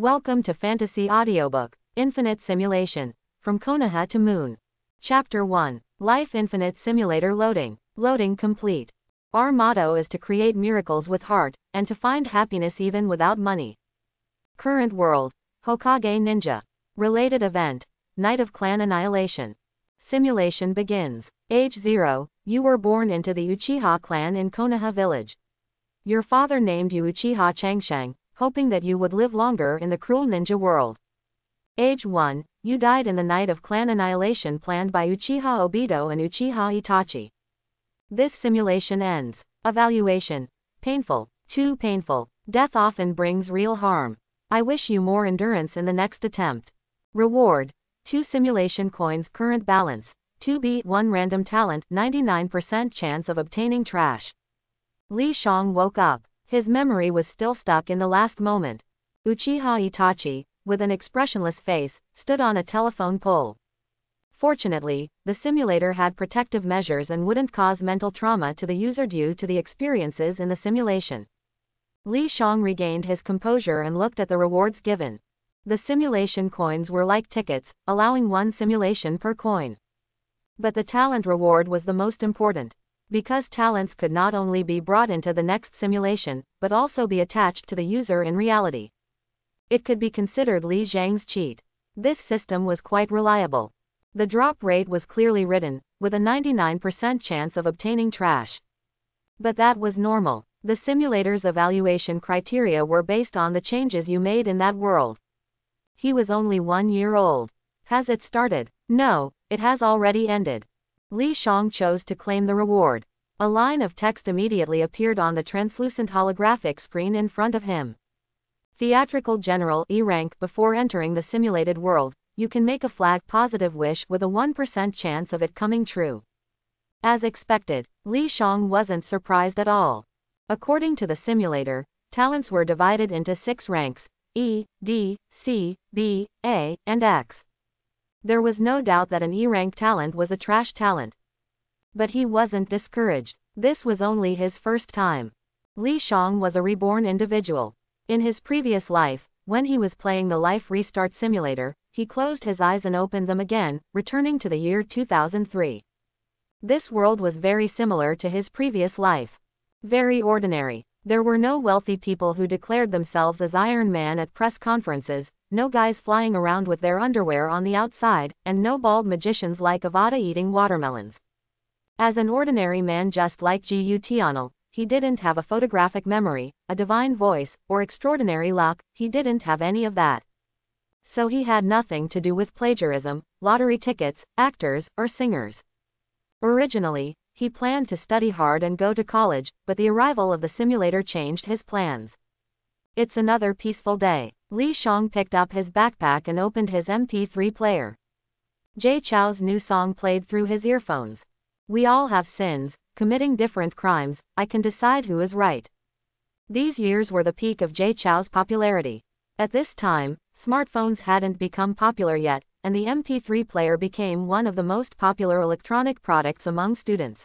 Welcome to Fantasy Audiobook Infinite Simulation. From Konoha to Moon. Chapter 1 Life Infinite Simulator Loading. Loading complete. Our motto is to create miracles with heart, and to find happiness even without money. Current world Hokage Ninja. Related event Night of Clan Annihilation. Simulation begins. Age 0, you were born into the Uchiha clan in Konoha village. Your father named you Uchiha Changshang, hoping that you would live longer in the cruel ninja world. Age 1, you died in the night of clan annihilation planned by Uchiha Obito and Uchiha Itachi. This simulation ends. Evaluation. Painful. Too painful. Death often brings real harm. I wish you more endurance in the next attempt. Reward. 2 simulation coins current balance. 2 beat 1 random talent 99% chance of obtaining trash. Li Shang woke up. His memory was still stuck in the last moment. Uchiha Itachi, with an expressionless face, stood on a telephone pole. Fortunately, the simulator had protective measures and wouldn't cause mental trauma to the user due to the experiences in the simulation. Li Shang regained his composure and looked at the rewards given. The simulation coins were like tickets, allowing one simulation per coin. But the talent reward was the most important because talents could not only be brought into the next simulation, but also be attached to the user in reality. It could be considered Li Shang's cheat. This system was quite reliable. The drop rate was clearly written, with a 99% chance of obtaining trash. But that was normal. The simulator's evaluation criteria were based on the changes you made in that world. He was only one year old. Has it started? No, it has already ended. Li Shang chose to claim the reward. A line of text immediately appeared on the translucent holographic screen in front of him. Theatrical General E rank before entering the simulated world, you can make a flag positive wish with a 1% chance of it coming true. As expected, Li Shang wasn't surprised at all. According to the simulator, talents were divided into six ranks E, D, C, B, A, and X. There was no doubt that an E-rank talent was a trash talent. But he wasn't discouraged. This was only his first time. Li Shang was a reborn individual. In his previous life, when he was playing the Life Restart Simulator, he closed his eyes and opened them again, returning to the year 2003. This world was very similar to his previous life. Very ordinary. There were no wealthy people who declared themselves as Iron Man at press conferences, no guys flying around with their underwear on the outside, and no bald magicians like Avada eating watermelons. As an ordinary man just like Gu Tianle, he didn't have a photographic memory, a divine voice, or extraordinary luck, he didn't have any of that. So he had nothing to do with plagiarism, lottery tickets, actors, or singers. Originally, he planned to study hard and go to college, but the arrival of the simulator changed his plans. It's another peaceful day. Li Shang picked up his backpack and opened his MP3 player. Jay Chou's new song played through his earphones. We all have sins, committing different crimes, I can decide who is right. These years were the peak of Jay Chou's popularity. At this time, smartphones hadn't become popular yet, and the MP3 player became one of the most popular electronic products among students.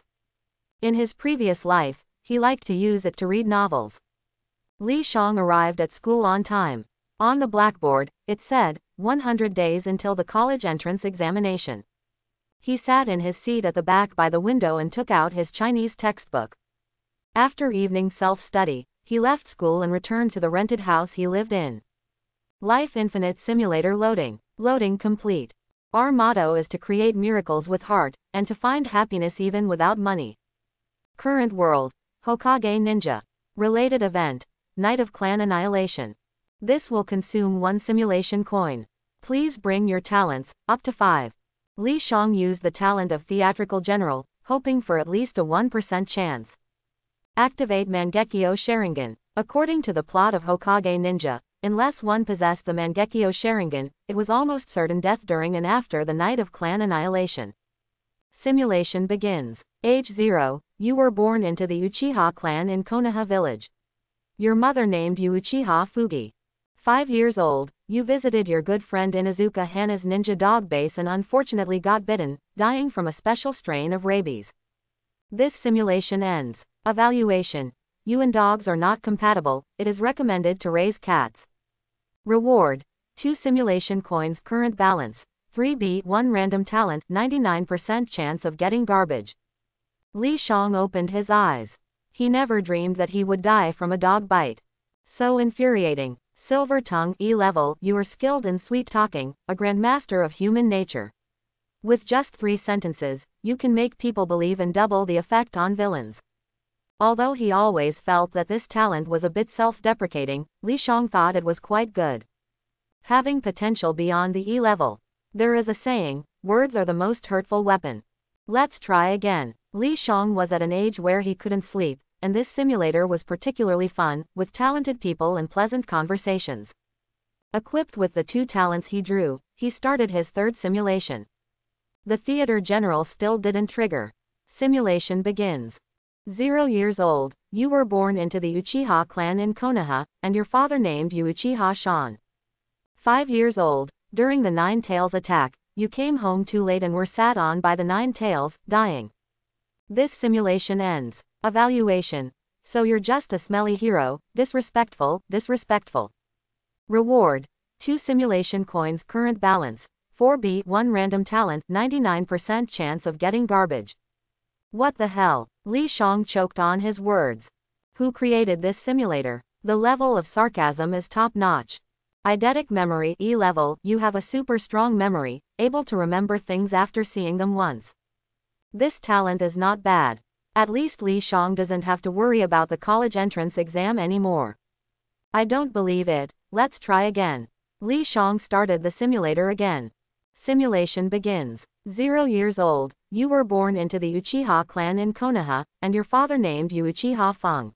In his previous life, he liked to use it to read novels. Li Shang arrived at school on time. On the blackboard, it said, 100 days until the college entrance examination. He sat in his seat at the back by the window and took out his Chinese textbook. After evening self-study, he left school and returned to the rented house he lived in. Life Infinite Simulator Loading. Loading complete. Our motto is to create miracles with heart, and to find happiness even without money. Current world. Hokage Ninja. Related event. Night of Clan Annihilation. This will consume one simulation coin. Please bring your talents, up to 5. Li Shang used the talent of Theatrical General, hoping for at least a 1% chance. Activate Mangekyo Sharingan. According to the plot of Hokage Ninja, unless one possessed the Mangekyo Sharingan, it was almost certain death during and after the night of clan annihilation. Simulation begins. Age 0, you were born into the Uchiha clan in Konoha village. Your mother named you Uchiha Fugi. Five years old, you visited your good friend Inuzuka Hana's ninja dog base and unfortunately got bitten, dying from a special strain of rabies. This simulation ends. Evaluation. You and dogs are not compatible, it is recommended to raise cats. Reward 2 simulation coins current balance. 3B 1 random talent 99% chance of getting garbage. Li Shang opened his eyes. He never dreamed that he would die from a dog bite. So infuriating. Silver tongue E level, you are skilled in sweet talking, a grandmaster of human nature. With just three sentences, you can make people believe and double the effect on villains. Although he always felt that this talent was a bit self-deprecating, Li Shang thought it was quite good. Having potential beyond the E level. There is a saying, words are the most hurtful weapon. Let's try again. Li Shang was at an age where he couldn't sleep, and this simulator was particularly fun, with talented people and pleasant conversations. Equipped with the two talents he drew, he started his third simulation. The theater general still didn't trigger. Simulation begins. Zero years old, you were born into the Uchiha clan in Konoha, and your father named you Uchiha Shan. Five years old, during the Nine Tails attack, you came home too late and were sat on by the Nine Tails, dying. This simulation ends. Evaluation. So you're just a smelly hero, disrespectful, disrespectful. Reward. 2 simulation coins current balance. 4B 1 random talent 99% chance of getting garbage. What the hell? Li Shang choked on his words. Who created this simulator? The level of sarcasm is top notch. Eidetic memory E level, you have a super strong memory, able to remember things after seeing them once. This talent is not bad. At least Li Shang doesn't have to worry about the college entrance exam anymore. I don't believe it, let's try again. Li Shang started the simulator again. Simulation begins. Zero years old, you were born into the Uchiha clan in Konoha, and your father named you Uchiha Feng.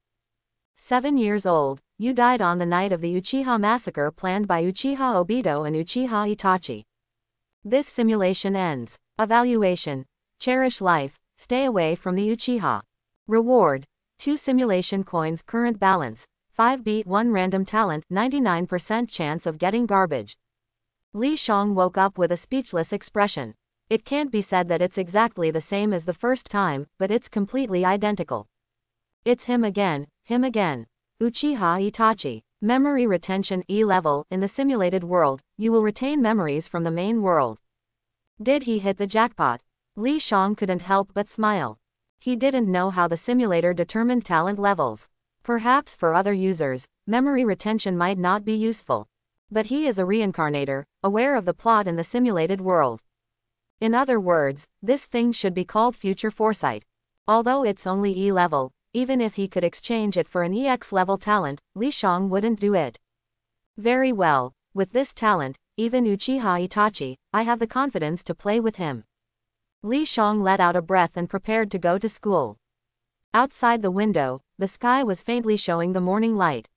Seven years old, you died on the night of the Uchiha massacre planned by Uchiha Obito and Uchiha Itachi. This simulation ends. Evaluation. Cherish life, stay away from the Uchiha. Reward. 2 simulation coins current balance. 5 beat 1 random talent 99% chance of getting garbage. Li Shang woke up with a speechless expression. It can't be said that it's exactly the same as the first time, but it's completely identical. It's him again, him again. Uchiha Itachi. Memory retention E level. In the simulated world, you will retain memories from the main world. Did he hit the jackpot? Li Shang couldn't help but smile. He didn't know how the simulator determined talent levels. Perhaps for other users, memory retention might not be useful. But he is a reincarnator, aware of the plot in the simulated world. In other words, this thing should be called future foresight. Although it's only E level, even if he could exchange it for an EX level talent, Li Shang wouldn't do it. Very well, with this talent, even Uchiha Itachi, I have the confidence to play with him. Li Shang let out a breath and prepared to go to school. Outside the window, the sky was faintly showing the morning light.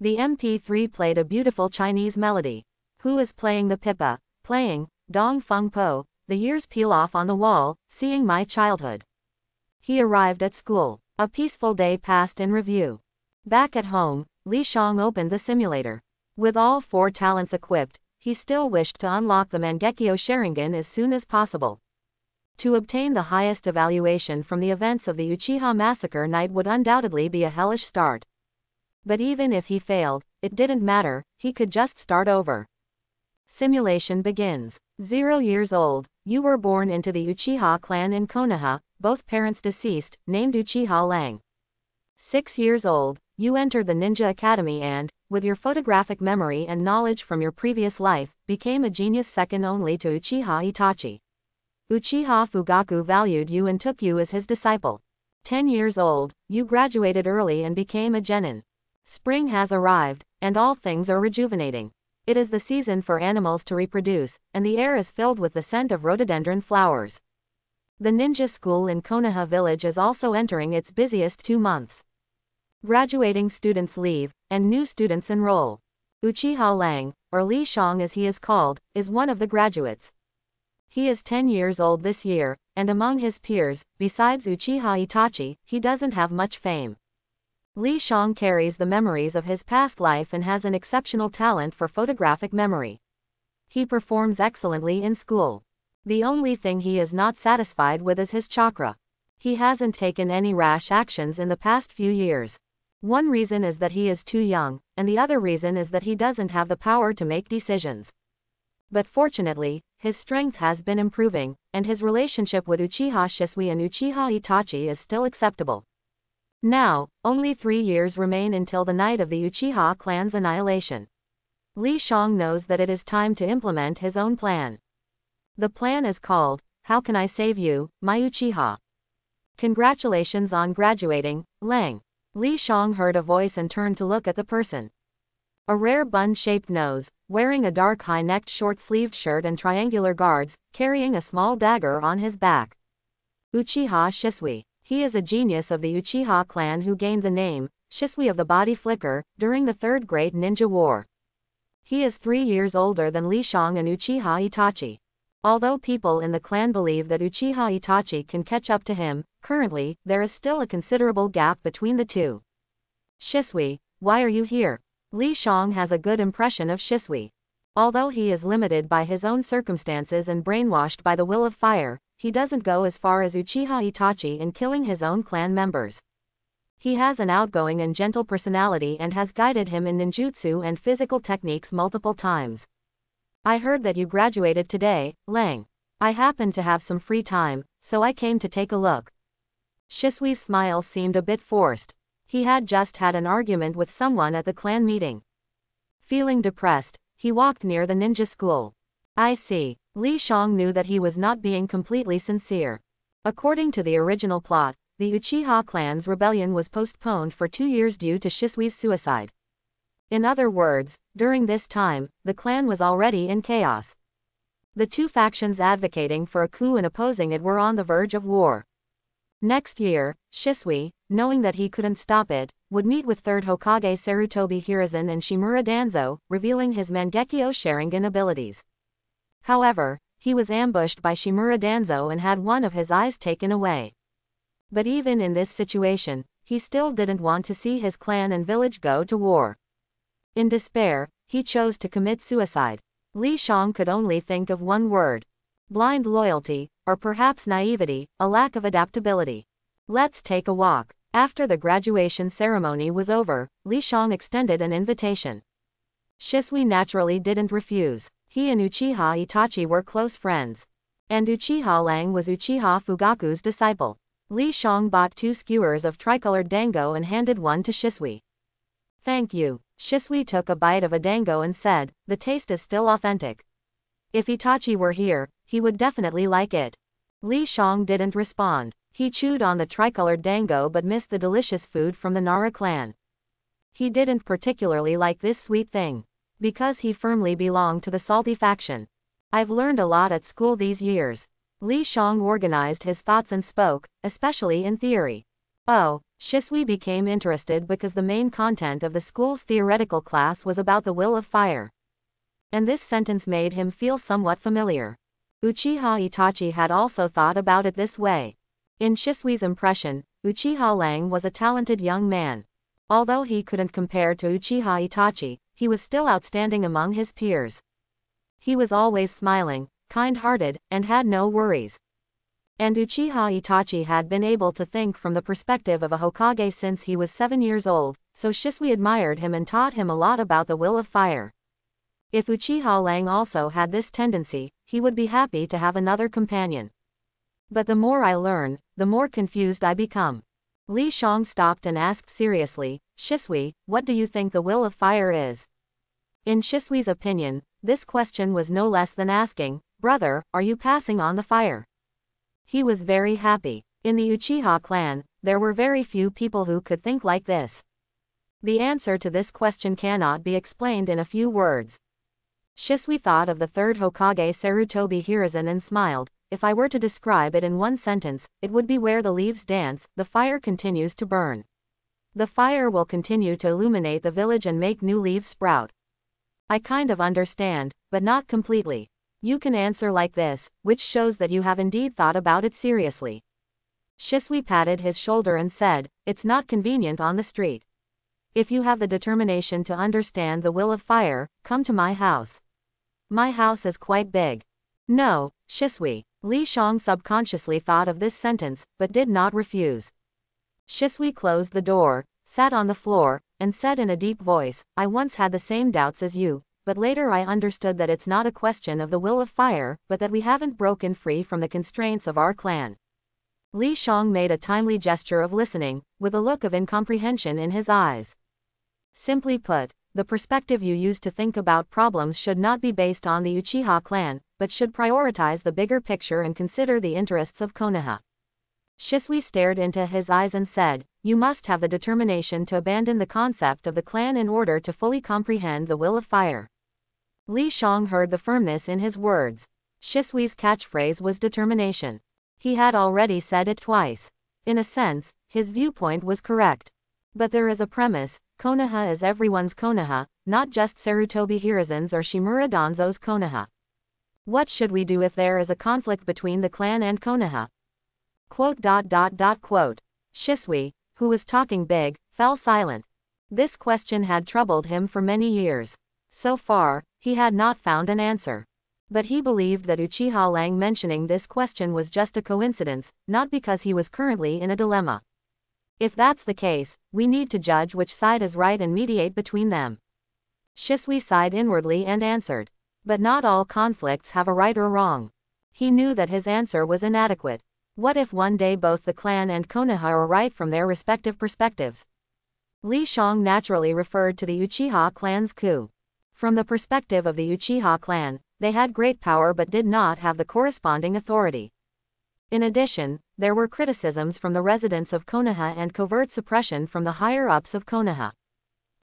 The MP3 played a beautiful Chinese melody. Who is playing the pipa? Playing, Dong Feng Po, the years peel off on the wall, seeing my childhood. He arrived at school. A peaceful day passed in review. Back at home, Li Shang opened the simulator. With all four talents equipped, he still wished to unlock the Mangekyo Sharingan as soon as possible. To obtain the highest evaluation from the events of the Uchiha massacre night would undoubtedly be a hellish start. But even if he failed, it didn't matter, he could just start over. Simulation begins. Zero years old, you were born into the Uchiha clan in Konoha, both parents deceased, named Uchiha Lang. Six years old, you entered the Ninja Academy and, with your photographic memory and knowledge from your previous life, became a genius second only to Uchiha Itachi. Uchiha Fugaku valued you and took you as his disciple. Ten years old, you graduated early and became a genin. Spring has arrived, and all things are rejuvenating. It is the season for animals to reproduce, and the air is filled with the scent of rhododendron flowers. The ninja school in Konoha village is also entering its busiest two months. Graduating students leave, and new students enroll. Uchiha Lang, or Li Shang as he is called, is one of the graduates. He is 10 years old this year, and among his peers, besides Uchiha Itachi, he doesn't have much fame. Li Shang carries the memories of his past life and has an exceptional talent for photographic memory. He performs excellently in school. The only thing he is not satisfied with is his chakra. He hasn't taken any rash actions in the past few years. One reason is that he is too young, and the other reason is that he doesn't have the power to make decisions. But fortunately, his strength has been improving, and his relationship with Uchiha Shisui and Uchiha Itachi is still acceptable. Now, only three years remain until the night of the Uchiha clan's annihilation. Li Shang knows that it is time to implement his own plan. The plan is called, How Can I Save You, My Uchiha? Congratulations on graduating, Lang. Li Shang heard a voice and turned to look at the person. A rare bun-shaped nose, wearing a dark high-necked short-sleeved shirt and triangular guards, carrying a small dagger on his back. Uchiha Shisui. He is a genius of the Uchiha clan who gained the name, Shisui of the Body Flicker, during the Third Great Ninja War. He is three years older than Li Shang and Uchiha Itachi. Although people in the clan believe that Uchiha Itachi can catch up to him, currently, there is still a considerable gap between the two. Shisui, why are you here? Li Shang has a good impression of Shisui. Although he is limited by his own circumstances and brainwashed by the will of fire, he doesn't go as far as Uchiha Itachi in killing his own clan members. He has an outgoing and gentle personality and has guided him in ninjutsu and physical techniques multiple times. I heard that you graduated today, Lang. I happened to have some free time, so I came to take a look. Shisui's smile seemed a bit forced, he had just had an argument with someone at the clan meeting. Feeling depressed, he walked near the ninja school. I see. Li Shang knew that he was not being completely sincere. According to the original plot, the Uchiha clan's rebellion was postponed for two years due to Shisui's suicide. In other words, during this time, the clan was already in chaos. The two factions advocating for a coup and opposing it were on the verge of war. Next year, Shisui, knowing that he couldn't stop it, would meet with 3rd Hokage Sarutobi Hiruzen and Shimura Danzo, revealing his Mangekyo Sharingan abilities. However, he was ambushed by Shimura Danzo and had one of his eyes taken away. But even in this situation, he still didn't want to see his clan and village go to war. In despair, he chose to commit suicide. Li Shang could only think of one word. Blind loyalty, or perhaps naivety, a lack of adaptability. Let's take a walk. After the graduation ceremony was over, Li Shang extended an invitation. Shisui naturally didn't refuse. He and Uchiha Itachi were close friends. And Uchiha Lang was Uchiha Fugaku's disciple. Li Shang bought two skewers of tricolored dango and handed one to Shisui. Thank you. Shisui took a bite of a dango and said, the taste is still authentic. If Itachi were here, he would definitely like it. Li Shang didn't respond. He chewed on the tricolored dango but missed the delicious food from the Nara clan. He didn't particularly like this sweet thing. Because he firmly belonged to the salty faction. I've learned a lot at school these years. Li Shang organized his thoughts and spoke, especially in theory. Oh, Shisui became interested because the main content of the school's theoretical class was about the will of fire. And this sentence made him feel somewhat familiar. Uchiha Itachi had also thought about it this way. In Shisui's impression, Uchiha Lang was a talented young man. Although he couldn't compare to Uchiha Itachi, he was still outstanding among his peers. He was always smiling, kind-hearted, and had no worries. And Uchiha Itachi had been able to think from the perspective of a Hokage since he was seven years old, so Shisui admired him and taught him a lot about the will of fire. If Uchiha Lang also had this tendency, he would be happy to have another companion. But the more I learn, the more confused I become. Li Shang stopped and asked seriously, Shisui, what do you think the will of fire is? In Shisui's opinion, this question was no less than asking, brother, are you passing on the fire? He was very happy. In the Uchiha clan, there were very few people who could think like this. The answer to this question cannot be explained in a few words. Shisui thought of the third Hokage Sarutobi Hiruzen and smiled, if I were to describe it in one sentence, it would be where the leaves dance, the fire continues to burn. The fire will continue to illuminate the village and make new leaves sprout. I kind of understand, but not completely. You can answer like this, which shows that you have indeed thought about it seriously. Shisui patted his shoulder and said, It's not convenient on the street. If you have the determination to understand the will of fire, come to my house. My house is quite big. No, Shisui. Li Shang subconsciously thought of this sentence, but did not refuse. Shisui closed the door, sat on the floor, and said in a deep voice, I once had the same doubts as you, but later I understood that it's not a question of the will of fire, but that we haven't broken free from the constraints of our clan. Li Shang made a timely gesture of listening, with a look of incomprehension in his eyes. Simply put, the perspective you use to think about problems should not be based on the Uchiha clan, but should prioritize the bigger picture and consider the interests of Konoha. Shisui stared into his eyes and said, You must have the determination to abandon the concept of the clan in order to fully comprehend the will of fire. Li Shang heard the firmness in his words. Shisui's catchphrase was determination. He had already said it twice. In a sense, his viewpoint was correct. But there is a premise, Konoha is everyone's Konoha, not just Sarutobi Hiruzen's or Shimura Danzo's Konoha. What should we do if there is a conflict between the clan and Konoha? Quote dot dot dot quote. Shisui, who was talking big, fell silent. This question had troubled him for many years. So far, he had not found an answer. But he believed that Uchiha Lang mentioning this question was just a coincidence, not because he was currently in a dilemma. If that's the case, we need to judge which side is right and mediate between them. Shisui sighed inwardly and answered. But not all conflicts have a right or wrong. He knew that his answer was inadequate. What if one day both the clan and Konoha are right from their respective perspectives? Li Shang naturally referred to the Uchiha clan's coup. From the perspective of the Uchiha clan, they had great power but did not have the corresponding authority. In addition, there were criticisms from the residents of Konoha and covert suppression from the higher-ups of Konoha.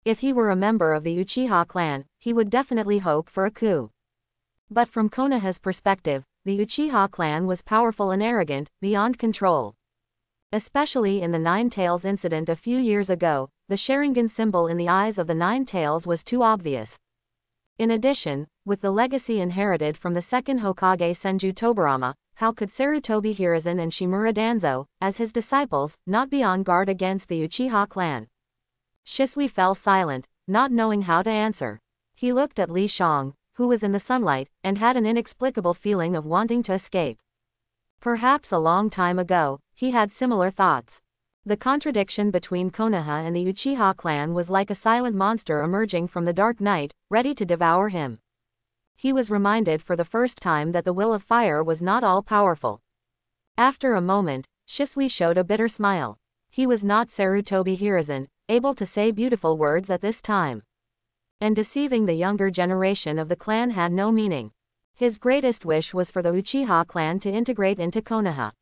If he were a member of the Uchiha clan, he would definitely hope for a coup. But from Konoha's perspective, the Uchiha clan was powerful and arrogant, beyond control. Especially in the Nine Tails incident a few years ago, the Sharingan symbol in the eyes of the Nine Tails was too obvious. In addition, with the legacy inherited from the second Hokage Senju Tobirama, how could Sarutobi Hiruzen and Shimura Danzo, as his disciples, not be on guard against the Uchiha clan? Shisui fell silent, not knowing how to answer. He looked at Li Shang, who was in the sunlight, and had an inexplicable feeling of wanting to escape. Perhaps a long time ago, he had similar thoughts. The contradiction between Konoha and the Uchiha clan was like a silent monster emerging from the dark night, ready to devour him. He was reminded for the first time that the will of fire was not all-powerful. After a moment, Shisui showed a bitter smile. He was not Sarutobi Hiruzen, able to say beautiful words at this time. And deceiving the younger generation of the clan had no meaning. His greatest wish was for the Uchiha clan to integrate into Konoha.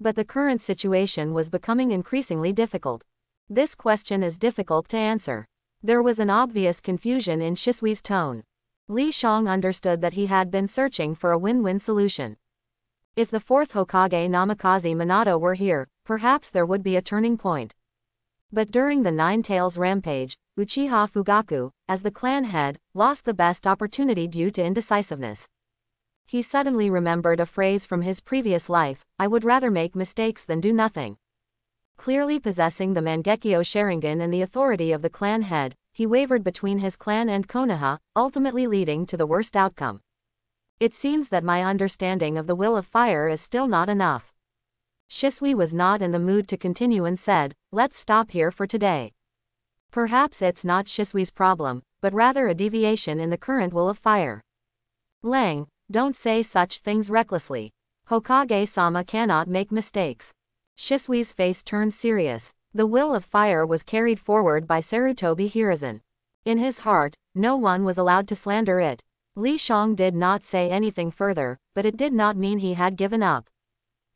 But the current situation was becoming increasingly difficult. This question is difficult to answer. There was an obvious confusion in Shisui's tone. Li Shang understood that he had been searching for a win-win solution. If the fourth Hokage Namikaze Minato were here, perhaps there would be a turning point. But during the Nine Tails rampage, Uchiha Fugaku, as the clan head, lost the best opportunity due to indecisiveness. He suddenly remembered a phrase from his previous life, I would rather make mistakes than do nothing. Clearly possessing the Mangekyo Sharingan and the authority of the clan head, he wavered between his clan and Konoha, ultimately leading to the worst outcome. It seems that my understanding of the will of fire is still not enough. Shisui was not in the mood to continue and said, let's stop here for today. Perhaps it's not Shisui's problem, but rather a deviation in the current will of fire. Lang, don't say such things recklessly. Hokage-sama cannot make mistakes. Shisui's face turned serious. The will of fire was carried forward by Sarutobi Hiruzen. In his heart, no one was allowed to slander it. Li Shang did not say anything further, but it did not mean he had given up.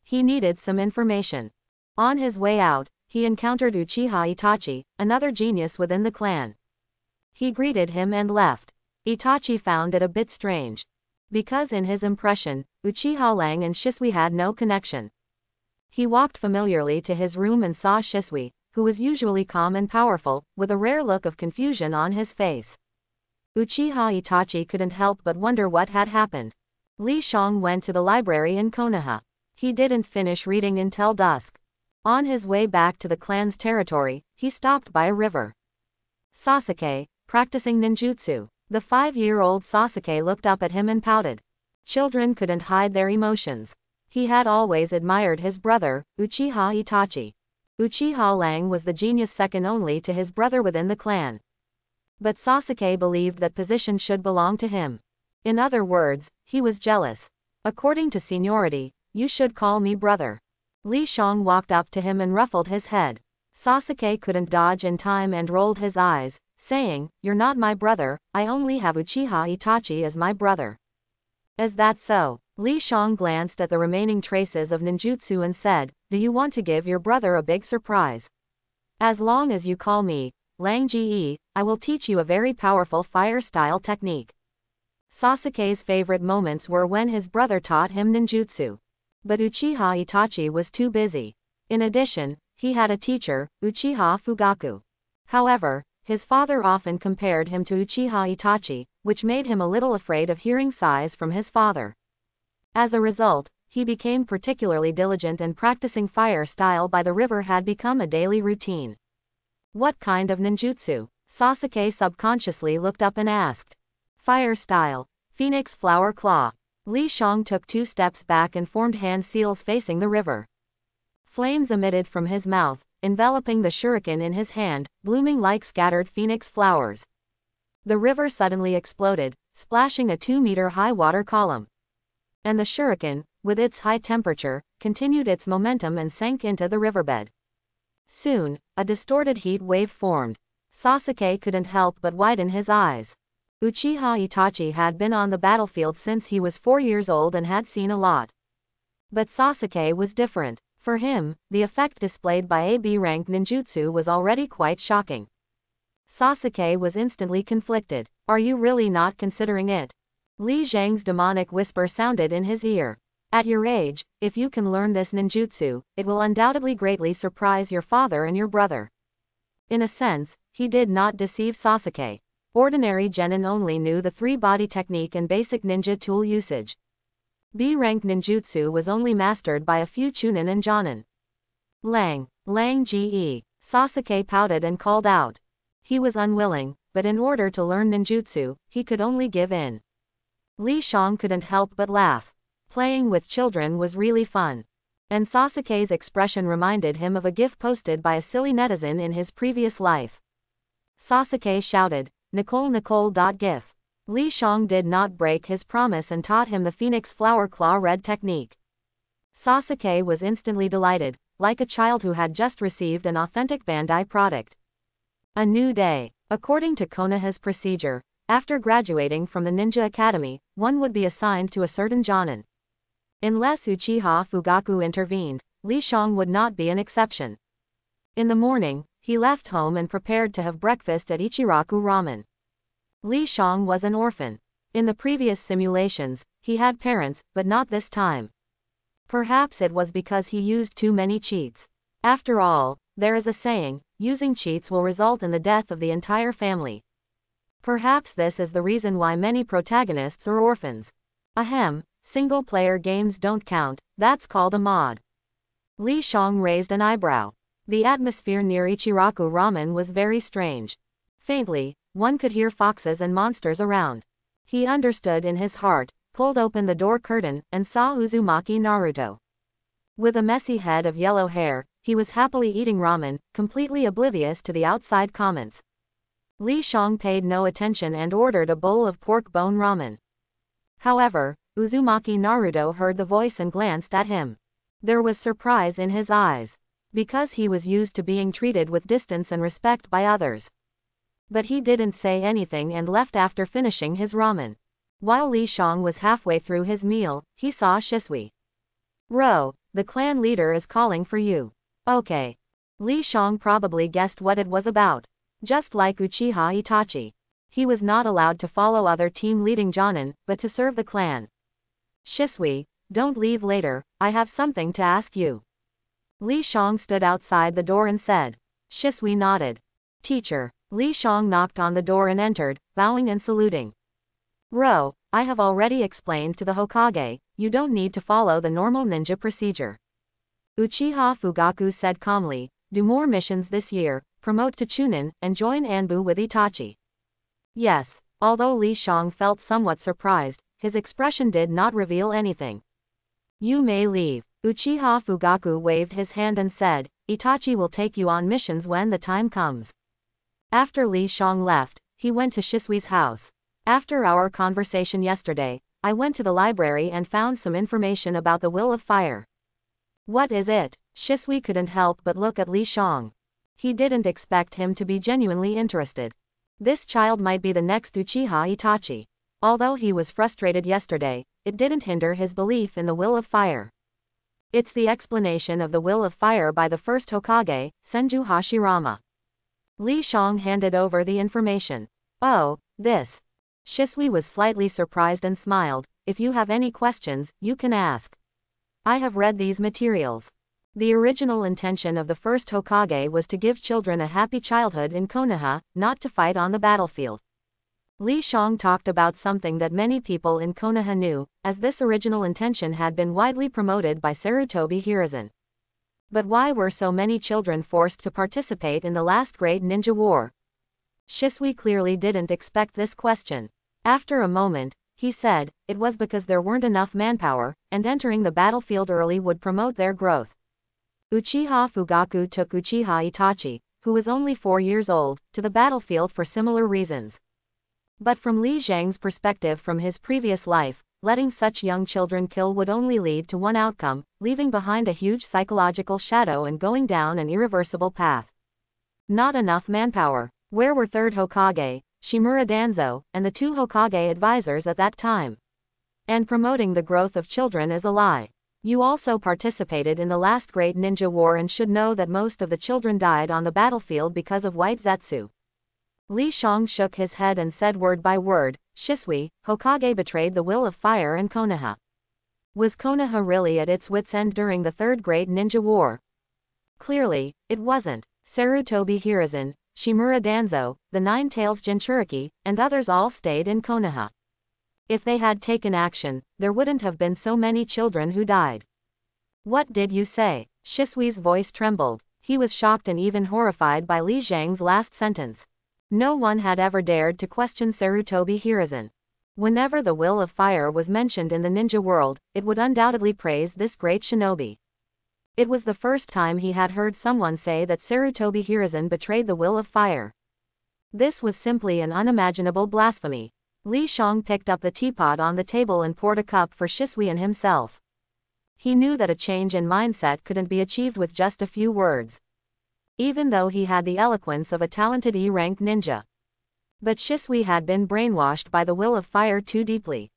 He needed some information. On his way out, he encountered Uchiha Itachi, another genius within the clan. He greeted him and left. Itachi found it a bit strange. Because in his impression, Uchiha Lang and Shisui had no connection. He walked familiarly to his room and saw Shisui, who was usually calm and powerful, with a rare look of confusion on his face. Uchiha Itachi couldn't help but wonder what had happened. Li Shang went to the library in Konoha. He didn't finish reading until dusk. On his way back to the clan's territory, he stopped by a river. Sasuke, practicing ninjutsu. The five-year-old Sasuke looked up at him and pouted. Children couldn't hide their emotions. He had always admired his brother, Uchiha Itachi. Uchiha Lang was the genius second only to his brother within the clan. But Sasuke believed that position should belong to him. In other words, he was jealous. According to seniority, you should call me brother. Li Shang walked up to him and ruffled his head. Sasuke couldn't dodge in time and rolled his eyes, saying, You're not my brother, I only have Uchiha Itachi as my brother. Is that so? Li Shang glanced at the remaining traces of ninjutsu and said, Do you want to give your brother a big surprise? As long as you call me, Lang Ge, I will teach you a very powerful fire style technique. Sasuke's favorite moments were when his brother taught him ninjutsu. But Uchiha Itachi was too busy. In addition, he had a teacher, Uchiha Fugaku. However, his father often compared him to Uchiha Itachi, which made him a little afraid of hearing sighs from his father. As a result, he became particularly diligent and practicing fire style by the river had become a daily routine. What kind of ninjutsu? Sasuke subconsciously looked up and asked. Fire style. Phoenix flower claw. Li Shang took two steps back and formed hand seals facing the river. Flames emitted from his mouth, enveloping the shuriken in his hand, blooming like scattered phoenix flowers. The river suddenly exploded, splashing a two-meter high water column. And the shuriken, with its high temperature, continued its momentum and sank into the riverbed. Soon, a distorted heat wave formed. Sasuke couldn't help but widen his eyes. Uchiha Itachi had been on the battlefield since he was four years old and had seen a lot. But Sasuke was different. For him, the effect displayed by a B-rank ninjutsu was already quite shocking. Sasuke was instantly conflicted. Are you really not considering it? Li Shang's demonic whisper sounded in his ear. At your age, if you can learn this ninjutsu, it will undoubtedly greatly surprise your father and your brother. In a sense, he did not deceive Sasuke. Ordinary genin only knew the three-body technique and basic ninja tool usage. B-rank ninjutsu was only mastered by a few chunin and jonin. Lang, Lang Ge, Sasuke pouted and called out. He was unwilling, but in order to learn ninjutsu, he could only give in. Li Shang couldn't help but laugh. Playing with children was really fun. And Sasuke's expression reminded him of a gif posted by a silly netizen in his previous life. Sasuke shouted, Nicole Nicole. Gif. Li Shang did not break his promise and taught him the Phoenix Flower Claw Red technique. Sasuke was instantly delighted, like a child who had just received an authentic Bandai product. A new day. According to Konoha's procedure, after graduating from the Ninja Academy, one would be assigned to a certain Jonin. Unless Uchiha Fugaku intervened, Li Shang would not be an exception. In the morning, he left home and prepared to have breakfast at Ichiraku Ramen. Li Shang was an orphan. In the previous simulations, he had parents, but not this time. Perhaps it was because he used too many cheats. After all, there is a saying, using cheats will result in the death of the entire family. Perhaps this is the reason why many protagonists are orphans. Ahem, Single-player games don't count, that's called a mod. Li Shang raised an eyebrow. The atmosphere near Ichiraku Ramen was very strange. Faintly, one could hear foxes and monsters around. He understood in his heart, pulled open the door curtain, and saw Uzumaki Naruto. With a messy head of yellow hair, he was happily eating ramen, completely oblivious to the outside comments. Li Shang paid no attention and ordered a bowl of pork bone ramen. However, Uzumaki Naruto heard the voice and glanced at him. There was surprise in his eyes. Because he was used to being treated with distance and respect by others. But he didn't say anything and left after finishing his ramen. While Li Shang was halfway through his meal, he saw Shisui. Ro, the clan leader is calling for you. Okay. Li Shang probably guessed what it was about. Just like Uchiha Itachi. He was not allowed to follow other team leading Jonin, but to serve the clan. Shisui, don't leave later, I have something to ask you. Li Shang stood outside the door and said. Shisui nodded. Teacher. Li Shang knocked on the door and entered, bowing and saluting. Ro, I have already explained to the Hokage, you don't need to follow the normal ninja procedure. Uchiha Fugaku said calmly, do more missions this year, promote to Chunin, and join Anbu with Itachi. Yes, although Li Shang felt somewhat surprised, his expression did not reveal anything. You may leave. Uchiha Fugaku waved his hand and said, Itachi will take you on missions when the time comes. After Li Shang left, he went to Shisui's house. After our conversation yesterday, I went to the library and found some information about the Will of Fire. What is it? Shisui couldn't help but look at Li Shang. He didn't expect him to be genuinely interested. This child might be the next Uchiha Itachi. Although he was frustrated yesterday, it didn't hinder his belief in the Will of Fire. It's the explanation of the Will of Fire by the first Hokage, Senju Hashirama. Li Shang handed over the information. Oh, this. Shisui was slightly surprised and smiled. If you have any questions, you can ask. I have read these materials. The original intention of the first Hokage was to give children a happy childhood in Konoha, not to fight on the battlefield. Li Shang talked about something that many people in Konoha knew, as this original intention had been widely promoted by Sarutobi Hiruzen. But why were so many children forced to participate in the last great ninja war? Shisui clearly didn't expect this question. After a moment, he said, it was because there weren't enough manpower, and entering the battlefield early would promote their growth. Uchiha Fugaku took Uchiha Itachi, who was only four years old, to the battlefield for similar reasons. But from Li Shang's perspective from his previous life, letting such young children kill would only lead to one outcome, leaving behind a huge psychological shadow and going down an irreversible path. Not enough manpower. Where were third Hokage, Shimura Danzo, and the two Hokage advisors at that time? And promoting the growth of children is a lie. You also participated in the last great ninja war and should know that most of the children died on the battlefield because of white Zetsu. Li Shang shook his head and said word by word, Shisui, Hokage betrayed the will of fire and Konoha. Was Konoha really at its wit's end during the Third Great Ninja War? Clearly, it wasn't. Sarutobi Hiruzen, Shimura Danzo, the Nine Tails Jinchuriki, and others all stayed in Konoha. If they had taken action, there wouldn't have been so many children who died. What did you say? Shisui's voice trembled. He was shocked and even horrified by Li Shang's last sentence. No one had ever dared to question Sarutobi Hiruzen. Whenever the will of fire was mentioned in the ninja world, it would undoubtedly praise this great shinobi. It was the first time he had heard someone say that Sarutobi Hiruzen betrayed the will of fire. This was simply an unimaginable blasphemy. Li Shang picked up the teapot on the table and poured a cup for Shisui and himself. He knew that a change in mindset couldn't be achieved with just a few words even though he had the eloquence of a talented E-rank ninja. But Shisui had been brainwashed by the will of fire too deeply.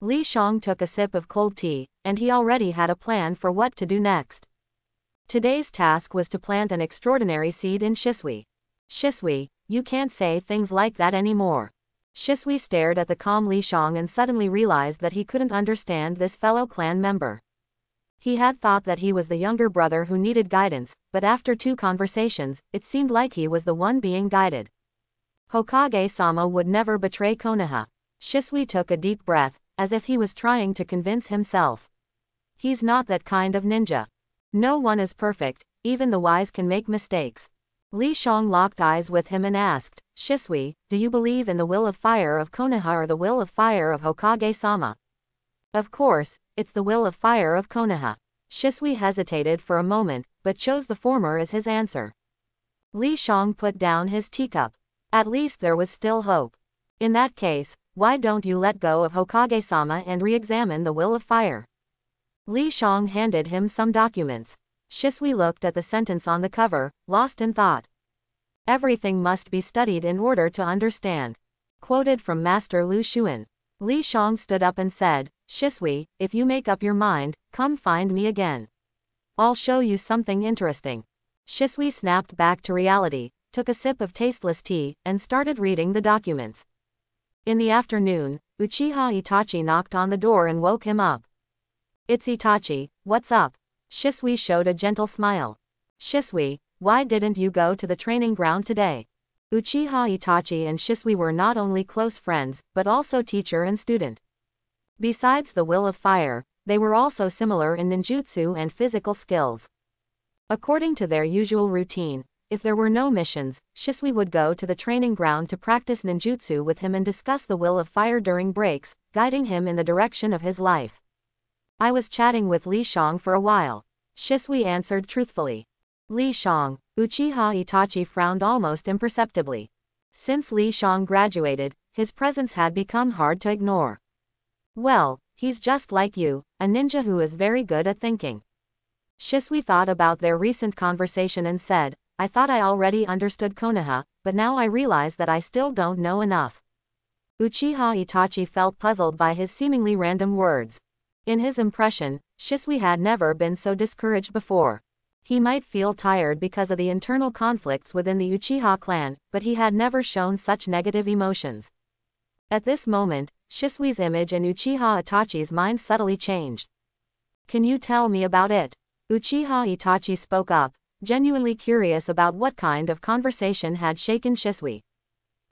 Li Shang took a sip of cold tea, and he already had a plan for what to do next. Today's task was to plant an extraordinary seed in Shisui. Shisui, you can't say things like that anymore. Shisui stared at the calm Li Shang and suddenly realized that he couldn't understand this fellow clan member. He had thought that he was the younger brother who needed guidance, but after two conversations, it seemed like he was the one being guided. Hokage-sama would never betray Konoha. Shisui took a deep breath, as if he was trying to convince himself. He's not that kind of ninja. No one is perfect, even the wise can make mistakes. Li Shang locked eyes with him and asked, Shisui, do you believe in the will of fire of Konoha or the will of fire of Hokage-sama? Of course, it's the will of fire of Konoha. Shisui hesitated for a moment, but chose the former as his answer. Li Shang put down his teacup. At least there was still hope. In that case, why don't you let go of Hokage-sama and re-examine the will of fire? Li Shang handed him some documents. Shisui looked at the sentence on the cover, lost in thought. Everything must be studied in order to understand. Quoted from Master Lu Xun. Li Shang stood up and said, Shisui, if you make up your mind, come find me again. I'll show you something interesting. Shisui snapped back to reality, took a sip of tasteless tea, and started reading the documents. In the afternoon, Uchiha Itachi knocked on the door and woke him up. It's Itachi, what's up? Shisui showed a gentle smile. Shisui, why didn't you go to the training ground today? Uchiha Itachi and Shisui were not only close friends, but also teacher and student. Besides the will of fire, they were also similar in ninjutsu and physical skills. According to their usual routine, if there were no missions, Shisui would go to the training ground to practice ninjutsu with him and discuss the will of fire during breaks, guiding him in the direction of his life. I was chatting with Li Shang for a while. Shisui answered truthfully. Li Shang, Uchiha Itachi frowned almost imperceptibly. Since Li Shang graduated, his presence had become hard to ignore. Well, he's just like you, a ninja who is very good at thinking. Shisui thought about their recent conversation and said, I thought I already understood Konoha, but now I realize that I still don't know enough. Uchiha Itachi felt puzzled by his seemingly random words. In his impression, Shisui had never been so discouraged before. He might feel tired because of the internal conflicts within the Uchiha clan, but he had never shown such negative emotions. At this moment, Shisui's image and Uchiha Itachi's mind subtly changed. Can you tell me about it? Uchiha Itachi spoke up, genuinely curious about what kind of conversation had shaken Shisui.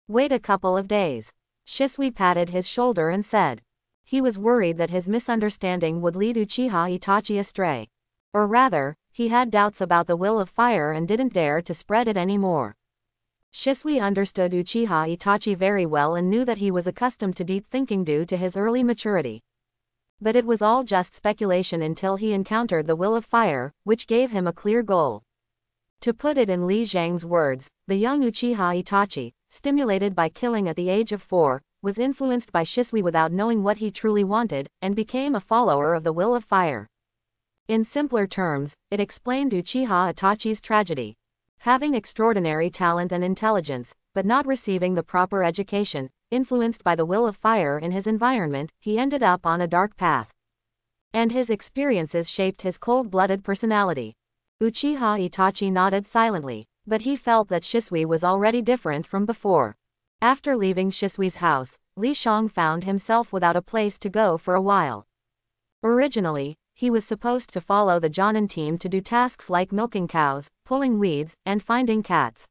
Wait a couple of days. Shisui patted his shoulder and said. He was worried that his misunderstanding would lead Uchiha Itachi astray. Or rather, he had doubts about the will of fire and didn't dare to spread it anymore. Shisui understood Uchiha Itachi very well and knew that he was accustomed to deep thinking due to his early maturity. But it was all just speculation until he encountered the will of fire, which gave him a clear goal. To put it in Li Shang's words, the young Uchiha Itachi, stimulated by killing at the age of four, was influenced by Shisui without knowing what he truly wanted, and became a follower of the will of fire. In simpler terms, it explained Uchiha Itachi's tragedy. Having extraordinary talent and intelligence, but not receiving the proper education, influenced by the will of fire in his environment, he ended up on a dark path. And his experiences shaped his cold-blooded personality. Uchiha Itachi nodded silently, but he felt that Shisui was already different from before. After leaving Shisui's house, Li Shang found himself without a place to go for a while. Originally, he was supposed to follow the Jonin team to do tasks like milking cows, pulling weeds, and finding cats.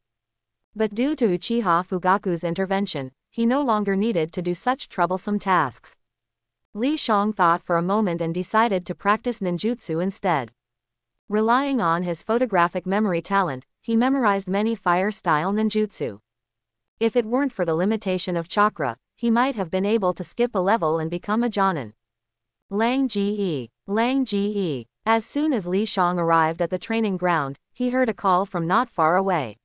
But due to Uchiha Fugaku's intervention, he no longer needed to do such troublesome tasks. Li Shang thought for a moment and decided to practice ninjutsu instead. Relying on his photographic memory talent, he memorized many fire-style ninjutsu. If it weren't for the limitation of chakra, he might have been able to skip a level and become a Jonin. Lang Ge. Lang Ge. As soon as Li Shang arrived at the training ground, he heard a call from not far away.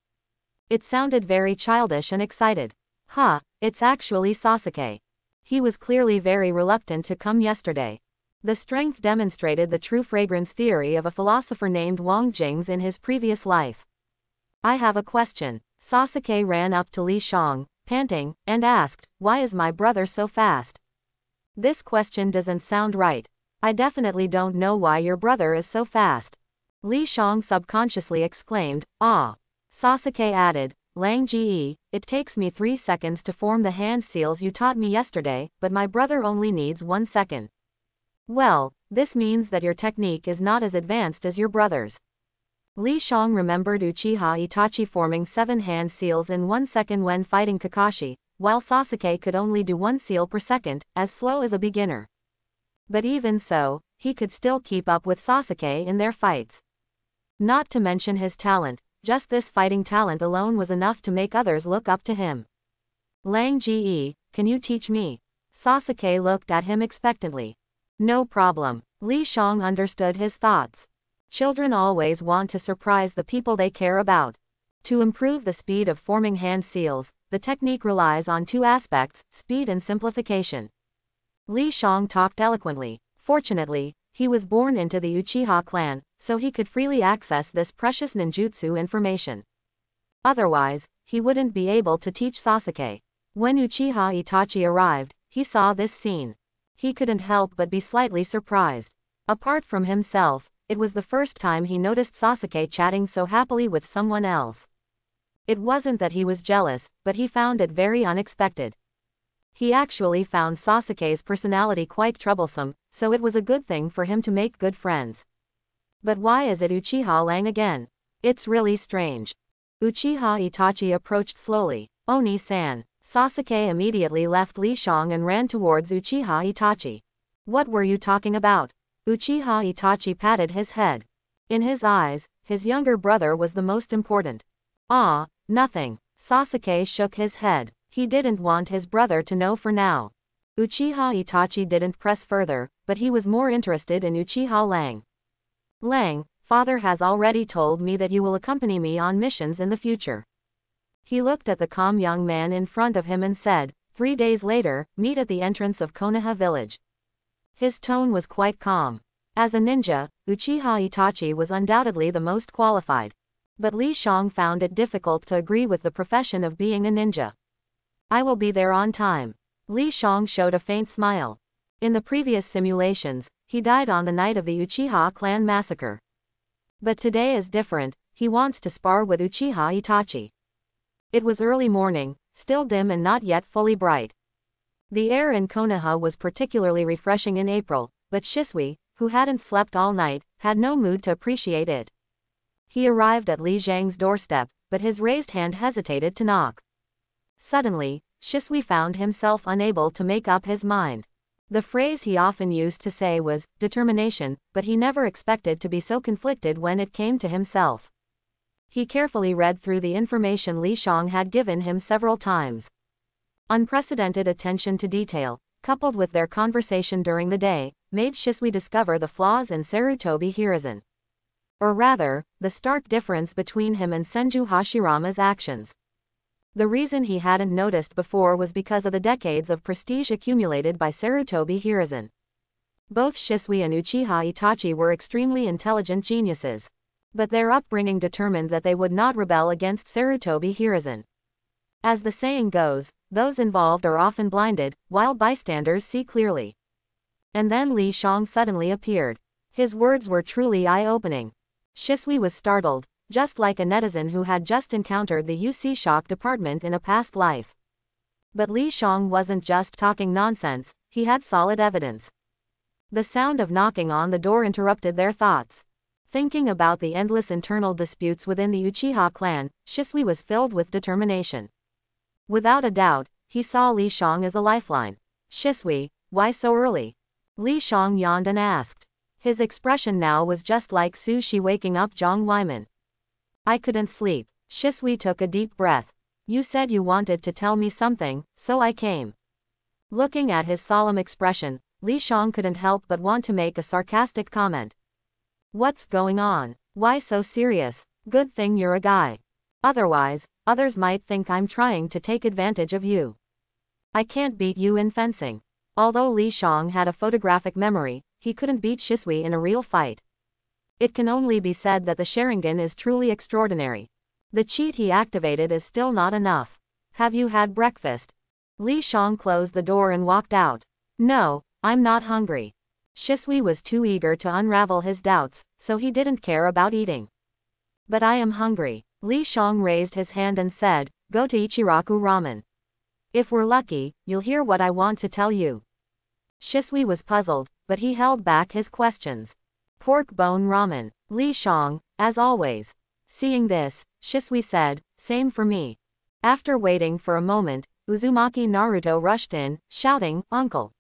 It sounded very childish and excited. Huh, it's actually Sasuke. He was clearly very reluctant to come yesterday. The strength demonstrated the true fragrance theory of a philosopher named Wang Jing's in his previous life. I have a question. Sasuke ran up to Li Shang, panting, and asked, Why is my brother so fast? This question doesn't sound right. I definitely don't know why your brother is so fast. Li Shang subconsciously exclaimed, Ah. Sasuke added, Lang Ge, it takes me three seconds to form the hand seals you taught me yesterday, but my brother only needs one second. Well, this means that your technique is not as advanced as your brother's. Li Shang remembered Uchiha Itachi forming seven hand seals in one second when fighting Kakashi, while Sasuke could only do one seal per second, as slow as a beginner. But even so, he could still keep up with Sasuke in their fights. Not to mention his talent, just this fighting talent alone was enough to make others look up to him. Lang Ge, can you teach me? Sasuke looked at him expectantly. No problem. Li Shang understood his thoughts. Children always want to surprise the people they care about. To improve the speed of forming hand seals, the technique relies on two aspects, speed and simplification. Li Shang talked eloquently. Fortunately, he was born into the Uchiha clan, so he could freely access this precious ninjutsu information. Otherwise, he wouldn't be able to teach Sasuke. When Uchiha Itachi arrived, he saw this scene. He couldn't help but be slightly surprised. Apart from himself, it was the first time he noticed Sasuke chatting so happily with someone else. It wasn't that he was jealous, but he found it very unexpected. He actually found Sasuke's personality quite troublesome, so it was a good thing for him to make good friends. But why is it Uchiha Lang again? It's really strange. Uchiha Itachi approached slowly. Oni-san. Sasuke immediately left Li Shang and ran towards Uchiha Itachi. What were you talking about? Uchiha Itachi patted his head. In his eyes, his younger brother was the most important. Ah, Nothing. Sasuke shook his head. He didn't want his brother to know for now. Uchiha Itachi didn't press further, but he was more interested in Uchiha Lang. Lang, Father has already told me that you will accompany me on missions in the future. He looked at the calm young man in front of him and said, Three days later, meet at the entrance of Konoha village. His tone was quite calm. As a ninja, Uchiha Itachi was undoubtedly the most qualified. But Li Shang found it difficult to agree with the profession of being a ninja. I will be there on time. Li Shang showed a faint smile. In the previous simulations, he died on the night of the Uchiha clan massacre. But today is different, he wants to spar with Uchiha Itachi. It was early morning, still dim and not yet fully bright. The air in Konoha was particularly refreshing in April, but Shisui, who hadn't slept all night, had no mood to appreciate it. He arrived at Li Shang's doorstep, but his raised hand hesitated to knock. Suddenly, Shisui found himself unable to make up his mind. The phrase he often used to say was, determination, but he never expected to be so conflicted when it came to himself. He carefully read through the information Li Shang had given him several times. Unprecedented attention to detail, coupled with their conversation during the day, made Shisui discover the flaws in Sarutobi Hiruzen. Or rather, the stark difference between him and Senju Hashirama's actions. The reason he hadn't noticed before was because of the decades of prestige accumulated by Sarutobi Hiruzen. Both Shisui and Uchiha Itachi were extremely intelligent geniuses. But their upbringing determined that they would not rebel against Sarutobi Hiruzen. As the saying goes, those involved are often blinded, while bystanders see clearly. And then Li Shang suddenly appeared. His words were truly eye-opening. Shisui was startled, just like a netizen who had just encountered the UC shock department in a past life. But Li Shang wasn't just talking nonsense, he had solid evidence. The sound of knocking on the door interrupted their thoughts. Thinking about the endless internal disputes within the Uchiha clan, Shisui was filled with determination. Without a doubt, he saw Li Shang as a lifeline. Shisui, why so early? Li Shang yawned and asked. His expression now was just like Su Shi waking up Jiang Weiman. I couldn't sleep. Shisui took a deep breath. You said you wanted to tell me something, so I came. Looking at his solemn expression, Li Shang couldn't help but want to make a sarcastic comment. What's going on? Why so serious? Good thing you're a guy. Otherwise, others might think I'm trying to take advantage of you. I can't beat you in fencing. Although Li Shang had a photographic memory, he couldn't beat Shisui in a real fight. It can only be said that the Sharingan is truly extraordinary. The cheat he activated is still not enough. Have you had breakfast? Li Shang closed the door and walked out. No, I'm not hungry. Shisui was too eager to unravel his doubts, so he didn't care about eating. But I am hungry. Li Shang raised his hand and said, Go to Ichiraku Ramen. If we're lucky, you'll hear what I want to tell you. Shisui was puzzled, but he held back his questions. Pork bone ramen. Li Shang, as always. Seeing this, Shisui said, Same for me. After waiting for a moment, Uzumaki Naruto rushed in, shouting, Uncle.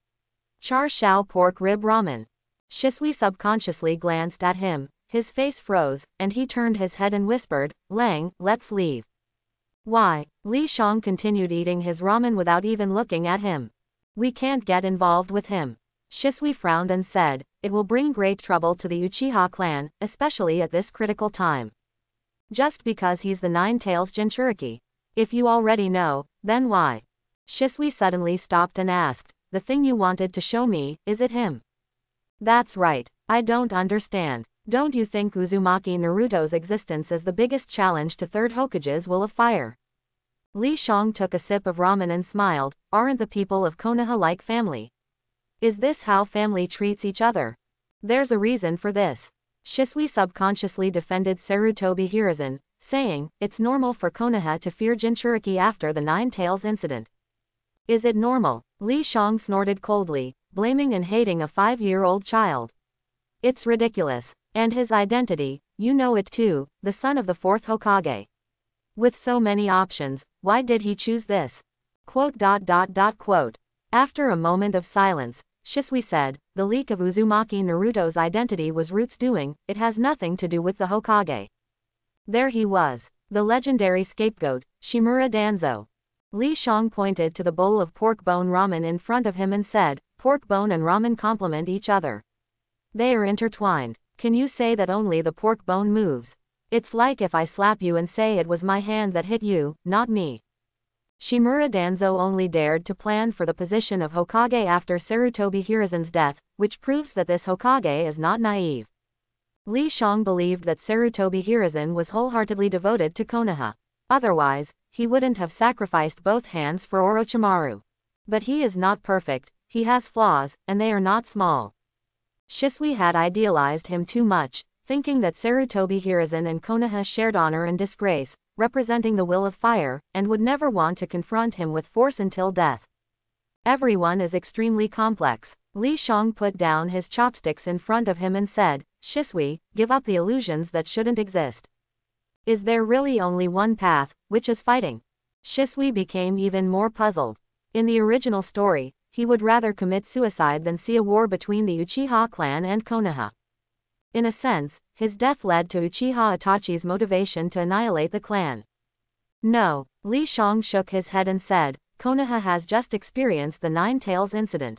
Char Shao pork rib ramen. Shisui subconsciously glanced at him, his face froze, and he turned his head and whispered, Lang, let's leave. Why? Li Shang continued eating his ramen without even looking at him. We can't get involved with him. Shisui frowned and said, It will bring great trouble to the Uchiha clan, especially at this critical time. Just because he's the Nine Tails Jinchuriki. If you already know, then why? Shisui suddenly stopped and asked, the thing you wanted to show me, is it him? That's right, I don't understand. Don't you think Uzumaki Naruto's existence as the biggest challenge to third Hokages will of fire? Li Shang took a sip of ramen and smiled, aren't the people of Konoha like family? Is this how family treats each other? There's a reason for this. Shisui subconsciously defended Sarutobi Hiruzen, saying, it's normal for Konoha to fear Jinchuriki after the Nine Tails incident. Is it normal? Li Shang snorted coldly, blaming and hating a five-year-old child. It's ridiculous. And his identity, you know it too, the son of the fourth Hokage. With so many options, why did he choose this? Quote dot dot dot quote. After a moment of silence, Shisui said, the leak of Uzumaki Naruto's identity was Root's doing, it has nothing to do with the Hokage. There he was, the legendary scapegoat, Shimura Danzo. Li Shang pointed to the bowl of pork bone ramen in front of him and said, pork bone and ramen complement each other. They are intertwined. Can you say that only the pork bone moves? It's like if I slap you and say it was my hand that hit you, not me. Shimura Danzo only dared to plan for the position of Hokage after Sarutobi Hiruzen's death, which proves that this Hokage is not naive. Li Shang believed that Sarutobi Hiruzen was wholeheartedly devoted to Konoha. Otherwise, he wouldn't have sacrificed both hands for Orochimaru. But he is not perfect, he has flaws, and they are not small. Shisui had idealized him too much, thinking that Sarutobi Hiruzen and Konoha shared honor and disgrace, representing the will of fire, and would never want to confront him with force until death. Everyone is extremely complex. Li Shang put down his chopsticks in front of him and said, Shisui, give up the illusions that shouldn't exist. Is there really only one path, which is fighting? Shisui became even more puzzled. In the original story, he would rather commit suicide than see a war between the Uchiha clan and Konoha. In a sense, his death led to Uchiha Itachi's motivation to annihilate the clan. No, Li Shang shook his head and said, Konoha has just experienced the Nine Tails incident.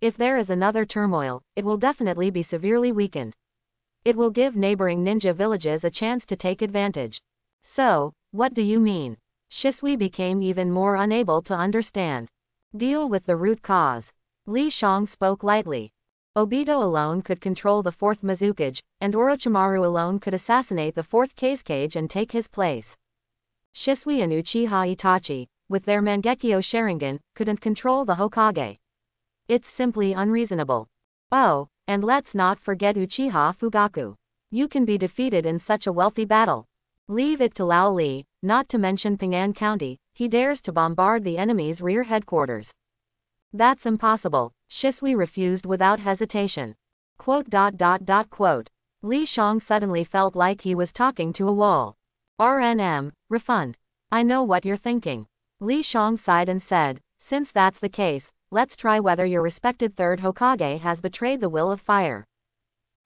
If there is another turmoil, it will definitely be severely weakened. It will give neighboring ninja villages a chance to take advantage. So, what do you mean? Shisui became even more unable to understand. Deal with the root cause. Li Shang spoke lightly. Obito alone could control the fourth Mizukage, and Orochimaru alone could assassinate the fourth Kazekage and take his place. Shisui and Uchiha Itachi, with their Mangekyo Sharingan, couldn't control the Hokage. It's simply unreasonable. Oh, and let's not forget Uchiha Fugaku. You can be defeated in such a wealthy battle. Leave it to Lao Li, not to mention Ping'an County, he dares to bombard the enemy's rear headquarters. That's impossible, Shisui refused without hesitation. Quote dot dot dot quote. Li Shang suddenly felt like he was talking to a wall. RNM, refund. I know what you're thinking. Li Shang sighed and said, since that's the case, let's try whether your respected third Hokage has betrayed the will of fire.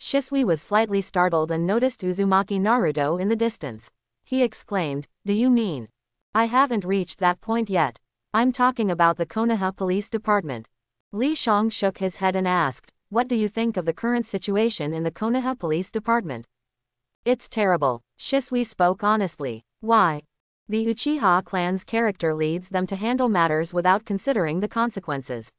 Shisui was slightly startled and noticed Uzumaki Naruto in the distance. He exclaimed, Do you mean? I haven't reached that point yet. I'm talking about the Konoha Police Department. Li Shang shook his head and asked, What do you think of the current situation in the Konoha Police Department? It's terrible, Shisui spoke honestly. Why? The Uchiha clan's character leads them to handle matters without considering the consequences.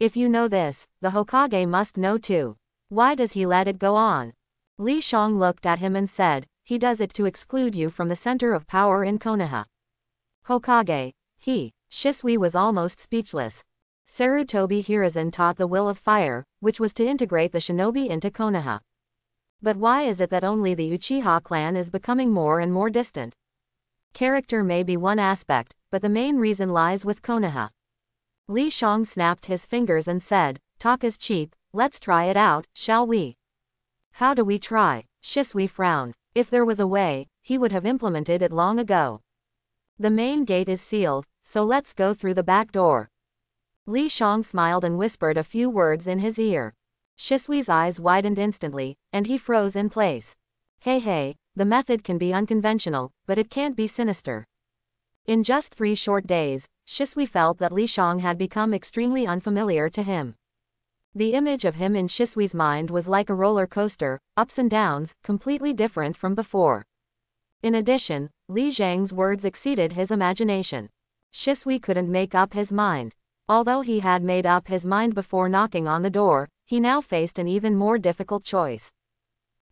If you know this, the Hokage must know too. Why does he let it go on? Li Shang looked at him and said, He does it to exclude you from the center of power in Konoha. Hokage, he, Shisui was almost speechless. Sarutobi Hiruzen taught the will of fire, which was to integrate the shinobi into Konoha. But why is it that only the Uchiha clan is becoming more and more distant? Character may be one aspect, but the main reason lies with Konoha. Li Shang snapped his fingers and said, Talk is cheap, let's try it out, shall we? How do we try? Shisui frowned. If there was a way, he would have implemented it long ago. The main gate is sealed, so let's go through the back door. Li Shang smiled and whispered a few words in his ear. Shisui's eyes widened instantly, and he froze in place. Hey hey, the method can be unconventional, but it can't be sinister. In just three short days, Shisui felt that Li Shang had become extremely unfamiliar to him. The image of him in Shisui's mind was like a roller coaster, ups and downs, completely different from before. In addition, Li Shang's words exceeded his imagination. Shisui couldn't make up his mind. Although he had made up his mind before knocking on the door, he now faced an even more difficult choice.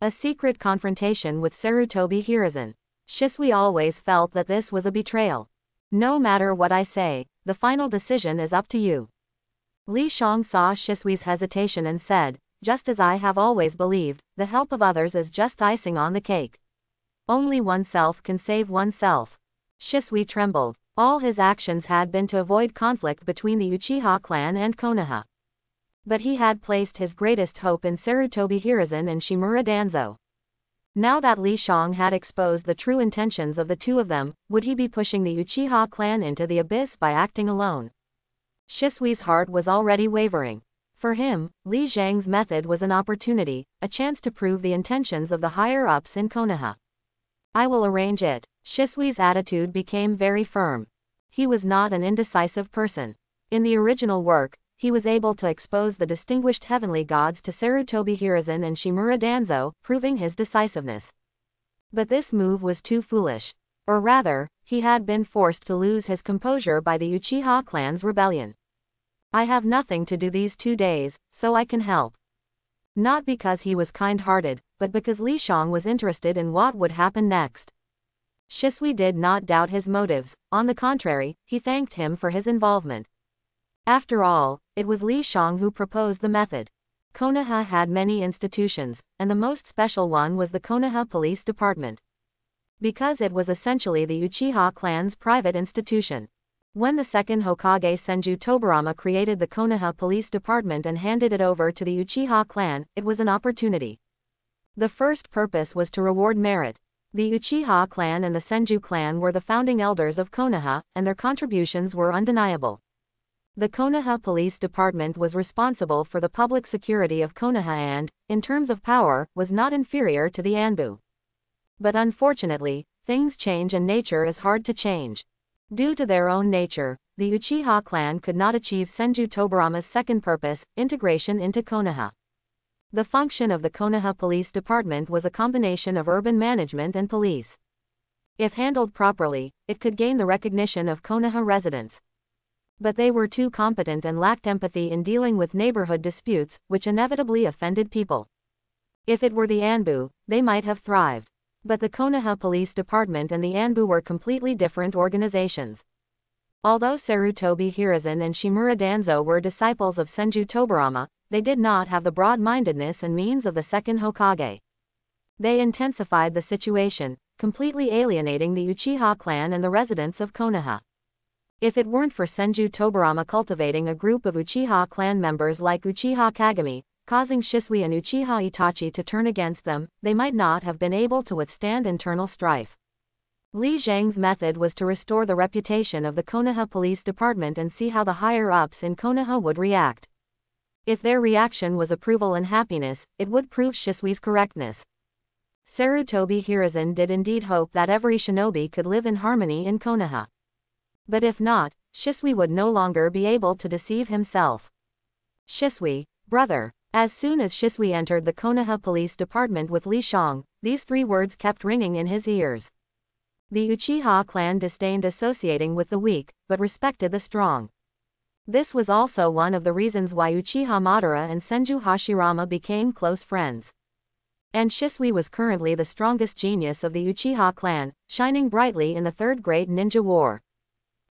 A secret confrontation with Sarutobi Hiruzen. Shisui always felt that this was a betrayal. No matter what I say, the final decision is up to you. Li Shang saw Shisui's hesitation and said, just as I have always believed, the help of others is just icing on the cake. Only oneself can save oneself. Shisui trembled. All his actions had been to avoid conflict between the Uchiha clan and Konoha. But he had placed his greatest hope in Sarutobi Hiruzen and Shimura Danzo. Now that Li Shang had exposed the true intentions of the two of them, would he be pushing the Uchiha clan into the abyss by acting alone? Shisui's heart was already wavering. For him, Li Shang's method was an opportunity, a chance to prove the intentions of the higher-ups in Konoha. I will arrange it. Shisui's attitude became very firm. He was not an indecisive person. In the original work, he was able to expose the distinguished heavenly gods to Sarutobi Hiruzen and Shimura Danzo, proving his decisiveness. But this move was too foolish. Or rather, he had been forced to lose his composure by the Uchiha clan's rebellion. I have nothing to do these two days, so I can help. Not because he was kind-hearted, but because Li Shang was interested in what would happen next. Shisui did not doubt his motives, on the contrary, he thanked him for his involvement. After all, it was Li Shang who proposed the method. Konoha had many institutions, and the most special one was the Konoha Police Department. Because it was essentially the Uchiha clan's private institution. When the second Hokage Senju Tobirama created the Konoha Police Department and handed it over to the Uchiha clan, it was an opportunity. The first purpose was to reward merit. The Uchiha clan and the Senju clan were the founding elders of Konoha, and their contributions were undeniable. The Konoha Police Department was responsible for the public security of Konoha and, in terms of power, was not inferior to the Anbu. But unfortunately, things change and nature is hard to change. Due to their own nature, the Uchiha clan could not achieve Senju Tobirama's second purpose, integration into Konoha. The function of the Konoha Police Department was a combination of urban management and police. If handled properly, it could gain the recognition of Konoha residents, but they were too competent and lacked empathy in dealing with neighborhood disputes, which inevitably offended people. If it were the Anbu, they might have thrived. But the Konoha Police Department and the Anbu were completely different organizations. Although Sarutobi Hiruzen and Shimura Danzo were disciples of Senju Tobirama, they did not have the broad-mindedness and means of the second Hokage. They intensified the situation, completely alienating the Uchiha clan and the residents of Konoha. If it weren't for Senju Tobirama cultivating a group of Uchiha clan members like Uchiha Kagami, causing Shisui and Uchiha Itachi to turn against them, they might not have been able to withstand internal strife. Li Shang's method was to restore the reputation of the Konoha Police Department and see how the higher-ups in Konoha would react. If their reaction was approval and happiness, it would prove Shisui's correctness. Sarutobi Hiruzen did indeed hope that every shinobi could live in harmony in Konoha. But if not, Shisui would no longer be able to deceive himself. Shisui, brother. As soon as Shisui entered the Konoha police department with Li Shang, these three words kept ringing in his ears. The Uchiha clan disdained associating with the weak, but respected the strong. This was also one of the reasons why Uchiha Madara and Senju Hashirama became close friends. And Shisui was currently the strongest genius of the Uchiha clan, shining brightly in the Third Great Ninja War.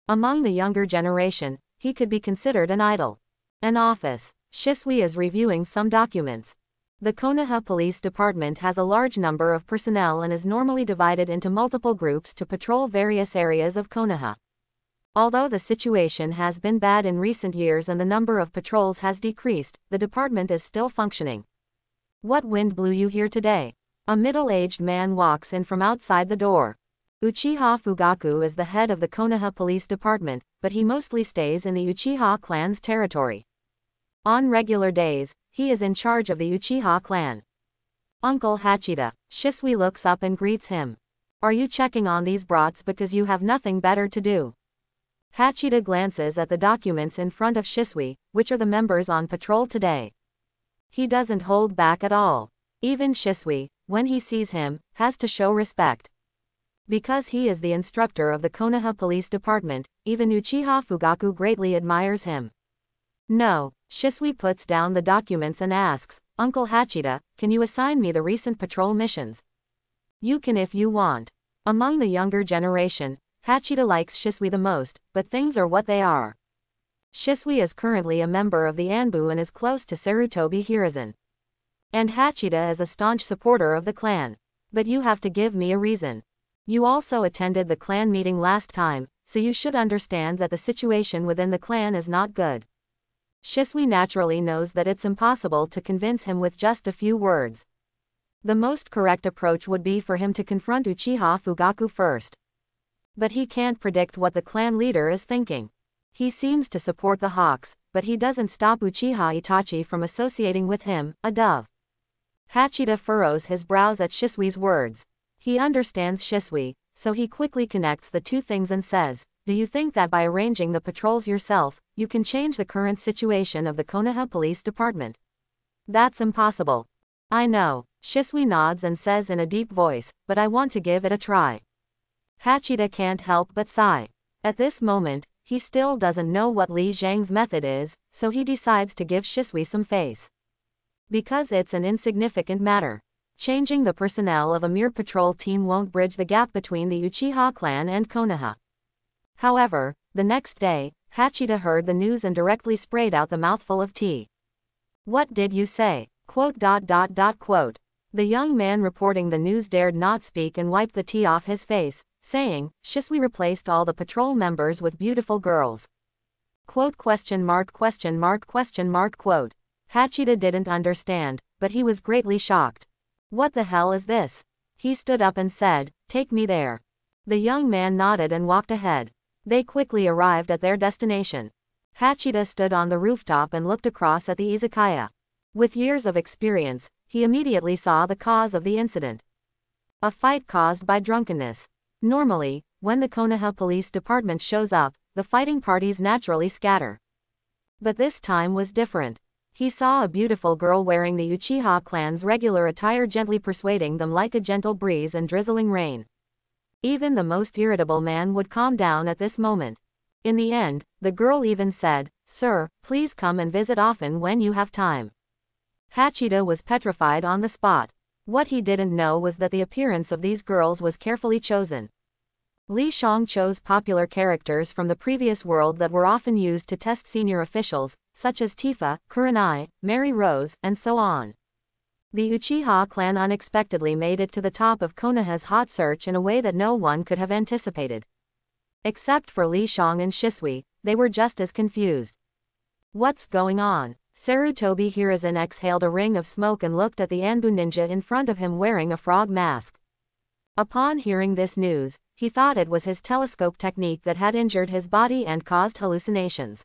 Among the younger generation, he could be considered an idol. An office. Shisui is reviewing some documents. The Konoha Police Department has a large number of personnel and is normally divided into multiple groups to patrol various areas of Konoha. Although the situation has been bad in recent years and the number of patrols has decreased, the department is still functioning. What wind blew you here today? A middle-aged man walks in from outside the door. Uchiha Fugaku is the head of the Konoha Police Department, but he mostly stays in the Uchiha clan's territory. On regular days, he is in charge of the Uchiha clan. Uncle Hachida, Shisui looks up and greets him. Are you checking on these brats because you have nothing better to do? Hachida glances at the documents in front of Shisui, which are the members on patrol today. He doesn't hold back at all. Even Shisui, when he sees him, has to show respect. Because he is the instructor of the Konoha Police Department, even Uchiha Fugaku greatly admires him. No, Shisui puts down the documents and asks, Uncle Hachida, can you assign me the recent patrol missions? You can if you want. Among the younger generation, Hachida likes Shisui the most, but things are what they are. Shisui is currently a member of the Anbu and is close to Sarutobi Hiruzen. And Hachida is a staunch supporter of the clan. But you have to give me a reason. You also attended the clan meeting last time, so you should understand that the situation within the clan is not good. Shisui naturally knows that it's impossible to convince him with just a few words. The most correct approach would be for him to confront Uchiha Fugaku first. But he can't predict what the clan leader is thinking. He seems to support the Hawks, but he doesn't stop Uchiha Itachi from associating with him, a dove. Hachida furrows his brows at Shisui's words. He understands Shisui, so he quickly connects the two things and says, do you think that by arranging the patrols yourself, you can change the current situation of the Konoha Police Department? That's impossible. I know. Shisui nods and says in a deep voice, but I want to give it a try. Hachida can't help but sigh. At this moment, he still doesn't know what Li Shang's method is, so he decides to give Shisui some face. Because it's an insignificant matter. Changing the personnel of a mere patrol team won't bridge the gap between the Uchiha clan and Konoha. However, the next day, Hachida heard the news and directly sprayed out the mouthful of tea. What did you say? Quote dot dot dot quote. The young man reporting the news dared not speak and wiped the tea off his face, saying, Shisui replaced all the patrol members with beautiful girls. Quote question mark question mark question mark quote. Hachida didn't understand, but he was greatly shocked. What the hell is this? He stood up and said, Take me there. The young man nodded and walked ahead. They quickly arrived at their destination. Hachida stood on the rooftop and looked across at the izakaya. With years of experience, he immediately saw the cause of the incident. A fight caused by drunkenness. Normally, when the Konoha Police Department shows up, the fighting parties naturally scatter. But this time was different. He saw a beautiful girl wearing the Uchiha clan's regular attire gently persuading them like a gentle breeze and drizzling rain. Even the most irritable man would calm down at this moment. In the end, the girl even said, Sir, please come and visit often when you have time. Hachida was petrified on the spot. What he didn't know was that the appearance of these girls was carefully chosen. Li Shang chose popular characters from the previous world that were often used to test senior officials, such as Tifa, Kurenai, Mary Rose, and so on. The Uchiha clan unexpectedly made it to the top of Konoha's hot search in a way that no one could have anticipated. Except for Li Shang and Shisui, they were just as confused. What's going on? Sarutobi Hiruzen exhaled a ring of smoke and looked at the Anbu ninja in front of him wearing a frog mask. Upon hearing this news, he thought it was his telescope technique that had injured his body and caused hallucinations.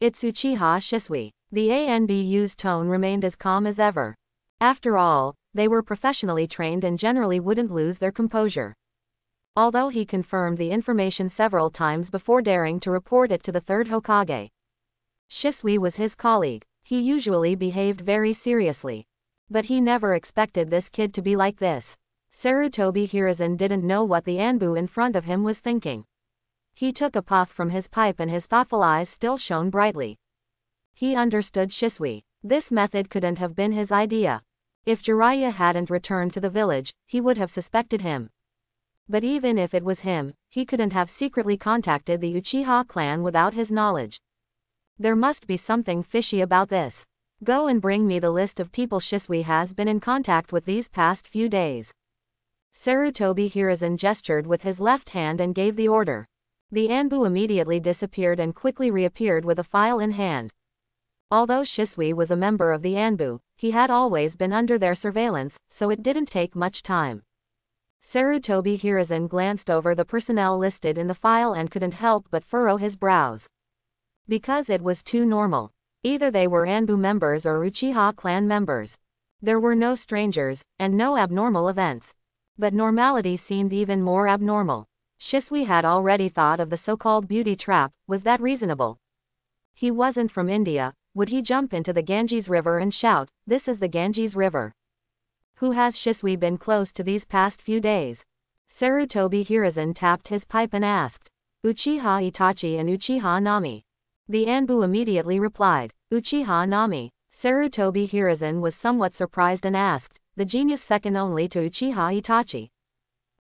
It's Uchiha Shisui. The ANBU's tone remained as calm as ever. After all, they were professionally trained and generally wouldn't lose their composure. Although he confirmed the information several times before daring to report it to the third Hokage. Shisui was his colleague. He usually behaved very seriously. But he never expected this kid to be like this. Sarutobi Hiruzen didn't know what the Anbu in front of him was thinking. He took a puff from his pipe and his thoughtful eyes still shone brightly. He understood Shisui. This method couldn't have been his idea. If Jiraiya hadn't returned to the village, he would have suspected him. But even if it was him, he couldn't have secretly contacted the Uchiha clan without his knowledge. There must be something fishy about this. Go and bring me the list of people Shisui has been in contact with these past few days. Sarutobi Hiruzen gestured with his left hand and gave the order. The Anbu immediately disappeared and quickly reappeared with a file in hand. Although Shisui was a member of the Anbu, he had always been under their surveillance, so it didn't take much time. Sarutobi Hiruzen glanced over the personnel listed in the file and couldn't help but furrow his brows. Because it was too normal. Either they were Anbu members or Uchiha clan members. There were no strangers, and no abnormal events. But normality seemed even more abnormal. Shisui had already thought of the so-called beauty trap, was that reasonable? He wasn't from India, would he jump into the Ganges River and shout, this is the Ganges River? Who has Shisui been close to these past few days? Sarutobi Hiruzen tapped his pipe and asked. Uchiha Itachi and Uchiha Nami. The Anbu immediately replied, Uchiha Nami. Sarutobi Hiruzen was somewhat surprised and asked, the genius second only to Uchiha Itachi.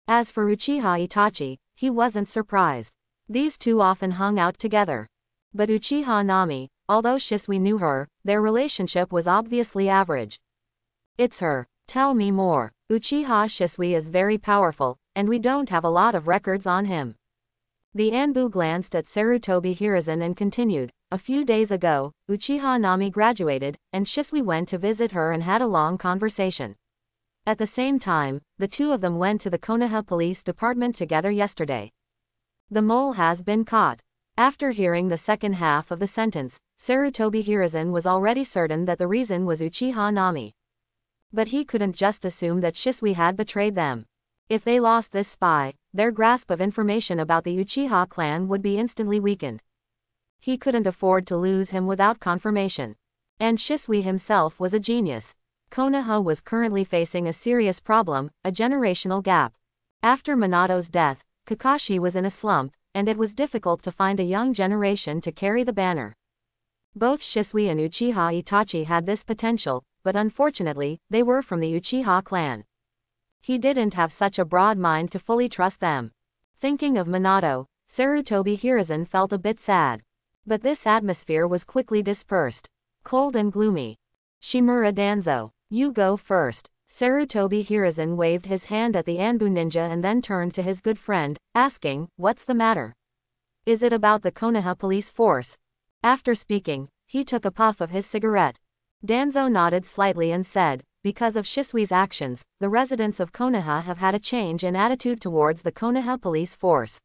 As for Uchiha Itachi, he wasn't surprised. These two often hung out together. But Uchiha Nami, although Shisui knew her, their relationship was obviously average. It's her. Tell me more. Uchiha Shisui is very powerful, and we don't have a lot of records on him. The Anbu glanced at Sarutobi Hiruzen and continued, a few days ago, Uchiha Nami graduated, and Shisui went to visit her and had a long conversation. At the same time, the two of them went to the Konoha Police Department together yesterday. The mole has been caught. After hearing the second half of the sentence, Sarutobi Hiruzen was already certain that the reason was Uchiha Nami. But he couldn't just assume that Shisui had betrayed them. If they lost this spy, their grasp of information about the Uchiha clan would be instantly weakened. He couldn't afford to lose him without confirmation. And Shisui himself was a genius. Konoha was currently facing a serious problem, a generational gap. After Minato's death, Kakashi was in a slump, and it was difficult to find a young generation to carry the banner. Both Shisui and Uchiha Itachi had this potential, but unfortunately, they were from the Uchiha clan. He didn't have such a broad mind to fully trust them. Thinking of Minato, Sarutobi Hiruzen felt a bit sad. But this atmosphere was quickly dispersed. Cold and gloomy. Shimura Danzo, you go first. Sarutobi Hiruzen waved his hand at the Anbu ninja and then turned to his good friend, asking, What's the matter? Is it about the Konoha police force? After speaking, he took a puff of his cigarette. Danzo nodded slightly and said, Because of Shisui's actions, the residents of Konoha have had a change in attitude towards the Konoha police force.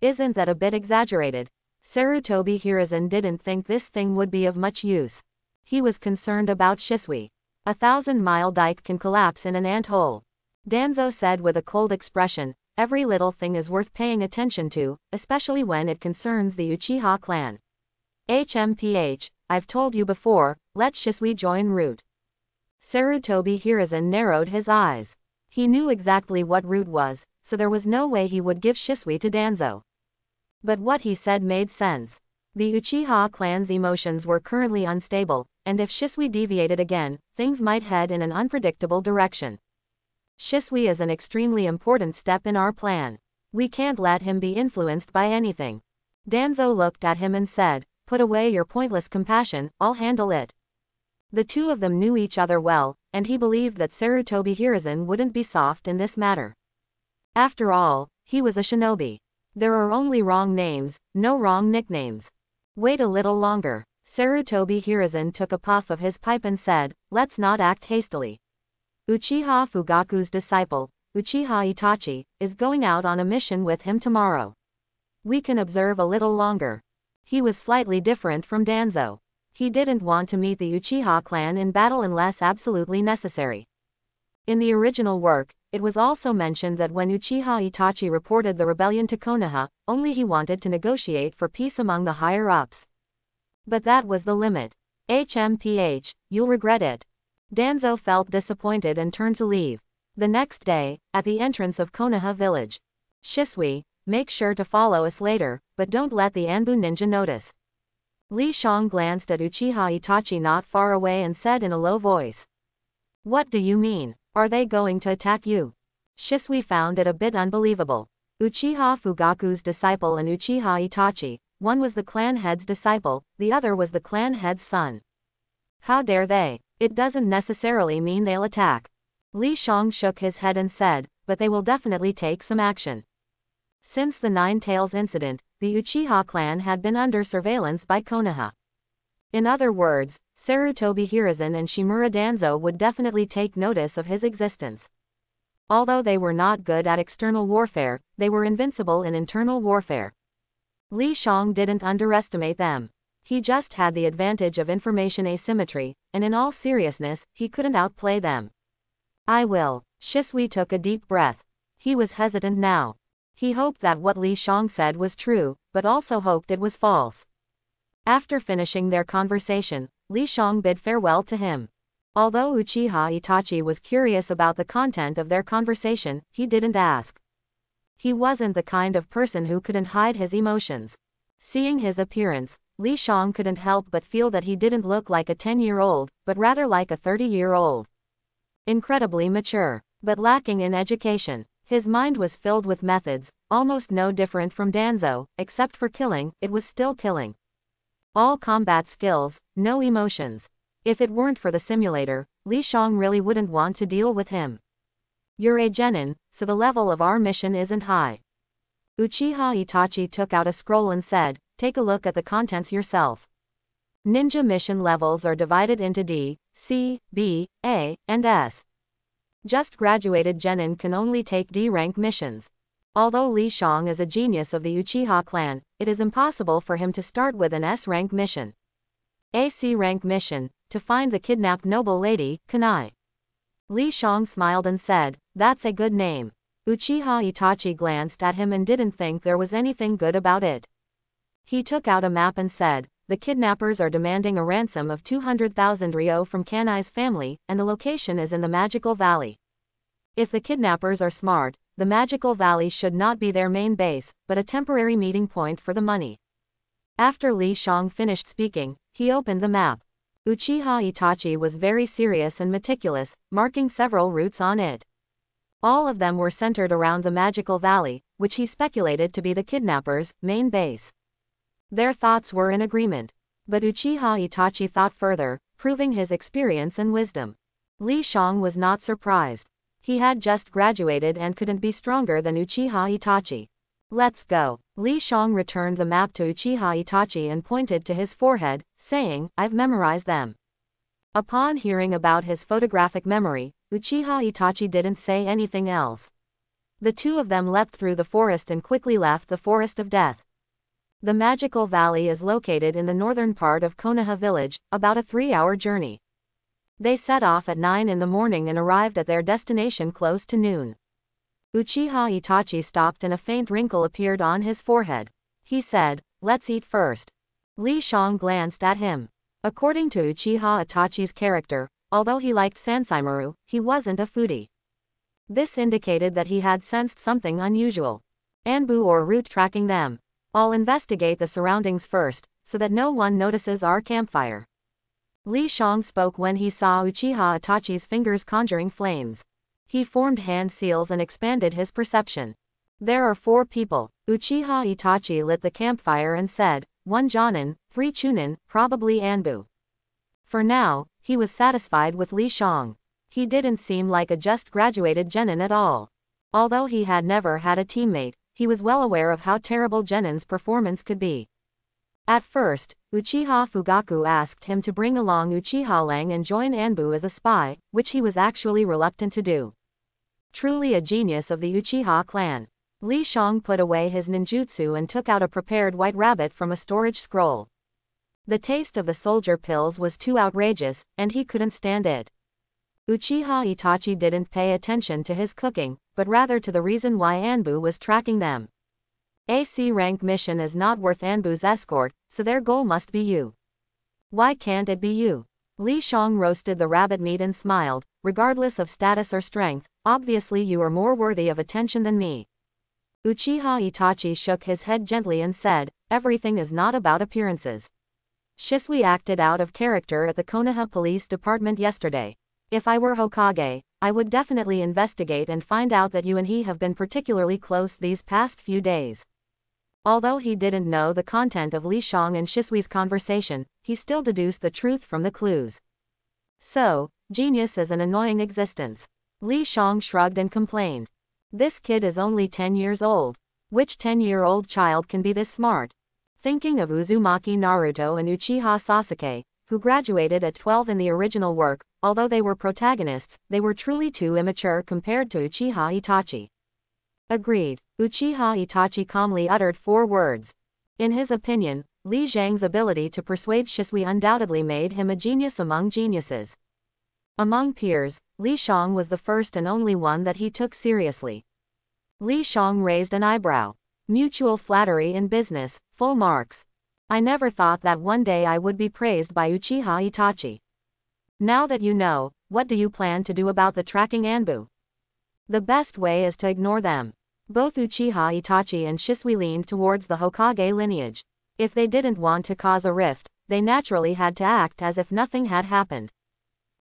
Isn't that a bit exaggerated? Sarutobi Hiruzen didn't think this thing would be of much use. He was concerned about Shisui. A thousand-mile dike can collapse in an ant hole. Danzo said with a cold expression, every little thing is worth paying attention to, especially when it concerns the Uchiha clan. HMPH, I've told you before, let Shisui join Root. Sarutobi Hiruzen narrowed his eyes. He knew exactly what Root was, so there was no way he would give Shisui to Danzo. But what he said made sense. The Uchiha clan's emotions were currently unstable, and if Shisui deviated again, things might head in an unpredictable direction. Shisui is an extremely important step in our plan. We can't let him be influenced by anything. Danzo looked at him and said, Put away your pointless compassion, I'll handle it. The two of them knew each other well, and he believed that Sarutobi Hiruzen wouldn't be soft in this matter. After all, he was a shinobi. There are only wrong names, no wrong nicknames. Wait a little longer. Sarutobi Hiruzen took a puff of his pipe and said, Let's not act hastily. Uchiha Fugaku's disciple, Uchiha Itachi, is going out on a mission with him tomorrow. We can observe a little longer. He was slightly different from Danzo. He didn't want to meet the Uchiha clan in battle unless absolutely necessary. In the original work, it was also mentioned that when Uchiha Itachi reported the rebellion to Konoha, only he wanted to negotiate for peace among the higher-ups. But that was the limit. HMPH, you'll regret it. Danzo felt disappointed and turned to leave. The next day, at the entrance of Konoha village. Shisui, make sure to follow us later, but don't let the Anbu ninja notice. Li Shang glanced at Uchiha Itachi not far away and said in a low voice. What do you mean? Are they going to attack you? Shisui found it a bit unbelievable. Uchiha Fugaku's disciple and Uchiha Itachi, one was the clan head's disciple, the other was the clan head's son. How dare they? It doesn't necessarily mean they'll attack. Li Shang shook his head and said, but they will definitely take some action. Since the Nine Tails incident, the Uchiha clan had been under surveillance by Konoha. In other words, Sarutobi Hiruzen and Shimura Danzo would definitely take notice of his existence. Although they were not good at external warfare, they were invincible in internal warfare. Li Shang didn't underestimate them. He just had the advantage of information asymmetry, and in all seriousness, he couldn't outplay them. I will. Shisui took a deep breath. He was hesitant now. He hoped that what Li Shang said was true, but also hoped it was false. After finishing their conversation, Li Shang bid farewell to him. Although Uchiha Itachi was curious about the content of their conversation, he didn't ask. He wasn't the kind of person who couldn't hide his emotions. Seeing his appearance, Li Shang couldn't help but feel that he didn't look like a 10-year-old, but rather like a 30-year-old. Incredibly mature, but lacking in education. His mind was filled with methods, almost no different from Danzo, except for killing, it was still killing. All combat skills, no emotions. If it weren't for the simulator, Li Shang really wouldn't want to deal with him. You're a genin, so the level of our mission isn't high. Uchiha Itachi took out a scroll and said, take a look at the contents yourself. Ninja mission levels are divided into D, C, B, A, and S. Just graduated genin can only take D rank missions. Although Li Shang is a genius of the Uchiha clan, it is impossible for him to start with an S rank mission. AC rank mission, to find the kidnapped noble lady, Kanai. Li Shang smiled and said, That's a good name. Uchiha Itachi glanced at him and didn't think there was anything good about it. He took out a map and said, the kidnappers are demanding a ransom of 200,000 ryo from Kanai's family, and the location is in the Magical Valley. If the kidnappers are smart, the Magical Valley should not be their main base, but a temporary meeting point for the money. After Li Shang finished speaking, he opened the map. Uchiha Itachi was very serious and meticulous, marking several routes on it. All of them were centered around the Magical Valley, which he speculated to be the kidnappers' main base. Their thoughts were in agreement. But Uchiha Itachi thought further, proving his experience and wisdom. Li Shang was not surprised. He had just graduated and couldn't be stronger than Uchiha Itachi. Let's go. Li Shang returned the map to Uchiha Itachi and pointed to his forehead, saying, I've memorized them. Upon hearing about his photographic memory, Uchiha Itachi didn't say anything else. The two of them leapt through the forest and quickly left the forest of death. The Magical Valley is located in the northern part of Konoha village, about a three-hour journey. They set off at 9 in the morning and arrived at their destination close to noon. Uchiha Itachi stopped and a faint wrinkle appeared on his forehead. He said, let's eat first. Li Shang glanced at him. According to Uchiha Itachi's character, although he liked Sansaimaru, he wasn't a foodie. This indicated that he had sensed something unusual. Anbu or Root tracking them. I'll investigate the surroundings first, so that no one notices our campfire. Li Shang spoke when he saw Uchiha Itachi's fingers conjuring flames. He formed hand seals and expanded his perception. There are four people. Uchiha Itachi lit the campfire and said, one Jonin, three Chunin, probably Anbu. For now, he was satisfied with Li Shang. He didn't seem like a just graduated genin at all. Although he had never had a teammate, he was well aware of how terrible Genin's performance could be. At first, Uchiha Fugaku asked him to bring along Uchiha Lang and join Anbu as a spy, which he was actually reluctant to do. Truly a genius of the Uchiha clan. Li Shang put away his ninjutsu and took out a prepared white rabbit from a storage scroll. The taste of the soldier pills was too outrageous, and he couldn't stand it. Uchiha Itachi didn't pay attention to his cooking, but rather to the reason why Anbu was tracking them. AC rank mission is not worth Anbu's escort, so their goal must be you. Why can't it be you? Li Shang roasted the rabbit meat and smiled, regardless of status or strength, obviously you are more worthy of attention than me. Uchiha Itachi shook his head gently and said, everything is not about appearances. Shisui acted out of character at the Konoha Police Department yesterday. If I were Hokage, I would definitely investigate and find out that you and he have been particularly close these past few days. Although he didn't know the content of Li Shang and Shisui's conversation, he still deduced the truth from the clues. So, genius is an annoying existence. Li Shang shrugged and complained. This kid is only 10 years old. Which 10-year-old child can be this smart? Thinking of Uzumaki Naruto and Uchiha Sasuke, who graduated at 12 in the original work, Although they were protagonists, they were truly too immature compared to Uchiha Itachi. Agreed. Uchiha Itachi calmly uttered four words. In his opinion, Li Shang's ability to persuade Shisui undoubtedly made him a genius among geniuses. Among peers, Li Shang was the first and only one that he took seriously. Li Shang raised an eyebrow. Mutual flattery in business, full marks. I never thought that one day I would be praised by Uchiha Itachi. Now that you know, what do you plan to do about the tracking Anbu? The best way is to ignore them. Both Uchiha Itachi and Shisui leaned towards the Hokage lineage. If they didn't want to cause a rift, they naturally had to act as if nothing had happened.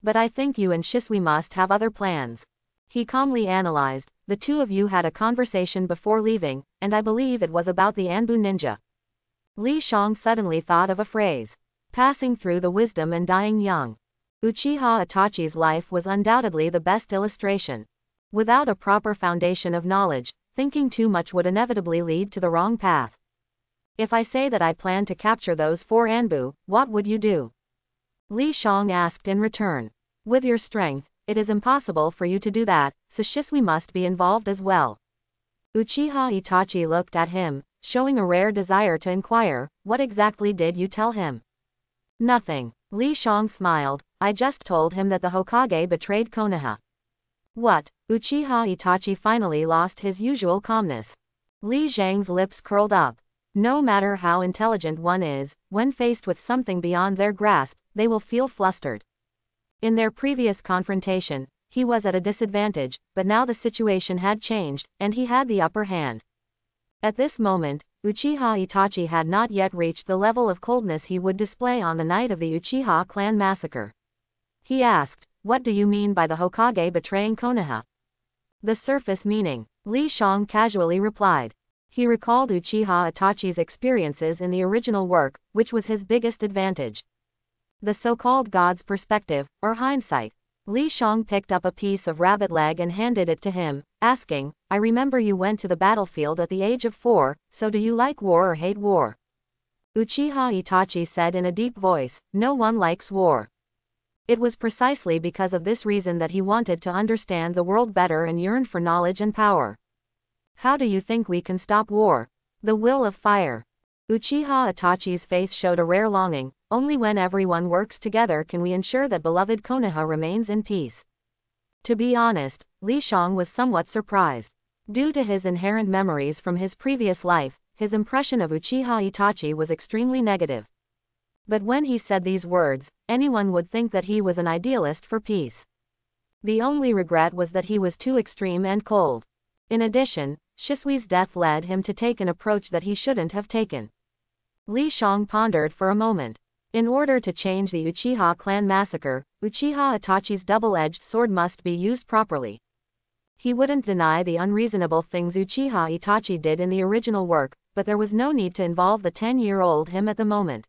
But I think you and Shisui must have other plans. He calmly analyzed, the two of you had a conversation before leaving, and I believe it was about the Anbu ninja. Li Shang suddenly thought of a phrase. Passing through the wisdom and dying young. Uchiha Itachi's life was undoubtedly the best illustration. Without a proper foundation of knowledge, thinking too much would inevitably lead to the wrong path. If I say that I plan to capture those four Anbu, what would you do? Li Shang asked in return. With your strength, it is impossible for you to do that, so Shisui must be involved as well. Uchiha Itachi looked at him, showing a rare desire to inquire, what exactly did you tell him? Nothing. Li Shang smiled, I just told him that the Hokage betrayed Konoha. What? Uchiha Itachi finally lost his usual calmness. Li Shang's lips curled up. No matter how intelligent one is, when faced with something beyond their grasp, they will feel flustered. In their previous confrontation, he was at a disadvantage, but now the situation had changed, and he had the upper hand. At this moment, Uchiha Itachi had not yet reached the level of coldness he would display on the night of the Uchiha clan massacre. He asked, What do you mean by the Hokage betraying Konoha? The surface meaning, Li Shang casually replied. He recalled Uchiha Itachi's experiences in the original work, which was his biggest advantage. The so-called God's perspective, or hindsight. Li Shang picked up a piece of rabbit leg and handed it to him, asking, I remember you went to the battlefield at the age of four, so do you like war or hate war? Uchiha Itachi said in a deep voice, No one likes war. It was precisely because of this reason that he wanted to understand the world better and yearned for knowledge and power. How do you think we can stop war? The will of fire. Uchiha Itachi's face showed a rare longing, only when everyone works together can we ensure that beloved Konoha remains in peace. To be honest, Li Shang was somewhat surprised. Due to his inherent memories from his previous life, his impression of Uchiha Itachi was extremely negative. But when he said these words, anyone would think that he was an idealist for peace. The only regret was that he was too extreme and cold. In addition, Shisui's death led him to take an approach that he shouldn't have taken. Li Shang pondered for a moment. In order to change the Uchiha clan massacre, Uchiha Itachi's double-edged sword must be used properly. He wouldn't deny the unreasonable things Uchiha Itachi did in the original work, but there was no need to involve the 10-year-old him at the moment.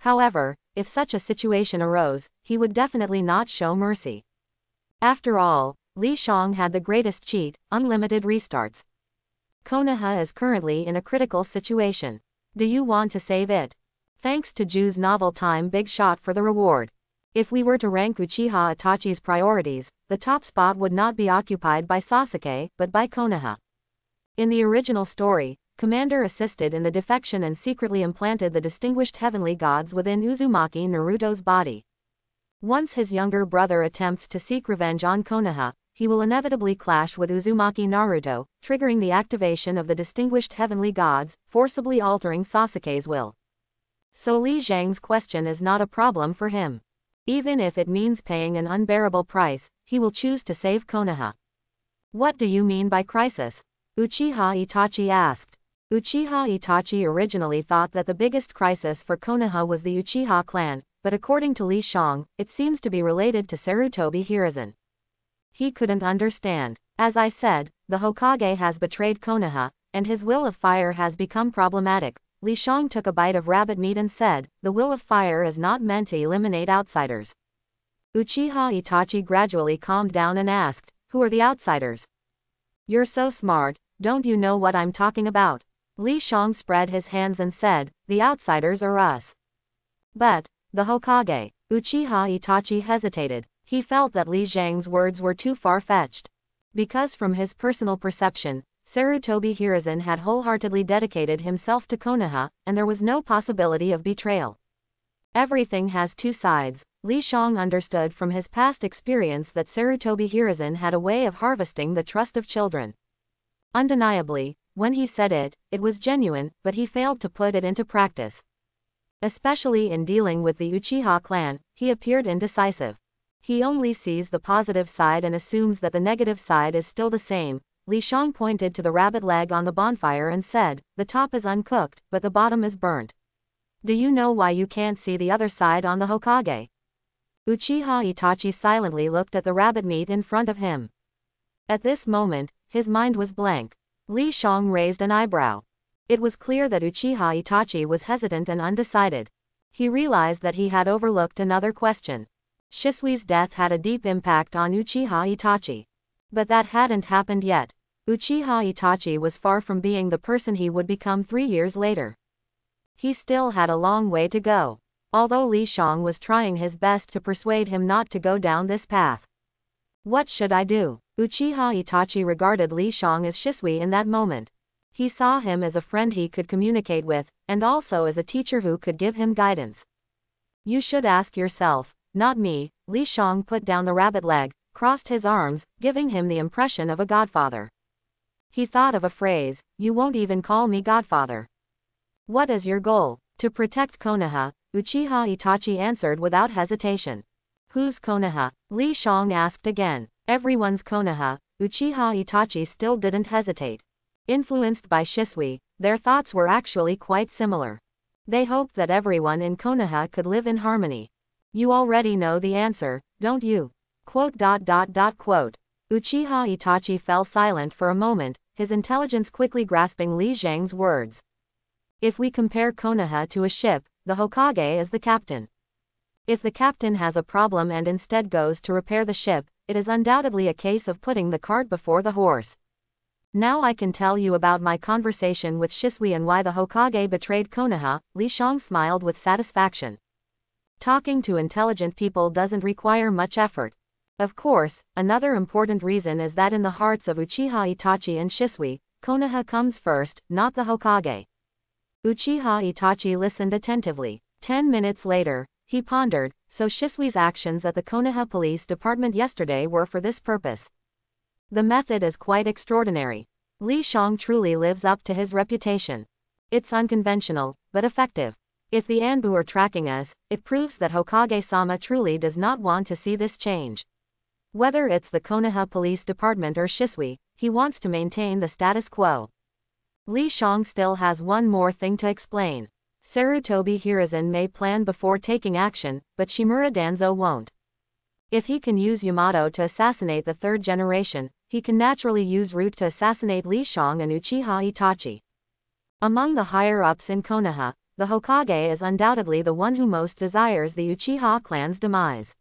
However, if such a situation arose, he would definitely not show mercy. After all, Li Shang had the greatest cheat, unlimited restarts. Konoha is currently in a critical situation. Do you want to save it? Thanks to Ju's novel Time Big Shot for the reward. If we were to rank Uchiha Itachi's priorities, the top spot would not be occupied by Sasuke, but by Konoha. In the original story, Commander assisted in the defection and secretly implanted the distinguished heavenly gods within Uzumaki Naruto's body. Once his younger brother attempts to seek revenge on Konoha, he will inevitably clash with Uzumaki Naruto, triggering the activation of the distinguished heavenly gods, forcibly altering Sasuke's will. So Li Shang's question is not a problem for him. Even if it means paying an unbearable price, he will choose to save Konoha. What do you mean by crisis? Uchiha Itachi asked. Uchiha Itachi originally thought that the biggest crisis for Konoha was the Uchiha clan, but according to Li Shang, it seems to be related to Sarutobi Hiruzen. He couldn't understand. As I said, the Hokage has betrayed Konoha, and his will of fire has become problematic, Li Shang took a bite of rabbit meat and said, The will of fire is not meant to eliminate outsiders. Uchiha Itachi gradually calmed down and asked, Who are the outsiders? You're so smart, don't you know what I'm talking about? Li Shang spread his hands and said, The outsiders are us. But, the Hokage, Uchiha Itachi hesitated. He felt that Li Shang's words were too far-fetched. Because from his personal perception, Sarutobi Hiruzen had wholeheartedly dedicated himself to Konoha, and there was no possibility of betrayal. Everything has two sides. Li Shang understood from his past experience that Sarutobi Hiruzen had a way of harvesting the trust of children. Undeniably, when he said it, it was genuine, but he failed to put it into practice. Especially in dealing with the Uchiha clan, he appeared indecisive. He only sees the positive side and assumes that the negative side is still the same, Li Shang pointed to the rabbit leg on the bonfire and said, The top is uncooked, but the bottom is burnt. Do you know why you can't see the other side on the Hokage? Uchiha Itachi silently looked at the rabbit meat in front of him. At this moment, his mind was blank. Li Shang raised an eyebrow. It was clear that Uchiha Itachi was hesitant and undecided. He realized that he had overlooked another question. Shisui's death had a deep impact on Uchiha Itachi. But that hadn't happened yet. Uchiha Itachi was far from being the person he would become three years later. He still had a long way to go. Although Li Shang was trying his best to persuade him not to go down this path. What should I do? Uchiha Itachi regarded Li Shang as Shisui in that moment. He saw him as a friend he could communicate with, and also as a teacher who could give him guidance. You should ask yourself, not me, Li Shang put down the rabbit leg, crossed his arms, giving him the impression of a godfather. He thought of a phrase, you won't even call me godfather. What is your goal? To protect Konoha, Uchiha Itachi answered without hesitation. Who's Konoha? Li Shang asked again. Everyone's Konoha, Uchiha Itachi still didn't hesitate. Influenced by Shisui, their thoughts were actually quite similar. They hoped that everyone in Konoha could live in harmony. You already know the answer, don't you? Quote dot dot dot quote. Uchiha Itachi fell silent for a moment, his intelligence quickly grasping Li Shang's words. If we compare Konoha to a ship, the Hokage is the captain. If the captain has a problem and instead goes to repair the ship, it is undoubtedly a case of putting the cart before the horse. Now I can tell you about my conversation with Shisui and why the Hokage betrayed Konoha, Li Shang smiled with satisfaction. Talking to intelligent people doesn't require much effort. Of course, another important reason is that in the hearts of Uchiha Itachi and Shisui, Konoha comes first, not the Hokage. Uchiha Itachi listened attentively. Ten minutes later, he pondered, so Shisui's actions at the Konoha Police Department yesterday were for this purpose. The method is quite extraordinary. Li Shang truly lives up to his reputation. It's unconventional, but effective. If the Anbu are tracking us, it proves that Hokage-sama truly does not want to see this change. Whether it's the Konoha Police Department or Shisui, he wants to maintain the status quo. Li Shang still has one more thing to explain. Sarutobi Hiruzen may plan before taking action, but Shimura Danzo won't. If he can use Yamato to assassinate the third generation, he can naturally use Root to assassinate Li Shang and Uchiha Itachi. Among the higher-ups in Konoha, the Hokage is undoubtedly the one who most desires the Uchiha clan's demise.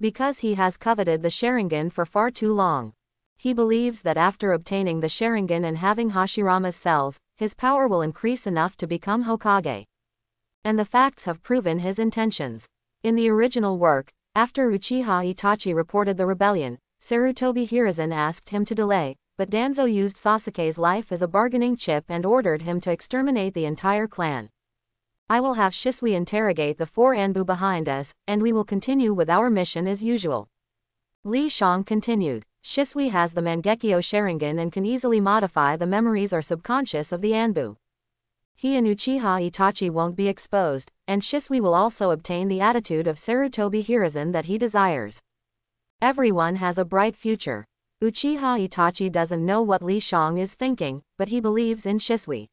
Because he has coveted the Sharingan for far too long. He believes that after obtaining the Sharingan and having Hashirama's cells, his power will increase enough to become Hokage. And the facts have proven his intentions. In the original work, after Uchiha Itachi reported the rebellion, Sarutobi Hiruzen asked him to delay, but Danzo used Sasuke's life as a bargaining chip and ordered him to exterminate the entire clan. I will have Shisui interrogate the four Anbu behind us, and we will continue with our mission as usual. Li Shang continued. Shisui has the Mangekyo Sharingan and can easily modify the memories or subconscious of the Anbu. He and Uchiha Itachi won't be exposed, and Shisui will also obtain the attitude of Sarutobi Hiruzen that he desires. Everyone has a bright future. Uchiha Itachi doesn't know what Li Shang is thinking, but he believes in Shisui.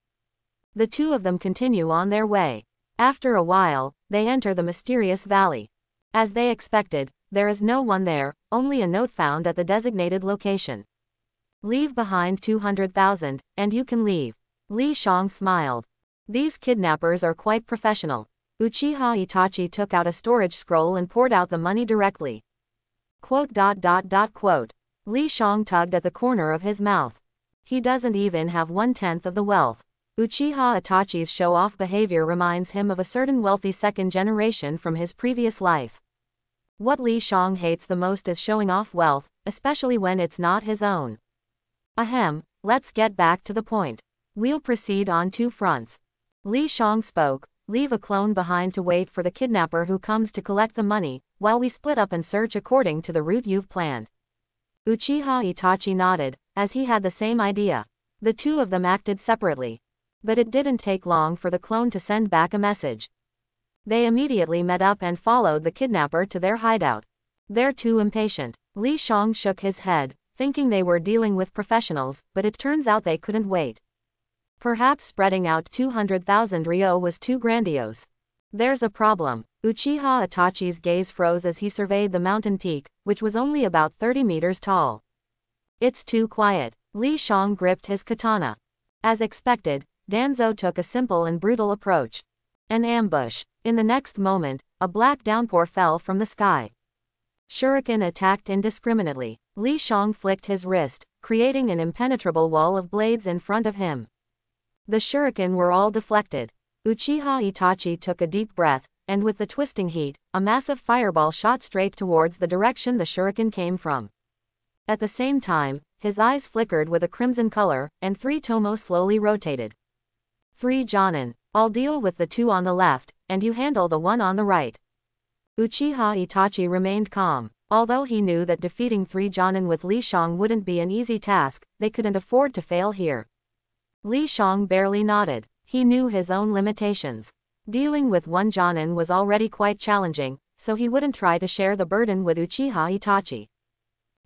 The two of them continue on their way. After a while, they enter the mysterious valley. As they expected, there is no one there, only a note found at the designated location. Leave behind 200,000, and you can leave. Li Shang smiled. These kidnappers are quite professional. Uchiha Itachi took out a storage scroll and poured out the money directly. Quote dot dot dot quote. Li Shang tugged at the corner of his mouth. He doesn't even have one-tenth of the wealth. Uchiha Itachi's show-off behavior reminds him of a certain wealthy second generation from his previous life. What Li Shang hates the most is showing off wealth, especially when it's not his own. Ahem, let's get back to the point. We'll proceed on two fronts. Li Shang spoke, leave a clone behind to wait for the kidnapper who comes to collect the money, while we split up and search according to the route you've planned. Uchiha Itachi nodded, as he had the same idea. The two of them acted separately. But it didn't take long for the clone to send back a message. They immediately met up and followed the kidnapper to their hideout. They're too impatient. Li Shang shook his head, thinking they were dealing with professionals, but it turns out they couldn't wait. Perhaps spreading out 200,000 ryo was too grandiose. There's a problem. Uchiha Itachi's gaze froze as he surveyed the mountain peak, which was only about 30 meters tall. It's too quiet. Li Shang gripped his katana. As expected, Danzo took a simple and brutal approach. An ambush. In the next moment, a black downpour fell from the sky. Shuriken attacked indiscriminately. Li Shang flicked his wrist, creating an impenetrable wall of blades in front of him. The shuriken were all deflected. Uchiha Itachi took a deep breath, and with the twisting heat, a massive fireball shot straight towards the direction the shuriken came from. At the same time, his eyes flickered with a crimson color, and three tomo slowly rotated. Three Jonin. I'll deal with the two on the left, and you handle the one on the right. Uchiha Itachi remained calm. Although he knew that defeating three Jonin with Li Shang wouldn't be an easy task, they couldn't afford to fail here. Li Shang barely nodded. He knew his own limitations. Dealing with one Jonin was already quite challenging, so he wouldn't try to share the burden with Uchiha Itachi.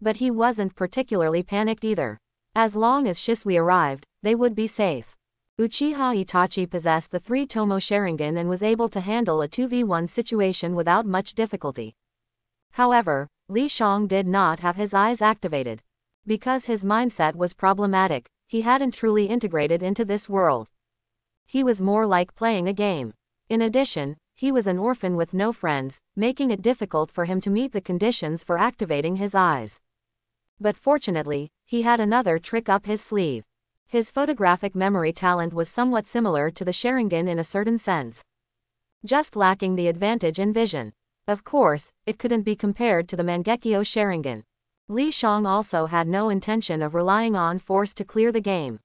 But he wasn't particularly panicked either. As long as Shisui arrived, they would be safe. Uchiha Itachi possessed the three Tomo Sharingan and was able to handle a 2v1 situation without much difficulty. However, Li Shang did not have his eyes activated. Because his mindset was problematic, he hadn't truly integrated into this world. He was more like playing a game. In addition, he was an orphan with no friends, making it difficult for him to meet the conditions for activating his eyes. But fortunately, he had another trick up his sleeve. His photographic memory talent was somewhat similar to the Sharingan in a certain sense. Just lacking the advantage in vision. Of course, it couldn't be compared to the Mangekyo Sharingan. Li Shang also had no intention of relying on force to clear the game.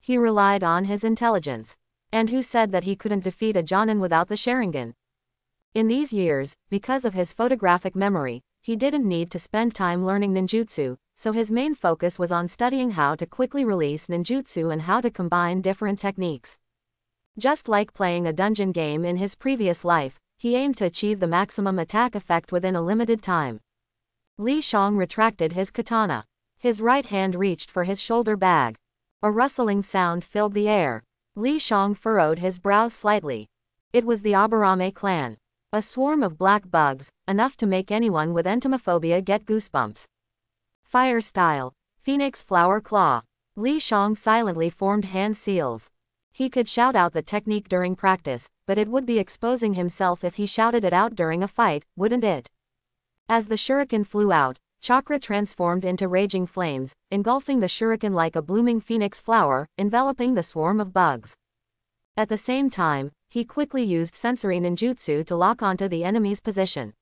He relied on his intelligence. And who said that he couldn't defeat a Jonin without the Sharingan? In these years, because of his photographic memory, he didn't need to spend time learning ninjutsu, so his main focus was on studying how to quickly release ninjutsu and how to combine different techniques. Just like playing a dungeon game in his previous life, he aimed to achieve the maximum attack effect within a limited time. Li Shang retracted his katana. His right hand reached for his shoulder bag. A rustling sound filled the air. Li Shang furrowed his brows slightly. It was the Aburame clan. A swarm of black bugs, enough to make anyone with entomophobia get goosebumps. Fire style. Phoenix flower claw. Li Shang silently formed hand seals. He could shout out the technique during practice, but it would be exposing himself if he shouted it out during a fight, wouldn't it? As the shuriken flew out, chakra transformed into raging flames, engulfing the shuriken like a blooming phoenix flower, enveloping the swarm of bugs. At the same time, he quickly used sensory ninjutsu to lock onto the enemy's position.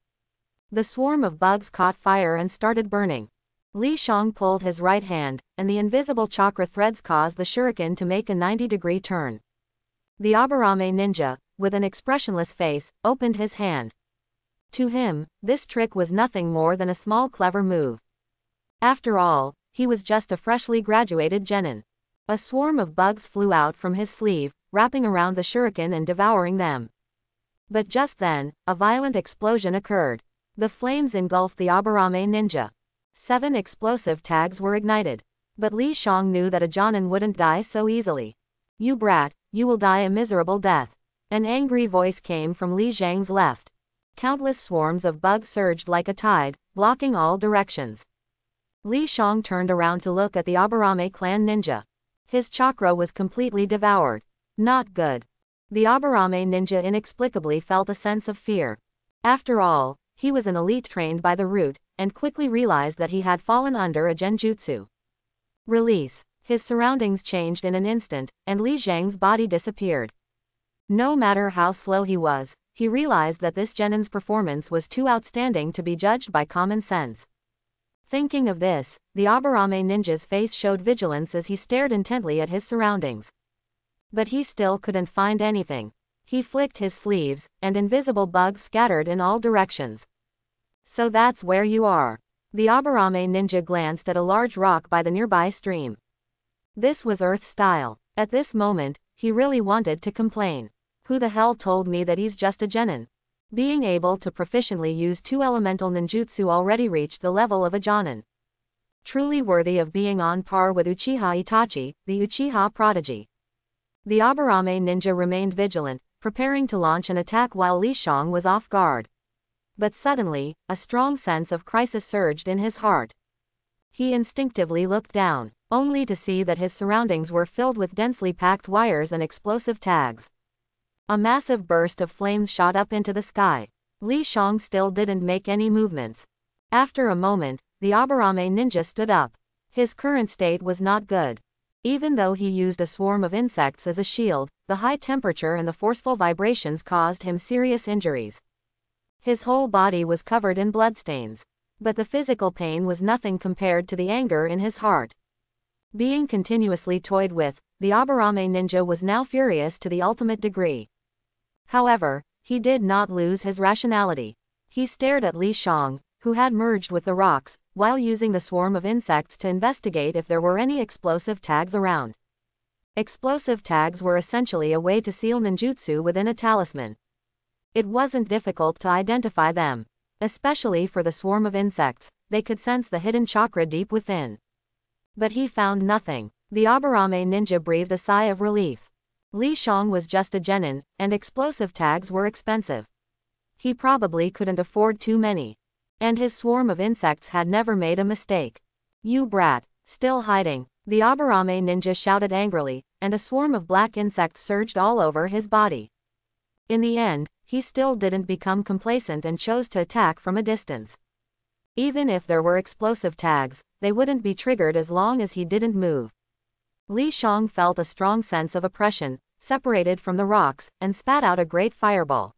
The swarm of bugs caught fire and started burning. Li Shang pulled his right hand, and the invisible chakra threads caused the shuriken to make a 90-degree turn. The Aburame ninja, with an expressionless face, opened his hand. To him, this trick was nothing more than a small clever move. After all, he was just a freshly graduated genin. A swarm of bugs flew out from his sleeve, wrapping around the shuriken and devouring them. But just then, a violent explosion occurred. The flames engulfed the Aburame ninja. Seven explosive tags were ignited. But Li Shang knew that a Jonin wouldn't die so easily. You brat, you will die a miserable death. An angry voice came from Li Shang's left. Countless swarms of bugs surged like a tide, blocking all directions. Li Shang turned around to look at the Aburame clan ninja. His chakra was completely devoured. Not good. The Aburame ninja inexplicably felt a sense of fear. After all, he was an elite trained by the root, and quickly realized that he had fallen under a genjutsu. Release. His surroundings changed in an instant, and Li Shang's body disappeared. No matter how slow he was, he realized that this genin's performance was too outstanding to be judged by common sense. Thinking of this, the Aburame ninja's face showed vigilance as he stared intently at his surroundings. But he still couldn't find anything. He flicked his sleeves, and invisible bugs scattered in all directions. So that's where you are. The Aburame ninja glanced at a large rock by the nearby stream. This was Earth style. At this moment, he really wanted to complain. Who the hell told me that he's just a genin? Being able to proficiently use two elemental ninjutsu already reached the level of a jonin. Truly worthy of being on par with Uchiha Itachi, the Uchiha prodigy. The Aburame ninja remained vigilant, preparing to launch an attack while Li Shang was off guard. But suddenly, a strong sense of crisis surged in his heart. He instinctively looked down, only to see that his surroundings were filled with densely packed wires and explosive tags. A massive burst of flames shot up into the sky. Li Shang still didn't make any movements. After a moment, the Aburame ninja stood up. His current state was not good. Even though he used a swarm of insects as a shield, the high temperature and the forceful vibrations caused him serious injuries. His whole body was covered in bloodstains. But the physical pain was nothing compared to the anger in his heart. Being continuously toyed with, the Aburame ninja was now furious to the ultimate degree. However, he did not lose his rationality. He stared at Li Shang, who had merged with the rocks, while using the swarm of insects to investigate if there were any explosive tags around. Explosive tags were essentially a way to seal ninjutsu within a talisman. It wasn't difficult to identify them. Especially for the swarm of insects, they could sense the hidden chakra deep within. But he found nothing. The Aburame ninja breathed a sigh of relief. Li Shang was just a genin, and explosive tags were expensive. He probably couldn't afford too many. And his swarm of insects had never made a mistake. You brat, still hiding, the Aburame ninja shouted angrily, and a swarm of black insects surged all over his body. In the end, he still didn't become complacent and chose to attack from a distance. Even if there were explosive tags, they wouldn't be triggered as long as he didn't move. Li Shang felt a strong sense of oppression, separated from the rocks, and spat out a great fireball.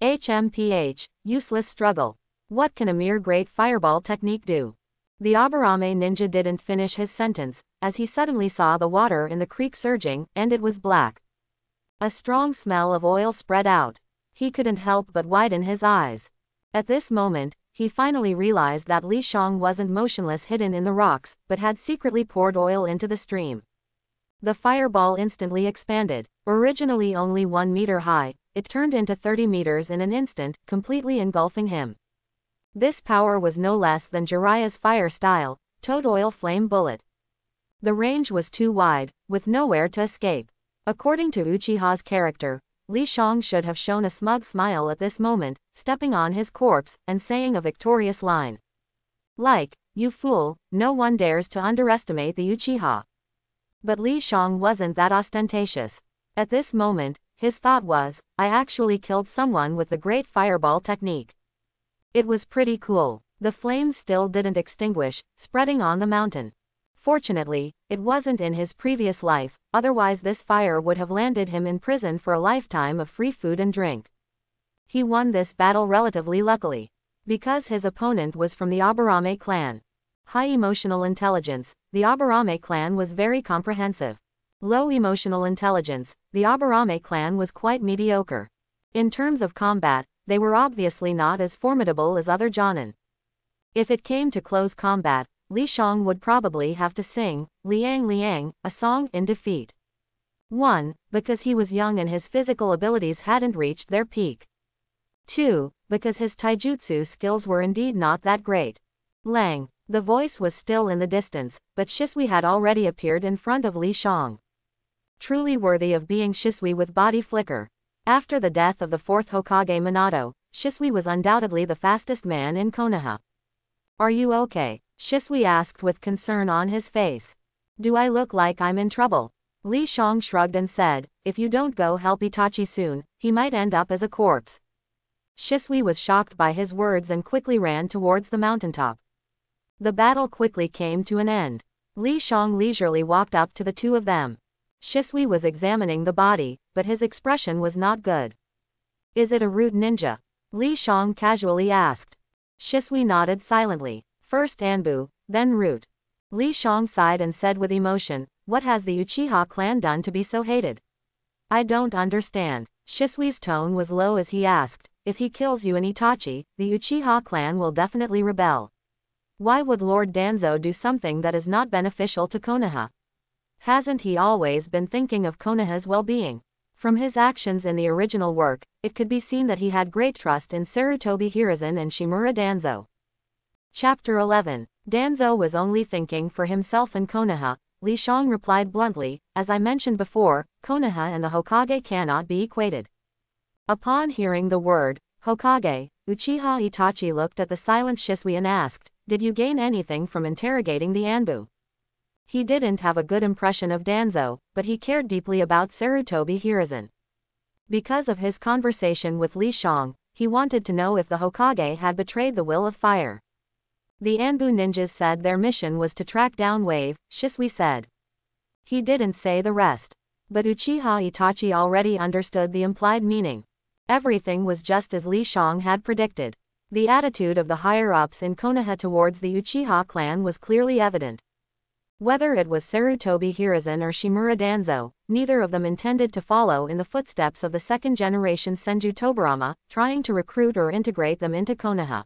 HMPH, useless struggle. What can a mere great fireball technique do? The Aburame ninja didn't finish his sentence, as he suddenly saw the water in the creek surging, and it was black. A strong smell of oil spread out. He couldn't help but widen his eyes. At this moment, he finally realized that Li Shang wasn't motionless hidden in the rocks, but had secretly poured oil into the stream. The fireball instantly expanded. Originally only 1 meter high, it turned into 30 meters in an instant, completely engulfing him. This power was no less than Jiraiya's fire style, toad oil flame bullet. The range was too wide, with nowhere to escape. According to Uchiha's character, Li Shang should have shown a smug smile at this moment, stepping on his corpse, and saying a victorious line. Like, you fool, no one dares to underestimate the Uchiha. But Li Shang wasn't that ostentatious. At this moment, his thought was, I actually killed someone with the great fireball technique. It was pretty cool. The flames still didn't extinguish, spreading on the mountain. Fortunately, it wasn't in his previous life, otherwise this fire would have landed him in prison for a lifetime of free food and drink. He won this battle relatively luckily. Because his opponent was from the Aburame clan. High emotional intelligence, the Aburame clan was very comprehensive. Low emotional intelligence, the Aburame clan was quite mediocre. In terms of combat, they were obviously not as formidable as other Jonin. If it came to close combat, Li Shang would probably have to sing, Liang Liang, a song in defeat. 1. Because he was young and his physical abilities hadn't reached their peak. 2. Because his taijutsu skills were indeed not that great. Lang, the voice was still in the distance, but Shisui had already appeared in front of Li Shang. Truly worthy of being Shisui with body flicker. After the death of the fourth Hokage Minato, Shisui was undoubtedly the fastest man in Konoha. Are you okay? Shisui asked with concern on his face. Do I look like I'm in trouble? Li Shang shrugged and said, if you don't go help Itachi soon, he might end up as a corpse. Shisui was shocked by his words and quickly ran towards the mountaintop. The battle quickly came to an end. Li Shang leisurely walked up to the two of them. Shisui was examining the body, but his expression was not good. Is it a root ninja? Li Shang casually asked. Shisui nodded silently. First Anbu, then root. Li Shang sighed and said with emotion, What has the Uchiha clan done to be so hated? I don't understand. Shisui's tone was low as he asked, If he kills you and Itachi, the Uchiha clan will definitely rebel. Why would Lord Danzo do something that is not beneficial to Konoha? Hasn't he always been thinking of Konoha's well-being? From his actions in the original work, it could be seen that he had great trust in Sarutobi Hiruzen and Shimura Danzo. Chapter 11 Danzo was only thinking for himself and Konoha, Li Shang replied bluntly, as I mentioned before, Konoha and the Hokage cannot be equated. Upon hearing the word, Hokage, Uchiha Itachi looked at the silent Shisui and asked, did you gain anything from interrogating the Anbu? He didn't have a good impression of Danzo, but he cared deeply about Sarutobi Hiruzen. Because of his conversation with Li Shang, he wanted to know if the Hokage had betrayed the will of fire. The Anbu ninjas said their mission was to track down Wave, Shisui said. He didn't say the rest. But Uchiha Itachi already understood the implied meaning. Everything was just as Li Shang had predicted. The attitude of the higher-ups in Konoha towards the Uchiha clan was clearly evident. Whether it was Sarutobi Hiruzen or Shimura Danzo, neither of them intended to follow in the footsteps of the second-generation Senju Tobirama, trying to recruit or integrate them into Konoha.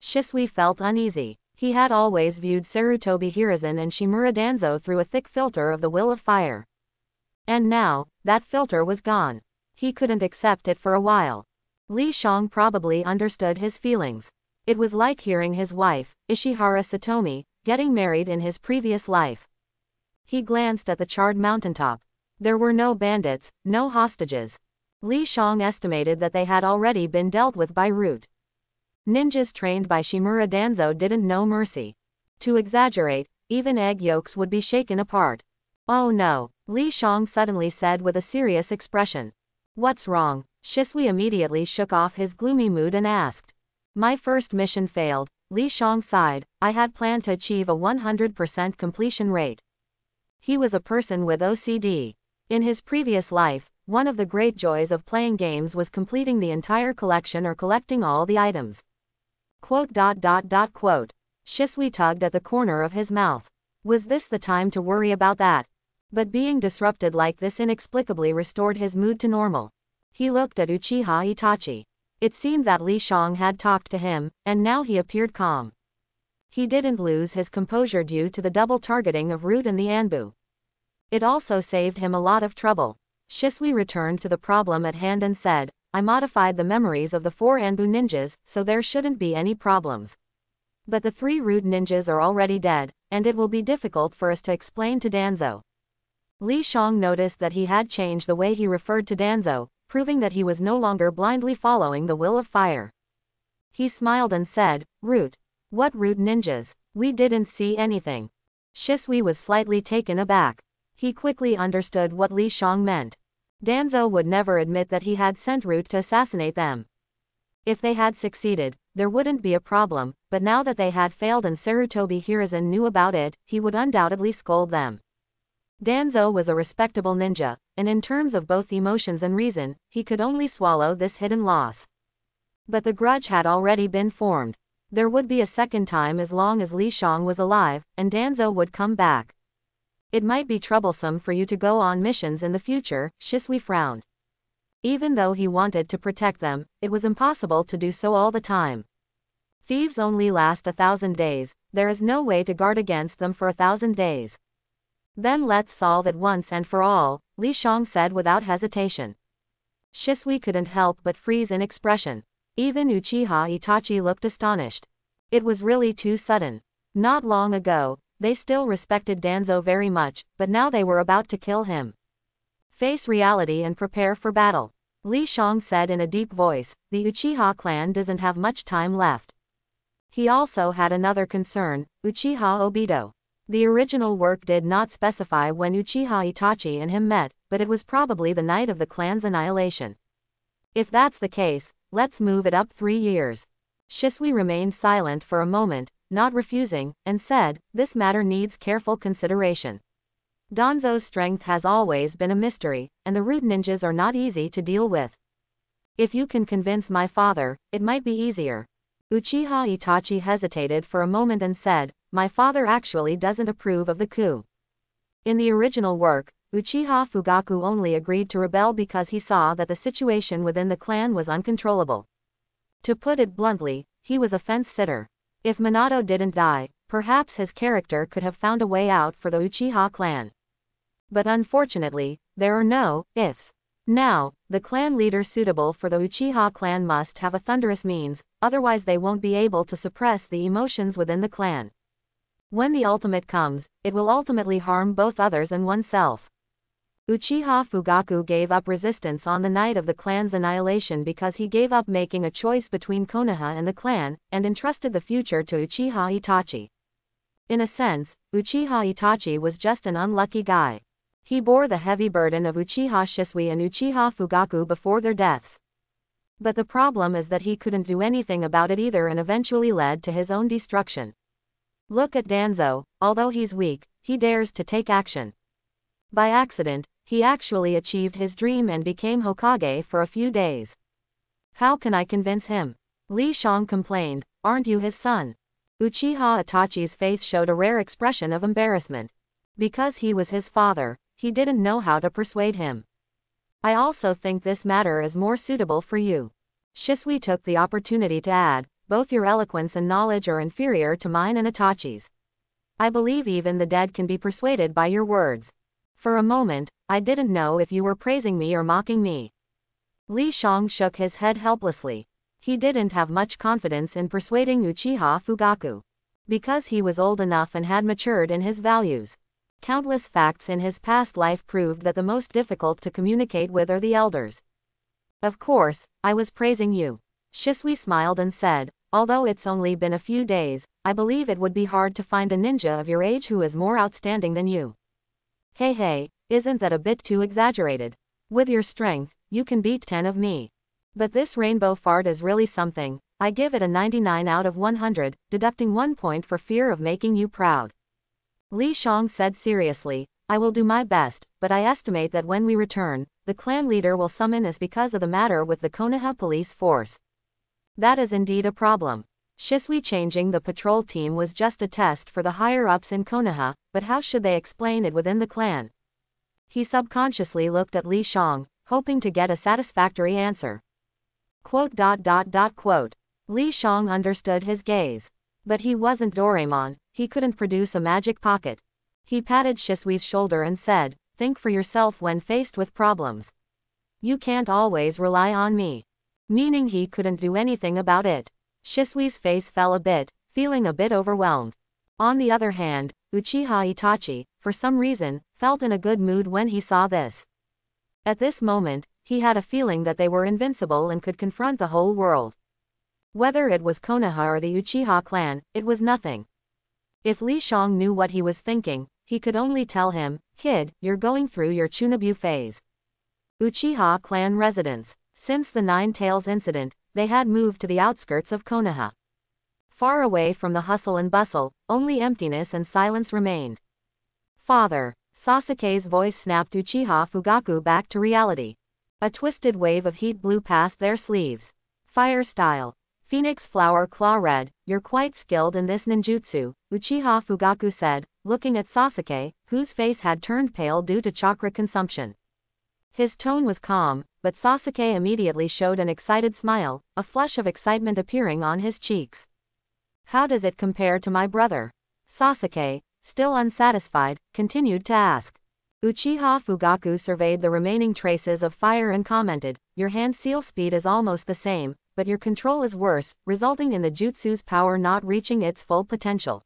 Shisui felt uneasy. He had always viewed Sarutobi Hiruzen and Shimura Danzo through a thick filter of the will of fire. And now, that filter was gone. He couldn't accept it for a while. Li Shang probably understood his feelings. It was like hearing his wife, Ishihara Satomi, getting married in his previous life. He glanced at the charred mountaintop. There were no bandits, no hostages. Li Shang estimated that they had already been dealt with by Root. Ninjas trained by Shimura Danzo didn't know mercy. To exaggerate, even egg yolks would be shaken apart. Oh no, Li Shang suddenly said with a serious expression. What's wrong? Shisui immediately shook off his gloomy mood and asked. My first mission failed, Li Shang sighed, I had planned to achieve a 100% completion rate. He was a person with OCD. In his previous life, one of the great joys of playing games was completing the entire collection or collecting all the items. Quote dot dot dot quote. Shisui tugged at the corner of his mouth. Was this the time to worry about that? But being disrupted like this inexplicably restored his mood to normal. He looked at Uchiha Itachi. It seemed that Li Shang had talked to him, and now he appeared calm. He didn't lose his composure due to the double targeting of Root and the Anbu. It also saved him a lot of trouble. Shisui returned to the problem at hand and said, I modified the memories of the four Anbu ninjas, so there shouldn't be any problems. But the three Root ninjas are already dead, and it will be difficult for us to explain to Danzo. Li Shang noticed that he had changed the way he referred to Danzo, proving that he was no longer blindly following the will of fire. He smiled and said, Root. What Root ninjas? We didn't see anything. Shisui was slightly taken aback. He quickly understood what Li Shang meant. Danzo would never admit that he had sent Root to assassinate them. If they had succeeded, there wouldn't be a problem, but now that they had failed and Sarutobi Hiruzen knew about it, he would undoubtedly scold them. Danzo was a respectable ninja, and in terms of both emotions and reason, he could only swallow this hidden loss. But the grudge had already been formed. There would be a second time as long as Li Shang was alive, and Danzo would come back. It might be troublesome for you to go on missions in the future, Shisui frowned. Even though he wanted to protect them, it was impossible to do so all the time. Thieves only last a thousand days, there is no way to guard against them for a thousand days. Then let's solve it once and for all, Li Shang said without hesitation. Shisui couldn't help but freeze in expression. Even Uchiha Itachi looked astonished. It was really too sudden. Not long ago, they still respected Danzo very much, but now they were about to kill him. Face reality and prepare for battle. Li Shang said in a deep voice, the Uchiha clan doesn't have much time left. He also had another concern, Uchiha Obito. The original work did not specify when Uchiha Itachi and him met, but it was probably the night of the clan's annihilation. If that's the case, let's move it up three years. Shisui remained silent for a moment, not refusing, and said, This matter needs careful consideration. Danzo's strength has always been a mystery, and the root ninjas are not easy to deal with. If you can convince my father, it might be easier. Uchiha Itachi hesitated for a moment and said, My father actually doesn't approve of the coup. In the original work, Uchiha Fugaku only agreed to rebel because he saw that the situation within the clan was uncontrollable. To put it bluntly, he was a fence sitter. If Minato didn't die, perhaps his character could have found a way out for the Uchiha clan. But unfortunately, there are no ifs. Now, the clan leader suitable for the Uchiha clan must have a thunderous means, otherwise they won't be able to suppress the emotions within the clan. When the ultimate comes, it will ultimately harm both others and oneself. Uchiha Fugaku gave up resistance on the night of the clan's annihilation because he gave up making a choice between Konoha and the clan, and entrusted the future to Uchiha Itachi. In a sense, Uchiha Itachi was just an unlucky guy. He bore the heavy burden of Uchiha Shisui and Uchiha Fugaku before their deaths. But the problem is that he couldn't do anything about it either and eventually led to his own destruction. Look at Danzo, although he's weak, he dares to take action. By accident, he actually achieved his dream and became Hokage for a few days. How can I convince him? Li Shang complained, aren't you his son? Uchiha Itachi's face showed a rare expression of embarrassment. Because he was his father, he didn't know how to persuade him. I also think this matter is more suitable for you. Shisui took the opportunity to add, both your eloquence and knowledge are inferior to mine and Itachi's. I believe even the dead can be persuaded by your words. For a moment, I didn't know if you were praising me or mocking me. Li Shang shook his head helplessly. He didn't have much confidence in persuading Uchiha Fugaku. Because he was old enough and had matured in his values. Countless facts in his past life proved that the most difficult to communicate with are the elders. Of course, I was praising you. Shisui smiled and said, although it's only been a few days, I believe it would be hard to find a ninja of your age who is more outstanding than you. Hey hey, isn't that a bit too exaggerated? With your strength, you can beat 10 of me. But this rainbow fart is really something, I give it a 99 out of 100, deducting one point for fear of making you proud. Li Shang said seriously, I will do my best, but I estimate that when we return, the clan leader will summon us because of the matter with the Konoha police force. That is indeed a problem. Shisui changing the patrol team was just a test for the higher-ups in Konoha, but how should they explain it within the clan? He subconsciously looked at Li Shang, hoping to get a satisfactory answer. Quote dot dot dot quote. Li Shang understood his gaze. But he wasn't Doraemon, he couldn't produce a magic pocket. He patted Shisui's shoulder and said, think for yourself when faced with problems. You can't always rely on me meaning he couldn't do anything about it. Shisui's face fell a bit, feeling a bit overwhelmed. On the other hand, Uchiha Itachi, for some reason, felt in a good mood when he saw this. At this moment, he had a feeling that they were invincible and could confront the whole world. Whether it was Konoha or the Uchiha clan, it was nothing. If Li Shang knew what he was thinking, he could only tell him, Kid, you're going through your Chunibyo phase. Uchiha clan residence. Since the Nine Tails incident, they had moved to the outskirts of Konoha. Far away from the hustle and bustle, only emptiness and silence remained. Father, Sasuke's voice snapped Uchiha Fugaku back to reality. A twisted wave of heat blew past their sleeves. Fire style. Phoenix flower claw red, you're quite skilled in this ninjutsu, Uchiha Fugaku said, looking at Sasuke, whose face had turned pale due to chakra consumption. His tone was calm, but Sasuke immediately showed an excited smile, a flush of excitement appearing on his cheeks. How does it compare to my brother? Sasuke, still unsatisfied, continued to ask. Uchiha Fugaku surveyed the remaining traces of fire and commented, Your hand seal speed is almost the same, but your control is worse, resulting in the jutsu's power not reaching its full potential.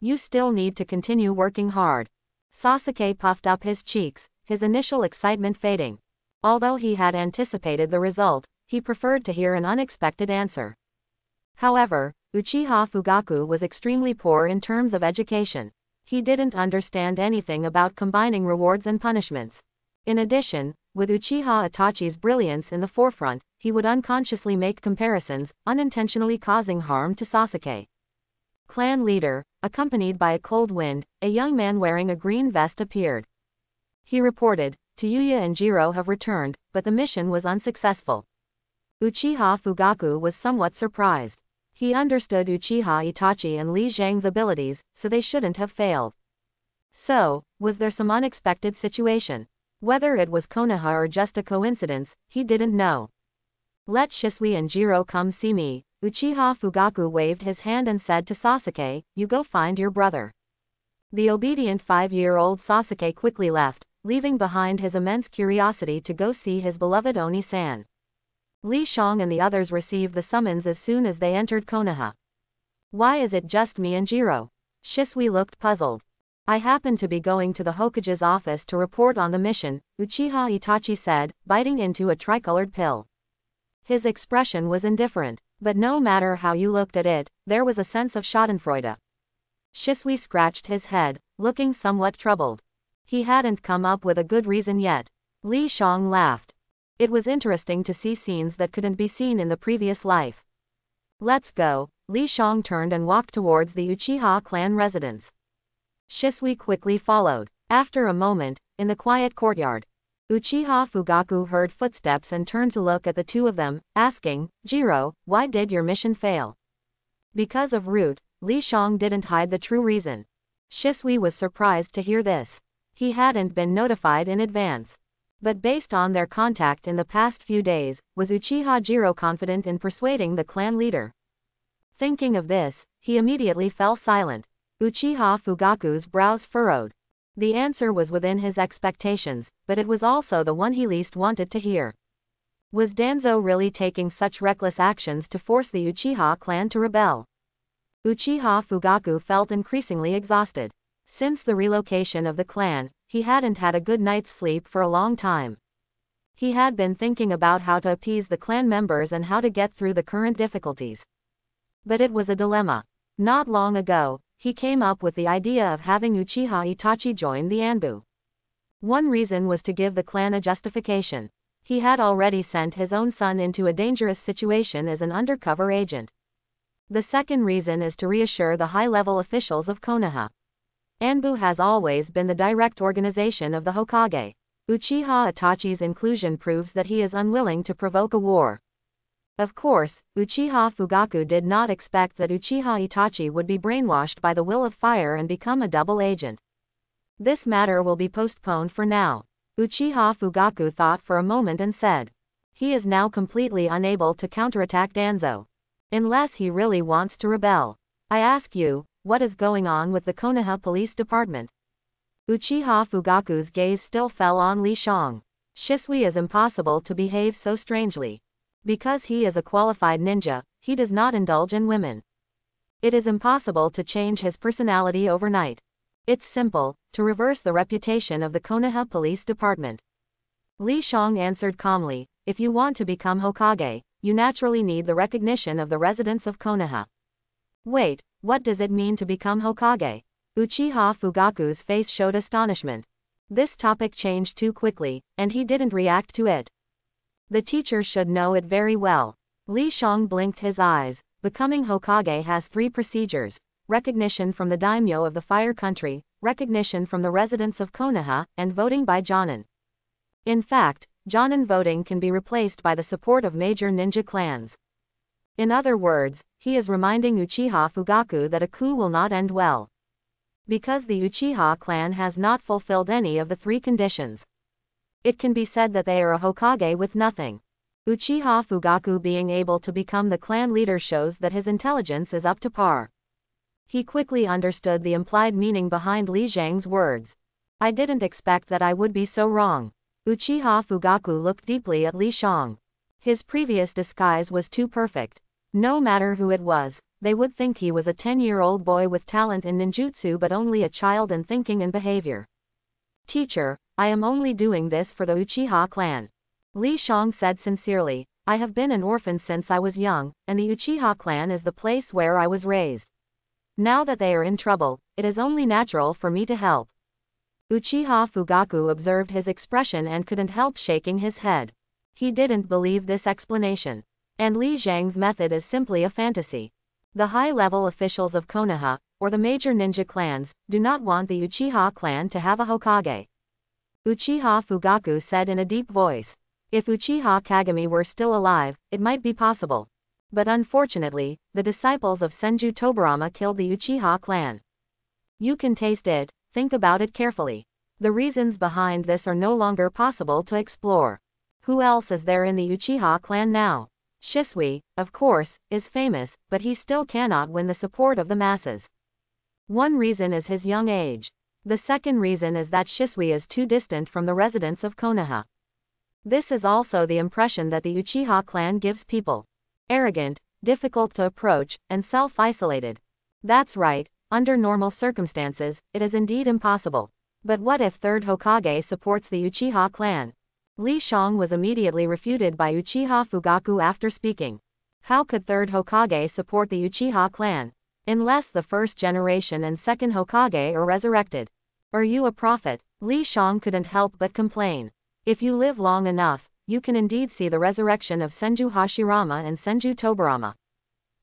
You still need to continue working hard. Sasuke puffed up his cheeks, his initial excitement fading. Although he had anticipated the result, he preferred to hear an unexpected answer. However, Uchiha Fugaku was extremely poor in terms of education. He didn't understand anything about combining rewards and punishments. In addition, with Uchiha Itachi's brilliance in the forefront, he would unconsciously make comparisons, unintentionally causing harm to Sasuke. Clan leader, accompanied by a cold wind, a young man wearing a green vest appeared. He reported, Tayuya and Jiro have returned, but the mission was unsuccessful. Uchiha Fugaku was somewhat surprised. He understood Uchiha Itachi and Li Shang's abilities, so they shouldn't have failed. So, was there some unexpected situation? Whether it was Konoha or just a coincidence, he didn't know. Let Shisui and Jiro come see me, Uchiha Fugaku waved his hand and said to Sasuke, you go find your brother. The obedient five-year-old Sasuke quickly left, leaving behind his immense curiosity to go see his beloved Oni-san. Li Shang and the others received the summons as soon as they entered Konoha. Why is it just me and Jiro? Shisui looked puzzled. I happen to be going to the Hokage's office to report on the mission, Uchiha Itachi said, biting into a tricolored pill. His expression was indifferent, but no matter how you looked at it, there was a sense of schadenfreude. Shisui scratched his head, looking somewhat troubled. He hadn't come up with a good reason yet. Li Shang laughed. It was interesting to see scenes that couldn't be seen in the previous life. Let's go. Li Shang turned and walked towards the Uchiha clan residence. Shisui quickly followed. After a moment, in the quiet courtyard, Uchiha Fugaku heard footsteps and turned to look at the two of them, asking, Jiro, why did your mission fail? Because of Root, Li Shang didn't hide the true reason. Shisui was surprised to hear this. He hadn't been notified in advance. But based on their contact in the past few days, was Uchiha Jiro confident in persuading the clan leader? Thinking of this, he immediately fell silent. Uchiha Fugaku's brows furrowed. The answer was within his expectations, but it was also the one he least wanted to hear. Was Danzo really taking such reckless actions to force the Uchiha clan to rebel? Uchiha Fugaku felt increasingly exhausted. Since the relocation of the clan, he hadn't had a good night's sleep for a long time. He had been thinking about how to appease the clan members and how to get through the current difficulties. But it was a dilemma. Not long ago, he came up with the idea of having Uchiha Itachi join the Anbu. One reason was to give the clan a justification. He had already sent his own son into a dangerous situation as an undercover agent. The second reason is to reassure the high-level officials of Konoha. Anbu has always been the direct organization of the Hokage. Uchiha Itachi's inclusion proves that he is unwilling to provoke a war. Of course, Uchiha Fugaku did not expect that Uchiha Itachi would be brainwashed by the will of fire and become a double agent. This matter will be postponed for now. Uchiha Fugaku thought for a moment and said. He is now completely unable to counterattack Danzo. Unless he really wants to rebel. I ask you, what is going on with the Konoha Police Department? Uchiha Fugaku's gaze still fell on Li Shang. Shisui is impossible to behave so strangely. Because he is a qualified ninja, he does not indulge in women. It is impossible to change his personality overnight. It's simple, to reverse the reputation of the Konoha Police Department. Li Shang answered calmly, if you want to become Hokage, you naturally need the recognition of the residents of Konoha. Wait, what does it mean to become Hokage? Uchiha Fugaku's face showed astonishment. This topic changed too quickly, and he didn't react to it. The teacher should know it very well. Li Shang blinked his eyes. Becoming Hokage has three procedures, recognition from the daimyo of the fire country, recognition from the residents of Konoha, and voting by Jonin. In fact, Jonin voting can be replaced by the support of major ninja clans. In other words, he is reminding Uchiha Fugaku that a coup will not end well. Because the Uchiha clan has not fulfilled any of the three conditions. It can be said that they are a Hokage with nothing. Uchiha Fugaku being able to become the clan leader shows that his intelligence is up to par. He quickly understood the implied meaning behind Li Shang's words. I didn't expect that I would be so wrong. Uchiha Fugaku looked deeply at Li Shang. His previous disguise was too perfect. No matter who it was, they would think he was a 10-year-old boy with talent in ninjutsu but only a child in thinking and behavior. Teacher, I am only doing this for the Uchiha clan. Li Shang said sincerely, I have been an orphan since I was young, and the Uchiha clan is the place where I was raised. Now that they are in trouble, it is only natural for me to help. Uchiha Fugaku observed his expression and couldn't help shaking his head. He didn't believe this explanation. And Li Shang's method is simply a fantasy. The high-level officials of Konoha, or the major ninja clans, do not want the Uchiha clan to have a Hokage. Uchiha Fugaku said in a deep voice. If Uchiha Kagami were still alive, it might be possible. But unfortunately, the disciples of Senju Tobirama killed the Uchiha clan. You can taste it, think about it carefully. The reasons behind this are no longer possible to explore. Who else is there in the Uchiha clan now? Shisui, of course, is famous, but he still cannot win the support of the masses. One reason is his young age. The second reason is that Shisui is too distant from the residents of Konoha. This is also the impression that the Uchiha clan gives people arrogant, difficult to approach, and self-isolated. That's right, under normal circumstances, it is indeed impossible. But what if third Hokage supports the Uchiha clan? Li Shang was immediately refuted by Uchiha Fugaku after speaking. How could third Hokage support the Uchiha clan? Unless the first generation and second Hokage are resurrected. Are you a prophet? Li Shang couldn't help but complain. If you live long enough, you can indeed see the resurrection of Senju Hashirama and Senju Tobirama.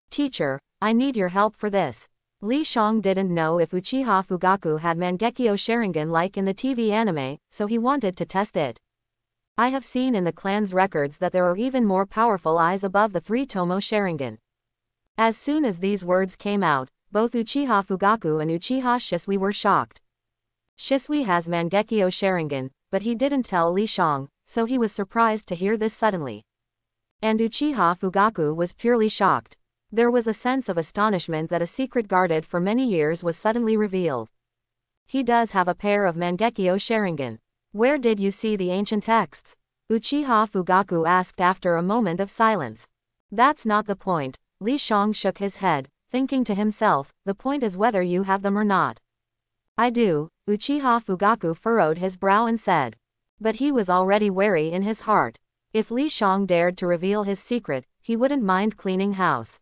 Teacher, I need your help for this. Li Shang didn't know if Uchiha Fugaku had Mangekyo Sharingan like in the TV anime, so he wanted to test it. I have seen in the clan's records that there are even more powerful eyes above the three Tomoe Sharingan. As soon as these words came out, both Uchiha Fugaku and Uchiha Shisui were shocked. Shisui has Mangekyo Sharingan, but he didn't tell Li Shang, so he was surprised to hear this suddenly. And Uchiha Fugaku was purely shocked. There was a sense of astonishment that a secret guarded for many years was suddenly revealed. He does have a pair of Mangekyo Sharingan. Where did you see the ancient texts? Uchiha Fugaku asked after a moment of silence. That's not the point. Li Shang shook his head, thinking to himself, the point is whether you have them or not. I do, Uchiha Fugaku furrowed his brow and said. But he was already wary in his heart. If Li Shang dared to reveal his secret, he wouldn't mind cleaning house.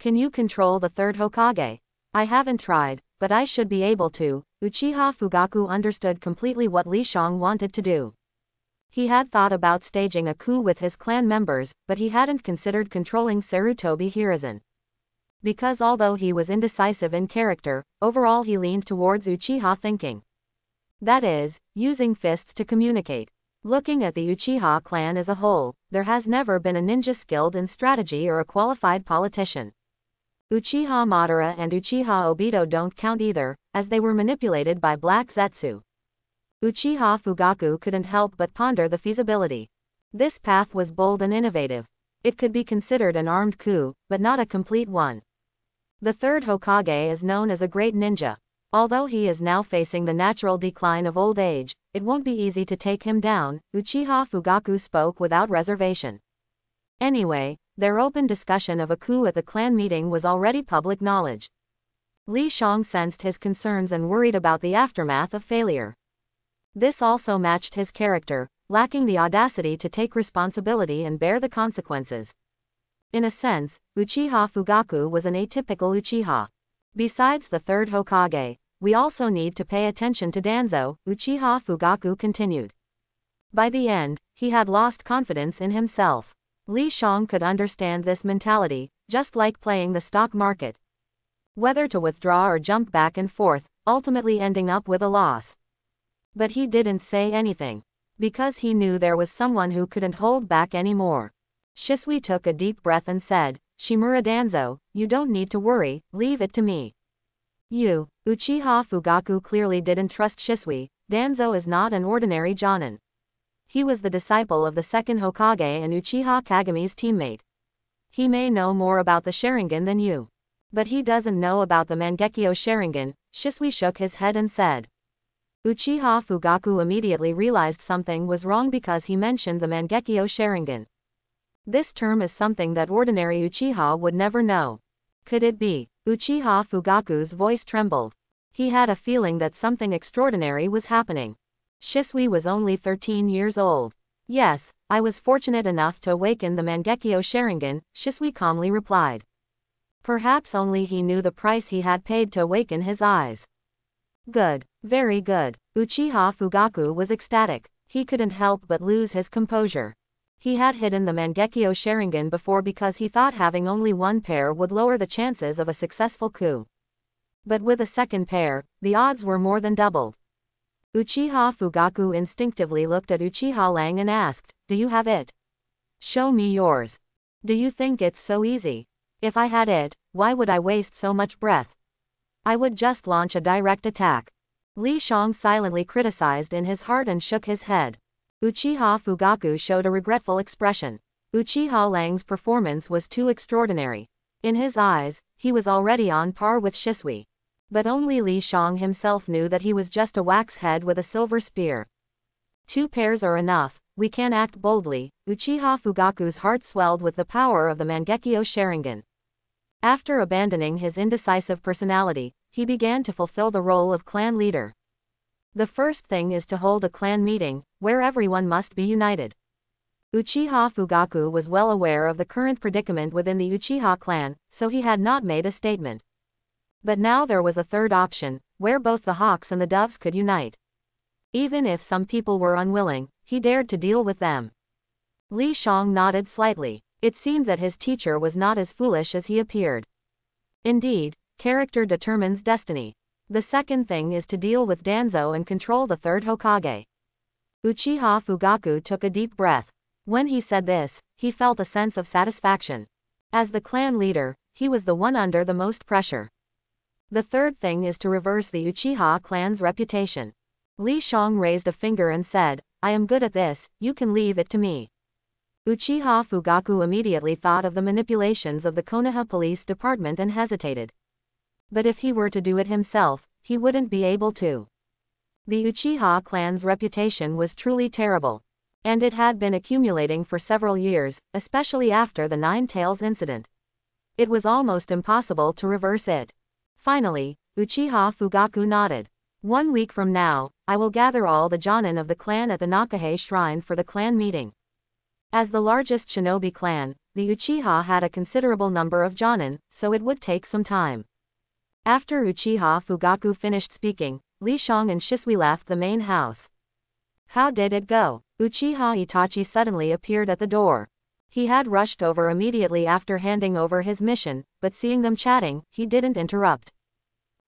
Can you control the third Hokage? I haven't tried, but I should be able to. Uchiha Fugaku understood completely what Li Shang wanted to do. He had thought about staging a coup with his clan members, but he hadn't considered controlling Sarutobi Hiruzen. Because although he was indecisive in character, overall he leaned towards Uchiha thinking. That is, using fists to communicate. Looking at the Uchiha clan as a whole, there has never been a ninja skilled in strategy or a qualified politician. Uchiha Madara and Uchiha Obito don't count either, as they were manipulated by Black Zetsu. Uchiha Fugaku couldn't help but ponder the feasibility. This path was bold and innovative. It could be considered an armed coup, but not a complete one. The third Hokage is known as a great ninja. Although he is now facing the natural decline of old age, it won't be easy to take him down, Uchiha Fugaku spoke without reservation. Anyway, their open discussion of a coup at the clan meeting was already public knowledge. Li Shang sensed his concerns and worried about the aftermath of failure. This also matched his character, lacking the audacity to take responsibility and bear the consequences. In a sense, Uchiha Fugaku was an atypical Uchiha. Besides the third Hokage, we also need to pay attention to Danzo, Uchiha Fugaku continued. By the end, he had lost confidence in himself. Li Shang could understand this mentality, just like playing the stock market. Whether to withdraw or jump back and forth, ultimately ending up with a loss. But he didn't say anything. Because he knew there was someone who couldn't hold back anymore. Shisui took a deep breath and said, Shimura Danzo, you don't need to worry, leave it to me. You, Uchiha Fugaku clearly didn't trust Shisui, Danzo is not an ordinary Jonin. He was the disciple of the second Hokage and Uchiha Kagami's teammate. He may know more about the Sharingan than you. But he doesn't know about the Mangekyo Sharingan, Shisui shook his head and said. Uchiha Fugaku immediately realized something was wrong because he mentioned the Mangekyo Sharingan. This term is something that ordinary Uchiha would never know. Could it be? Uchiha Fugaku's voice trembled. He had a feeling that something extraordinary was happening. Shisui was only 13 years old. Yes, I was fortunate enough to awaken the Mangekyo Sharingan, Shisui calmly replied. Perhaps only he knew the price he had paid to awaken his eyes. Good. Very good. Uchiha Fugaku was ecstatic. He couldn't help but lose his composure. He had hidden the Mangekyo Sharingan before because he thought having only one pair would lower the chances of a successful coup. But with a second pair, the odds were more than doubled. Uchiha Fugaku instinctively looked at Uchiha Lang and asked, Do you have it? Show me yours. Do you think it's so easy? If I had it, why would I waste so much breath? I would just launch a direct attack. Li Shang silently criticized in his heart and shook his head. Uchiha Fugaku showed a regretful expression. Uchiha Lang's performance was too extraordinary. In his eyes, he was already on par with Shisui. But only Li Shang himself knew that he was just a wax head with a silver spear. Two pairs are enough, we can act boldly, Uchiha Fugaku's heart swelled with the power of the Mangekyo Sharingan. After abandoning his indecisive personality, he began to fulfill the role of clan leader. The first thing is to hold a clan meeting, where everyone must be united. Uchiha Fugaku was well aware of the current predicament within the Uchiha clan, so he had not made a statement. But now there was a third option, where both the hawks and the doves could unite. Even if some people were unwilling, he dared to deal with them. Li Shang nodded slightly. It seemed that his teacher was not as foolish as he appeared. Indeed, character determines destiny. The second thing is to deal with Danzo and control the third Hokage. Uchiha Fugaku took a deep breath. When he said this, he felt a sense of satisfaction. As the clan leader, he was the one under the most pressure. The third thing is to reverse the Uchiha clan's reputation. Li Shang raised a finger and said, I am good at this, you can leave it to me. Uchiha Fugaku immediately thought of the manipulations of the Konoha Police Department and hesitated. But if he were to do it himself, he wouldn't be able to. The Uchiha clan's reputation was truly terrible. And it had been accumulating for several years, especially after the Nine Tails incident. It was almost impossible to reverse it. Finally, Uchiha Fugaku nodded. One week from now, I will gather all the Jonin of the clan at the Nakahe Shrine for the clan meeting. As the largest shinobi clan, the Uchiha had a considerable number of Jonin, so it would take some time. After Uchiha Fugaku finished speaking, Li Shang and Shisui left the main house. How did it go? Uchiha Itachi suddenly appeared at the door. He had rushed over immediately after handing over his mission, but seeing them chatting, he didn't interrupt.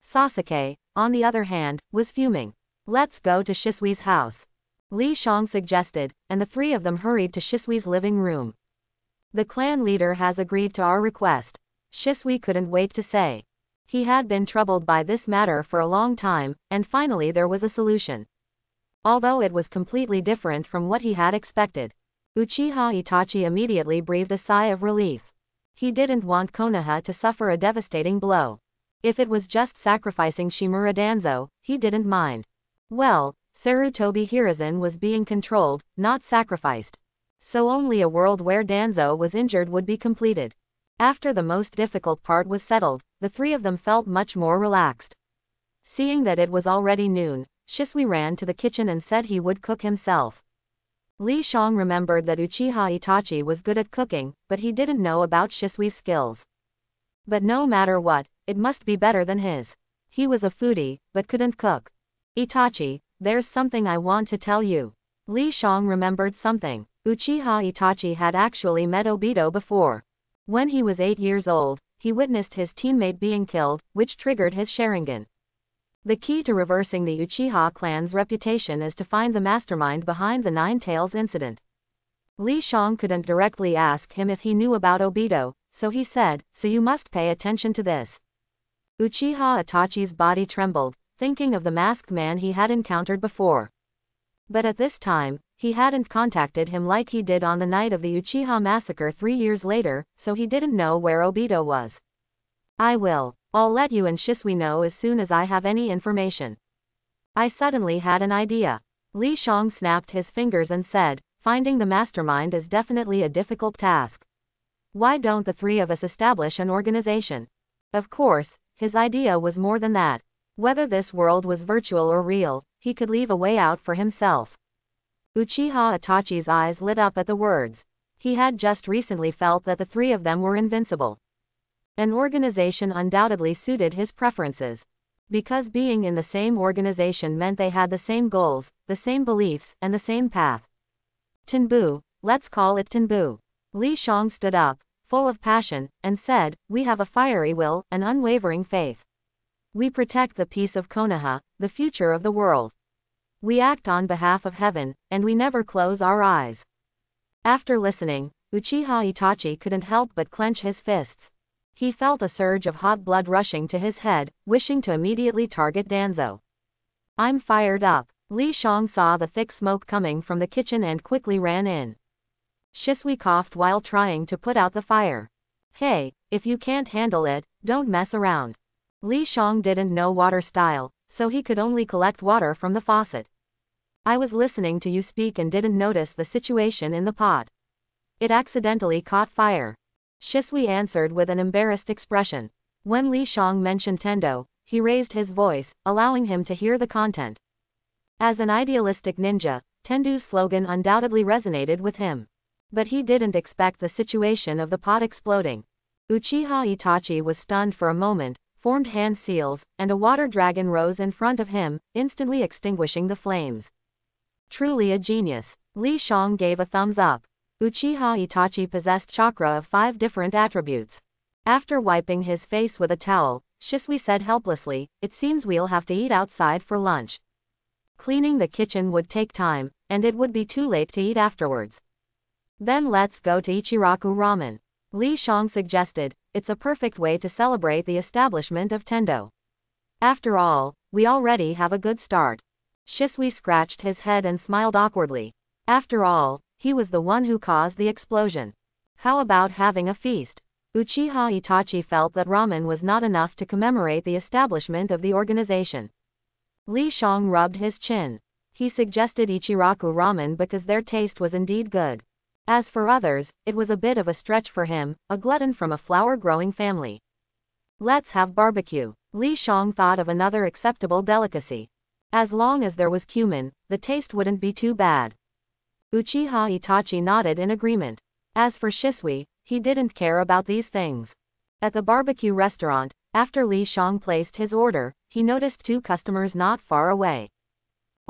Sasuke, on the other hand, was fuming. Let's go to Shisui's house. Li Shang suggested, and the three of them hurried to Shisui's living room. The clan leader has agreed to our request. Shisui couldn't wait to say. He had been troubled by this matter for a long time, and finally there was a solution. Although it was completely different from what he had expected. Uchiha Itachi immediately breathed a sigh of relief. He didn't want Konoha to suffer a devastating blow. If it was just sacrificing Shimura Danzo, he didn't mind. Well, Sarutobi Hiruzen was being controlled, not sacrificed. So only a world where Danzo was injured would be completed. After the most difficult part was settled, the three of them felt much more relaxed. Seeing that it was already noon, Shisui ran to the kitchen and said he would cook himself. Li Shang remembered that Uchiha Itachi was good at cooking, but he didn't know about Shisui's skills. But no matter what, it must be better than his. He was a foodie, but couldn't cook. Itachi, there's something I want to tell you. Li Shang remembered something. Uchiha Itachi had actually met Obito before. When he was 8 years old, he witnessed his teammate being killed, which triggered his Sharingan. The key to reversing the Uchiha clan's reputation is to find the mastermind behind the Nine Tails incident. Li Shang couldn't directly ask him if he knew about Obito, so he said, so you must pay attention to this. Uchiha Itachi's body trembled, thinking of the masked man he had encountered before. But at this time, he hadn't contacted him like he did on the night of the Uchiha massacre three years later, so he didn't know where Obito was. I will. I'll let you and Shisui know as soon as I have any information. I suddenly had an idea. Li Shang snapped his fingers and said, finding the mastermind is definitely a difficult task. Why don't the three of us establish an organization? Of course, his idea was more than that. Whether this world was virtual or real, he could leave a way out for himself. Uchiha Itachi's eyes lit up at the words. He had just recently felt that the three of them were invincible. An organization undoubtedly suited his preferences. Because being in the same organization meant they had the same goals, the same beliefs, and the same path. Tenbu, let's call it Tenbu. Li Shang stood up, full of passion, and said, We have a fiery will, an unwavering faith. We protect the peace of Konoha, the future of the world. We act on behalf of heaven, and we never close our eyes. After listening, Uchiha Itachi couldn't help but clench his fists. He felt a surge of hot blood rushing to his head, wishing to immediately target Danzo. I'm fired up. Li Shang saw the thick smoke coming from the kitchen and quickly ran in. Shisui coughed while trying to put out the fire. Hey, if you can't handle it, don't mess around. Li Shang didn't know water style, so he could only collect water from the faucet. I was listening to you speak and didn't notice the situation in the pot. It accidentally caught fire. Shisui answered with an embarrassed expression. When Li Shang mentioned Tendo, he raised his voice, allowing him to hear the content. As an idealistic ninja, Tendo's slogan undoubtedly resonated with him. But he didn't expect the situation of the pot exploding. Uchiha Itachi was stunned for a moment, formed hand seals, and a water dragon rose in front of him, instantly extinguishing the flames. Truly a genius. Li Shang gave a thumbs up. Uchiha Itachi possessed chakra of five different attributes. After wiping his face with a towel, Shisui said helplessly, it seems we'll have to eat outside for lunch. Cleaning the kitchen would take time, and it would be too late to eat afterwards. Then let's go to Ichiraku Ramen. Li Shang suggested, it's a perfect way to celebrate the establishment of Tendo. After all, we already have a good start. Shisui scratched his head and smiled awkwardly. After all, He was the one who caused the explosion. How about having a feast? Uchiha Itachi felt that ramen was not enough to commemorate the establishment of the organization. Li Shang rubbed his chin. He suggested Ichiraku ramen because their taste was indeed good. As for others, it was a bit of a stretch for him, a glutton from a flower-growing family. Let's have barbecue. Li Shang thought of another acceptable delicacy. As long as there was cumin, the taste wouldn't be too bad. Uchiha Itachi nodded in agreement. As for Shisui, he didn't care about these things. At the barbecue restaurant, after Li Shang placed his order, he noticed two customers not far away.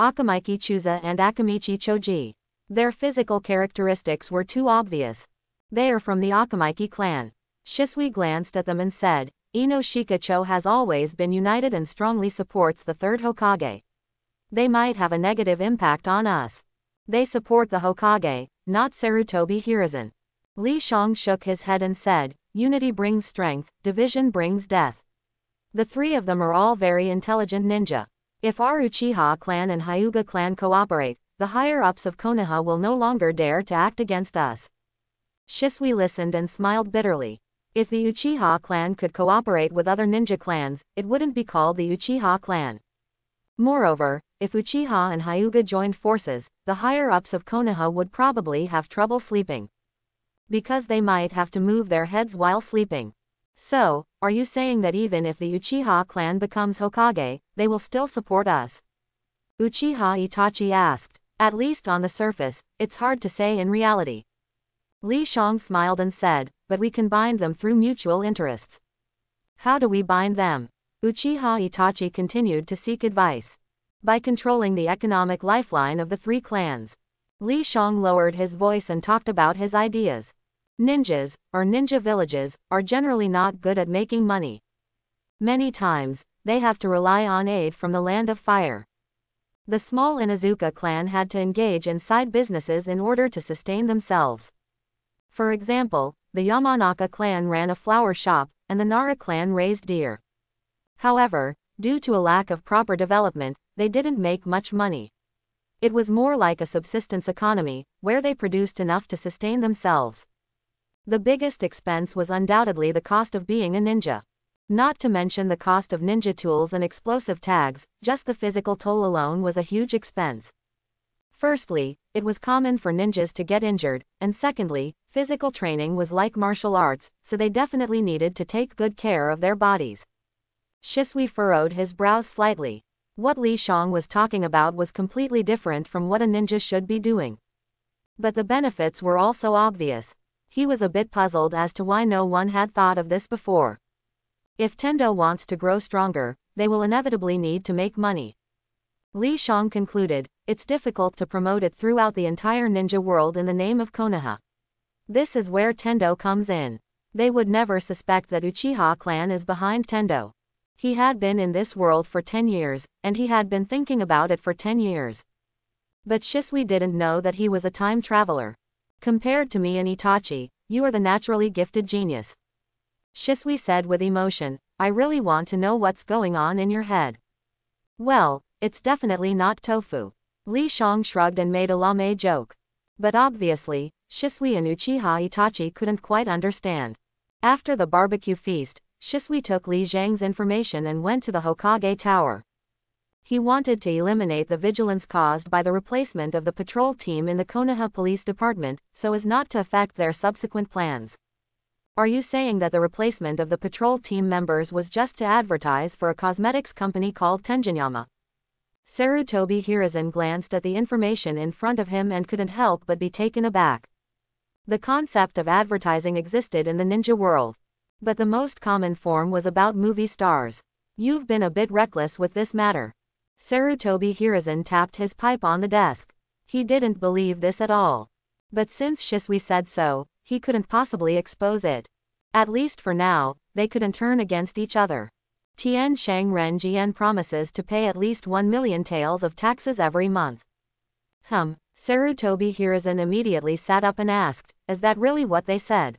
Akimichi Choza and Akimichi Choji. Their physical characteristics were too obvious. They are from the Akimichi clan. Shisui glanced at them and said, Ino Shikacho has always been united and strongly supports the third Hokage. They might have a negative impact on us. They support the Hokage, not Sarutobi Hiruzen. Li Shang shook his head and said, Unity brings strength, division brings death. The three of them are all very intelligent ninja. If our Uchiha clan and Hyuga clan cooperate, the higher-ups of Konoha will no longer dare to act against us. Shisui listened and smiled bitterly. If the Uchiha clan could cooperate with other ninja clans, it wouldn't be called the Uchiha clan. Moreover, if Uchiha and Hyuga joined forces, the higher-ups of Konoha would probably have trouble sleeping. Because they might have to move their heads while sleeping. So, are you saying that even if the Uchiha clan becomes Hokage, they will still support us? Uchiha Itachi asked. At least on the surface, it's hard to say in reality. Li Shang smiled and said, but we can bind them through mutual interests. How do we bind them? Uchiha Itachi continued to seek advice. By controlling the economic lifeline of the three clans. Li Shang lowered his voice and talked about his ideas. Ninjas, or ninja villages, are generally not good at making money. Many times, they have to rely on aid from the land of fire. The small Inuzuka clan had to engage in side businesses in order to sustain themselves. For example, the Yamanaka clan ran a flower shop, and the Nara clan raised deer. However, due to a lack of proper development, they didn't make much money. It was more like a subsistence economy, where they produced enough to sustain themselves. The biggest expense was undoubtedly the cost of being a ninja. Not to mention the cost of ninja tools and explosive tags, just the physical toll alone was a huge expense. Firstly, it was common for ninjas to get injured, and secondly, physical training was like martial arts, so they definitely needed to take good care of their bodies. Shisui furrowed his brows slightly. What Li Shang was talking about was completely different from what a ninja should be doing. But the benefits were also obvious. He was a bit puzzled as to why no one had thought of this before. If Tendo wants to grow stronger, they will inevitably need to make money. Li Shang concluded, it's difficult to promote it throughout the entire ninja world in the name of Konoha. This is where Tendo comes in. They would never suspect that Uchiha clan is behind Tendo. He had been in this world for 10 years, and he had been thinking about it for 10 years. But Shisui didn't know that he was a time traveler. Compared to me and Itachi, you are the naturally gifted genius. Shisui said with emotion, I really want to know what's going on in your head. Well, it's definitely not tofu. Li Shang shrugged and made a lame joke. But obviously, Shisui and Uchiha Itachi couldn't quite understand. After the barbecue feast, Shisui took Li Shang's information and went to the Hokage Tower. He wanted to eliminate the vigilance caused by the replacement of the patrol team in the Konoha Police Department, so as not to affect their subsequent plans. Are you saying that the replacement of the patrol team members was just to advertise for a cosmetics company called Tenjinyama? Sarutobi Hiruzen glanced at the information in front of him and couldn't help but be taken aback. The concept of advertising existed in the ninja world. But the most common form was about movie stars. You've been a bit reckless with this matter. Sarutobi Hiruzen tapped his pipe on the desk. He didn't believe this at all. But since Shisui said so, he couldn't possibly expose it. At least for now, they couldn't turn against each other. Tian Shang Ren Jian promises to pay at least 1 million taels of taxes every month. Hum, Sarutobi Hiruzen immediately sat up and asked, is that really what they said?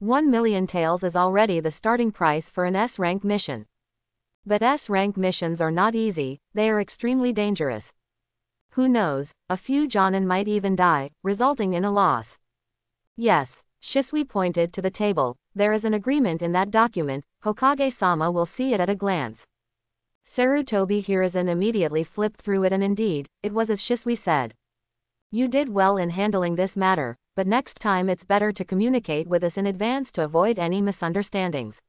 1 million taels is already the starting price for an S-rank mission. But S-rank missions are not easy, they are extremely dangerous. Who knows, a few Jonin might even die, resulting in a loss. Yes, Shisui pointed to the table, there is an agreement in that document, Hokage-sama will see it at a glance. Sarutobi Hiruzen immediately flipped through it and indeed, it was as Shisui said. You did well in handling this matter, but next time it's better to communicate with us in advance to avoid any misunderstandings.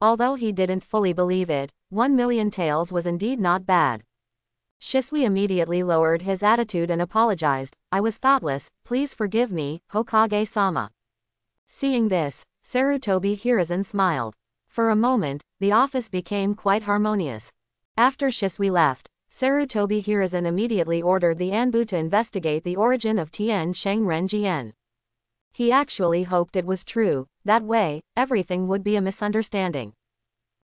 Although he didn't fully believe it, one million taels was indeed not bad. Shisui immediately lowered his attitude and apologized, I was thoughtless, please forgive me, Hokage-sama. Seeing this, Sarutobi Hiruzen smiled. For a moment, the office became quite harmonious. After Shisui left, Sarutobi Hiruzen immediately ordered the Anbu to investigate the origin of Tian Shang Ren Jian. He actually hoped it was true, that way, everything would be a misunderstanding.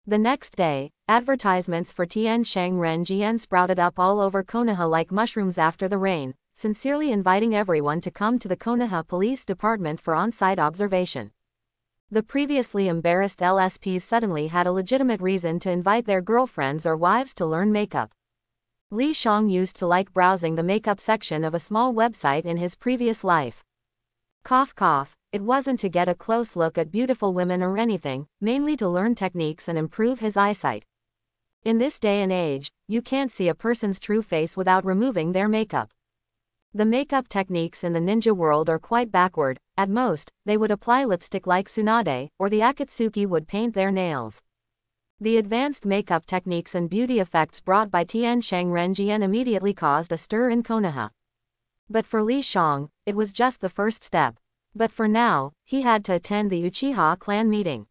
The next day, advertisements for Tian Shang Ren Jian sprouted up all over Konoha like mushrooms after the rain, sincerely inviting everyone to come to the Konoha Police Department for on-site observation. The previously embarrassed LSPs suddenly had a legitimate reason to invite their girlfriends or wives to learn makeup. Li Shang used to like browsing the makeup section of a small website in his previous life. Cough cough, it wasn't to get a close look at beautiful women or anything, mainly to learn techniques and improve his eyesight. In this day and age, you can't see a person's true face without removing their makeup. The makeup techniques in the ninja world are quite backward, at most, they would apply lipstick like Tsunade, or the Akatsuki would paint their nails. The advanced makeup techniques and beauty effects brought by Tian Shang Ren Jian immediately caused a stir in Konoha. But for Li Shang, it was just the first step. But for now, he had to attend the Uchiha clan meeting.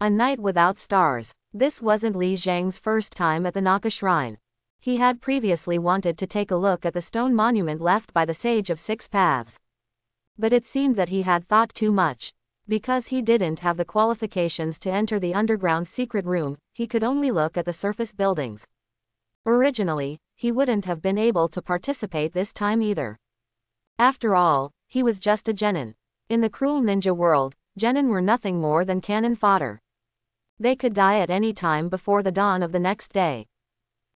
A night without stars. This wasn't Li Shang's first time at the Naka Shrine. He had previously wanted to take a look at the stone monument left by the Sage of Six Paths. But it seemed that he had thought too much. Because he didn't have the qualifications to enter the underground secret room, he could only look at the surface buildings. Originally, he wouldn't have been able to participate this time either. After all, he was just a genin. In the cruel ninja world, genin were nothing more than cannon fodder. They could die at any time before the dawn of the next day.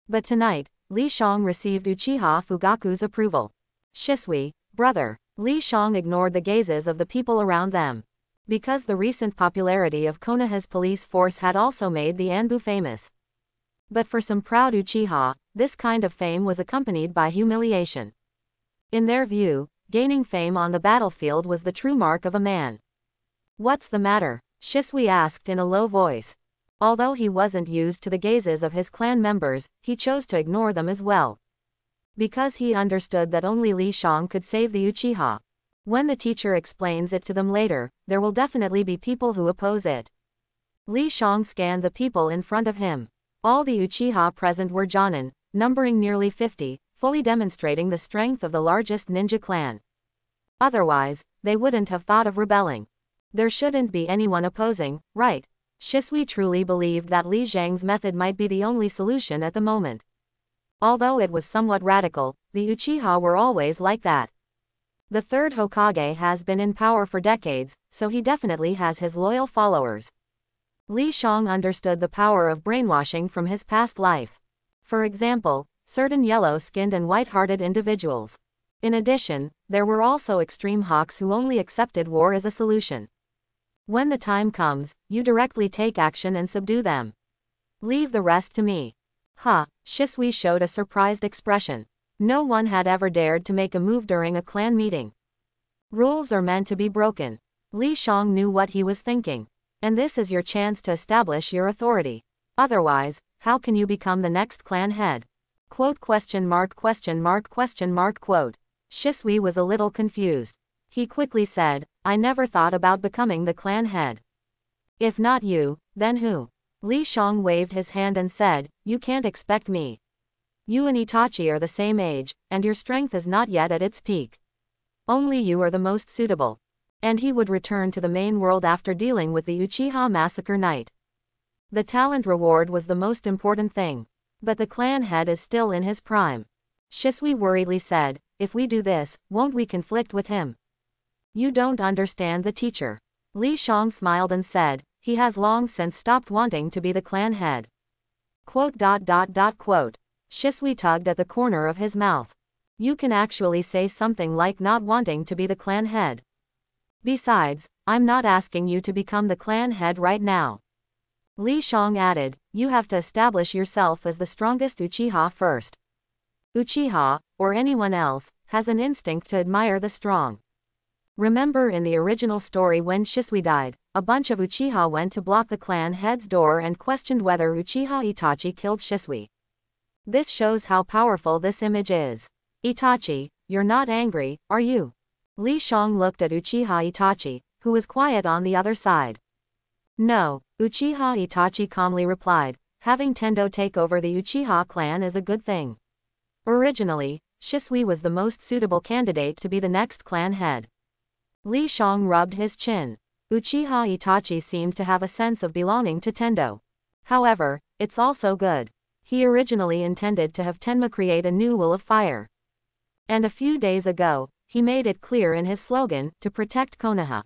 But tonight, Li Shang received Uchiha Fugaku's approval. Shisui, brother, Li Shang ignored the gazes of the people around them. Because the recent popularity of Konoha's police force had also made the Anbu famous. But for some proud Uchiha, this kind of fame was accompanied by humiliation. In their view, gaining fame on the battlefield was the true mark of a man. What's the matter? Shisui asked in a low voice. Although he wasn't used to the gazes of his clan members, he chose to ignore them as well. Because he understood that only Li Shang could save the Uchiha. When the teacher explains it to them later, there will definitely be people who oppose it. Li Shang scanned the people in front of him. All the Uchiha present were Jonin, numbering nearly 50, fully demonstrating the strength of the largest ninja clan. Otherwise, they wouldn't have thought of rebelling. There shouldn't be anyone opposing, right? Shisui truly believed that Li Shang's method might be the only solution at the moment. Although it was somewhat radical, the Uchiha were always like that. The third Hokage has been in power for decades, so he definitely has his loyal followers. Li Shang understood the power of brainwashing from his past life. For example, certain yellow-skinned and white-hearted individuals. In addition, there were also extreme hawks who only accepted war as a solution. When the time comes, you directly take action and subdue them. Leave the rest to me. Ha, huh, Shisui showed a surprised expression. No one had ever dared to make a move during a clan meeting. Rules are meant to be broken. Li Shang knew what he was thinking. And this is your chance to establish your authority. Otherwise, how can you become the next clan head? Quote question mark question mark question mark quote. Shisui was a little confused. He quickly said, I never thought about becoming the clan head. If not you, then who? Li Shang waved his hand and said, You can't expect me. You and Itachi are the same age, and your strength is not yet at its peak. Only you are the most suitable. And he would return to the main world after dealing with the Uchiha massacre night. The talent reward was the most important thing. But the clan head is still in his prime. Shisui worriedly said, if we do this, won't we conflict with him? You don't understand the teacher. Li Shang smiled and said, he has long since stopped wanting to be the clan head. Quote dot dot dot quote. Shisui tugged at the corner of his mouth. You can actually say something like not wanting to be the clan head. Besides, I'm not asking you to become the clan head right now. Li Shang added, you have to establish yourself as the strongest Uchiha first. Uchiha, or anyone else, has an instinct to admire the strong. Remember in the original story when Shisui died, a bunch of Uchiha went to block the clan head's door and questioned whether Uchiha Itachi killed Shisui. This shows how powerful this image is. Itachi, you're not angry, are you? Li Shang looked at Uchiha Itachi, who was quiet on the other side. No, Uchiha Itachi calmly replied, having Tendo take over the Uchiha clan is a good thing. Originally, Shisui was the most suitable candidate to be the next clan head. Li Shang rubbed his chin. Uchiha Itachi seemed to have a sense of belonging to Tendo. However, it's also good. He originally intended to have Tenma create a new will of fire. And a few days ago, he made it clear in his slogan, to protect Konoha.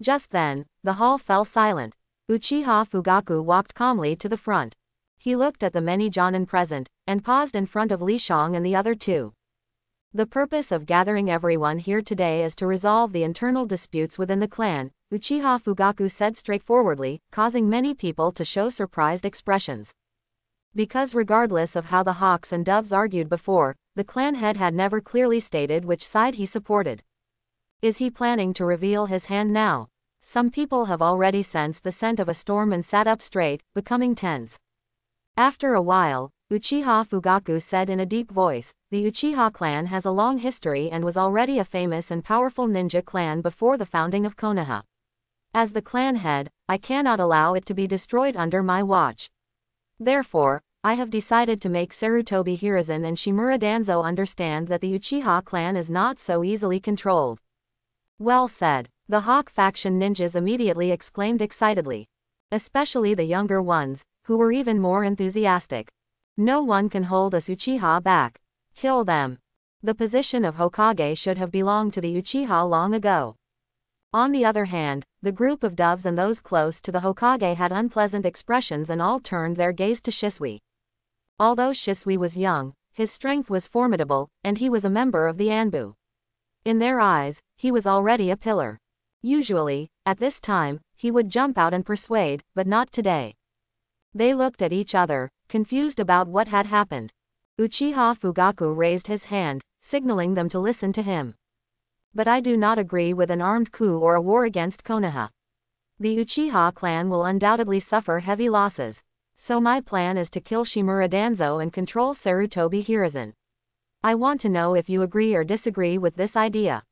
Just then, the hall fell silent. Uchiha Fugaku walked calmly to the front. He looked at the many jonin present, and paused in front of Li Shang and the other two. The purpose of gathering everyone here today is to resolve the internal disputes within the clan, Uchiha Fugaku said straightforwardly, causing many people to show surprised expressions. Because regardless of how the hawks and doves argued before, the clan head had never clearly stated which side he supported. Is he planning to reveal his hand now? Some people have already sensed the scent of a storm and sat up straight, becoming tense. After a while, Uchiha Fugaku said in a deep voice, the Uchiha clan has a long history and was already a famous and powerful ninja clan before the founding of Konoha. As the clan head, I cannot allow it to be destroyed under my watch. Therefore, I have decided to make Sarutobi Hiruzen and Shimura Danzo understand that the Uchiha clan is not so easily controlled. Well said. The Hawk faction ninjas immediately exclaimed excitedly. Especially the younger ones, who were even more enthusiastic. No one can hold us Uchiha back. Kill them. The position of Hokage should have belonged to the Uchiha long ago. On the other hand, the group of doves and those close to the Hokage had unpleasant expressions and all turned their gaze to Shisui. Although Shisui was young, his strength was formidable, and he was a member of the Anbu. In their eyes, he was already a pillar. Usually, at this time, he would jump out and persuade, but not today. They looked at each other, confused about what had happened. Uchiha Fugaku raised his hand, signaling them to listen to him. But I do not agree with an armed coup or a war against Konoha. The Uchiha clan will undoubtedly suffer heavy losses, so my plan is to kill Shimura Danzo and control Sarutobi Hiruzen. I want to know if you agree or disagree with this idea.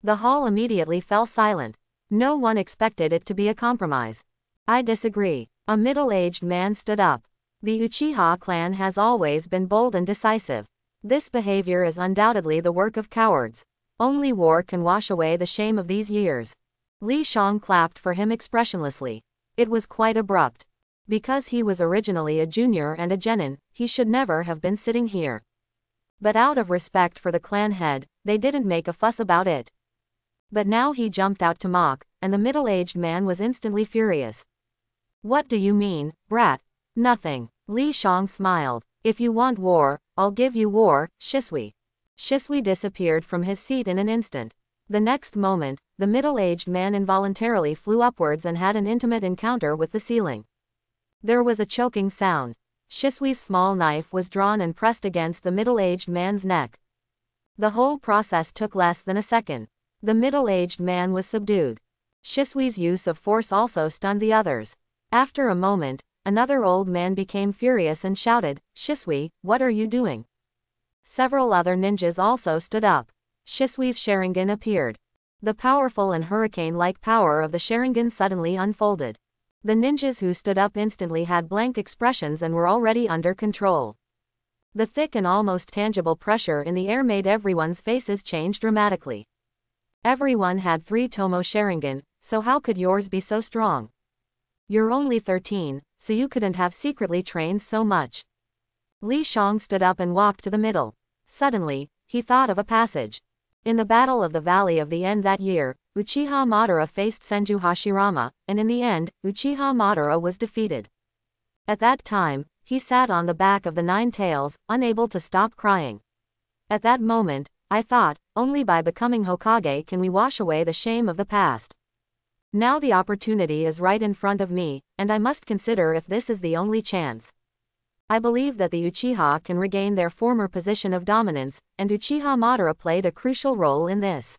The hall immediately fell silent. No one expected it to be a compromise. I disagree. A middle-aged man stood up. The Uchiha clan has always been bold and decisive. This behavior is undoubtedly the work of cowards. Only war can wash away the shame of these years. Li Shang clapped for him expressionlessly. It was quite abrupt. Because he was originally a junior and a genin, he should never have been sitting here. But out of respect for the clan head, they didn't make a fuss about it. But now he jumped out to mock, and the middle-aged man was instantly furious. What do you mean, brat? Nothing. Li Shang smiled. If you want war, I'll give you war, Shisui. Shisui disappeared from his seat in an instant. The next moment, the middle-aged man involuntarily flew upwards and had an intimate encounter with the ceiling. There was a choking sound. Shisui's small knife was drawn and pressed against the middle-aged man's neck. The whole process took less than a second. The middle-aged man was subdued. Shisui's use of force also stunned the others. After a moment, another old man became furious and shouted, Shisui, what are you doing? Several other ninjas also stood up. Shisui's Sharingan appeared. The powerful and hurricane-like power of the Sharingan suddenly unfolded. The ninjas who stood up instantly had blank expressions and were already under control. The thick and almost tangible pressure in the air made everyone's faces change dramatically. Everyone had three Tomoe Sharingan, so how could yours be so strong? You're only 13, so you couldn't have secretly trained so much. Li Shang stood up and walked to the middle. Suddenly, he thought of a passage. In the Battle of the Valley of the End that year, Uchiha Madara faced Senju Hashirama, and in the end, Uchiha Madara was defeated. At that time, he sat on the back of the Nine Tails, unable to stop crying. At that moment, I thought, only by becoming Hokage can we wash away the shame of the past. Now the opportunity is right in front of me, and I must consider if this is the only chance. I believe that the Uchiha can regain their former position of dominance, and Uchiha Madara played a crucial role in this.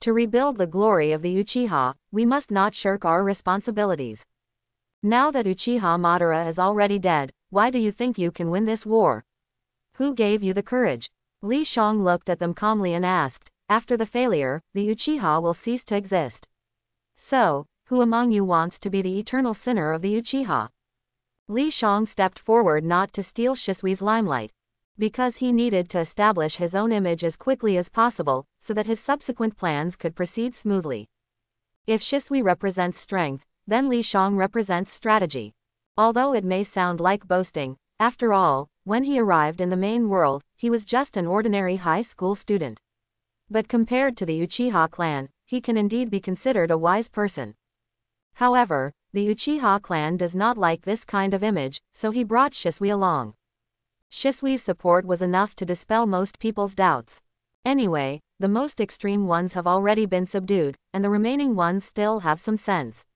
To rebuild the glory of the Uchiha, we must not shirk our responsibilities. Now that Uchiha Madara is already dead, why do you think you can win this war? Who gave you the courage? Li Shang looked at them calmly and asked, after the failure, the Uchiha will cease to exist. So, who among you wants to be the eternal sinner of the Uchiha? Li Shang stepped forward not to steal Shisui's limelight, because he needed to establish his own image as quickly as possible, so that his subsequent plans could proceed smoothly. If Shisui represents strength, then Li Shang represents strategy. Although it may sound like boasting, after all, when he arrived in the main world, he was just an ordinary high school student. But compared to the Uchiha clan, he can indeed be considered a wise person. However, the Uchiha clan does not like this kind of image, so he brought Shisui along. Shisui's support was enough to dispel most people's doubts. Anyway, the most extreme ones have already been subdued, and the remaining ones still have some sense.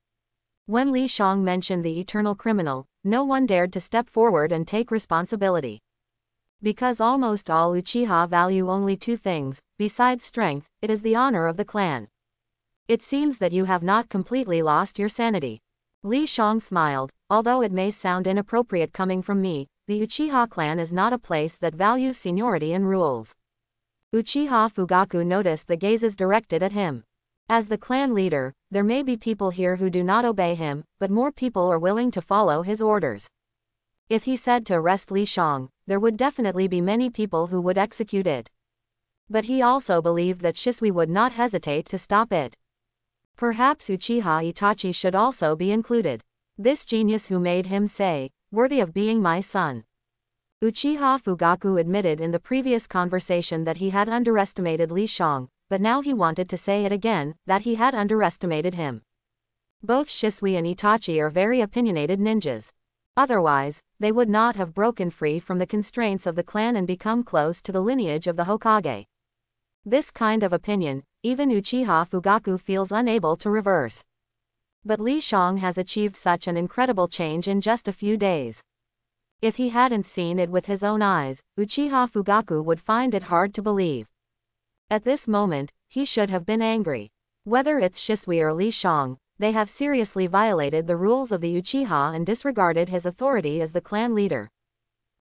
When Li Shang mentioned the eternal criminal, no one dared to step forward and take responsibility. Because almost all Uchiha value only two things, besides strength, it is the honor of the clan. It seems that you have not completely lost your sanity. Li Shang smiled, although it may sound inappropriate coming from me, the Uchiha clan is not a place that values seniority and rules. Uchiha Fugaku noticed the gazes directed at him. As the clan leader, there may be people here who do not obey him, but more people are willing to follow his orders. If he said to arrest Li Shang, there would definitely be many people who would execute it. But he also believed that Shisui would not hesitate to stop it. Perhaps Uchiha Itachi should also be included. This genius who made him say, worthy of being my son. Uchiha Fugaku admitted in the previous conversation that he had underestimated Li Shang, but now he wanted to say it again, that he had underestimated him. Both Shisui and Itachi are very opinionated ninjas. Otherwise, they would not have broken free from the constraints of the clan and become close to the lineage of the Hokage. This kind of opinion, even Uchiha Fugaku feels unable to reverse. But Li Shang has achieved such an incredible change in just a few days. If he hadn't seen it with his own eyes, Uchiha Fugaku would find it hard to believe. At this moment, he should have been angry. Whether it's Shisui or Li Shang, they have seriously violated the rules of the Uchiha and disregarded his authority as the clan leader.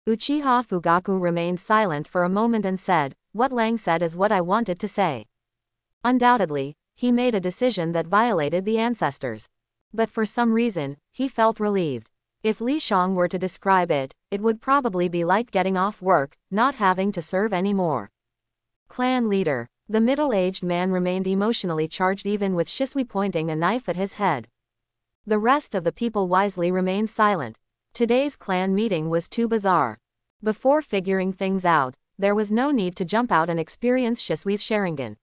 Uchiha Fugaku remained silent for a moment and said, What Lang said is what I wanted to say. Undoubtedly, he made a decision that violated the ancestors. But for some reason, he felt relieved. If Li Shang were to describe it, it would probably be like getting off work, not having to serve anymore. Clan leader. The middle-aged man remained emotionally charged even with Shisui pointing a knife at his head. The rest of the people wisely remained silent. Today's clan meeting was too bizarre. Before figuring things out, there was no need to jump out and experience Shisui's Sharingan.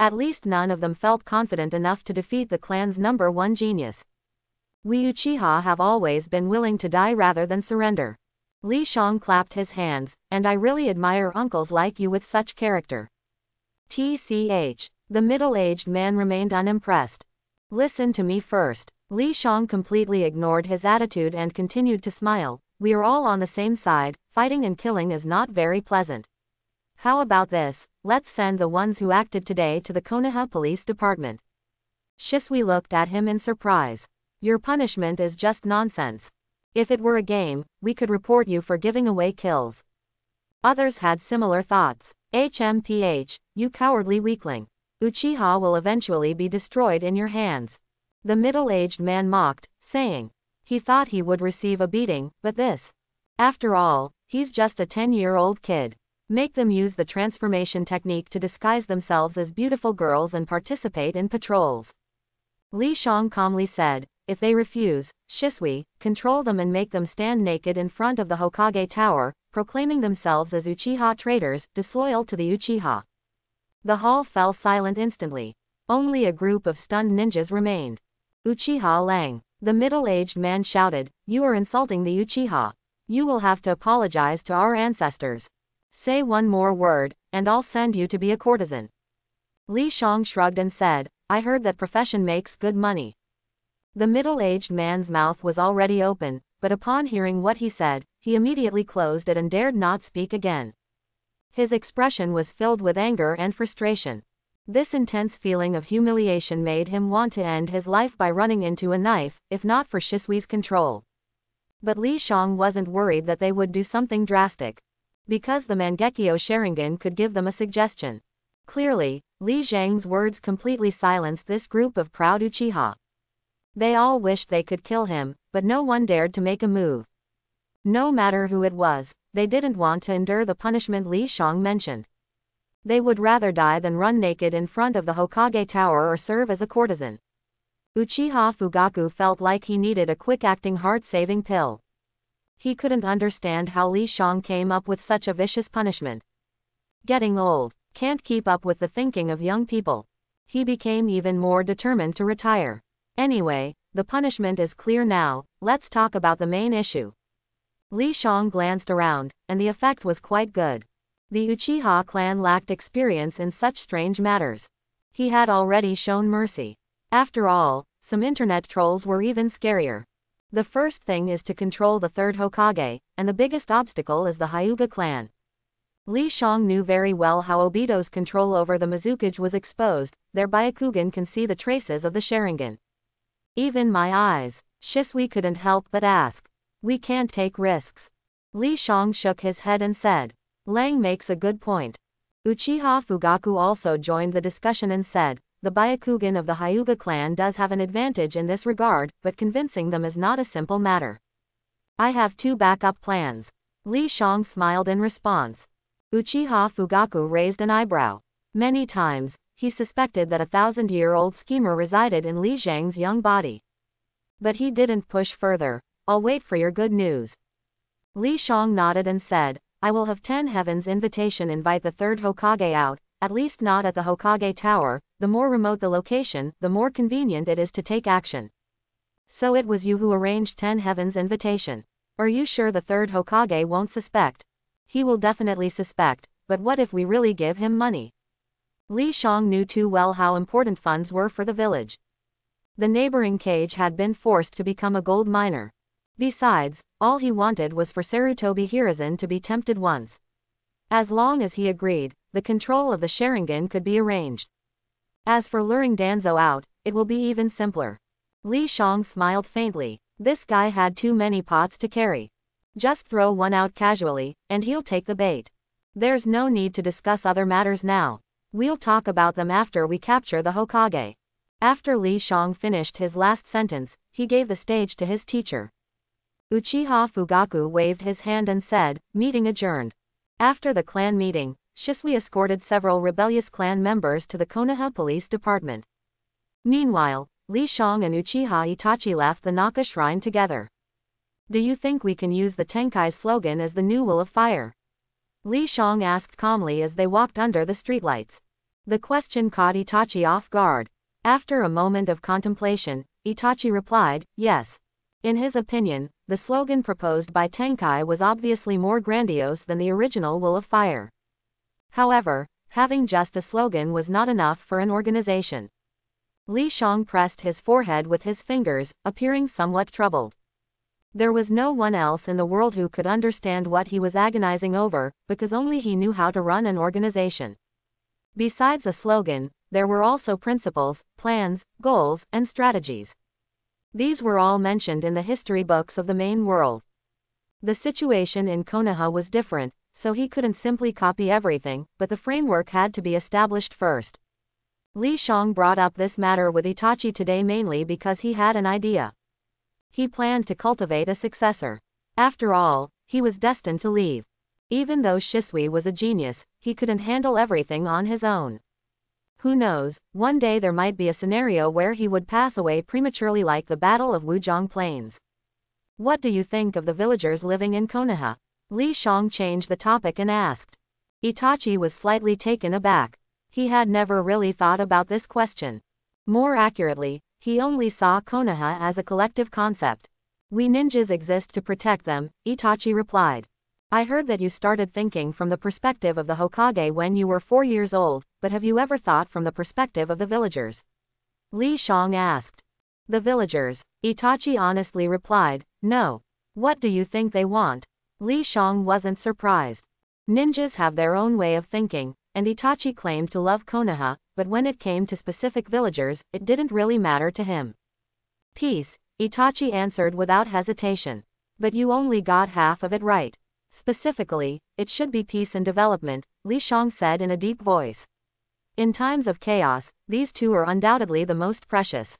At least none of them felt confident enough to defeat the clan's number one genius. We Uchiha have always been willing to die rather than surrender. Li Shang clapped his hands, and I really admire uncles like you with such character. TCH. The middle-aged man remained unimpressed. Listen to me first. Li Shang completely ignored his attitude and continued to smile. We are all on the same side, fighting and killing is not very pleasant. How about this, let's send the ones who acted today to the Konoha Police Department. Shisui looked at him in surprise. Your punishment is just nonsense. If it were a game, we could report you for giving away kills. Others had similar thoughts. HMPH, you cowardly weakling. Uchiha will eventually be destroyed in your hands. The middle-aged man mocked, saying. He thought he would receive a beating, but this. After all, he's just a 10-year-old kid. Make them use the transformation technique to disguise themselves as beautiful girls and participate in patrols. Li Shang calmly said, if they refuse, Shisui, control them and make them stand naked in front of the Hokage Tower, proclaiming themselves as Uchiha traitors, disloyal to the Uchiha. The hall fell silent instantly. Only a group of stunned ninjas remained. Uchiha Lang. The middle-aged man shouted, You are insulting the Uchiha. You will have to apologize to our ancestors. Say one more word, and I'll send you to be a courtesan. Li Shang shrugged and said, I heard that profession makes good money. The middle-aged man's mouth was already open, but upon hearing what he said, he immediately closed it and dared not speak again. His expression was filled with anger and frustration. This intense feeling of humiliation made him want to end his life by running into a knife, if not for Shisui's control. But Li Shang wasn't worried that they would do something drastic. Because the Mangekyo Sharingan could give them a suggestion. Clearly, Li Shang's words completely silenced this group of proud Uchiha. They all wished they could kill him, but no one dared to make a move. No matter who it was, they didn't want to endure the punishment Li Shang mentioned. They would rather die than run naked in front of the Hokage Tower or serve as a courtesan. Uchiha Fugaku felt like he needed a quick-acting heart-saving pill. He couldn't understand how Li Shang came up with such a vicious punishment. Getting old, can't keep up with the thinking of young people. He became even more determined to retire. Anyway, the punishment is clear now, let's talk about the main issue. Li Shang glanced around, and the effect was quite good. The Uchiha clan lacked experience in such strange matters. He had already shown mercy. After all, some internet trolls were even scarier. The first thing is to control the third Hokage, and the biggest obstacle is the Hyuga clan. Li Shang knew very well how Obito's control over the Mizukage was exposed, their Byakugan can see the traces of the Sharingan. Even my eyes, Shisui couldn't help but ask. We can't take risks. Li Shang shook his head and said, Lang makes a good point. Uchiha Fugaku also joined the discussion and said, the Byakugan of the Hyuga clan does have an advantage in this regard, but convincing them is not a simple matter. I have two backup plans. Li Shang smiled in response. Uchiha Fugaku raised an eyebrow. Many times, he suspected that a thousand-year-old schemer resided in Li Shang's young body. But he didn't push further. I'll wait for your good news. Li Shang nodded and said, I will have ten heavens invitation invite the third Hokage out, at least not at the Hokage Tower, the more remote the location, the more convenient it is to take action. So it was you who arranged ten heavens invitation. Are you sure the third Hokage won't suspect? He will definitely suspect, but what if we really give him money? Li Shang knew too well how important funds were for the village. The neighboring cage had been forced to become a gold miner. Besides, all he wanted was for Sarutobi Hiruzen to be tempted once. As long as he agreed, the control of the Sharingan could be arranged. As for luring Danzo out, it will be even simpler. Li Shang smiled faintly. This guy had too many pots to carry. Just throw one out casually, and he'll take the bait. There's no need to discuss other matters now. We'll talk about them after we capture the Hokage. After Li Shang finished his last sentence, he gave the stage to his teacher. Uchiha Fugaku waved his hand and said, meeting adjourned. After the clan meeting, Shisui escorted several rebellious clan members to the Konoha Police Department. Meanwhile, Li Shang and Uchiha Itachi left the Naka Shrine together. Do you think we can use the Tenkai's slogan as the new will of fire? Li Shang asked calmly as they walked under the streetlights. The question caught Itachi off guard. After a moment of contemplation, Itachi replied, yes. In his opinion, the slogan proposed by Tenkai was obviously more grandiose than the original Will of Fire. However, having just a slogan was not enough for an organization. Li Shang pressed his forehead with his fingers, appearing somewhat troubled. There was no one else in the world who could understand what he was agonizing over, because only he knew how to run an organization. Besides a slogan, there were also principles, plans, goals, and strategies. These were all mentioned in the history books of the main world. The situation in Konoha was different, so he couldn't simply copy everything, but the framework had to be established first. Li Shang brought up this matter with Itachi today mainly because he had an idea. He planned to cultivate a successor. After all, he was destined to leave. Even though Shisui was a genius, he couldn't handle everything on his own. Who knows, one day there might be a scenario where he would pass away prematurely like the Battle of Wuzhang Plains. What do you think of the villagers living in Konoha? Li Shang changed the topic and asked. Itachi was slightly taken aback. He had never really thought about this question. More accurately, he only saw Konoha as a collective concept. We ninjas exist to protect them, Itachi replied. I heard that you started thinking from the perspective of the Hokage when you were four years old, but have you ever thought from the perspective of the villagers? Li Shang asked. The villagers, Itachi honestly replied, no. What do you think they want? Li Shang wasn't surprised. Ninjas have their own way of thinking, and Itachi claimed to love Konoha, but when it came to specific villagers, it didn't really matter to him. Peace, Itachi answered without hesitation. But you only got half of it right. Specifically, it should be peace and development, Li Shang said in a deep voice. In times of chaos, these two are undoubtedly the most precious.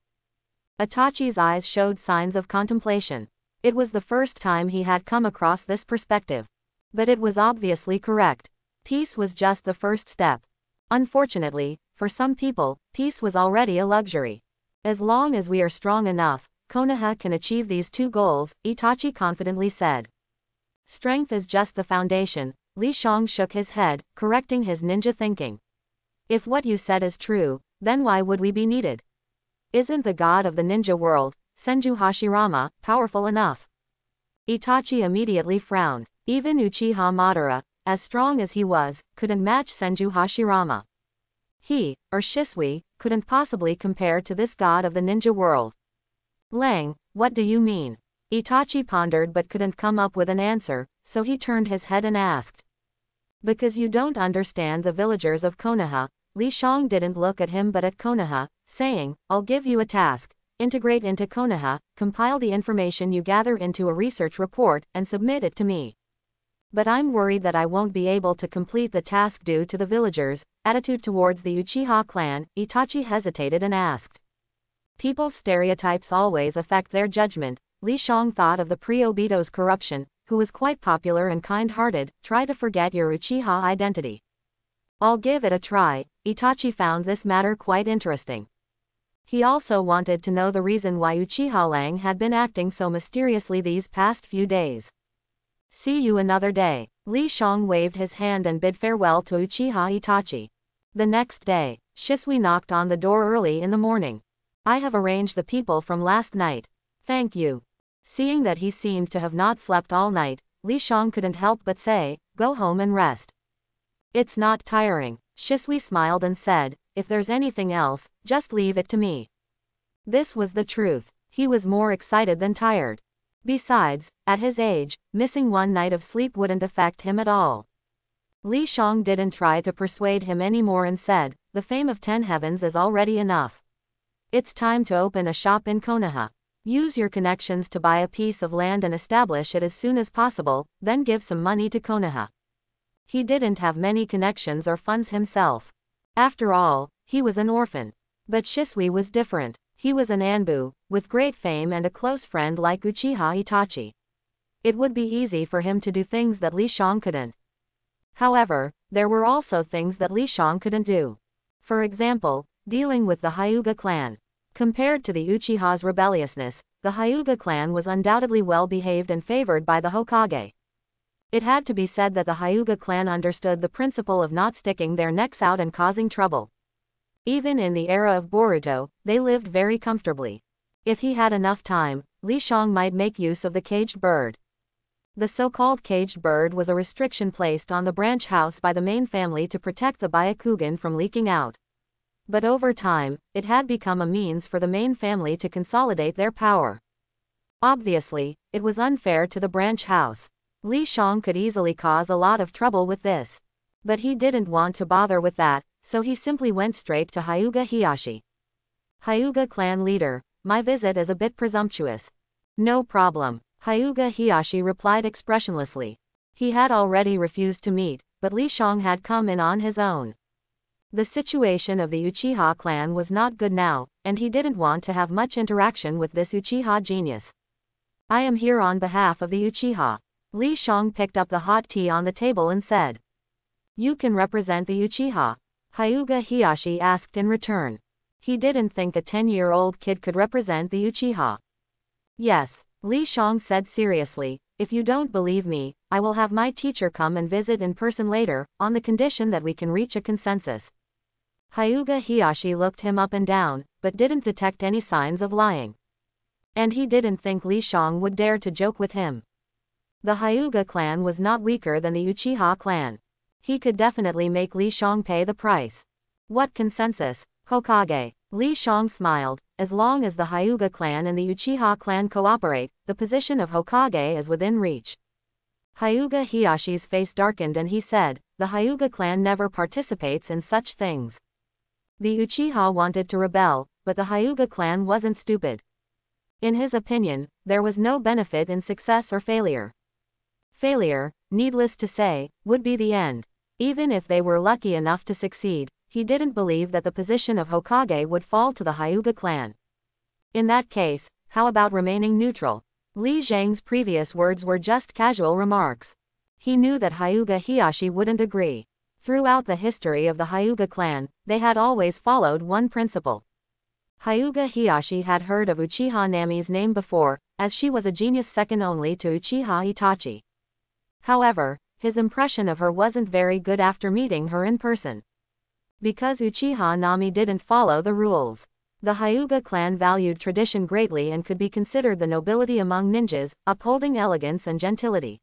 Itachi's eyes showed signs of contemplation. It was the first time he had come across this perspective. But it was obviously correct. Peace was just the first step. Unfortunately, for some people, peace was already a luxury. As long as we are strong enough, Konoha can achieve these two goals, Itachi confidently said. Strength is just the foundation, Li Shang shook his head, correcting his ninja thinking. If what you said is true, then why would we be needed? Isn't the god of the ninja world, Senju Hashirama, powerful enough? Itachi immediately frowned. Even Uchiha Madara, as strong as he was, couldn't match Senju Hashirama. He, or Shisui, couldn't possibly compare to this god of the ninja world. Lang, what do you mean? Itachi pondered but couldn't come up with an answer, so he turned his head and asked. Because you don't understand the villagers of Konoha, Li Shang didn't look at him but at Konoha, saying, I'll give you a task, integrate into Konoha, compile the information you gather into a research report, and submit it to me. But I'm worried that I won't be able to complete the task due to the villagers' attitude towards the Uchiha clan, Itachi hesitated and asked. People's stereotypes always affect their judgment, Li Shang thought of the Priobito's corruption, who was quite popular and kind-hearted, try to forget your Uchiha identity. I'll give it a try, Itachi found this matter quite interesting. He also wanted to know the reason why Uchiha Lang had been acting so mysteriously these past few days. See you another day. Li Shang waved his hand and bid farewell to Uchiha Itachi. The next day, Shisui knocked on the door early in the morning. I have arranged the people from last night. Thank you. Seeing that he seemed to have not slept all night, Li Shang couldn't help but say, Go home and rest. It's not tiring. Shisui smiled and said, If there's anything else, just leave it to me. This was the truth. He was more excited than tired. Besides, at his age, missing one night of sleep wouldn't affect him at all. Li Shang didn't try to persuade him anymore and said, The fame of Ten Heavens is already enough. It's time to open a shop in Konoha. Use your connections to buy a piece of land and establish it as soon as possible, then give some money to Konoha. He didn't have many connections or funds himself. After all, he was an orphan. But Shisui was different. He was an Anbu, with great fame and a close friend like Uchiha Itachi. It would be easy for him to do things that Li Shang couldn't. However, there were also things that Li Shang couldn't do. For example, dealing with the Hyuga clan. Compared to the Uchiha's rebelliousness, the Hyuga clan was undoubtedly well behaved and favored by the Hokage. It had to be said that the Hyuga clan understood the principle of not sticking their necks out and causing trouble. Even in the era of Boruto, they lived very comfortably. If he had enough time, Li Shang might make use of the caged bird. The so-called caged bird was a restriction placed on the branch house by the main family to protect the Byakugan from leaking out. But over time, it had become a means for the main family to consolidate their power. Obviously, it was unfair to the branch house. Li Shang could easily cause a lot of trouble with this. But he didn't want to bother with that, so he simply went straight to Hyuga Hiashi. Hyuga clan leader, my visit is a bit presumptuous. No problem, Hyuga Hiashi replied expressionlessly. He had already refused to meet, but Li Shang had come in on his own. The situation of the Uchiha clan was not good now, and he didn't want to have much interaction with this Uchiha genius. I am here on behalf of the Uchiha. Li Shang picked up the hot tea on the table and said. You can represent the Uchiha. Hyuga Hiashi asked in return. He didn't think a 10-year-old kid could represent the Uchiha. Yes, Li Shang said seriously, if you don't believe me, I will have my teacher come and visit in person later, on the condition that we can reach a consensus. Hyuga Hiashi looked him up and down, but didn't detect any signs of lying. And he didn't think Li Shang would dare to joke with him. The Hyuga clan was not weaker than the Uchiha clan. He could definitely make Li Shang pay the price. What consensus? Hokage. Li Shang smiled, as long as the Hyuga clan and the Uchiha clan cooperate, the position of Hokage is within reach. Hyuga Hiashi's face darkened and he said, the Hyuga clan never participates in such things. The Uchiha wanted to rebel, but the Hyuga clan wasn't stupid. In his opinion, there was no benefit in success or failure. Failure, needless to say, would be the end. Even if they were lucky enough to succeed, he didn't believe that the position of Hokage would fall to the Hyuga clan. In that case, how about remaining neutral? Li Shang's previous words were just casual remarks. He knew that Hyuga Hiashi wouldn't agree. Throughout the history of the Hyuga clan, they had always followed one principle. Hyuga Hiashi had heard of Uchiha Nami's name before, as she was a genius second only to Uchiha Itachi. However, his impression of her wasn't very good after meeting her in person because Uchiha Nami didn't follow the rules. The Hyuga clan valued tradition greatly and could be considered the nobility among ninjas, upholding elegance and gentility.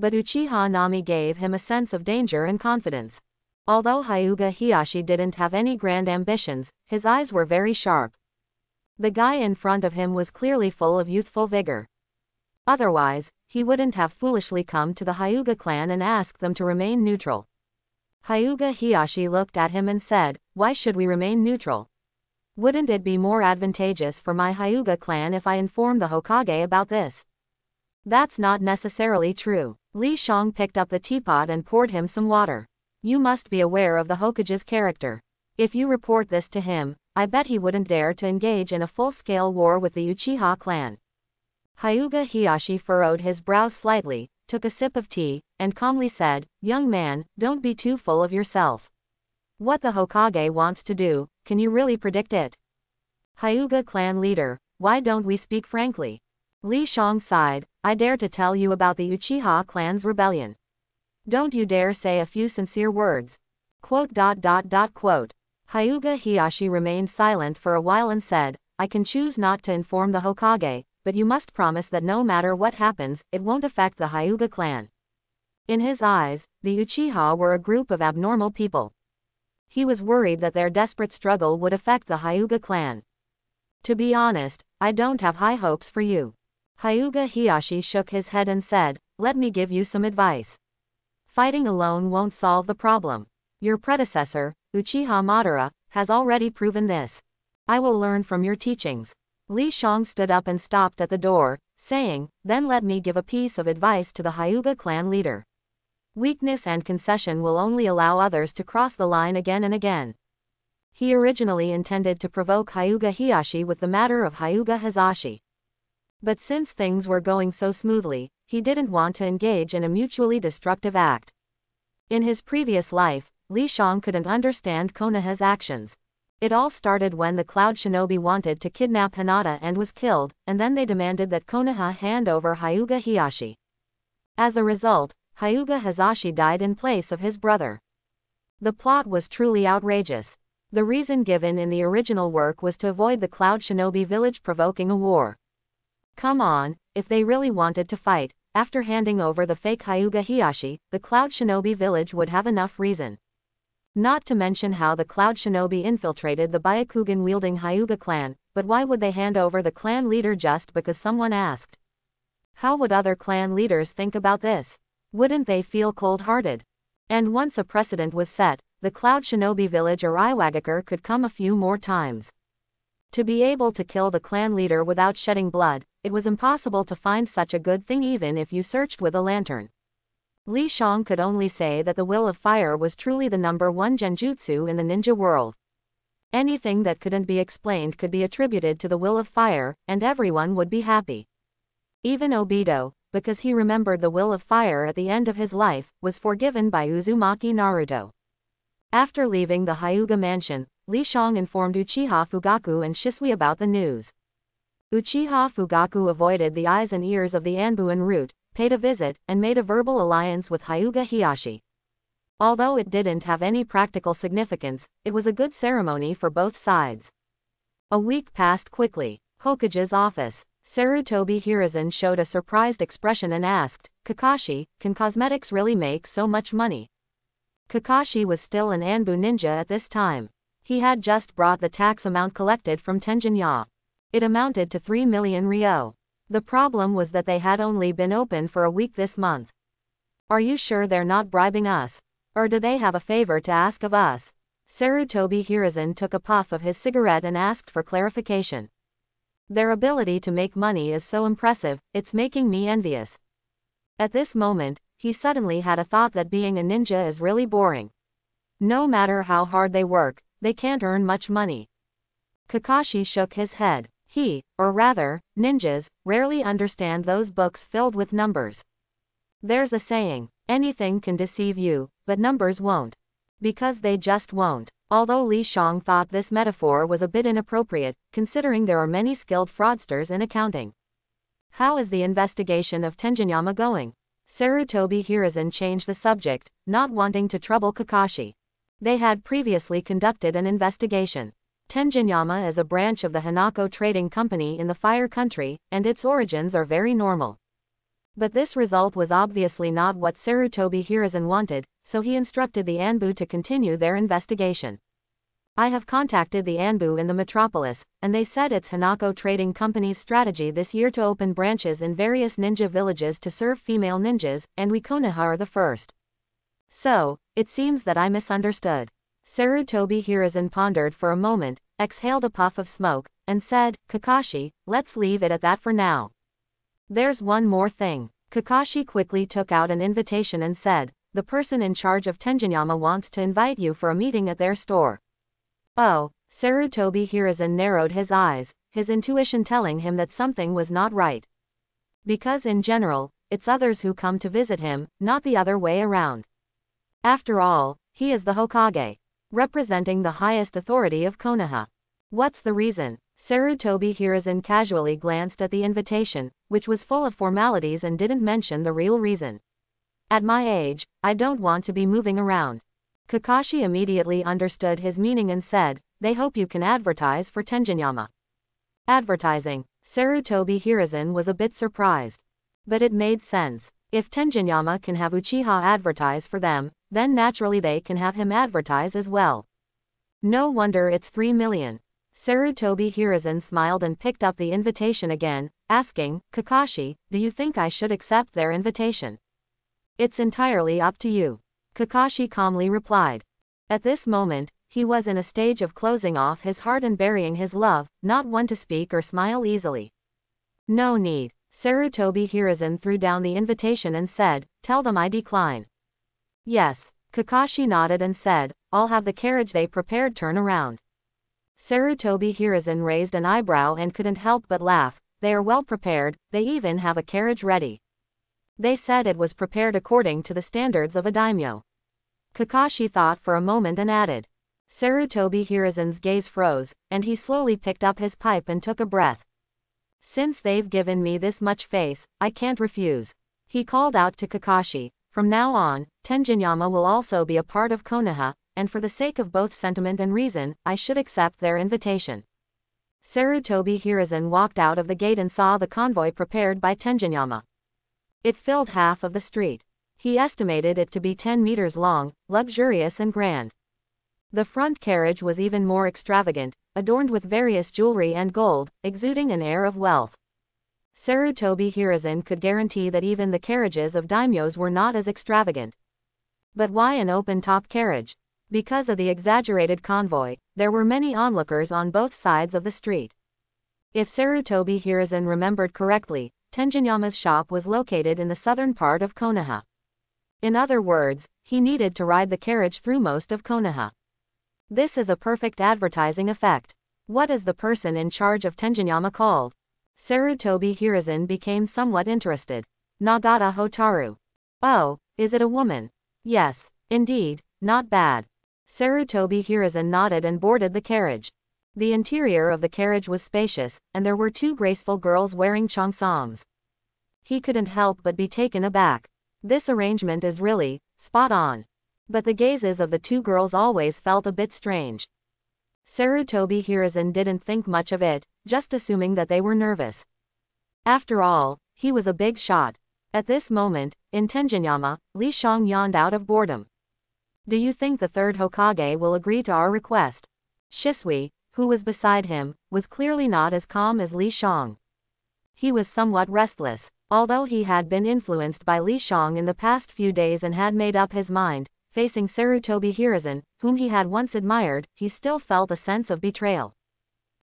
But Uchiha Nami gave him a sense of danger and confidence. Although Hyuga Hiashi didn't have any grand ambitions, his eyes were very sharp. The guy in front of him was clearly full of youthful vigor. Otherwise, he wouldn't have foolishly come to the Hyuga clan and asked them to remain neutral. Hyuga Hiashi looked at him and said, Why should we remain neutral? Wouldn't it be more advantageous for my Hyuga clan if I inform the Hokage about this? That's not necessarily true. Li Shang picked up the teapot and poured him some water. You must be aware of the Hokage's character. If you report this to him, I bet he wouldn't dare to engage in a full-scale war with the Uchiha clan. Hyuga Hiashi furrowed his brows slightly, took a sip of tea, and calmly said, Young man, don't be too full of yourself. What the Hokage wants to do, can you really predict it? Hyuga clan leader, why don't we speak frankly? Li Shang sighed, I dare to tell you about the Uchiha clan's rebellion. Don't you dare say a few sincere words. Quote dot dot dot quote. Hyuga Hiashi remained silent for a while and said, I can choose not to inform the Hokage, but you must promise that no matter what happens, it won't affect the Hyuga clan. In his eyes, the Uchiha were a group of abnormal people. He was worried that their desperate struggle would affect the Hyuga clan. To be honest, I don't have high hopes for you. Hyuga Hiashi shook his head and said, Let me give you some advice. Fighting alone won't solve the problem. Your predecessor, Uchiha Madara, has already proven this. I will learn from your teachings. Li Shang stood up and stopped at the door, saying, Then let me give a piece of advice to the Hyuga clan leader. Weakness and concession will only allow others to cross the line again and again. He originally intended to provoke Hyuga Hiashi with the matter of Hyuga Hizashi. But since things were going so smoothly, he didn't want to engage in a mutually destructive act. In his previous life, Li Shang couldn't understand Konoha's actions. It all started when the Cloud Shinobi wanted to kidnap Hinata and was killed, and then they demanded that Konoha hand over Hyuga Hiashi. As a result, Hyuga Hizashi died in place of his brother. The plot was truly outrageous. The reason given in the original work was to avoid the Cloud Shinobi village provoking a war. Come on, if they really wanted to fight, after handing over the fake Hyuga Hiashi, the Cloud Shinobi village would have enough reason. Not to mention how the Cloud Shinobi infiltrated the Byakugan-wielding Hyuga clan, but why would they hand over the clan leader just because someone asked? How would other clan leaders think about this? Wouldn't they feel cold-hearted? And once a precedent was set, the Cloud Shinobi village or Iwagakure could come a few more times. To be able to kill the clan leader without shedding blood, it was impossible to find such a good thing even if you searched with a lantern. Li Shang could only say that the Will of Fire was truly the number one genjutsu in the ninja world. Anything that couldn't be explained could be attributed to the Will of Fire, and everyone would be happy. Even Obito, because he remembered the Will of Fire at the end of his life, was forgiven by Uzumaki Naruto. After leaving the Hyuga mansion, Li Shang informed Uchiha Fugaku and Shisui about the news. Uchiha Fugaku avoided the eyes and ears of the Anbu and Root, paid a visit, and made a verbal alliance with Hyuga Hiashi. Although it didn't have any practical significance, it was a good ceremony for both sides. A week passed quickly. Hokage's office. Sarutobi Hiruzen showed a surprised expression and asked, Kakashi, can cosmetics really make so much money? Kakashi was still an Anbu ninja at this time. He had just brought the tax amount collected from Tenjinya. It amounted to 3 million ryo. The problem was that they had only been open for a week this month. Are you sure they're not bribing us? Or do they have a favor to ask of us? Sarutobi Hiruzen took a puff of his cigarette and asked for clarification. Their ability to make money is so impressive, it's making me envious. At this moment, he suddenly had a thought that being a ninja is really boring. No matter how hard they work, they can't earn much money. Kakashi shook his head. He, or rather, ninjas, rarely understand those books filled with numbers. There's a saying, anything can deceive you, but numbers won't. Because they just won't. Although Li Shang thought this metaphor was a bit inappropriate, considering there are many skilled fraudsters in accounting. How is the investigation of Tenjinyama going? Sarutobi Hiruzen changed the subject, not wanting to trouble Kakashi. They had previously conducted an investigation. Tenjinyama is a branch of the Hanako Trading Company in the Fire Country, and its origins are very normal. But this result was obviously not what Sarutobi Hiruzen wanted, so he instructed the Anbu to continue their investigation. I have contacted the Anbu in the metropolis, and they said it's Hanako Trading Company's strategy this year to open branches in various ninja villages to serve female ninjas, and we Konoha are the first. So, it seems that I misunderstood. Sarutobi Hiruzen pondered for a moment, exhaled a puff of smoke, and said, Kakashi, let's leave it at that for now. There's one more thing. Kakashi quickly took out an invitation and said, the person in charge of Tenjinyama wants to invite you for a meeting at their store. Oh, Sarutobi Hiruzen narrowed his eyes, his intuition telling him that something was not right. Because in general, it's others who come to visit him, not the other way around. After all, he is the Hokage representing the highest authority of Konoha. What's the reason? Sarutobi Hiruzen casually glanced at the invitation, which was full of formalities and didn't mention the real reason. At my age, I don't want to be moving around. Kakashi immediately understood his meaning and said, they hope you can advertise for Tenjinyama. Advertising. Sarutobi Hiruzen was a bit surprised. But it made sense. If Tenjinyama can have Uchiha advertise for them, then naturally they can have him advertise as well. No wonder it's 3 million. Sarutobi Hiruzen smiled and picked up the invitation again, asking, Kakashi, do you think I should accept their invitation? It's entirely up to you. Kakashi calmly replied. At this moment, he was in a stage of closing off his heart and burying his love, not one to speak or smile easily. No need. Sarutobi Hiruzen threw down the invitation and said, Tell them I decline. Yes. Kakashi nodded and said, I'll have the carriage they prepared turn around. Sarutobi Hiruzen raised an eyebrow and couldn't help but laugh, they are well prepared, they even have a carriage ready. They said it was prepared according to the standards of a daimyo. Kakashi thought for a moment and added. Sarutobi Hiruzen's gaze froze, and he slowly picked up his pipe and took a breath. Since they've given me this much face, I can't refuse. He called out to Kakashi, from now on, Tenjinyama will also be a part of Konoha, and for the sake of both sentiment and reason, I should accept their invitation. Sarutobi Hiruzen walked out of the gate and saw the convoy prepared by Tenjinyama. It filled half of the street. He estimated it to be 10 meters long, luxurious and grand. The front carriage was even more extravagant, adorned with various jewelry and gold, exuding an air of wealth. Sarutobi Hiruzen could guarantee that even the carriages of daimyos were not as extravagant. But why an open-top carriage? Because of the exaggerated convoy, there were many onlookers on both sides of the street. If Sarutobi Hiruzen remembered correctly, Tenjinyama's shop was located in the southern part of Konoha. In other words, he needed to ride the carriage through most of Konoha. This is a perfect advertising effect. What is the person in charge of Tenjinyama called? Sarutobi Hiruzen became somewhat interested. Nagata Hotaru. Oh, is it a woman? Yes, indeed, not bad. Sarutobi Hiruzen nodded and boarded the carriage. The interior of the carriage was spacious, and there were two graceful girls wearing cheongsams. He couldn't help but be taken aback. This arrangement is really, spot on. But the gazes of the two girls always felt a bit strange. Sarutobi Hiruzen didn't think much of it, just assuming that they were nervous. After all, he was a big shot. At this moment, in Tenjinyama, Li Shang yawned out of boredom. Do you think the third Hokage will agree to our request? Shisui, who was beside him, was clearly not as calm as Li Shang. He was somewhat restless. Although he had been influenced by Li Shang in the past few days and had made up his mind, facing Sarutobi Hiruzen, whom he had once admired, he still felt a sense of betrayal.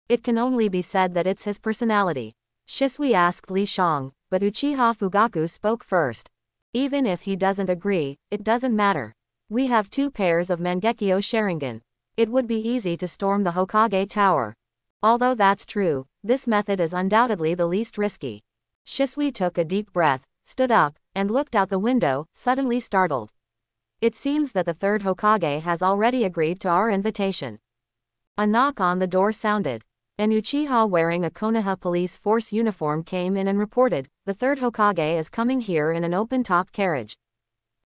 It can only be said that it's his personality. Shisui asked Li Shang, but Uchiha Fugaku spoke first. Even if he doesn't agree, it doesn't matter. We have two pairs of Mangekyo Sharingan. It would be easy to storm the Hokage Tower. Although that's true, this method is undoubtedly the least risky. Shisui took a deep breath, stood up, and looked out the window, suddenly startled. It seems that the third Hokage has already agreed to our invitation. A knock on the door sounded. An Uchiha wearing a Konoha police force uniform came in and reported, the third Hokage is coming here in an open-top carriage.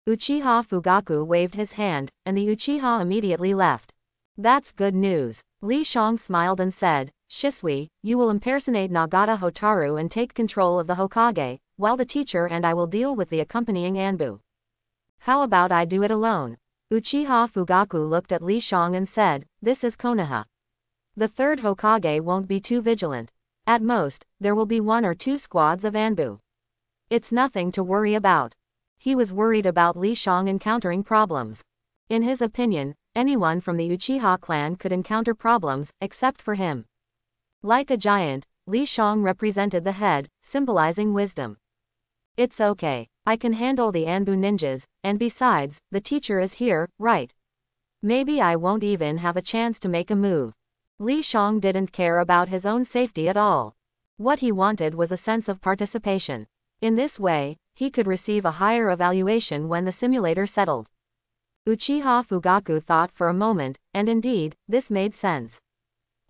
Uchiha Fugaku waved his hand, and the Uchiha immediately left. That's good news. Li Shang smiled and said, Shisui, you will impersonate Nagata Hotaru and take control of the Hokage, while the teacher and I will deal with the accompanying Anbu. How about I do it alone? Uchiha Fugaku looked at Li Shang and said, This is Konoha. The third Hokage won't be too vigilant. At most, there will be one or two squads of Anbu. It's nothing to worry about. He was worried about Li Shang encountering problems. In his opinion, anyone from the Uchiha clan could encounter problems, except for him. Like a giant, Li Shang represented the head, symbolizing wisdom. It's okay, I can handle the Anbu ninjas, and besides, the teacher is here, right? Maybe I won't even have a chance to make a move. Li Shang didn't care about his own safety at all. What he wanted was a sense of participation. In this way, he could receive a higher evaluation when the simulator settled. Uchiha Fugaku thought for a moment, and indeed, this made sense.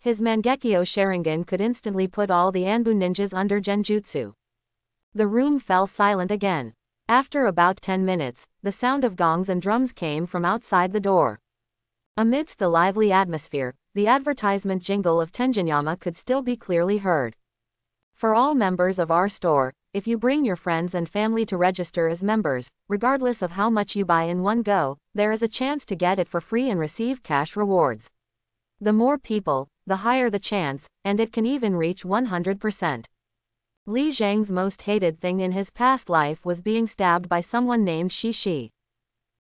His Mangekyo Sharingan could instantly put all the Anbu ninjas under Genjutsu. The room fell silent again. After about 10 minutes, the sound of gongs and drums came from outside the door. Amidst the lively atmosphere, the advertisement jingle of Tenjinyama could still be clearly heard. For all members of our store, if you bring your friends and family to register as members, regardless of how much you buy in one go, there is a chance to get it for free and receive cash rewards. The more people, the higher the chance, and it can even reach 100%. Li Shang's most hated thing in his past life was being stabbed by someone named Shishi.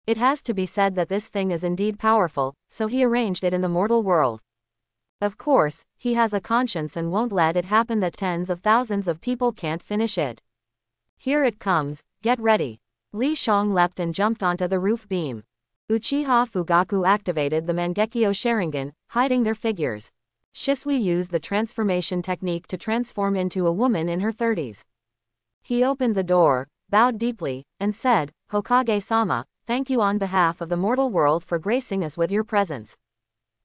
It has to be said that this thing is indeed powerful, so he arranged it in the mortal world. Of course, he has a conscience and won't let it happen that tens of thousands of people can't finish it. Here it comes, get ready. Li Shang leapt and jumped onto the roof beam. Uchiha Fugaku activated the Mangekyo Sharingan, hiding their figures. Shisui used the transformation technique to transform into a woman in her 30s. He opened the door, bowed deeply, and said, Hokage-sama, thank you on behalf of the mortal world for gracing us with your presence.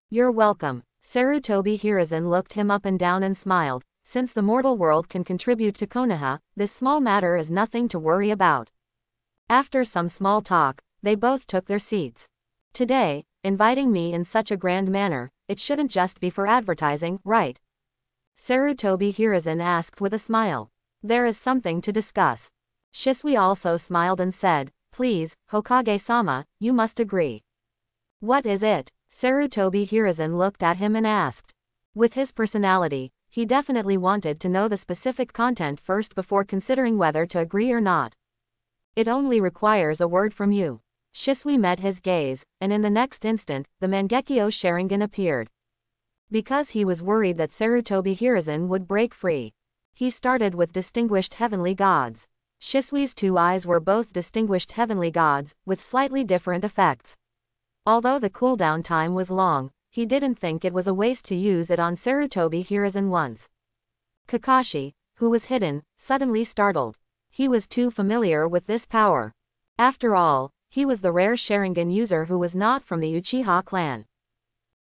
You're welcome. Sarutobi Hiruzen looked him up and down and smiled, since the mortal world can contribute to Konoha, this small matter is nothing to worry about. After some small talk, they both took their seats. Today, inviting me in such a grand manner, it shouldn't just be for advertising, right? Sarutobi Hiruzen asked with a smile. There is something to discuss. Shisui also smiled and said, Please, Hokage-sama, you must agree. What is it? Sarutobi Hiruzen looked at him and asked. With his personality, he definitely wanted to know the specific content first before considering whether to agree or not. It only requires a word from you. Shisui met his gaze, and in the next instant, the Mangekyo Sharingan appeared. Because he was worried that Sarutobi Hiruzen would break free. He started with distinguished heavenly gods. Shisui's two eyes were both distinguished heavenly gods, with slightly different effects. Although the cooldown time was long, he didn't think it was a waste to use it on Sarutobi Hiruzen once. Kakashi, who was hidden, suddenly startled. He was too familiar with this power. After all, he was the rare Sharingan user who was not from the Uchiha clan.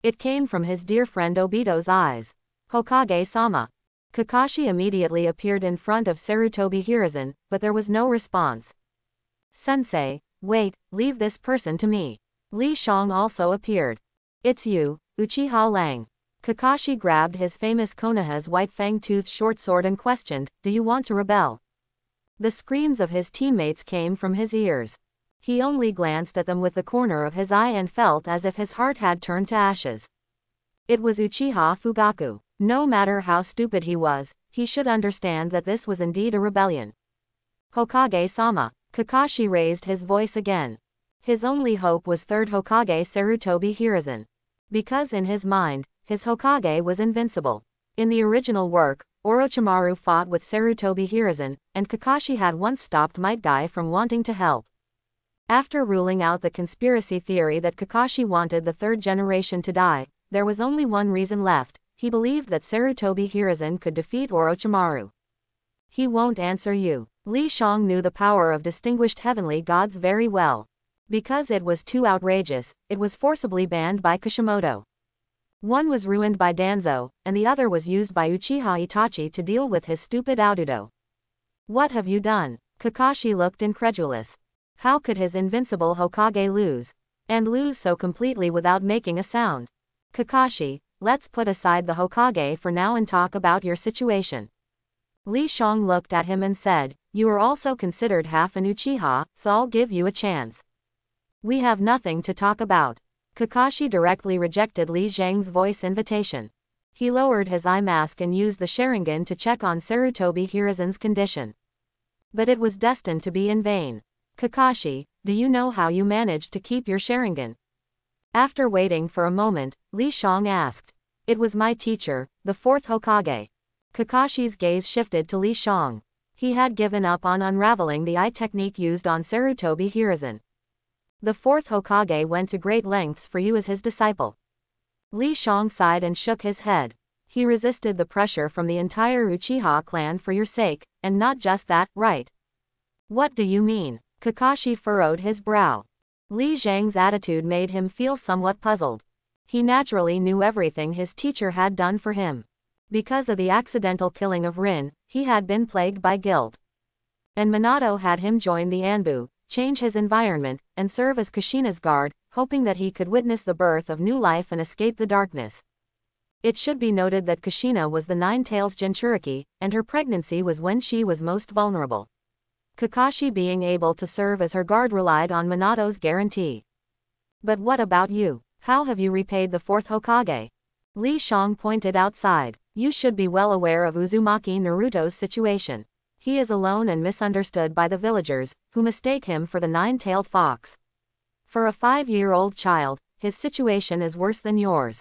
It came from his dear friend Obito's eyes. Hokage-sama. Kakashi immediately appeared in front of Sarutobi Hiruzen, but there was no response. Sensei, wait, leave this person to me. Li Shang also appeared. It's you, Uchiha Lang. Kakashi grabbed his famous Konoha's white fang-toothed short sword and questioned, Do you want to rebel? The screams of his teammates came from his ears. He only glanced at them with the corner of his eye and felt as if his heart had turned to ashes. It was Uchiha Fugaku. No matter how stupid he was, he should understand that this was indeed a rebellion. Hokage-sama. Kakashi raised his voice again. His only hope was third Hokage Sarutobi Hiruzen. Because in his mind, his Hokage was invincible. In the original work, Orochimaru fought with Sarutobi Hiruzen, and Kakashi had once stopped Might Guy from wanting to help. After ruling out the conspiracy theory that Kakashi wanted the third generation to die, there was only one reason left, he believed that Sarutobi Hiruzen could defeat Orochimaru. He won't answer you. Li Shang knew the power of distinguished heavenly gods very well. Because it was too outrageous, it was forcibly banned by Kishimoto. One was ruined by Danzo, and the other was used by Uchiha Itachi to deal with his stupid otouto. What have you done? Kakashi looked incredulous. How could his invincible Hokage lose? And lose so completely without making a sound? Kakashi, let's put aside the Hokage for now and talk about your situation. Li Shang looked at him and said, You are also considered half an Uchiha, so I'll give you a chance. We have nothing to talk about. Kakashi directly rejected Li Shang's voice invitation. He lowered his eye mask and used the Sharingan to check on Sarutobi Hiruzen's condition. But it was destined to be in vain. Kakashi, do you know how you managed to keep your Sharingan? After waiting for a moment, Li Shang asked. It was my teacher, the fourth Hokage. Kakashi's gaze shifted to Li Shang. He had given up on unraveling the eye technique used on Sarutobi Hiruzen. The fourth Hokage went to great lengths for you as his disciple. Li Shang sighed and shook his head. He resisted the pressure from the entire Uchiha clan for your sake, and not just that, right? What do you mean? Kakashi furrowed his brow. Li Shang's attitude made him feel somewhat puzzled. He naturally knew everything his teacher had done for him. Because of the accidental killing of Rin, he had been plagued by guilt. And Minato had him join the Anbu, change his environment, and serve as Kushina's guard, hoping that he could witness the birth of new life and escape the darkness. It should be noted that Kushina was the Nine-Tails Jinchuriki, and her pregnancy was when she was most vulnerable. Kakashi being able to serve as her guard relied on Minato's guarantee. But what about you? How have you repaid the fourth Hokage? Li Shang pointed outside. You should be well aware of Uzumaki Naruto's situation. He is alone and misunderstood by the villagers, who mistake him for the nine-tailed fox. For a five-year-old child, his situation is worse than yours.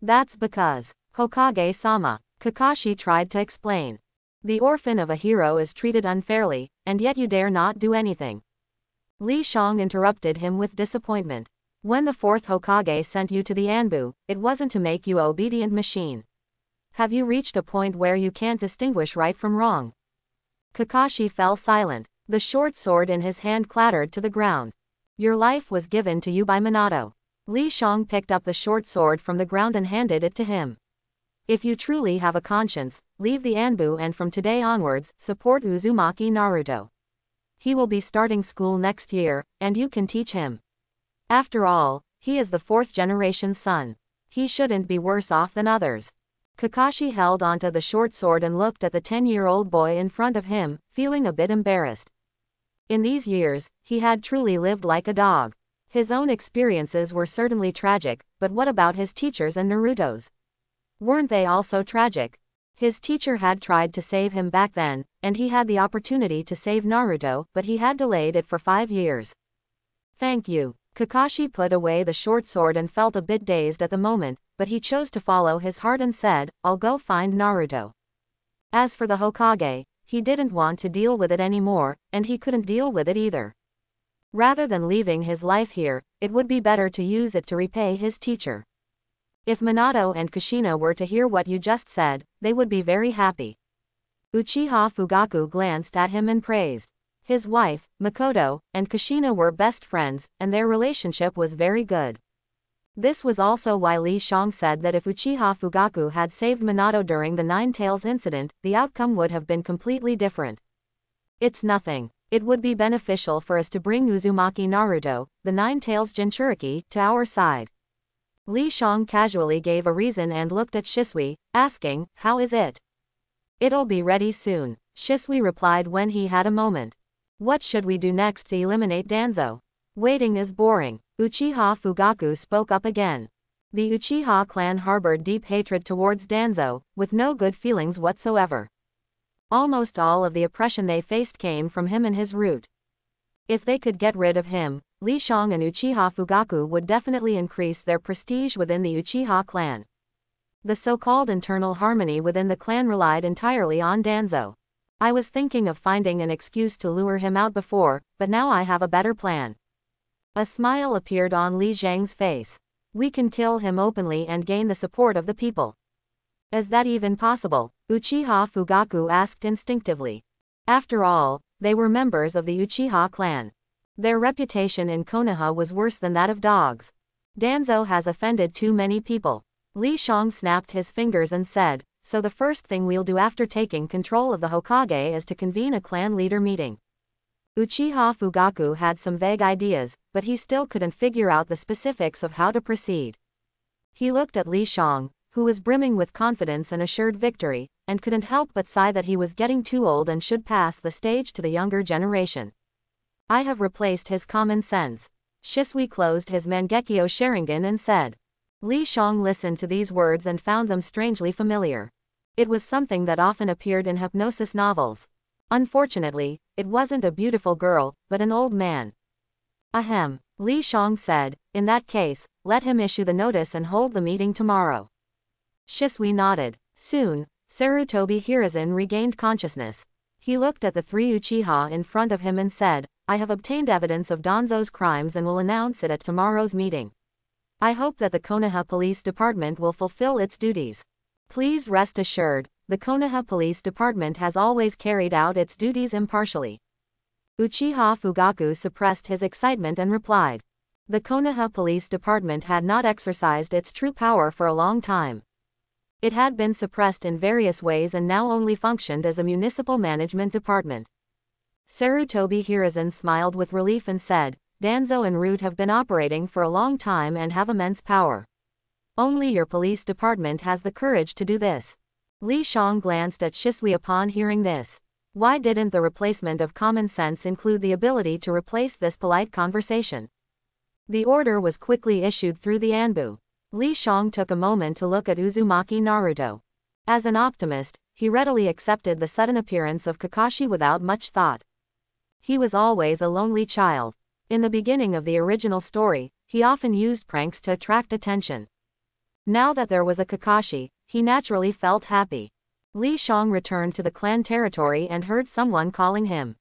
That's because, Hokage-sama, Kakashi tried to explain. The orphan of a hero is treated unfairly, and yet you dare not do anything. Li Shang interrupted him with disappointment. When the fourth Hokage sent you to the Anbu, it wasn't to make you obedient machine. Have you reached a point where you can't distinguish right from wrong? Kakashi fell silent. The short sword in his hand clattered to the ground. Your life was given to you by Minato. Li Shang picked up the short sword from the ground and handed it to him. If you truly have a conscience, leave the Anbu and from today onwards, support Uzumaki Naruto. He will be starting school next year, and you can teach him. After all, he is the fourth generation's son. He shouldn't be worse off than others. Kakashi held onto the short sword and looked at the 10-year-old boy in front of him, feeling a bit embarrassed. In these years, he had truly lived like a dog. His own experiences were certainly tragic, but what about his teachers and Naruto's? Weren't they also tragic? His teacher had tried to save him back then, and he had the opportunity to save Naruto, but he had delayed it for five years. Thank you. Kakashi put away the short sword and felt a bit dazed at the moment, but he chose to follow his heart and said, I'll go find Naruto. As for the Hokage, he didn't want to deal with it anymore, and he couldn't deal with it either. Rather than leaving his life here, it would be better to use it to repay his teacher. If Minato and Kushina were to hear what you just said, they would be very happy. Uchiha Fugaku glanced at him and praised. His wife, Mikoto, and Kushina were best friends, and their relationship was very good. This was also why Li Shang said that if Uchiha Fugaku had saved Minato during the Nine Tails incident, the outcome would have been completely different. It's nothing. It would be beneficial for us to bring Uzumaki Naruto, the Nine Tails Jinchuriki, to our side. Li Shang casually gave a reason and looked at Shisui, asking, How is it? It'll be ready soon, Shisui replied when he had a moment. What should we do next to eliminate Danzo? Waiting is boring. Uchiha Fugaku spoke up again. The Uchiha clan harbored deep hatred towards Danzo, with no good feelings whatsoever. Almost all of the oppression they faced came from him and his root. If they could get rid of him, Li Shang and Uchiha Fugaku would definitely increase their prestige within the Uchiha clan. The so-called internal harmony within the clan relied entirely on Danzo. I was thinking of finding an excuse to lure him out before, but now I have a better plan. A smile appeared on Li Shang's face. We can kill him openly and gain the support of the people. Is that even possible? Uchiha Fugaku asked instinctively. After all, they were members of the Uchiha clan. Their reputation in Konoha was worse than that of dogs. Danzo has offended too many people. Li Shang snapped his fingers and said, so the first thing we'll do after taking control of the Hokage is to convene a clan leader meeting. Uchiha Fugaku had some vague ideas, but he still couldn't figure out the specifics of how to proceed. He looked at Li Shang, who was brimming with confidence and assured victory, and couldn't help but sigh that he was getting too old and should pass the stage to the younger generation. I have replaced his common sense. Shisui closed his Mangekyo Sharingan and said, Li Shang listened to these words and found them strangely familiar. It was something that often appeared in hypnosis novels. Unfortunately, it wasn't a beautiful girl, but an old man. Ahem, Li Shang said, in that case, let him issue the notice and hold the meeting tomorrow. Shisui nodded. Soon, Sarutobi Hiruzen regained consciousness. He looked at the three Uchiha in front of him and said, I have obtained evidence of Danzo's crimes and will announce it at tomorrow's meeting. I hope that the Konoha Police Department will fulfill its duties. Please rest assured, the Konoha Police Department has always carried out its duties impartially. Uchiha Fugaku suppressed his excitement and replied. The Konoha Police Department had not exercised its true power for a long time. It had been suppressed in various ways and now only functioned as a municipal management department. Sarutobi Hiruzen smiled with relief and said, Danzo and Root have been operating for a long time and have immense power. Only your police department has the courage to do this. Li Shang glanced at Shisui upon hearing this. Why didn't the replacement of common sense include the ability to replace this polite conversation? The order was quickly issued through the Anbu. Li Shang took a moment to look at Uzumaki Naruto. As an optimist, he readily accepted the sudden appearance of Kakashi without much thought. He was always a lonely child, in the beginning of the original story, he often used pranks to attract attention. Now that there was a Kakashi, he naturally felt happy. Li Shang returned to the clan territory and heard someone calling him.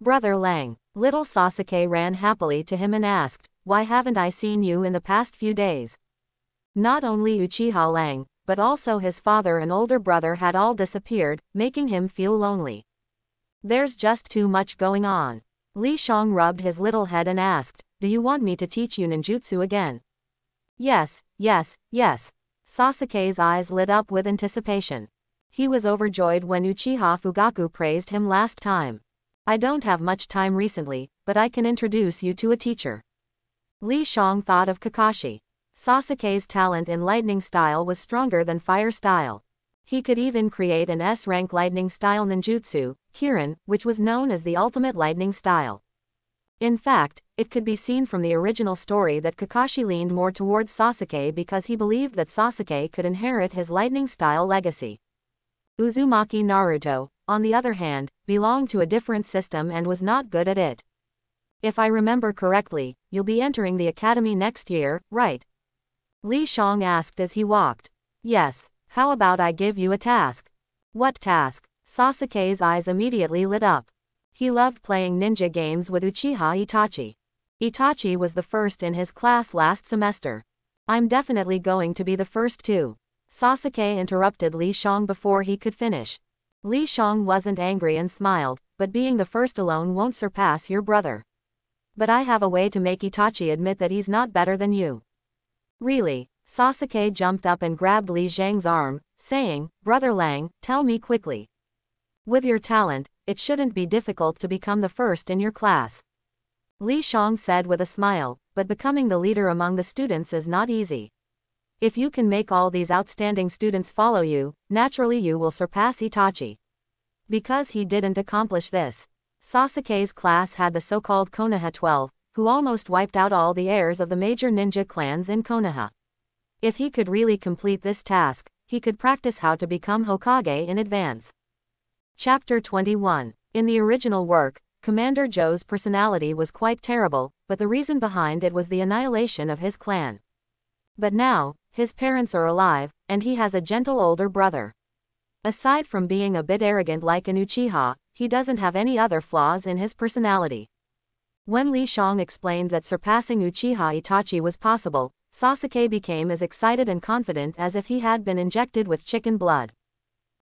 Brother Lang. Little Sasuke ran happily to him and asked, Why haven't I seen you in the past few days? Not only Uchiha Lang, but also his father and older brother had all disappeared, making him feel lonely. There's just too much going on. Li Shang rubbed his little head and asked, Do you want me to teach you ninjutsu again? Yes, yes, yes. Sasuke's eyes lit up with anticipation. He was overjoyed when Uchiha Fugaku praised him last time. I don't have much time recently, but I can introduce you to a teacher. Li Shang thought of Kakashi. Sasuke's talent in lightning style was stronger than fire style. He could even create an S-rank lightning style ninjutsu, Kirin, which was known as the ultimate lightning style. In fact, it could be seen from the original story that Kakashi leaned more towards Sasuke because he believed that Sasuke could inherit his lightning style legacy. Uzumaki Naruto, on the other hand, belonged to a different system and was not good at it. If I remember correctly, you'll be entering the academy next year, right? Li Shang asked as he walked. Yes. How about I give you a task? What task? Sasuke's eyes immediately lit up. He loved playing ninja games with Uchiha Itachi. Itachi was the first in his class last semester. I'm definitely going to be the first too. Sasuke interrupted Li Shang before he could finish. Li Shang wasn't angry and smiled, but being the first alone won't surpass your brother. But I have a way to make Itachi admit that he's not better than you. Really, Sasuke jumped up and grabbed Li Shang's arm, saying, Brother Lang, tell me quickly. With your talent, it shouldn't be difficult to become the first in your class. Li Shang said with a smile, but becoming the leader among the students is not easy. If you can make all these outstanding students follow you, naturally you will surpass Itachi. Because he didn't accomplish this. Sasuke's class had the so-called Konoha 12, who almost wiped out all the heirs of the major ninja clans in Konoha. If he could really complete this task, he could practice how to become Hokage in advance. Chapter 21 In the original work, Commander Joe's personality was quite terrible, but the reason behind it was the annihilation of his clan. But now, his parents are alive, and he has a gentle older brother. Aside from being a bit arrogant like an Uchiha, he doesn't have any other flaws in his personality. When Li Shang explained that surpassing Uchiha Itachi was possible, Sasuke became as excited and confident as if he had been injected with chicken blood.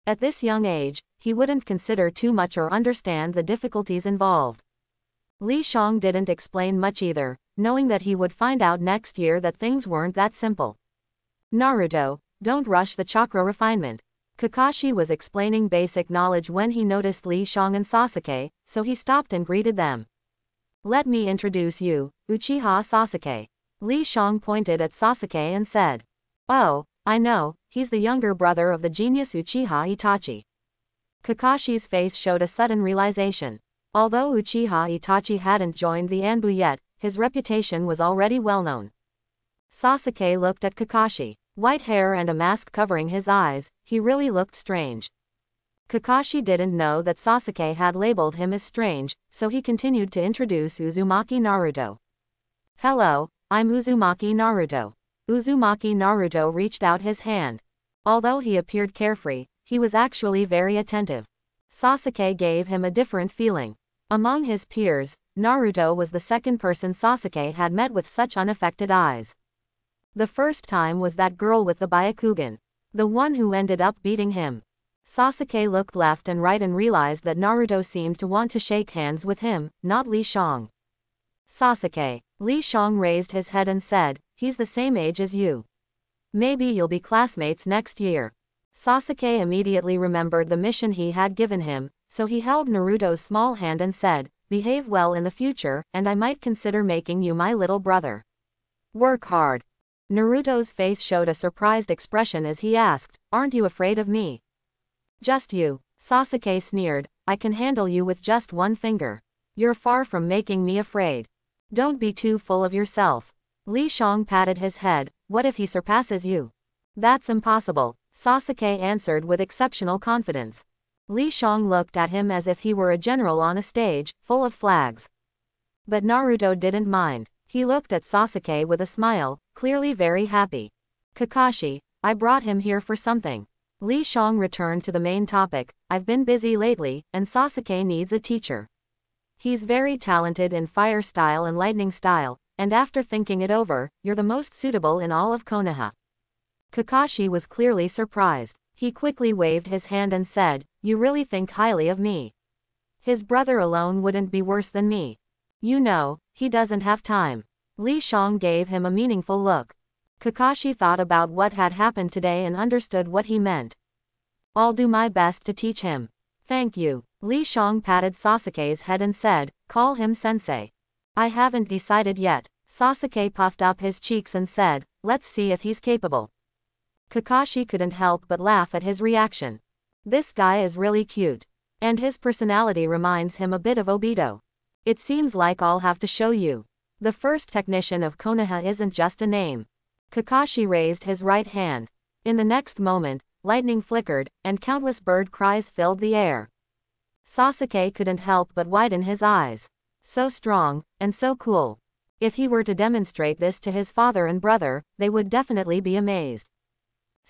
At this young age, he wouldn't consider too much or understand the difficulties involved. Li Shang didn't explain much either, knowing that he would find out next year that things weren't that simple. Naruto, don't rush the chakra refinement. Kakashi was explaining basic knowledge when he noticed Li Shang and Sasuke, so he stopped and greeted them. Let me introduce you, Uchiha Sasuke. Li Shang pointed at Sasuke and said. Oh, I know, he's the younger brother of the genius Uchiha Itachi. Kakashi's face showed a sudden realization. Although Uchiha Itachi hadn't joined the Anbu yet, his reputation was already well known. Sasuke looked at Kakashi. White hair and a mask covering his eyes, he really looked strange. Kakashi didn't know that Sasuke had labeled him as strange, so he continued to introduce Uzumaki Naruto. Hello, I'm Uzumaki Naruto. Uzumaki Naruto reached out his hand. Although he appeared carefree, he was actually very attentive. Sasuke gave him a different feeling. Among his peers, Naruto was the second person Sasuke had met with such unaffected eyes. The first time was that girl with the Byakugan. The one who ended up beating him. Sasuke looked left and right and realized that Naruto seemed to want to shake hands with him, not Li Shang. Sasuke. Li Shang raised his head and said, he's the same age as you. Maybe you'll be classmates next year. Sasuke immediately remembered the mission he had given him, so he held Naruto's small hand and said, behave well in the future, and I might consider making you my little brother. Work hard. Naruto's face showed a surprised expression as he asked, aren't you afraid of me? Just you. Sasuke sneered, I can handle you with just one finger. You're far from making me afraid. Don't be too full of yourself. Li Shang patted his head, what if he surpasses you? That's impossible, Sasuke answered with exceptional confidence. Li Shang looked at him as if he were a general on a stage, full of flags. But Naruto didn't mind. He looked at Sasuke with a smile, clearly very happy. Kakashi, I brought him here for something. Li Shang returned to the main topic, I've been busy lately, and Sasuke needs a teacher. He's very talented in fire style and lightning style, and after thinking it over, you're the most suitable in all of Konoha. Kakashi was clearly surprised. He quickly waved his hand and said, You really think highly of me. His brother alone wouldn't be worse than me. You know, he doesn't have time. Li Shang gave him a meaningful look. Kakashi thought about what had happened today and understood what he meant. I'll do my best to teach him. Thank you. Li Shang patted Sasuke's head and said, call him sensei. I haven't decided yet. Sasuke puffed up his cheeks and said, let's see if he's capable. Kakashi couldn't help but laugh at his reaction. This guy is really cute. And his personality reminds him a bit of Obito. It seems like I'll have to show you. The first technician of Konoha isn't just a name. Kakashi raised his right hand. In the next moment, lightning flickered, and countless bird cries filled the air. Sasuke couldn't help but widen his eyes. So strong, and so cool. If he were to demonstrate this to his father and brother, they would definitely be amazed.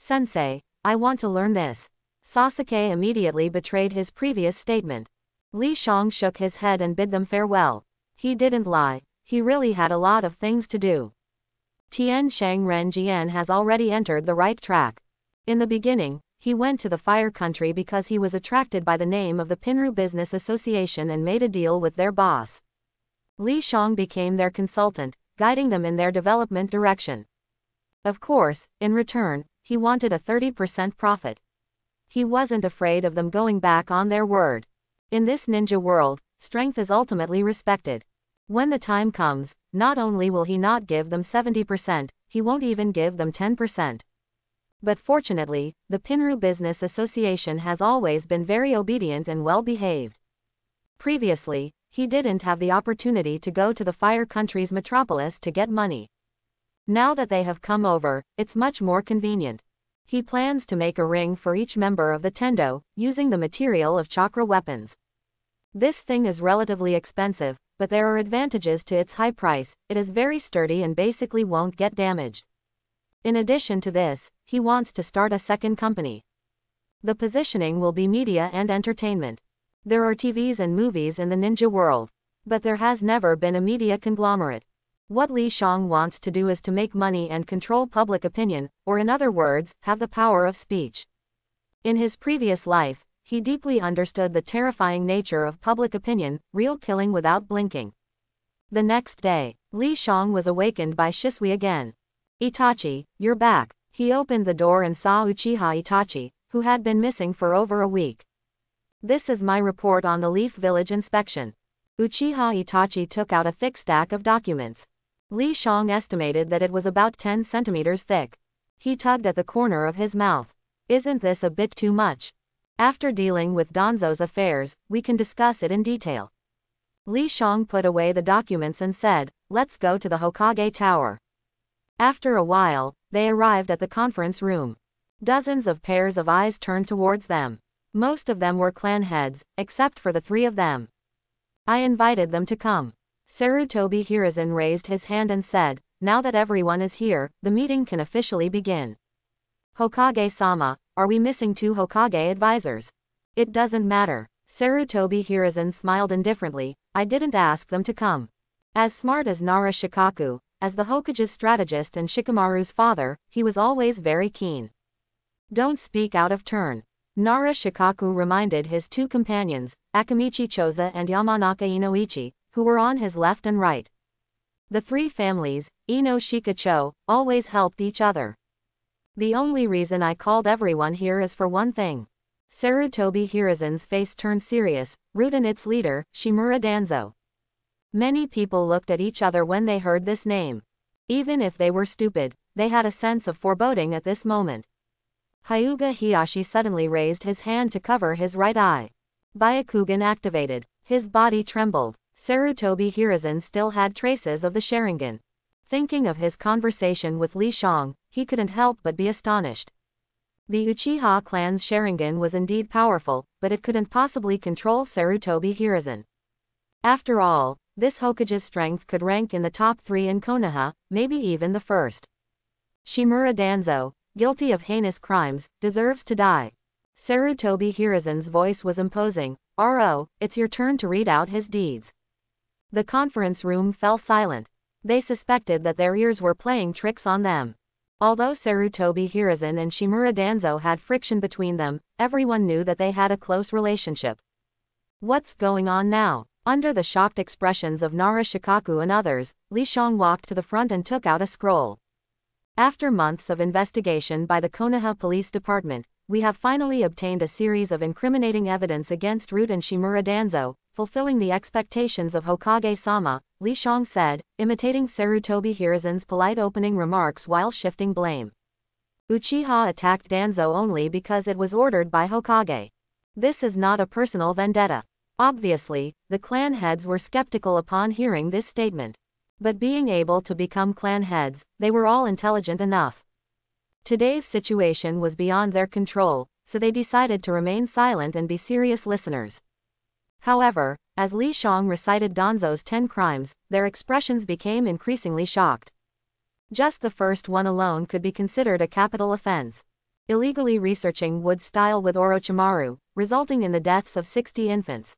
Sensei, I want to learn this. Sasuke immediately betrayed his previous statement. Li Shang shook his head and bid them farewell. He didn't lie, he really had a lot of things to do. Tian Shang Ren Jian has already entered the right track. In the beginning, he went to the fire country because he was attracted by the name of the Pinru Business Association and made a deal with their boss. Li Shang became their consultant, guiding them in their development direction. Of course, in return, he wanted a 30% profit. He wasn't afraid of them going back on their word. In this ninja world, strength is ultimately respected. When the time comes, not only will he not give them 70%, he won't even give them 10%. But fortunately, the Pinru Business Association has always been very obedient and well behaved. Previously, he didn't have the opportunity to go to the fire country's metropolis to get money. Now that they have come over, it's much more convenient. He plans to make a ring for each member of the Tendo, using the material of chakra weapons. This thing is relatively expensive, but there are advantages to its high price, it is very sturdy and basically won't get damaged. In addition to this, he wants to start a second company. The positioning will be media and entertainment. There are TVs and movies in the ninja world. But there has never been a media conglomerate. What Li Shang wants to do is to make money and control public opinion, or in other words, have the power of speech. In his previous life, he deeply understood the terrifying nature of public opinion, real killing without blinking. The next day, Li Shang was awakened by Shisui again. Itachi, you're back. He opened the door and saw Uchiha Itachi, who had been missing for over a week. This is my report on the Leaf Village inspection. Uchiha Itachi took out a thick stack of documents. Li Shang estimated that it was about 10 centimeters thick. He tugged at the corner of his mouth. Isn't this a bit too much? After dealing with Danzo's affairs, we can discuss it in detail. Li Shang put away the documents and said, let's go to the Hokage Tower. After a while, they arrived at the conference room. Dozens of pairs of eyes turned towards them. Most of them were clan heads, except for the three of them. I invited them to come. Sarutobi Hiruzen raised his hand and said, Now that everyone is here, the meeting can officially begin. Hokage-sama, are we missing two Hokage advisors? It doesn't matter. Sarutobi Hiruzen smiled indifferently, I didn't ask them to come. As smart as Nara Shikaku, as the Hokage's strategist and Shikamaru's father, he was always very keen. Don't speak out of turn. Nara Shikaku reminded his two companions, Akimichi Choza and Yamanaka Inoichi, who were on his left and right. The three families, Ino Shikacho, always helped each other. The only reason I called everyone here is for one thing. Sarutobi Hiruzen's face turned serious, root and its leader, Shimura Danzo. Many people looked at each other when they heard this name. Even if they were stupid, they had a sense of foreboding at this moment. Hyuga Hiashi suddenly raised his hand to cover his right eye. Byakugan activated. His body trembled. Sarutobi Hiruzen still had traces of the Sharingan. Thinking of his conversation with Li Shang, he couldn't help but be astonished. The Uchiha clan's Sharingan was indeed powerful, but it couldn't possibly control Sarutobi Hiruzen. After all, this Hokage's strength could rank in the top three in Konoha, maybe even the first. Shimura Danzo, guilty of heinous crimes, deserves to die. Sarutobi Hiruzen's voice was imposing, R.O., it's your turn to read out his deeds. The conference room fell silent. They suspected that their ears were playing tricks on them. Although Sarutobi Hiruzen and Shimura Danzo had friction between them, everyone knew that they had a close relationship. What's going on now? Under the shocked expressions of Nara Shikaku and others, Li Shang walked to the front and took out a scroll. After months of investigation by the Konoha Police Department, we have finally obtained a series of incriminating evidence against Root and Shimura Danzo, fulfilling the expectations of Hokage-sama, Li Shang said, imitating Sarutobi Hiruzen's polite opening remarks while shifting blame. Uchiha attacked Danzo only because it was ordered by Hokage. This is not a personal vendetta. Obviously, the clan heads were skeptical upon hearing this statement. But being able to become clan heads, they were all intelligent enough. Today's situation was beyond their control, so they decided to remain silent and be serious listeners. However, as Li Shang recited Danzo's ten crimes, their expressions became increasingly shocked. Just the first one alone could be considered a capital offense. Illegally researching wood style with Orochimaru, resulting in the deaths of 60 infants.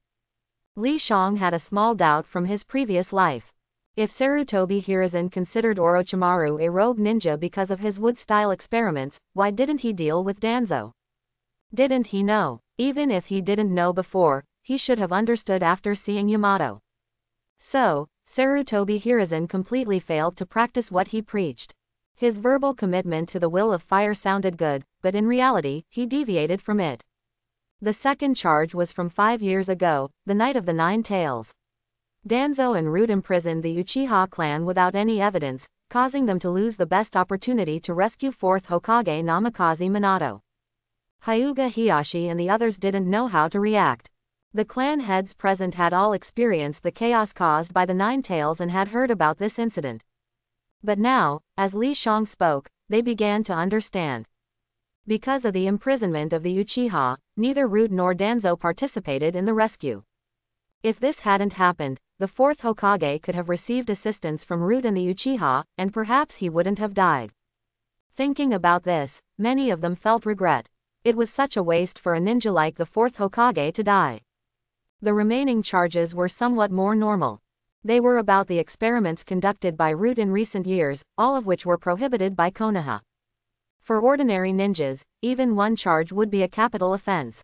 Li Shang had a small doubt from his previous life. If Sarutobi Hiruzen considered Orochimaru a rogue ninja because of his wood-style experiments, why didn't he deal with Danzo? Didn't he know? Even if he didn't know before, he should have understood after seeing Yamato. So, Sarutobi Hiruzen completely failed to practice what he preached. His verbal commitment to the will of fire sounded good, but in reality, he deviated from it. The second charge was from five years ago, the night of the Nine Tails. Danzo and Root imprisoned the Uchiha clan without any evidence, causing them to lose the best opportunity to rescue 4th Hokage Namikaze Minato. Hyuga Hiashi and the others didn't know how to react. The clan heads present had all experienced the chaos caused by the Nine Tails and had heard about this incident. But now, as Li Shang spoke, they began to understand. Because of the imprisonment of the Uchiha, neither Root nor Danzo participated in the rescue. If this hadn't happened, the fourth Hokage could have received assistance from Root and the Uchiha, and perhaps he wouldn't have died. Thinking about this, many of them felt regret. It was such a waste for a ninja like the fourth Hokage to die. The remaining charges were somewhat more normal. They were about the experiments conducted by Root in recent years, all of which were prohibited by Konoha. For ordinary ninjas, even one charge would be a capital offense.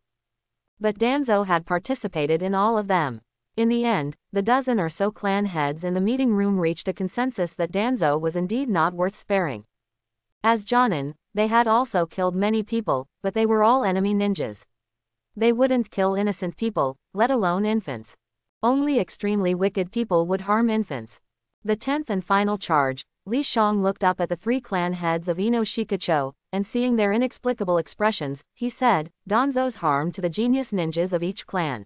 But Danzo had participated in all of them. In the end, the dozen or so clan heads in the meeting room reached a consensus that Danzo was indeed not worth sparing. As Jonin, they had also killed many people, but they were all enemy ninjas. They wouldn't kill innocent people, let alone infants. Only extremely wicked people would harm infants. The tenth and final charge, Li Shang looked up at the three clan heads of Ino Shikacho, and seeing their inexplicable expressions, he said, Danzo's harm to the genius ninjas of each clan.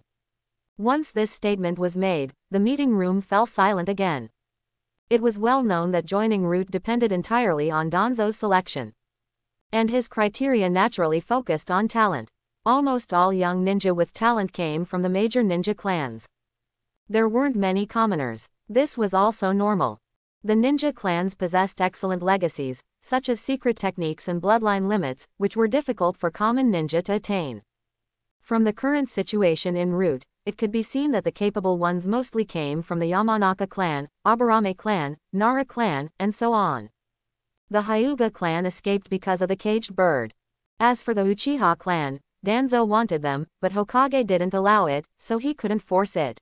Once this statement was made, the meeting room fell silent again. It was well known that joining Root depended entirely on Danzo's selection. And his criteria naturally focused on talent. Almost all young ninja with talent came from the major ninja clans. There weren't many commoners. This was also normal. The ninja clans possessed excellent legacies, such as secret techniques and bloodline limits, which were difficult for common ninja to attain. From the current situation in Root, it could be seen that the capable ones mostly came from the Yamanaka clan, Aburame clan, Nara clan, and so on. The Hyuga clan escaped because of the caged bird. As for the Uchiha clan, Danzo wanted them, but Hokage didn't allow it, so he couldn't force it.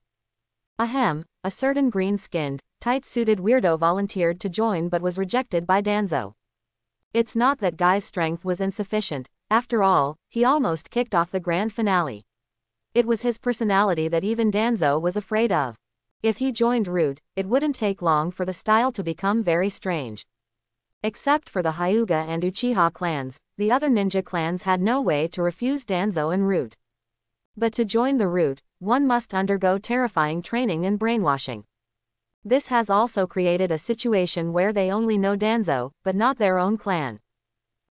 Ahem, a certain green-skinned, tight-suited weirdo volunteered to join but was rejected by Danzo. It's not that Guy's strength was insufficient, after all, he almost kicked off the grand finale. It was his personality that even Danzo was afraid of. If he joined Root, it wouldn't take long for the style to become very strange. Except for the Hyuga and Uchiha clans, the other ninja clans had no way to refuse Danzo and Root. But to join the Root, one must undergo terrifying training and brainwashing. This has also created a situation where they only know Danzo, but not their own clan.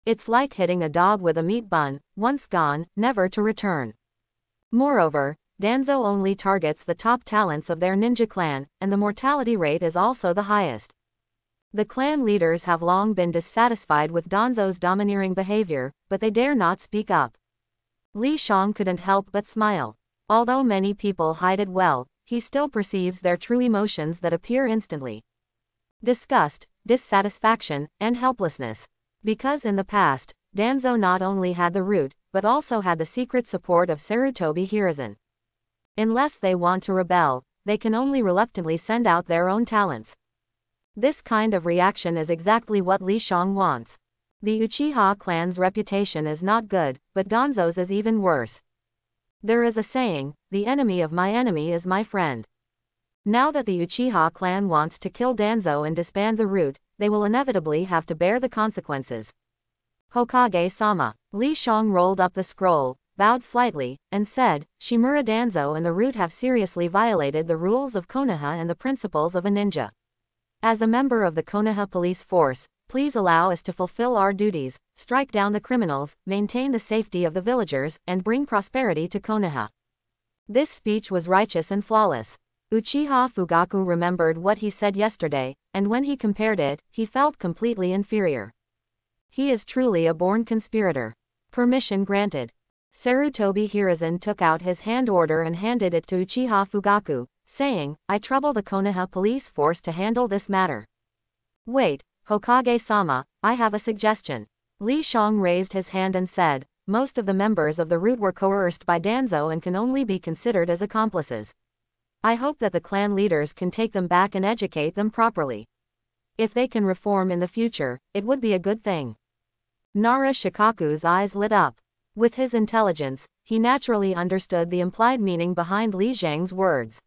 It's like hitting a dog with a meat bun, once gone, never to return. Moreover, Danzo only targets the top talents of their ninja clan, and the mortality rate is also the highest. The clan leaders have long been dissatisfied with Danzo's domineering behavior, but they dare not speak up. Li Shang couldn't help but smile. Although many people hide it well, he still perceives their true emotions that appear instantly. Disgust, dissatisfaction, and helplessness. Because in the past, Danzo not only had the root, but also had the secret support of Sarutobi Hiruzen. Unless they want to rebel, they can only reluctantly send out their own talents. This kind of reaction is exactly what Li Shang wants. The Uchiha clan's reputation is not good, but Danzo's is even worse. There is a saying, the enemy of my enemy is my friend. Now that the Uchiha clan wants to kill Danzo and disband the root, they will inevitably have to bear the consequences. Hokage-sama. Li Shang rolled up the scroll, bowed slightly, and said, Shimura Danzo and the Root have seriously violated the rules of Konoha and the principles of a ninja. As a member of the Konoha police force, please allow us to fulfill our duties, strike down the criminals, maintain the safety of the villagers, and bring prosperity to Konoha. This speech was righteous and flawless. Uchiha Fugaku remembered what he said yesterday, and when he compared it, he felt completely inferior. He is truly a born conspirator. Permission granted. Sarutobi Hiruzen took out his hand order and handed it to Uchiha Fugaku, saying, I trouble the Konoha police force to handle this matter. Wait, Hokage-sama, I have a suggestion. Li Shang raised his hand and said, most of the members of the root were coerced by Danzo and can only be considered as accomplices. I hope that the clan leaders can take them back and educate them properly. If they can reform in the future, it would be a good thing. Nara Shikaku's eyes lit up. With his intelligence, he naturally understood the implied meaning behind Li Shang's words.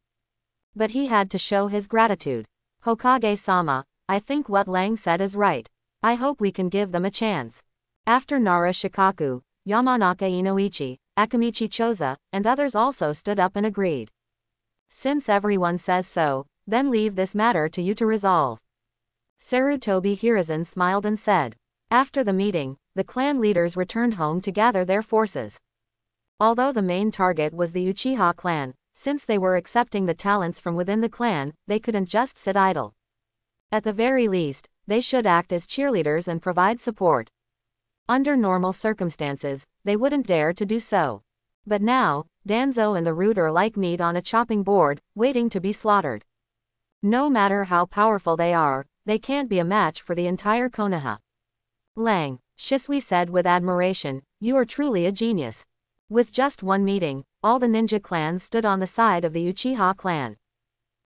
But he had to show his gratitude. Hokage-sama, I think what Lang said is right. I hope we can give them a chance. After Nara Shikaku, Yamanaka Inoichi, Akimichi Choza, and others also stood up and agreed. Since everyone says so, then leave this matter to you to resolve. Sarutobi Hiruzen smiled and said. After the meeting, the clan leaders returned home to gather their forces. Although the main target was the Uchiha clan, since they were accepting the talents from within the clan, they couldn't just sit idle. At the very least, they should act as cheerleaders and provide support. Under normal circumstances, they wouldn't dare to do so. But now, Danzo and the root are like meat on a chopping board, waiting to be slaughtered. No matter how powerful they are, they can't be a match for the entire Konoha. Lang, Shisui said with admiration, you are truly a genius. With just one meeting, all the ninja clans stood on the side of the Uchiha clan.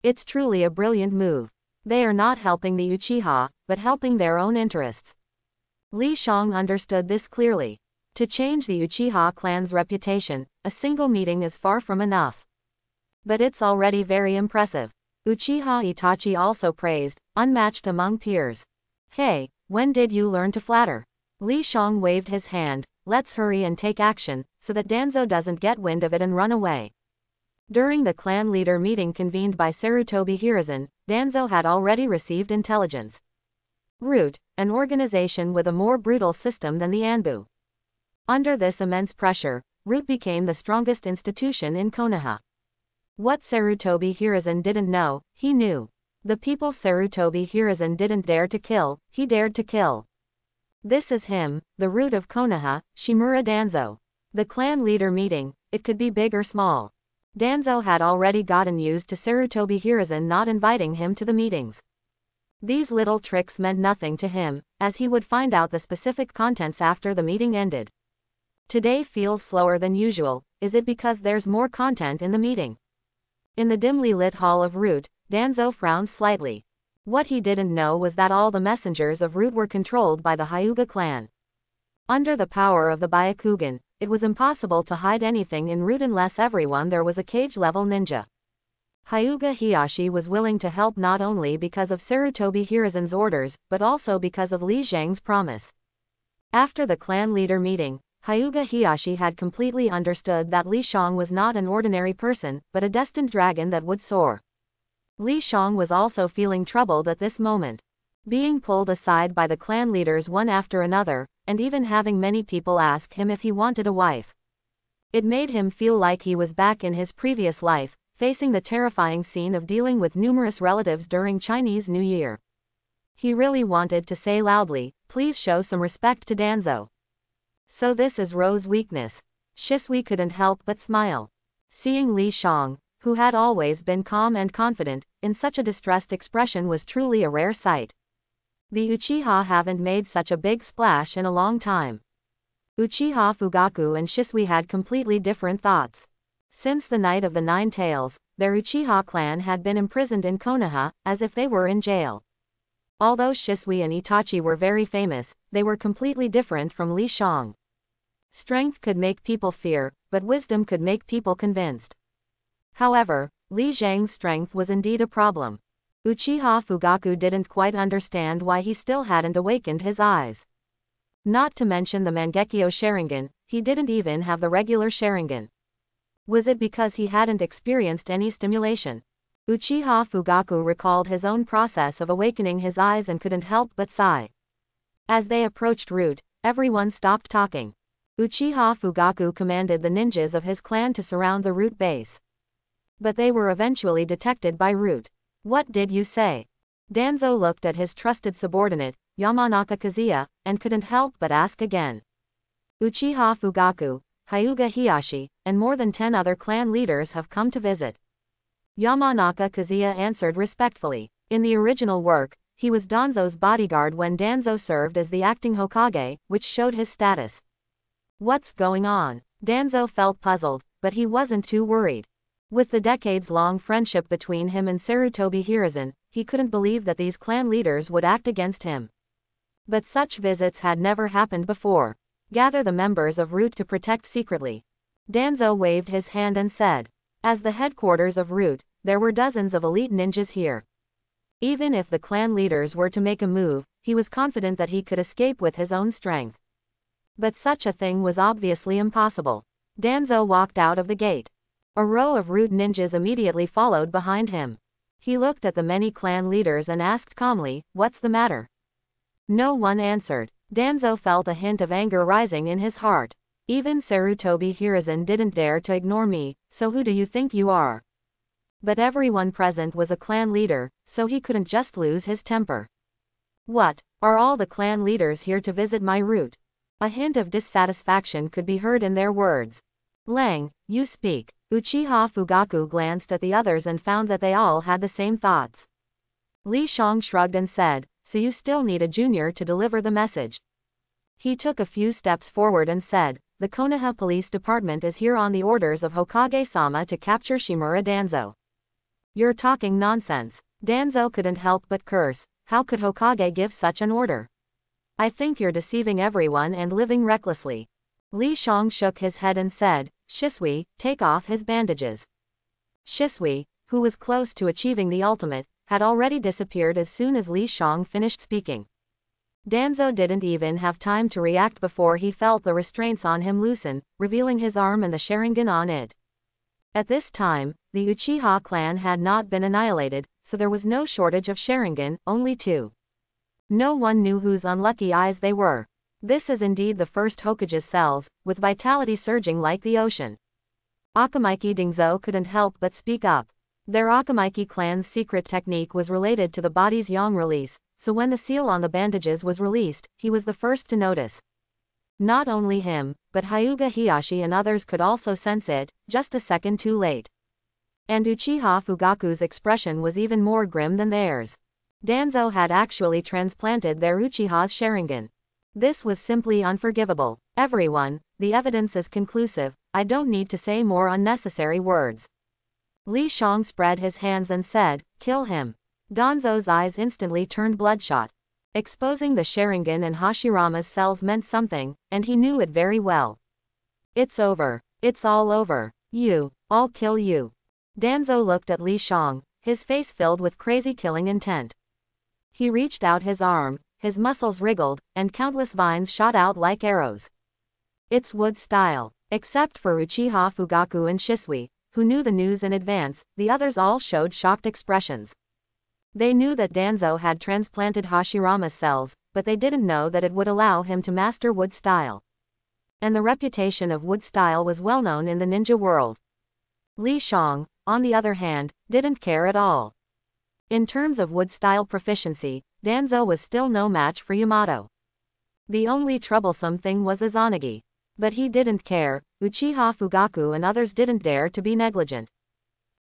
It's truly a brilliant move. They are not helping the Uchiha, but helping their own interests. Li Shang understood this clearly. To change the Uchiha clan's reputation, a single meeting is far from enough. But it's already very impressive. Uchiha Itachi also praised, unmatched among peers. Hey, when did you learn to flatter? Li Shang waved his hand, let's hurry and take action, so that Danzo doesn't get wind of it and run away. During the clan leader meeting convened by Sarutobi Hiruzen, Danzo had already received intelligence. Root, an organization with a more brutal system than the Anbu. Under this immense pressure, Root became the strongest institution in Konoha. What Sarutobi Hiruzen didn't know, he knew. The people Sarutobi Hiruzen didn't dare to kill, he dared to kill. This is him, the root of Konoha, Shimura Danzo. The clan leader meeting, it could be big or small. Danzo had already gotten used to Sarutobi Hiruzen not inviting him to the meetings. These little tricks meant nothing to him, as he would find out the specific contents after the meeting ended. Today feels slower than usual, is it because there's more content in the meeting? In the dimly lit hall of Root, Danzo frowned slightly. What he didn't know was that all the messengers of Root were controlled by the Hyuga clan. Under the power of the Byakugan, it was impossible to hide anything in Root unless everyone there was a Kage-level ninja. Hyuga Hiashi was willing to help not only because of Sarutobi Hiruzen's orders, but also because of Li Shang's promise. After the clan leader meeting, Hyuga Hiashi had completely understood that Li Shang was not an ordinary person, but a destined dragon that would soar. Li Shang was also feeling troubled at this moment. Being pulled aside by the clan leaders one after another, and even having many people ask him if he wanted a wife. It made him feel like he was back in his previous life, facing the terrifying scene of dealing with numerous relatives during Chinese New Year. He really wanted to say loudly, please show some respect to Danzo. So this is Ro's weakness. Shisui couldn't help but smile. Seeing Li Shang, who had always been calm and confident, in such a distressed expression was truly a rare sight. The Uchiha haven't made such a big splash in a long time. Uchiha Fugaku and Shisui had completely different thoughts. Since the night of the Nine Tails, their Uchiha clan had been imprisoned in Konoha, as if they were in jail. Although Shisui and Itachi were very famous, they were completely different from Li Shang. Strength could make people fear, but wisdom could make people convinced. However, Li Shang's strength was indeed a problem. Uchiha Fugaku didn't quite understand why he still hadn't awakened his eyes. Not to mention the Mangekyo Sharingan, he didn't even have the regular Sharingan. Was it because he hadn't experienced any stimulation? Uchiha Fugaku recalled his own process of awakening his eyes and couldn't help but sigh. As they approached Root, everyone stopped talking. Uchiha Fugaku commanded the ninjas of his clan to surround the Root base. But they were eventually detected by Root. What did you say? Danzo looked at his trusted subordinate, Yamanaka Kazuya, and couldn't help but ask again. Uchiha Fugaku, Hyuga Hiashi, and more than ten other clan leaders have come to visit. Yamanaka Kazuya answered respectfully. In the original work, he was Danzo's bodyguard when Danzo served as the acting Hokage, which showed his status. What's going on? Danzo felt puzzled, but he wasn't too worried. With the decades-long friendship between him and Sarutobi Hiruzen, he couldn't believe that these clan leaders would act against him. But such visits had never happened before. Gather the members of Root to protect secretly. Danzo waved his hand and said, as the headquarters of Root, there were dozens of elite ninjas here. Even if the clan leaders were to make a move, he was confident that he could escape with his own strength. But such a thing was obviously impossible. Danzo walked out of the gate. A row of Root ninjas immediately followed behind him. He looked at the many clan leaders and asked calmly, What's the matter? No one answered. Danzo felt a hint of anger rising in his heart. Even Sarutobi Hiruzen didn't dare to ignore me, so who do you think you are? But everyone present was a clan leader, so he couldn't just lose his temper. What, are all the clan leaders here to visit my Root? A hint of dissatisfaction could be heard in their words. Lang, you speak. Uchiha Fugaku glanced at the others and found that they all had the same thoughts. Li Shang shrugged and said, so you still need a junior to deliver the message. He took a few steps forward and said, the Konoha Police Department is here on the orders of Hokage-sama to capture Shimura Danzo. You're talking nonsense. Danzo couldn't help but curse, how could Hokage give such an order? I think you're deceiving everyone and living recklessly. Li Shang shook his head and said, Shisui, take off his bandages. Shisui, who was close to achieving the ultimate, had already disappeared as soon as Li Shang finished speaking. Danzo didn't even have time to react before he felt the restraints on him loosen, revealing his arm and the Sharingan on it. At this time, the Uchiha clan had not been annihilated, so there was no shortage of Sharingan, only two. No one knew whose unlucky eyes they were. This is indeed the first Hokage's cells, with vitality surging like the ocean. Akimichi Choza couldn't help but speak up. Their Akimichi clan's secret technique was related to the body's yang release, so when the seal on the bandages was released, he was the first to notice. Not only him, but Hyuga Hiashi and others could also sense it, just a second too late. And Uchiha Fugaku's expression was even more grim than theirs. Danzo had actually transplanted their Uchiha's Sharingan. This was simply unforgivable. Everyone, the evidence is conclusive, I don't need to say more unnecessary words. Li Shang spread his hands and said, kill him. Danzo's eyes instantly turned bloodshot. Exposing the Sharingan and Hashirama's cells meant something, and he knew it very well. It's over. It's all over. You. I'll kill you. Danzo looked at Li Shang, his face filled with crazy killing intent. He reached out his arm, his muscles wriggled, and countless vines shot out like arrows. It's wood style. Except for Uchiha Fugaku and Shisui, who knew the news in advance, the others all showed shocked expressions. They knew that Danzo had transplanted Hashirama's cells, but they didn't know that it would allow him to master wood style. And the reputation of wood style was well known in the ninja world. Li Shang, on the other hand, didn't care at all. In terms of wood style proficiency, Danzo was still no match for Yamato. The only troublesome thing was Izanagi. But he didn't care, Uchiha Fugaku and others didn't dare to be negligent.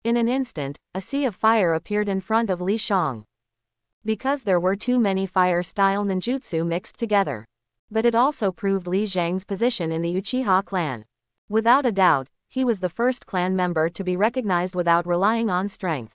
In an instant, a sea of fire appeared in front of Li Shang. Because there were too many fire-style ninjutsu mixed together. But it also proved Li Shang's position in the Uchiha clan. Without a doubt, he was the first clan member to be recognized without relying on strength.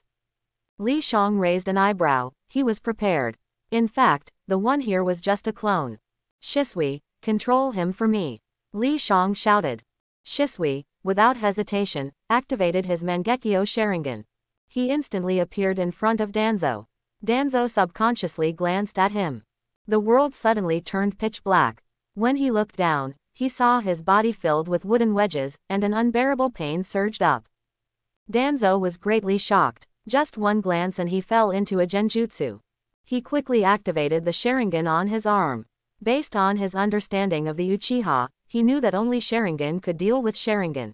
Li Shang raised an eyebrow, he was prepared. In fact, the one here was just a clone. Shisui, control him for me. Li Shang shouted. Shisui, without hesitation, activated his Mangekyo Sharingan. He instantly appeared in front of Danzo. Danzo subconsciously glanced at him. The world suddenly turned pitch black. When he looked down, he saw his body filled with wooden wedges, and an unbearable pain surged up. Danzo was greatly shocked. Just one glance and he fell into a genjutsu. He quickly activated the Sharingan on his arm. Based on his understanding of the Uchiha, he knew that only Sharingan could deal with Sharingan.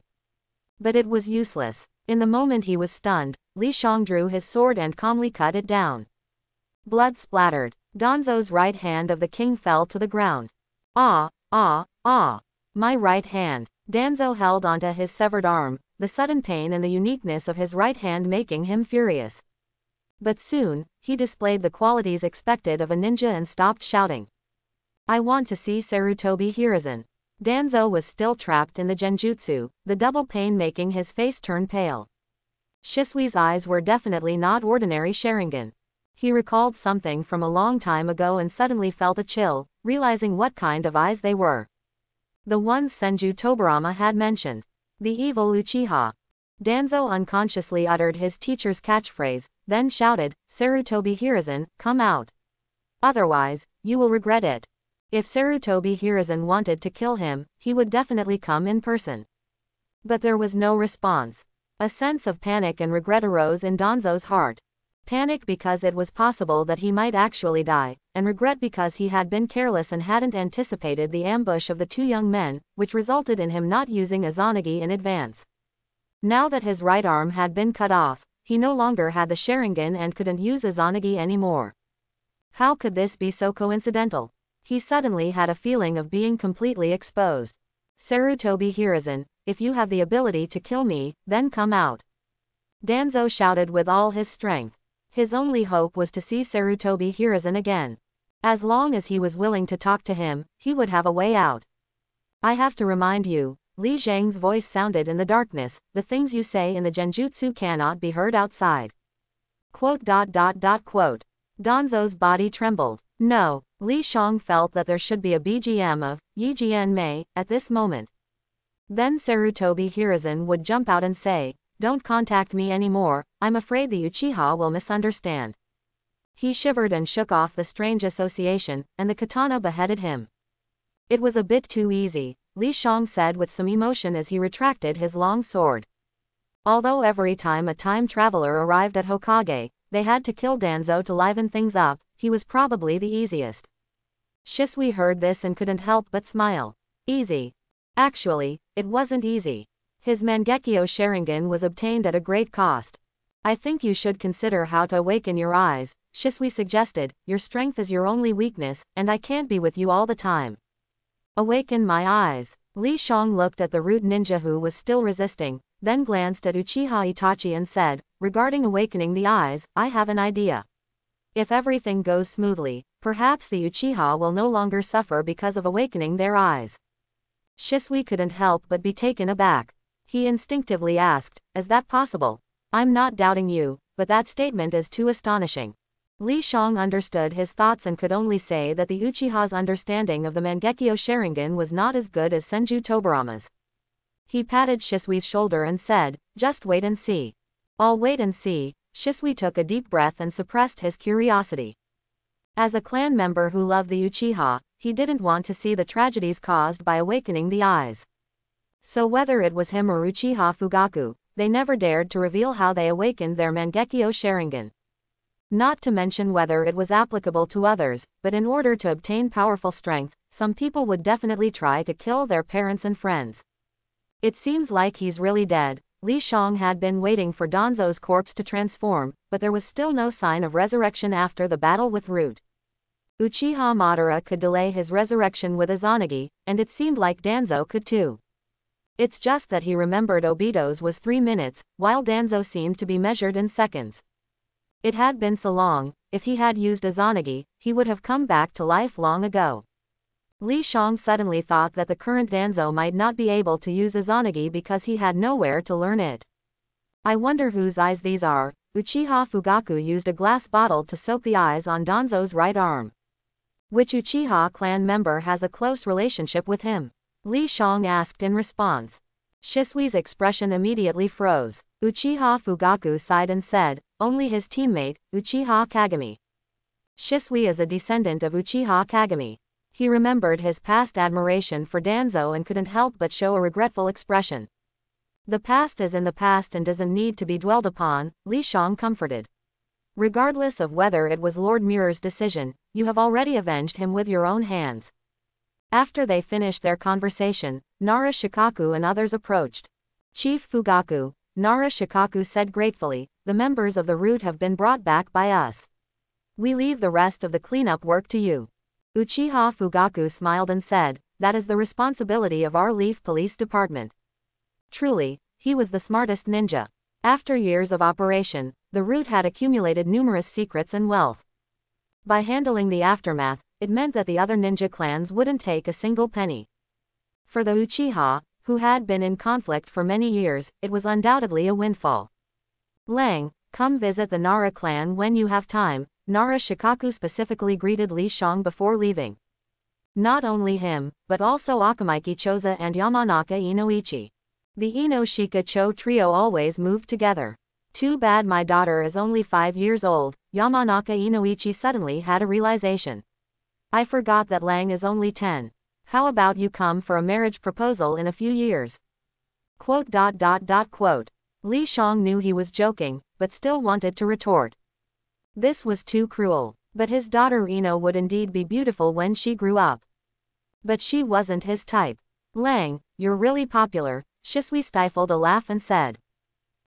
But it was useless. In the moment he was stunned, Li Shang drew his sword and calmly cut it down. Blood splattered. Danzo's right hand of the king fell to the ground. Ah, ah, ah. My right hand. Danzo held onto his severed arm, the sudden pain and the uniqueness of his right hand making him furious. But soon, he displayed the qualities expected of a ninja and stopped shouting. I want to see Sarutobi Hiruzen. Danzo was still trapped in the genjutsu, the double pain making his face turn pale. Shisui's eyes were definitely not ordinary Sharingan. He recalled something from a long time ago and suddenly felt a chill, realizing what kind of eyes they were. The ones Senju Tobirama had mentioned. The evil Uchiha. Danzo unconsciously uttered his teacher's catchphrase, then shouted, Sarutobi Hiruzen, come out. Otherwise, you will regret it. If Sarutobi Hiruzen wanted to kill him, he would definitely come in person. But there was no response. A sense of panic and regret arose in Danzo's heart. Panic because it was possible that he might actually die, and regret because he had been careless and hadn't anticipated the ambush of the two young men, which resulted in him not using Izanagi in advance. Now that his right arm had been cut off, he no longer had the Sharingan and couldn't use Izanagi anymore. How could this be so coincidental? He suddenly had a feeling of being completely exposed. Sarutobi Hiruzen, if you have the ability to kill me, then come out. Danzo shouted with all his strength. His only hope was to see Sarutobi Hiruzen again. As long as he was willing to talk to him, he would have a way out. I have to remind you, Li Shang's voice sounded in the darkness, the things you say in the genjutsu cannot be heard outside. Quote dot dot dot quote. Danzo's body trembled. No, Li Shang felt that there should be a BGM of Yi Jian Mei at this moment. Then Sarutobi Hiruzen would jump out and say, Don't contact me anymore, I'm afraid the Uchiha will misunderstand. He shivered and shook off the strange association, and the katana beheaded him. It was a bit too easy, Li Shang said with some emotion as he retracted his long sword. Although every time a time traveler arrived at Hokage, they had to kill Danzo to liven things up, he was probably the easiest. Shisui heard this and couldn't help but smile. Easy. Actually, it wasn't easy. His Mangekyo Sharingan was obtained at a great cost. I think you should consider how to awaken your eyes, Shisui suggested, your strength is your only weakness, and I can't be with you all the time. Awaken my eyes. Li Shang looked at the root ninja who was still resisting, then glanced at Uchiha Itachi and said, regarding awakening the eyes, I have an idea. If everything goes smoothly, perhaps the Uchiha will no longer suffer because of awakening their eyes. Shisui couldn't help but be taken aback. He instinctively asked, Is that possible? I'm not doubting you, but that statement is too astonishing. Li Shang understood his thoughts and could only say that the Uchiha's understanding of the Mangekyo Sharingan was not as good as Senju Tobirama's. He patted Shisui's shoulder and said, just wait and see. I'll wait and see, Shisui took a deep breath and suppressed his curiosity. As a clan member who loved the Uchiha, he didn't want to see the tragedies caused by awakening the eyes. So whether it was him or Uchiha Fugaku, they never dared to reveal how they awakened their Mangekyo Sharingan. Not to mention whether it was applicable to others, but in order to obtain powerful strength, some people would definitely try to kill their parents and friends. It seems like he's really dead. Li Shang had been waiting for Danzo's corpse to transform, but there was still no sign of resurrection after the battle with Root. Uchiha Madara could delay his resurrection with Izanagi, and it seemed like Danzo could too. It's just that he remembered Obito's was three minutes, while Danzo seemed to be measured in seconds. It had been so long, if he had used Izanagi, he would have come back to life long ago. Li Shang suddenly thought that the current Danzo might not be able to use Izanagi because he had nowhere to learn it. I wonder whose eyes these are. Uchiha Fugaku used a glass bottle to soak the eyes on Danzo's right arm. Which Uchiha clan member has a close relationship with him? Li Shang asked in response. Shisui's expression immediately froze. Uchiha Fugaku sighed and said, only his teammate, Uchiha Kagami. Shisui is a descendant of Uchiha Kagami. He remembered his past admiration for Danzo and couldn't help but show a regretful expression. The past is in the past and doesn't need to be dwelled upon, Li Shang comforted. Regardless of whether it was Lord Mirror's decision, you have already avenged him with your own hands. After they finished their conversation, Nara Shikaku and others approached. Chief Fugaku, Nara Shikaku said gratefully, the members of the root have been brought back by us. We leave the rest of the cleanup work to you. Uchiha Fugaku smiled and said, that is the responsibility of our Leaf Police Department. Truly, he was the smartest ninja. After years of operation, the root had accumulated numerous secrets and wealth. By handling the aftermath, it meant that the other ninja clans wouldn't take a single penny. For the Uchiha, who had been in conflict for many years, it was undoubtedly a windfall. Lang, come visit the Nara clan when you have time, Nara Shikaku specifically greeted Li Shang before leaving. Not only him, but also Akimichi Choza and Yamanaka Inoichi. The Inoshika Cho trio always moved together. Too bad my daughter is only five years old, Yamanaka Inoichi suddenly had a realization. I forgot that Lang is only 10. How about you come for a marriage proposal in a few years? Quote dot dot dot quote. Li Shang knew he was joking, but still wanted to retort. This was too cruel. But his daughter Ino would indeed be beautiful when she grew up. But she wasn't his type. Lang, you're really popular, Shisui stifled a laugh and said.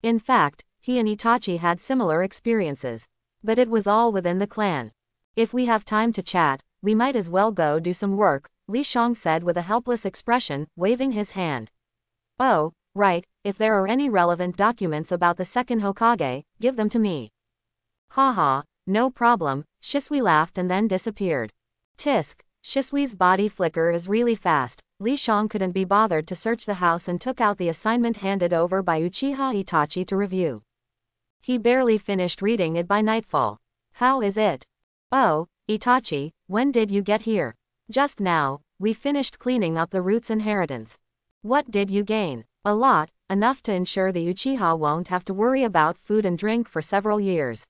In fact, he and Itachi had similar experiences. But it was all within the clan. If we have time to chat, we might as well go do some work, Li Shang said with a helpless expression, waving his hand. Oh, right, if there are any relevant documents about the second Hokage, give them to me. Haha, no problem, Shisui laughed and then disappeared. Tisk, Shisui's body flicker is really fast, Li Shang couldn't be bothered to search the house and took out the assignment handed over by Uchiha Itachi to review. He barely finished reading it by nightfall. How is it? Oh, Itachi, when did you get here? Just now, we finished cleaning up the root's inheritance. What did you gain? A lot, enough to ensure the Uchiha won't have to worry about food and drink for several years.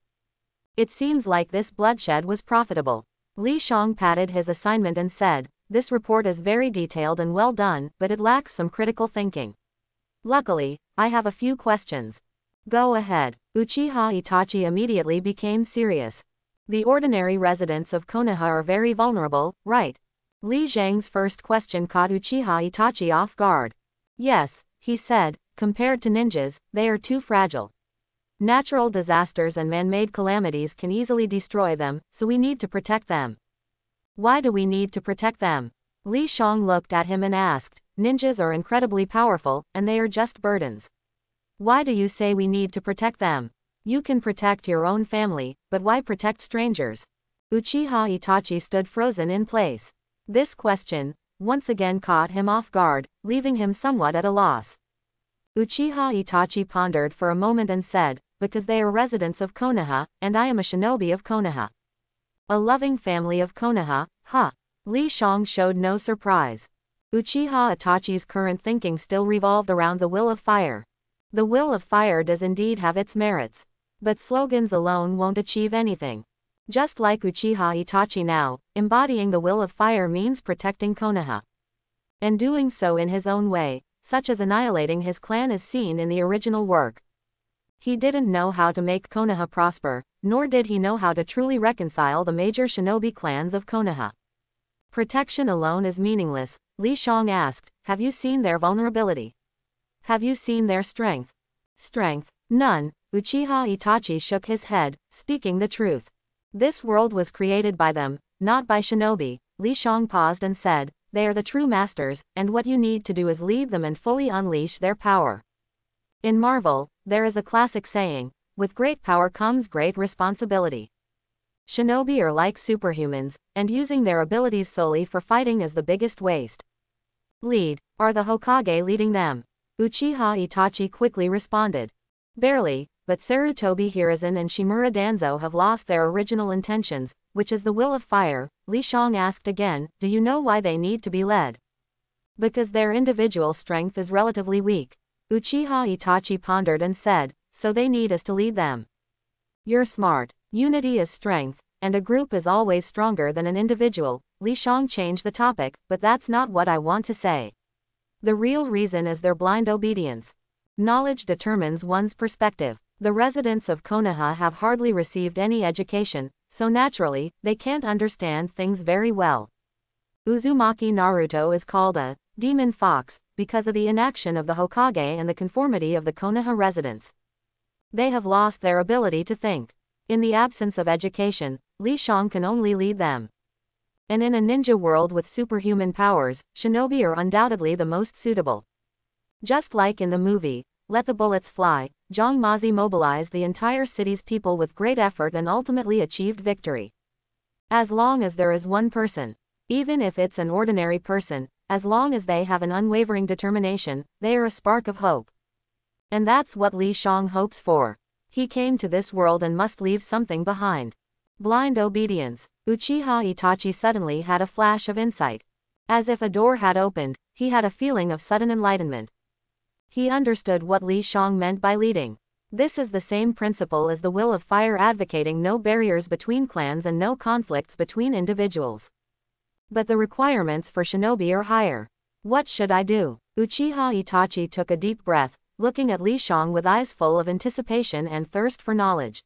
It seems like this bloodshed was profitable. Li Shang patted his assignment and said, This report is very detailed and well done, but it lacks some critical thinking. Luckily, I have a few questions. Go ahead. Uchiha Itachi immediately became serious. The ordinary residents of Konoha are very vulnerable, right? Li Shang's first question caught Uchiha Itachi off guard. Yes, he said, compared to ninjas, they are too fragile. Natural disasters and man-made calamities can easily destroy them, so we need to protect them. Why do we need to protect them? Li Shang looked at him and asked, ninjas are incredibly powerful, and they are just burdens. Why do you say we need to protect them? You can protect your own family, but why protect strangers? Uchiha Itachi stood frozen in place. This question, once again caught him off guard, leaving him somewhat at a loss. Uchiha Itachi pondered for a moment and said, because they are residents of Konoha, and I am a shinobi of Konoha. A loving family of Konoha, huh? Li Shang showed no surprise. Uchiha Itachi's current thinking still revolved around the will of fire. The will of fire does indeed have its merits. But slogans alone won't achieve anything. Just like Uchiha Itachi now, embodying the will of fire means protecting Konoha. And doing so in his own way, such as annihilating his clan as seen in the original work. He didn't know how to make Konoha prosper, nor did he know how to truly reconcile the major shinobi clans of Konoha. Protection alone is meaningless, Li Shang asked, have you seen their vulnerability? Have you seen their strength? Strength? None, Uchiha Itachi shook his head, speaking the truth. This world was created by them, not by shinobi, Li Shang paused and said, they are the true masters, and what you need to do is lead them and fully unleash their power. In Marvel, there is a classic saying, with great power comes great responsibility. Shinobi are like superhumans, and using their abilities solely for fighting is the biggest waste. Lead, are the Hokage leading them? Uchiha Itachi quickly responded. Barely, but Sarutobi Hiruzen and Shimura Danzo have lost their original intentions, which is the will of fire, Li Shang asked again, do you know why they need to be led? Because their individual strength is relatively weak. Uchiha Itachi pondered and said, so they need us to lead them. You're smart. Unity is strength, and a group is always stronger than an individual. Li Shang changed the topic, but that's not what I want to say. The real reason is their blind obedience. Knowledge determines one's perspective. The residents of Konoha have hardly received any education, so naturally, they can't understand things very well. Uzumaki Naruto is called a demon fox, because of the inaction of the Hokage and the conformity of the Konoha residents. They have lost their ability to think. In the absence of education, Li Shang can only lead them. And in a ninja world with superhuman powers, shinobi are undoubtedly the most suitable. Just like in the movie, Let the Bullets Fly, Zhang Mazi mobilized the entire city's people with great effort and ultimately achieved victory. As long as there is one person, even if it's an ordinary person, as long as they have an unwavering determination, they are a spark of hope. And that's what Li Shang hopes for. He came to this world and must leave something behind. Blind obedience. Uchiha Itachi suddenly had a flash of insight. As if a door had opened, he had a feeling of sudden enlightenment. He understood what Li Shang meant by leading. This is the same principle as the will of fire advocating no barriers between clans and no conflicts between individuals. But the requirements for shinobi are higher. What should I do? Uchiha Itachi took a deep breath, looking at Li Shang with eyes full of anticipation and thirst for knowledge.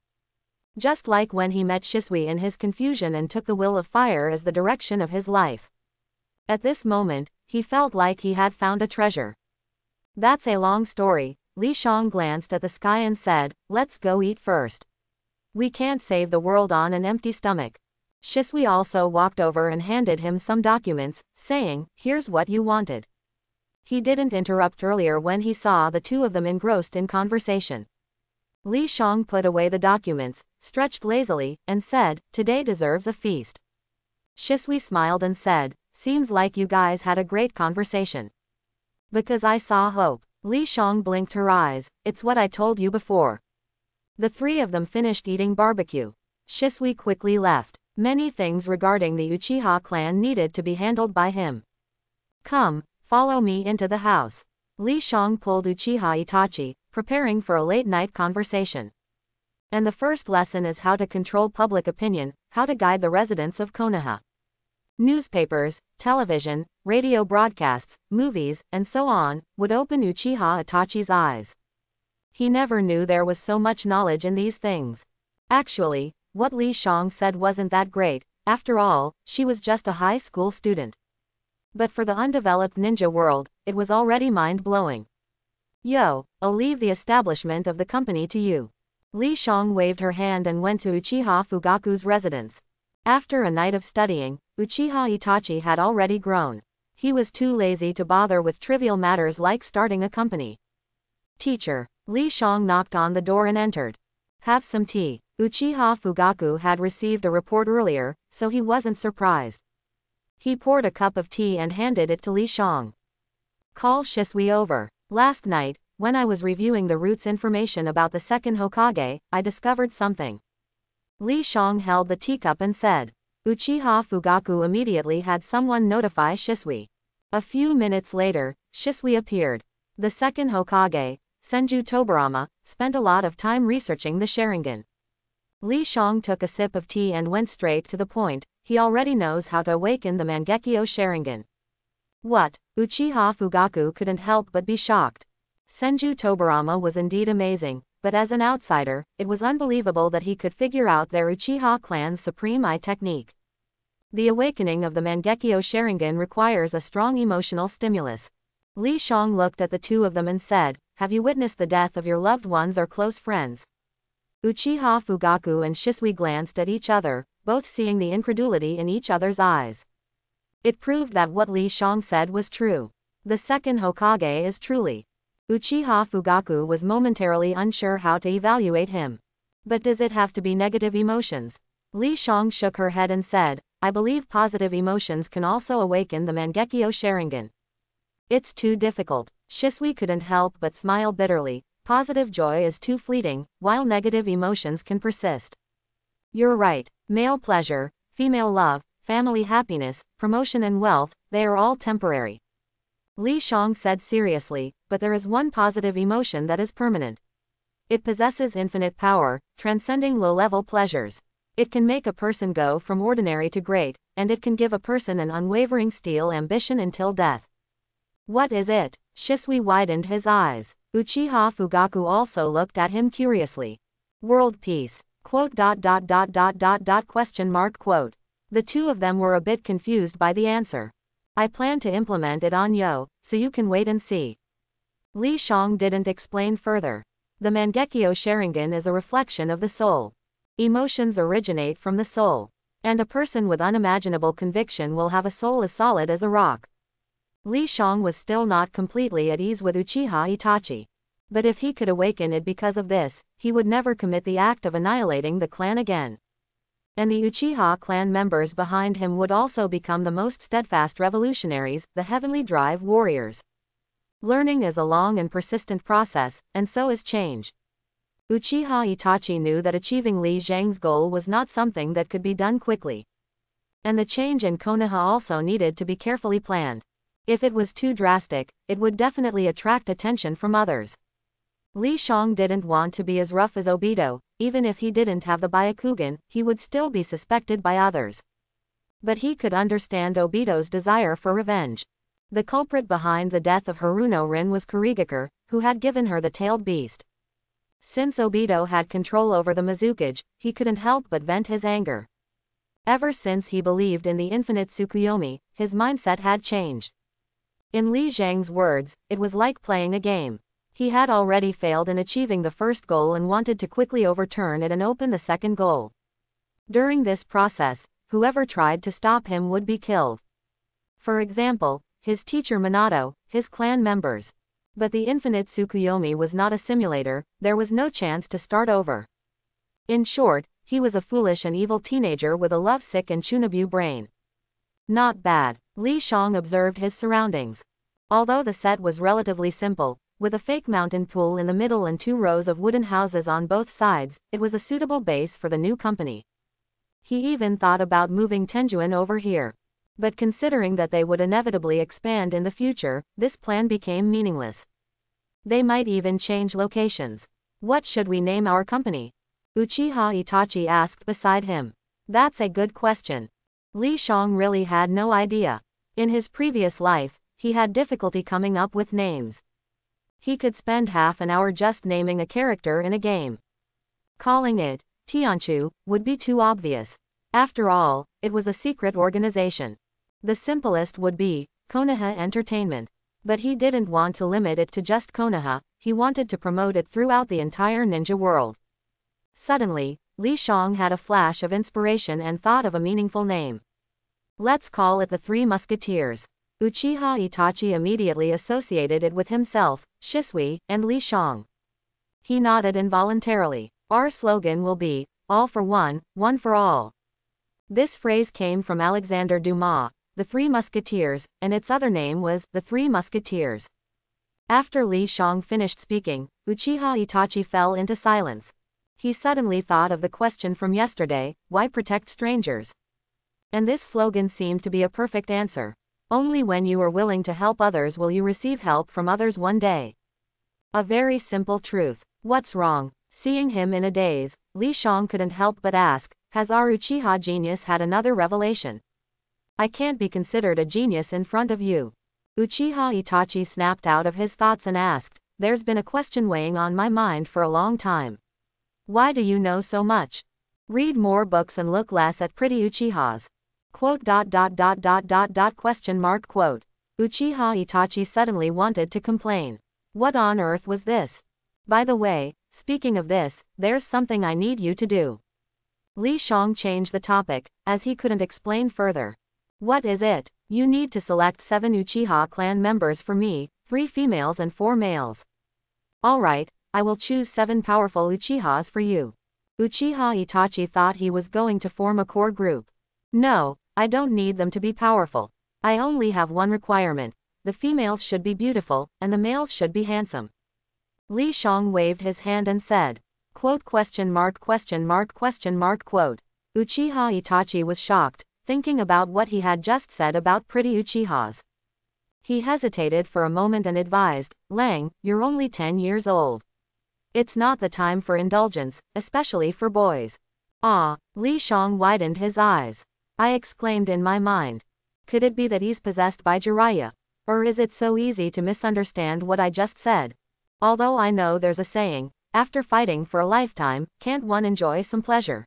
Just like when he met Shisui in his confusion and took the will of fire as the direction of his life. At this moment, he felt like he had found a treasure. That's a long story, Li Shang glanced at the sky and said, let's go eat first. We can't save the world on an empty stomach. Shisui also walked over and handed him some documents, saying, here's what you wanted. He didn't interrupt earlier when he saw the two of them engrossed in conversation. Li Shang put away the documents, stretched lazily, and said, Today deserves a feast. Shisui smiled and said, Seems like you guys had a great conversation. Because I saw hope. Li Shang blinked her eyes, it's what I told you before. The three of them finished eating barbecue. Shisui quickly left. Many things regarding the Uchiha clan needed to be handled by him. Come, follow me into the house. Li Shang pulled Uchiha Itachi, preparing for a late night conversation. And the first lesson is how to control public opinion, how to guide the residents of Konoha. Newspapers, television, radio broadcasts, movies, and so on, would open Uchiha Itachi's eyes. He never knew there was so much knowledge in these things. Actually, what Li Shang said wasn't that great, after all, she was just a high school student. But for the undeveloped ninja world, it was already mind-blowing. Yo, I'll leave the establishment of the company to you. Li Shang waved her hand and went to Uchiha Fugaku's residence. After a night of studying, Uchiha Itachi had already grown. He was too lazy to bother with trivial matters like starting a company. Teacher, Li Shang knocked on the door and entered. Have some tea. Uchiha Fugaku had received a report earlier, so he wasn't surprised. He poured a cup of tea and handed it to Li Shang. Call Shisui over. Last night, when I was reviewing the root's information about the second Hokage, I discovered something. Li Shang held the teacup and said. Uchiha Fugaku immediately had someone notify Shisui. A few minutes later, Shisui appeared. The second Hokage, Senju Tobirama, spent a lot of time researching the Sharingan. Li Shang took a sip of tea and went straight to the point, he already knows how to awaken the Mangekyo Sharingan. What? Uchiha Fugaku couldn't help but be shocked. Senju Tobirama was indeed amazing, but as an outsider, it was unbelievable that he could figure out their Uchiha clan's supreme eye technique. The awakening of the Mangekyo Sharingan requires a strong emotional stimulus. Li Shang looked at the two of them and said, Have you witnessed the death of your loved ones or close friends? Uchiha Fugaku and Shisui glanced at each other, both seeing the incredulity in each other's eyes. It proved that what Li Shang said was true. The second Hokage is truly. Uchiha Fugaku was momentarily unsure how to evaluate him. But does it have to be negative emotions? Li Shang shook her head and said, I believe positive emotions can also awaken the Mangekyo Sharingan. It's too difficult. Shisui couldn't help but smile bitterly. Positive joy is too fleeting, while negative emotions can persist. You're right. Male pleasure, female love, family happiness, promotion and wealth, they are all temporary. Li Shang said seriously, but there is one positive emotion that is permanent. It possesses infinite power, transcending low-level pleasures. It can make a person go from ordinary to great, and it can give a person an unwavering steel ambition until death. What is it? Shisui widened his eyes. Uchiha Fugaku also looked at him curiously. World peace. Quote dot dot dot dot dot dot question mark quote. The two of them were a bit confused by the answer. I plan to implement it on Yo, so you can wait and see. Li Shang didn't explain further. The Mangekyo Sharingan is a reflection of the soul. Emotions originate from the soul. And a person with unimaginable conviction will have a soul as solid as a rock. Li Shang was still not completely at ease with Uchiha Itachi. But if he could awaken it because of this, he would never commit the act of annihilating the clan again and the Uchiha clan members behind him would also become the most steadfast revolutionaries, the Heavenly Drive warriors. Learning is a long and persistent process, and so is change. Uchiha Itachi knew that achieving Li Shang's goal was not something that could be done quickly. And the change in Konoha also needed to be carefully planned. If it was too drastic, it would definitely attract attention from others. Li Shang didn't want to be as rough as Obito, even if he didn't have the Byakugan, he would still be suspected by others. But he could understand Obito's desire for revenge. The culprit behind the death of Haruno Rin was Kirigakure, who had given her the tailed beast. Since Obito had control over the Mizukage, he couldn't help but vent his anger. Ever since he believed in the infinite Tsukuyomi, his mindset had changed. In Li Shang's words, it was like playing a game. He had already failed in achieving the first goal and wanted to quickly overturn it and open the second goal. During this process, whoever tried to stop him would be killed. For example, his teacher Minato, his clan members. But the infinite Tsukuyomi was not a simulator, there was no chance to start over. In short, he was a foolish and evil teenager with a lovesick and chunibyo brain. Not bad, Li Shang observed his surroundings. Although the set was relatively simple, with a fake mountain pool in the middle and two rows of wooden houses on both sides, it was a suitable base for the new company. He even thought about moving Tenjuin over here. But considering that they would inevitably expand in the future, this plan became meaningless. They might even change locations. What should we name our company? Uchiha Itachi asked beside him. That's a good question. Li Shang really had no idea. In his previous life, he had difficulty coming up with names he could spend half an hour just naming a character in a game. Calling it Tianchu would be too obvious. After all, it was a secret organization. The simplest would be Konoha Entertainment. But he didn't want to limit it to just Konoha, he wanted to promote it throughout the entire ninja world. Suddenly, Li Shang had a flash of inspiration and thought of a meaningful name. Let's call it the Three Musketeers. Uchiha Itachi immediately associated it with himself, Shisui, and Li Shang. He nodded involuntarily. Our slogan will be, all for one, one for all. This phrase came from Alexander Dumas, The Three Musketeers, and its other name was The Three Musketeers. After Li Shang finished speaking, Uchiha Itachi fell into silence. He suddenly thought of the question from yesterday, why protect strangers? And this slogan seemed to be a perfect answer. Only when you are willing to help others will you receive help from others one day. A very simple truth. What's wrong? Seeing him in a daze, Li Shang couldn't help but ask, has our Uchiha genius had another revelation? I can't be considered a genius in front of you. Uchiha Itachi snapped out of his thoughts and asked, There's been a question weighing on my mind for a long time. Why do you know so much? Read more books and look less at pretty Uchihas. Quote dot dot dot dot dot dot question mark quote. Uchiha Itachi suddenly wanted to complain. What on earth was this? By the way, speaking of this, there's something I need you to do. Li Shang changed the topic, as he couldn't explain further. What is it? You need to select seven Uchiha clan members for me, three females and four males. Alright, I will choose seven powerful Uchihas for you. Uchiha Itachi thought he was going to form a core group. No, I don't need them to be powerful. I only have one requirement. The females should be beautiful, and the males should be handsome. Li Shang waved his hand and said, quote question mark question mark question mark quote. Uchiha Itachi was shocked, thinking about what he had just said about pretty Uchihas. He hesitated for a moment and advised, Lang, you're only 10 years old. It's not the time for indulgence, especially for boys. Ah, Li Shang widened his eyes. I exclaimed in my mind. Could it be that he's possessed by Jiraiya? Or is it so easy to misunderstand what I just said? Although I know there's a saying, after fighting for a lifetime, can't one enjoy some pleasure?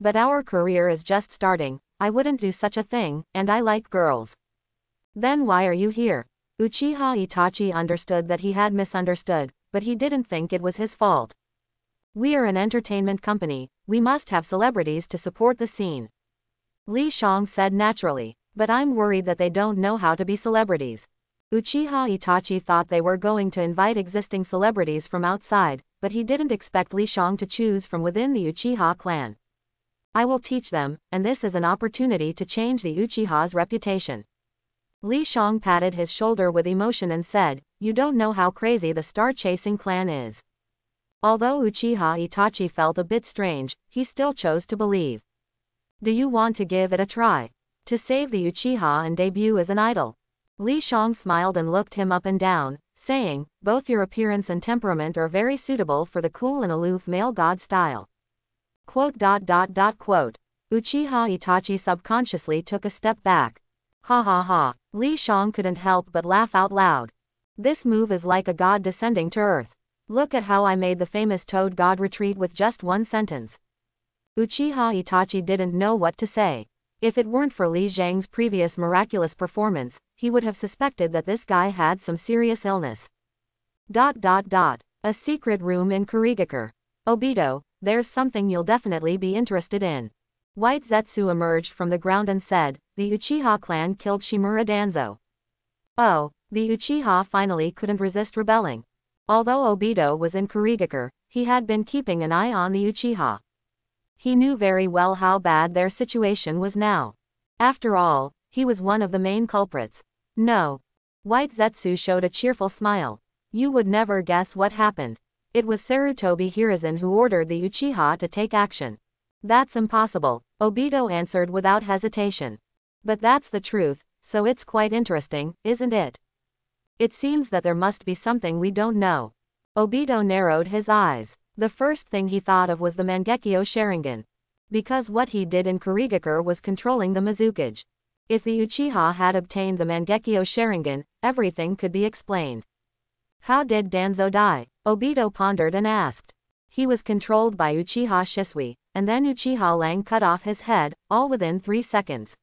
But our career is just starting, I wouldn't do such a thing, and I like girls. Then why are you here? Uchiha Itachi understood that he had misunderstood, but he didn't think it was his fault. We are an entertainment company, we must have celebrities to support the scene. Li Shang said naturally, but I'm worried that they don't know how to be celebrities. Uchiha Itachi thought they were going to invite existing celebrities from outside, but he didn't expect Li Shang to choose from within the Uchiha clan. I will teach them, and this is an opportunity to change the Uchiha's reputation. Li Shang patted his shoulder with emotion and said, You don't know how crazy the star-chasing clan is. Although Uchiha Itachi felt a bit strange, he still chose to believe. Do you want to give it a try? To save the Uchiha and debut as an idol? Li Shang smiled and looked him up and down, saying, Both your appearance and temperament are very suitable for the cool and aloof male god style. Quote dot dot dot quote. Uchiha Itachi subconsciously took a step back. Ha ha ha. Li Shang couldn't help but laugh out loud. This move is like a god descending to earth. Look at how I made the famous toad god retreat with just one sentence. Uchiha Itachi didn't know what to say. If it weren't for Li Shang's previous miraculous performance, he would have suspected that this guy had some serious illness. Dot dot dot. A secret room in Kirigakure. Obito, there's something you'll definitely be interested in. White Zetsu emerged from the ground and said, the Uchiha clan killed Shimura Danzo. Oh, the Uchiha finally couldn't resist rebelling. Although Obito was in Kirigakure, he had been keeping an eye on the Uchiha. He knew very well how bad their situation was now. After all, he was one of the main culprits. No. White Zetsu showed a cheerful smile. You would never guess what happened. It was Sarutobi Hiruzen who ordered the Uchiha to take action. That's impossible, Obito answered without hesitation. But that's the truth, so it's quite interesting, isn't it? It seems that there must be something we don't know. Obito narrowed his eyes. The first thing he thought of was the Mangekyo Sharingan. Because what he did in Kirigakure was controlling the Mizukage. If the Uchiha had obtained the Mangekyo Sharingan, everything could be explained. How did Danzo die? Obito pondered and asked. He was controlled by Uchiha Shisui, and then Uchiha Lang cut off his head, all within three seconds.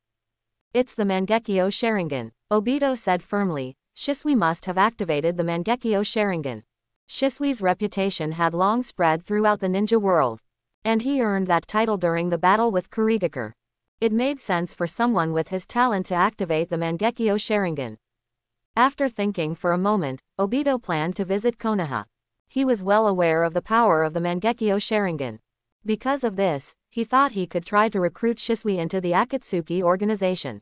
It's the Mangekyo Sharingan, Obito said firmly. Shisui must have activated the Mangekyo Sharingan. Shisui's reputation had long spread throughout the ninja world. And he earned that title during the battle with Kirigakure. It made sense for someone with his talent to activate the Mangekyo Sharingan. After thinking for a moment, Obito planned to visit Konoha. He was well aware of the power of the Mangekyo Sharingan. Because of this, he thought he could try to recruit Shisui into the Akatsuki organization.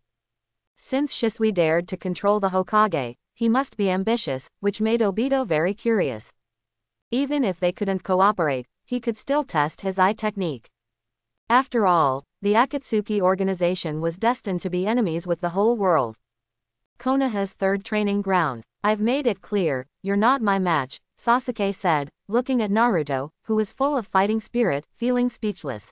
Since Shisui dared to control the Hokage, he must be ambitious, which made Obito very curious. Even if they couldn't cooperate, he could still test his eye technique. After all, the Akatsuki organization was destined to be enemies with the whole world. Konoha's third training ground. I've made it clear, you're not my match, Sasuke said, looking at Naruto, who was full of fighting spirit, feeling speechless.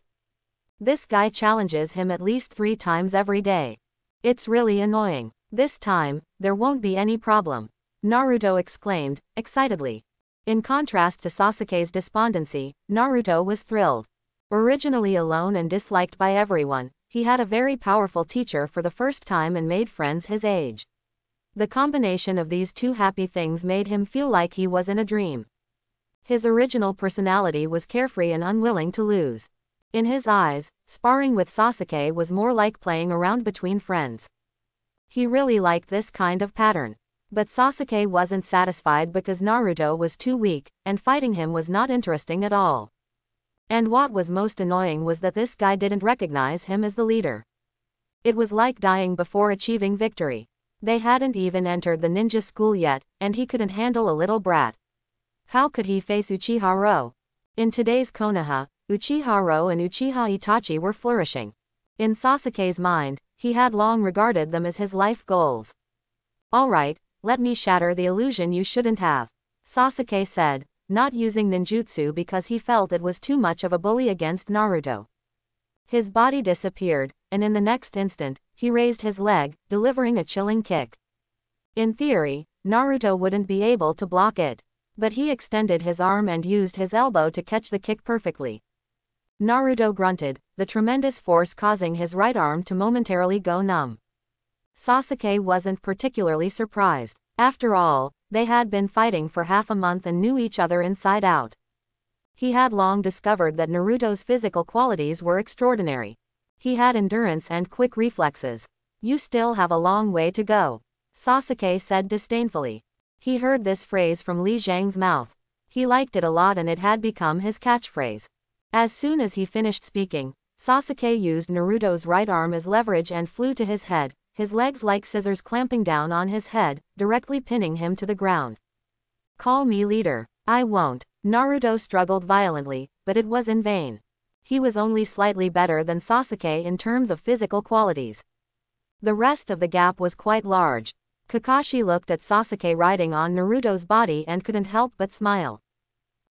This guy challenges him at least three times every day. It's really annoying. This time, there won't be any problem. Naruto exclaimed, excitedly. In contrast to Sasuke's despondency, Naruto was thrilled. Originally alone and disliked by everyone, he had a very powerful teacher for the first time and made friends his age. The combination of these two happy things made him feel like he was in a dream. His original personality was carefree and unwilling to lose. In his eyes, sparring with Sasuke was more like playing around between friends. He really liked this kind of pattern. But Sasuke wasn't satisfied because Naruto was too weak, and fighting him was not interesting at all. And what was most annoying was that this guy didn't recognize him as the leader. It was like dying before achieving victory. They hadn't even entered the ninja school yet, and he couldn't handle a little brat. How could he face Uchiha Ro? In today's Konoha, Uchiha Ro and Uchiha Itachi were flourishing. In Sasuke's mind, he had long regarded them as his life goals. Alright, let me shatter the illusion you shouldn't have. Sasuke said, not using ninjutsu because he felt it was too much of a bully against Naruto. His body disappeared, and in the next instant, he raised his leg, delivering a chilling kick. In theory, Naruto wouldn't be able to block it. But he extended his arm and used his elbow to catch the kick perfectly. Naruto grunted, the tremendous force causing his right arm to momentarily go numb. Sasuke wasn't particularly surprised. After all, they had been fighting for half a month and knew each other inside out. He had long discovered that Naruto's physical qualities were extraordinary. He had endurance and quick reflexes. You still have a long way to go. Sasuke said disdainfully. He heard this phrase from Li Shang's mouth. He liked it a lot and it had become his catchphrase. As soon as he finished speaking, Sasuke used Naruto's right arm as leverage and flew to his head, his legs like scissors clamping down on his head, directly pinning him to the ground. Call me leader. I won't. Naruto struggled violently, but it was in vain. He was only slightly better than Sasuke in terms of physical qualities. The rest of the gap was quite large. Kakashi looked at Sasuke riding on Naruto's body and couldn't help but smile.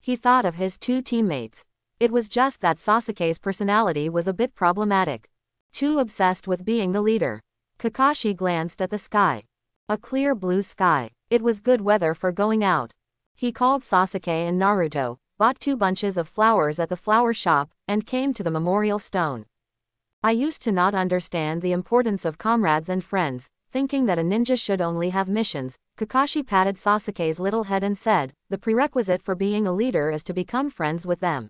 He thought of his two teammates. It was just that Sasuke's personality was a bit problematic. Too obsessed with being the leader. Kakashi glanced at the sky. A clear blue sky. It was good weather for going out. He called Sasuke and Naruto, bought two bunches of flowers at the flower shop, and came to the memorial stone. I used to not understand the importance of comrades and friends, thinking that a ninja should only have missions. Kakashi patted Sasuke's little head and said, the prerequisite for being a leader is to become friends with them.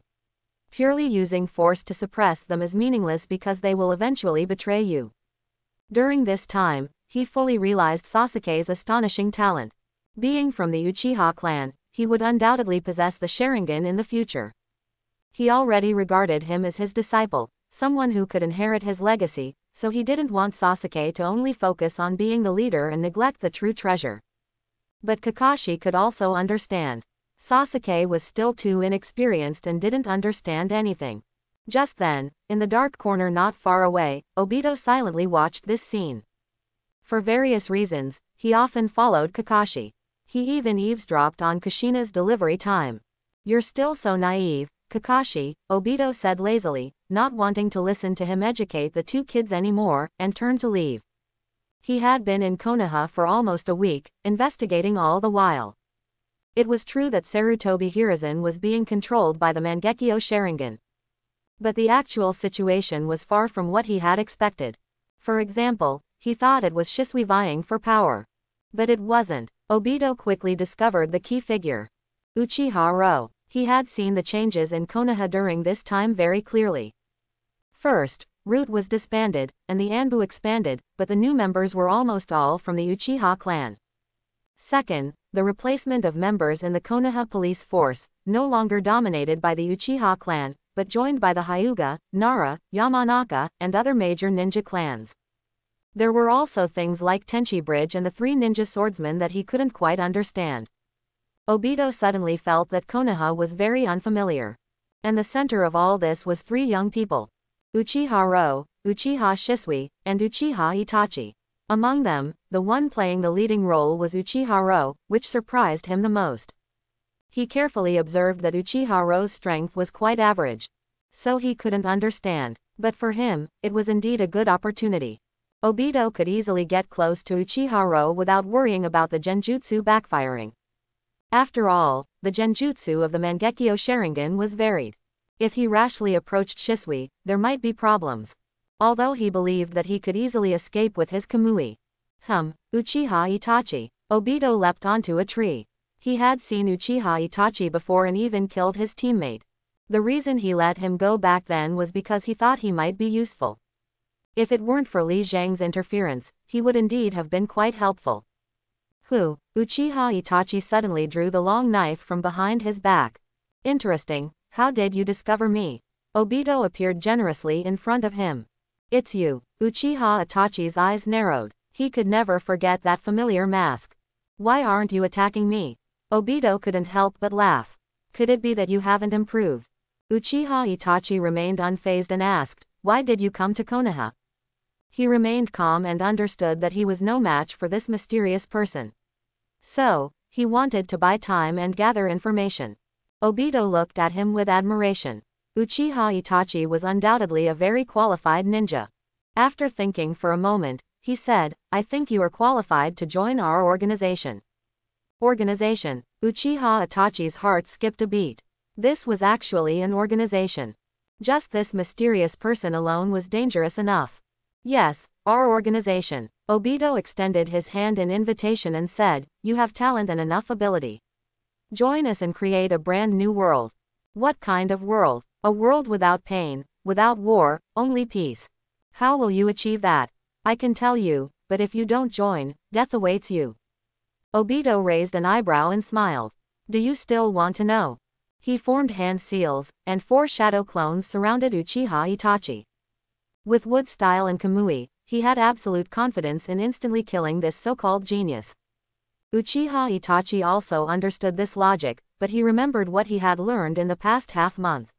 Purely using force to suppress them is meaningless because they will eventually betray you. During this time, he fully realized Sasuke's astonishing talent. Being from the Uchiha clan, he would undoubtedly possess the Sharingan in the future. He already regarded him as his disciple, someone who could inherit his legacy, so he didn't want Sasuke to only focus on being the leader and neglect the true treasure. But Kakashi could also understand. Sasuke was still too inexperienced and didn't understand anything. Just then, in the dark corner not far away, Obito silently watched this scene. For various reasons, he often followed Kakashi. He even eavesdropped on Kushina's delivery time. You're still so naive, Kakashi, Obito said lazily, not wanting to listen to him educate the two kids anymore, and turned to leave. He had been in Konoha for almost a week, investigating all the while. It was true that Sarutobi Hiruzen was being controlled by the Mangekyo Sharingan. But the actual situation was far from what he had expected. For example, he thought it was Shisui vying for power. But it wasn't. Obito quickly discovered the key figure. Uchiha Ro. He had seen the changes in Konoha during this time very clearly. First, Root was disbanded, and the Anbu expanded, but the new members were almost all from the Uchiha clan. Second, the replacement of members in the Konoha police force, no longer dominated by the Uchiha clan, but joined by the Hyuga, Nara, Yamanaka, and other major ninja clans. There were also things like Tenchi Bridge and the three ninja swordsmen that he couldn't quite understand. Obito suddenly felt that Konoha was very unfamiliar. And the center of all this was three young people. Uchiha Ro, Uchiha Shisui, and Uchiha Itachi. Among them, the one playing the leading role was Uchiha Ro, which surprised him the most. He carefully observed that Uchiha Ro's strength was quite average. So he couldn't understand. But for him, it was indeed a good opportunity. Obito could easily get close to Uchiha Ro without worrying about the genjutsu backfiring. After all, the genjutsu of the Mangekyo Sharingan was varied. If he rashly approached Shisui, there might be problems. Although he believed that he could easily escape with his Kamui. Hum, Uchiha Itachi. Obito leapt onto a tree. He had seen Uchiha Itachi before and even killed his teammate. The reason he let him go back then was because he thought he might be useful. If it weren't for Li Shang's interference, he would indeed have been quite helpful. Who? Uchiha Itachi suddenly drew the long knife from behind his back. Interesting, how did you discover me? Obito appeared generously in front of him. It's you. Uchiha Itachi's eyes narrowed. He could never forget that familiar mask. Why aren't you attacking me? Obito couldn't help but laugh. Could it be that you haven't improved? Uchiha Itachi remained unfazed and asked, Why did you come to Konoha? He remained calm and understood that he was no match for this mysterious person. So, he wanted to buy time and gather information. Obito looked at him with admiration. Uchiha Itachi was undoubtedly a very qualified ninja. After thinking for a moment, he said, I think you are qualified to join our organization. Organization. Uchiha Itachi's heart skipped a beat. This was actually an organization. Just this mysterious person alone was dangerous enough. Yes, our organization. Obito extended his hand in invitation and said, You have talent and enough ability. Join us and create a brand new world. What kind of world? A world without pain, without war, only peace. How will you achieve that? I can tell you, but if you don't join, death awaits you. Obito raised an eyebrow and smiled. Do you still want to know? He formed hand seals, and four shadow clones surrounded Uchiha Itachi. With wood style and Kamui, he had absolute confidence in instantly killing this so-called genius. Uchiha Itachi also understood this logic, but he remembered what he had learned in the past half month.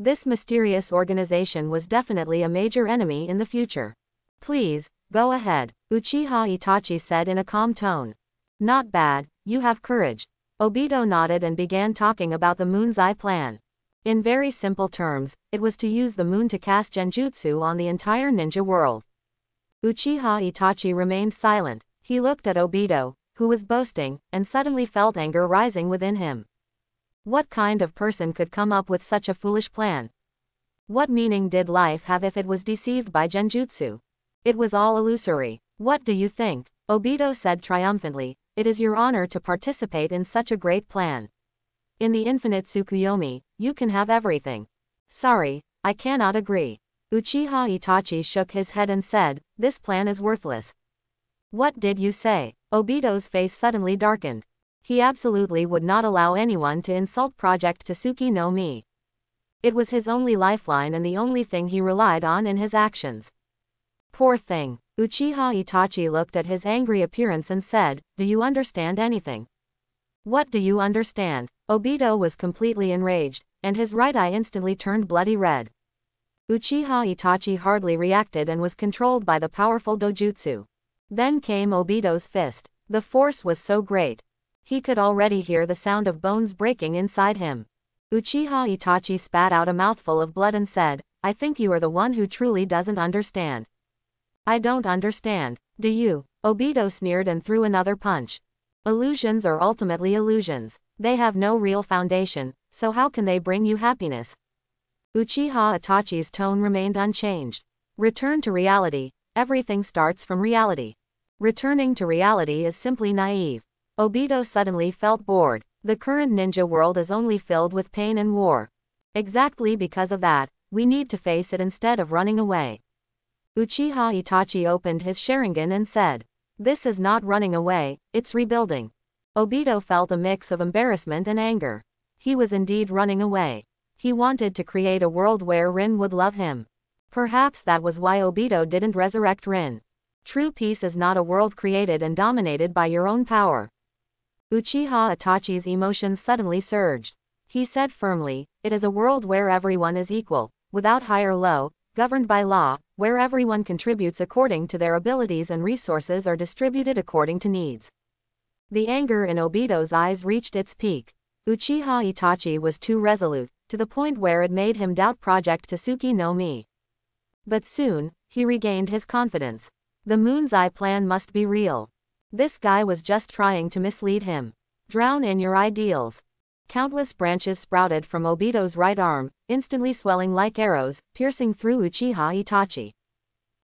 This mysterious organization was definitely a major enemy in the future. Please, go ahead. Uchiha Itachi said in a calm tone. Not bad, you have courage. Obito nodded and began talking about the moon's eye plan. In very simple terms, it was to use the moon to cast genjutsu on the entire ninja world. Uchiha Itachi remained silent. He looked at Obito, who was boasting, and suddenly felt anger rising within him. What kind of person could come up with such a foolish plan? What meaning did life have if it was deceived by genjutsu? It was all illusory. What do you think? Obito said triumphantly, it is your honor to participate in such a great plan. In the infinite Tsukuyomi, you can have everything. Sorry, I cannot agree. Uchiha Itachi shook his head and said, this plan is worthless. What did you say? Obito's face suddenly darkened. He absolutely would not allow anyone to insult Project Tsuki no Mi. It was his only lifeline and the only thing he relied on in his actions. Poor thing. Uchiha Itachi looked at his angry appearance and said, Do you understand anything? What do you understand? Obito was completely enraged, and his right eye instantly turned bloody red. Uchiha Itachi hardly reacted and was controlled by the powerful dojutsu. Then came Obito's fist. The force was so great. He could already hear the sound of bones breaking inside him. Uchiha Itachi spat out a mouthful of blood and said, I think you are the one who truly doesn't understand. I don't understand. Do you? Obito sneered and threw another punch. Illusions are ultimately illusions. They have no real foundation, so how can they bring you happiness? Uchiha Itachi's tone remained unchanged. Return to reality. Everything starts from reality. Returning to reality is simply naive. Obito suddenly felt bored. The current ninja world is only filled with pain and war. Exactly because of that, we need to face it instead of running away. Uchiha Itachi opened his Sharingan and said, This is not running away, it's rebuilding. Obito felt a mix of embarrassment and anger. He was indeed running away. He wanted to create a world where Rin would love him. Perhaps that was why Obito didn't resurrect Rin. True peace is not a world created and dominated by your own power. Uchiha Itachi's emotions suddenly surged. He said firmly, it is a world where everyone is equal, without high or low, governed by law, where everyone contributes according to their abilities and resources are distributed according to needs. The anger in Obito's eyes reached its peak. Uchiha Itachi was too resolute, to the point where it made him doubt Project Tsuki no Mi. But soon, he regained his confidence. The moon's eye plan must be real. This guy was just trying to mislead him. Drown in your ideals. Countless branches sprouted from Obito's right arm, instantly swelling like arrows, piercing through Uchiha Itachi.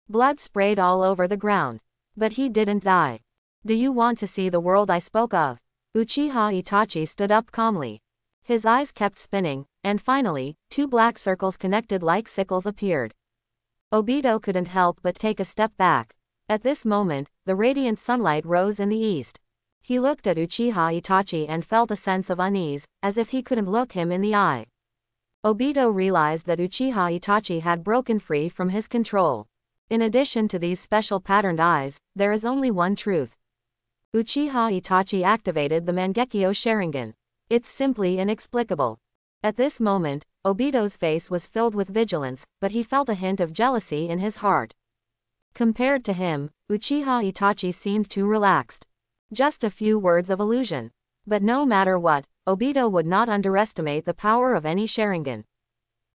Blood sprayed all over the ground. But he didn't die. Do you want to see the world I spoke of? Uchiha Itachi stood up calmly. His eyes kept spinning, and finally, two black circles connected like sickles appeared. Obito couldn't help but take a step back. At this moment, the radiant sunlight rose in the east. He looked at Uchiha Itachi and felt a sense of unease, as if he couldn't look him in the eye. Obito realized that Uchiha Itachi had broken free from his control. In addition to these special patterned eyes, there is only one truth. Uchiha Itachi activated the Mangekyo Sharingan. It's simply inexplicable. At this moment, Obito's face was filled with vigilance, but he felt a hint of jealousy in his heart. Compared to him, Uchiha Itachi seemed too relaxed. Just a few words of illusion. But no matter what, Obito would not underestimate the power of any Sharingan.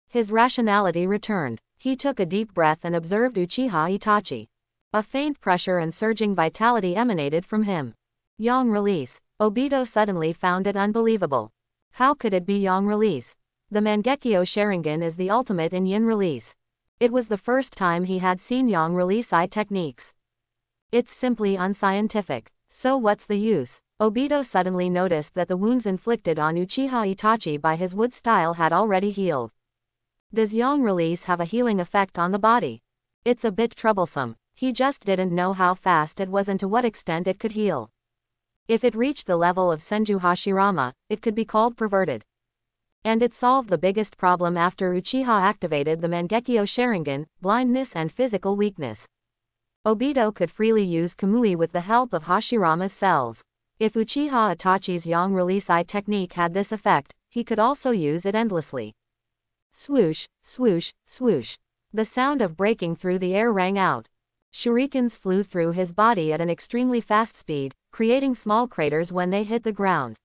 His rationality returned. He took a deep breath and observed Uchiha Itachi. A faint pressure and surging vitality emanated from him. Yang release. Obito suddenly found it unbelievable. How could it be Yang release? The Mangekyo Sharingan is the ultimate in Yin release. It was the first time he had seen Yang release eye techniques. It's simply unscientific. So what's the use? Obito suddenly noticed that the wounds inflicted on Uchiha Itachi by his wood style had already healed. Does Yang release have a healing effect on the body? It's a bit troublesome. He just didn't know how fast it was and to what extent it could heal. If it reached the level of Senju Hashirama, it could be called perverted. And it solved the biggest problem after Uchiha activated the Mangekyo Sharingan, blindness and physical weakness. Obito could freely use Kamui with the help of Hashirama's cells. If Uchiha Itachi's Yang release eye technique had this effect, he could also use it endlessly. Swoosh, swoosh, swoosh. The sound of breaking through the air rang out. Shurikens flew through his body at an extremely fast speed, creating small craters when they hit the ground.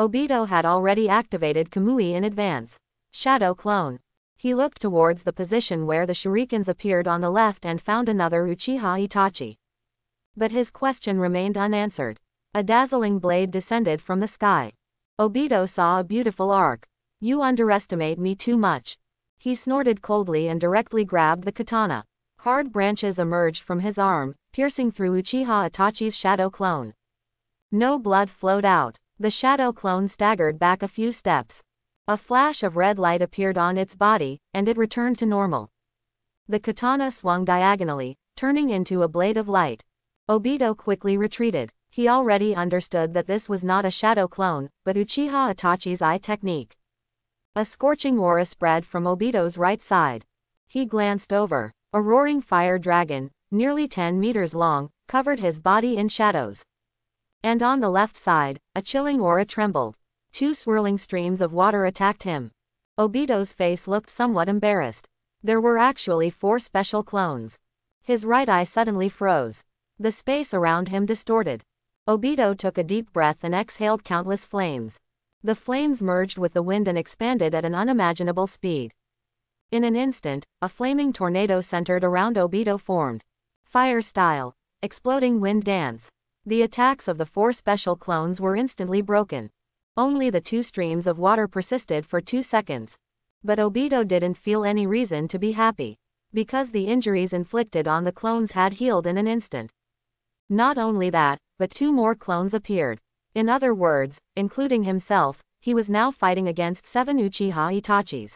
Obito had already activated Kamui in advance. Shadow Clone. He looked towards the position where the shurikens appeared on the left and found another Uchiha Itachi. But his question remained unanswered. A dazzling blade descended from the sky. Obito saw a beautiful arc. You underestimate me too much. He snorted coldly and directly grabbed the katana. Hard branches emerged from his arm, piercing through Uchiha Itachi's shadow clone. No blood flowed out. The shadow clone staggered back a few steps. A flash of red light appeared on its body, and it returned to normal. The katana swung diagonally, turning into a blade of light. Obito quickly retreated. He already understood that this was not a shadow clone, but Uchiha Itachi's eye technique. A scorching aura spread from Obito's right side. He glanced over. A roaring fire dragon, nearly 10 meters long, covered his body in shadows. And on the left side, a chilling aura trembled. Two swirling streams of water attacked him. Obito's face looked somewhat embarrassed. There were actually four special clones. His right eye suddenly froze. The space around him distorted. Obito took a deep breath and exhaled countless flames. The flames merged with the wind and expanded at an unimaginable speed. In an instant, a flaming tornado centered around Obito formed. Fire style. Exploding wind dance. The attacks of the four special clones were instantly broken. Only the two streams of water persisted for two seconds. But Obito didn't feel any reason to be happy. Because the injuries inflicted on the clones had healed in an instant. Not only that, but two more clones appeared. In other words, including himself, he was now fighting against seven Uchiha Itachis.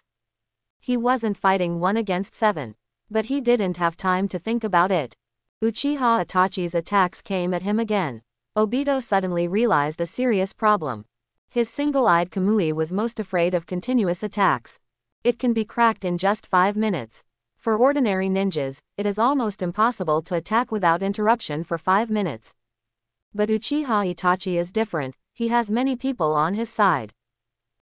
He wasn't fighting one against seven. But he didn't have time to think about it. Uchiha Itachi's attacks came at him again. Obito suddenly realized a serious problem. His single-eyed Kamui was most afraid of continuous attacks. It can be cracked in just five minutes. For ordinary ninjas, it is almost impossible to attack without interruption for five minutes. But Uchiha Itachi is different, he has many people on his side.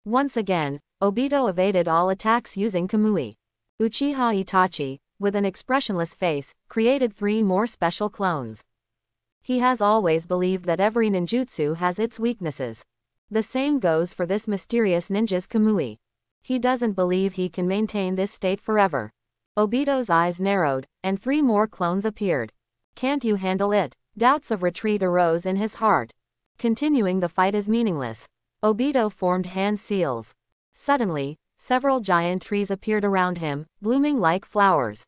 Once again, Obito evaded all attacks using Kamui. Uchiha Itachi, with an expressionless face, created three more special clones. He has always believed that every ninjutsu has its weaknesses. The same goes for this mysterious ninja's Kamui. He doesn't believe he can maintain this state forever. Obito's eyes narrowed, and three more clones appeared. Can't you handle it? Doubts of retreat arose in his heart. Continuing the fight is meaningless. Obito formed hand seals. Suddenly, several giant trees appeared around him, blooming like flowers.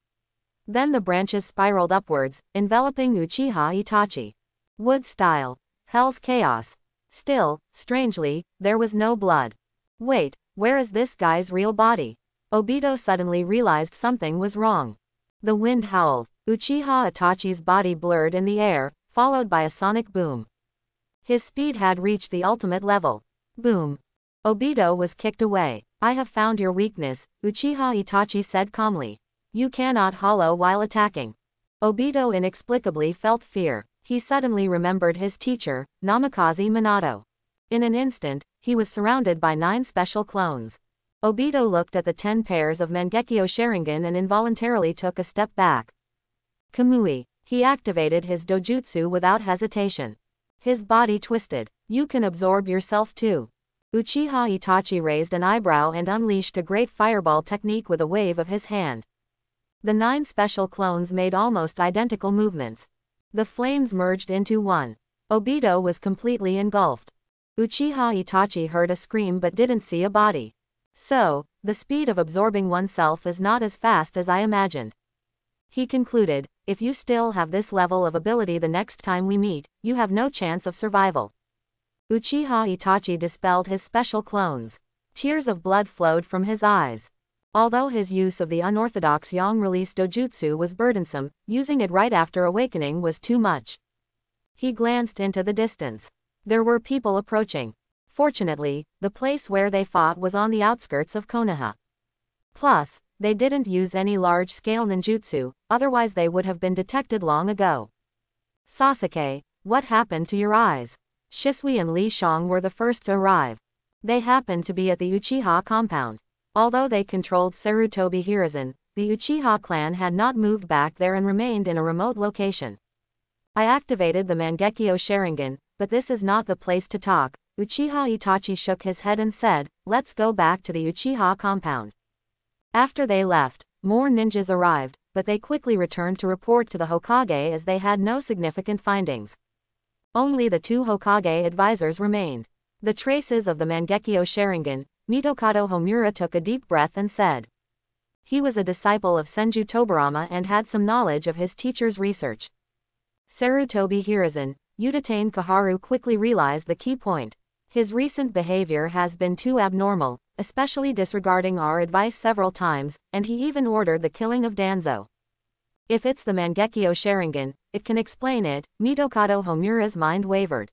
Then the branches spiraled upwards, enveloping Uchiha Itachi. Wood style. Hell's chaos. Still, strangely, there was no blood. Wait, where is this guy's real body? Obito suddenly realized something was wrong. The wind howled. Uchiha Itachi's body blurred in the air, followed by a sonic boom. His speed had reached the ultimate level. Boom. Obito was kicked away. I have found your weakness, Uchiha Itachi said calmly. You cannot hollow while attacking. Obito inexplicably felt fear. He suddenly remembered his teacher, Namikaze Minato. In an instant, he was surrounded by nine special clones. Obito looked at the ten pairs of Mangekyo Sharingan and involuntarily took a step back. Kamui. He activated his dojutsu without hesitation. His body twisted. You can absorb yourself too. Uchiha Itachi raised an eyebrow and unleashed a great fireball technique with a wave of his hand. The nine special clones made almost identical movements. The flames merged into one. Obito was completely engulfed. Uchiha Itachi heard a scream but didn't see a body. So, the speed of absorbing oneself is not as fast as I imagined. He concluded, if you still have this level of ability the next time we meet, you have no chance of survival. Uchiha Itachi dispelled his special clones. Tears of blood flowed from his eyes. Although his use of the unorthodox Yang release dojutsu was burdensome, using it right after awakening was too much. He glanced into the distance. There were people approaching. Fortunately, the place where they fought was on the outskirts of Konoha. Plus, they didn't use any large-scale ninjutsu, otherwise they would have been detected long ago. Sasuke, what happened to your eyes? Shisui and Li Shang were the first to arrive. They happened to be at the Uchiha compound. Although they controlled Sarutobi Hiruzen, the Uchiha clan had not moved back there and remained in a remote location. I activated the Mangekyo Sharingan, but this is not the place to talk. Uchiha Itachi shook his head and said, let's go back to the Uchiha compound. After they left, more ninjas arrived, but they quickly returned to report to the Hokage as they had no significant findings. Only the two Hokage advisors remained. The traces of the Mangekyo Sharingan, Mitokado Homura took a deep breath and said. He was a disciple of Senju Tobirama and had some knowledge of his teacher's research. Sarutobi Hiruzen, Utatane Koharu quickly realized the key point. His recent behavior has been too abnormal, especially disregarding our advice several times, and he even ordered the killing of Danzo. If it's the Mangekyo Sharingan, it can explain it, Mitokado Homura's mind wavered.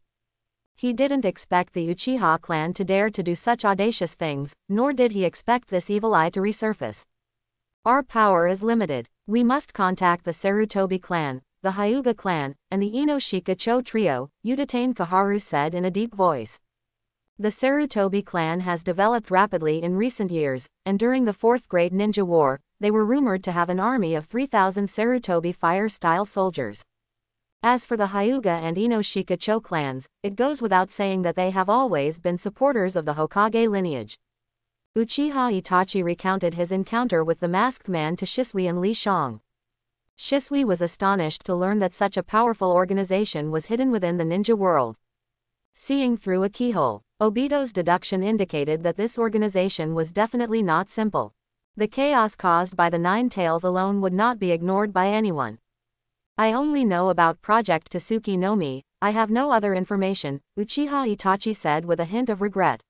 He didn't expect the Uchiha clan to dare to do such audacious things, nor did he expect this evil eye to resurface. Our power is limited. We must contact the Sarutobi clan, the Hyuga clan, and the Inoshika Cho trio, Utatane Koharu said in a deep voice. The Sarutobi clan has developed rapidly in recent years, and during the Fourth Great Ninja War, they were rumored to have an army of 3,000 Sarutobi fire-style soldiers. As for the Hyuga and Inoshika Cho clans, it goes without saying that they have always been supporters of the Hokage lineage. Uchiha Itachi recounted his encounter with the masked man to Shisui and Li Shang. Shisui was astonished to learn that such a powerful organization was hidden within the ninja world. Seeing through a keyhole, Obito's deduction indicated that this organization was definitely not simple. The chaos caused by the Nine Tails alone would not be ignored by anyone. I only know about Project Tsuki no Mi, I have no other information, Uchiha Itachi said with a hint of regret.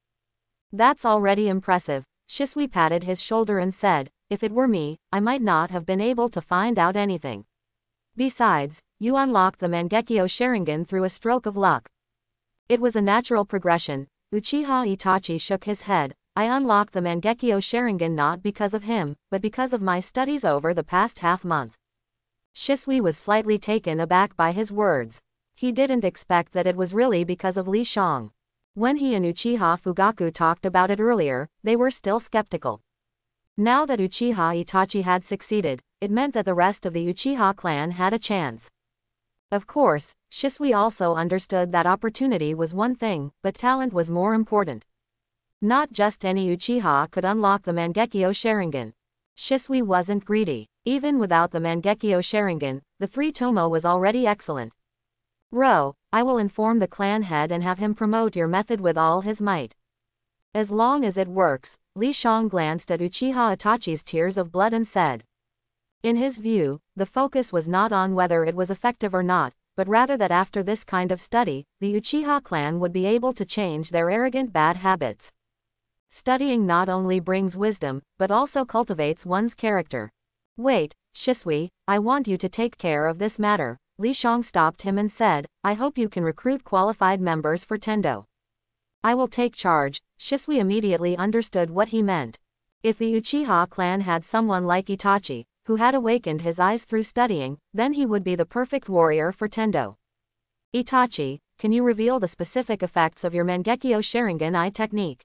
That's already impressive, Shisui patted his shoulder and said, if it were me, I might not have been able to find out anything. Besides, you unlocked the Mangekyo Sharingan through a stroke of luck. It was a natural progression, Uchiha Itachi shook his head, I unlocked the Mangekyo Sharingan not because of him, but because of my studies over the past half month. Shisui was slightly taken aback by his words. He didn't expect that it was really because of Li Shang. When he and Uchiha Fugaku talked about it earlier, they were still skeptical. Now that Uchiha Itachi had succeeded, it meant that the rest of the Uchiha clan had a chance. Of course, Shisui also understood that opportunity was one thing, but talent was more important. Not just any Uchiha could unlock the Mangekyo Sharingan. Shisui wasn't greedy. Even without the Mangekyo Sharingan, the three Tomoe was already excellent. Ro, I will inform the clan head and have him promote your method with all his might. As long as it works, Li Shang glanced at Uchiha Itachi's tears of blood and said, in his view, the focus was not on whether it was effective or not, but rather that after this kind of study, the Uchiha clan would be able to change their arrogant bad habits. Studying not only brings wisdom, but also cultivates one's character. Wait, Shisui, I want you to take care of this matter. Li Shang stopped him and said, I hope you can recruit qualified members for Tendo. I will take charge. Shisui immediately understood what he meant. If the Uchiha clan had someone like Itachi, who had awakened his eyes through studying, then he would be the perfect warrior for Tendo. Itachi, can you reveal the specific effects of your Mangekyo Sharingan eye technique?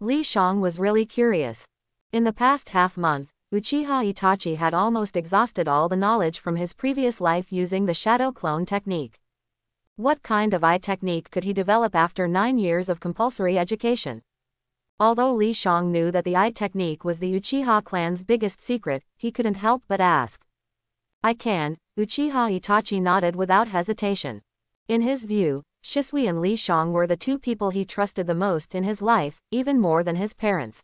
Li Shang was really curious. In the past half month, Uchiha Itachi had almost exhausted all the knowledge from his previous life using the shadow clone technique. What kind of eye technique could he develop after nine years of compulsory education? Although Li Shang knew that the eye technique was the Uchiha clan's biggest secret, he couldn't help but ask. I can, Uchiha Itachi nodded without hesitation. In his view, Shisui and Li Shang were the two people he trusted the most in his life, even more than his parents.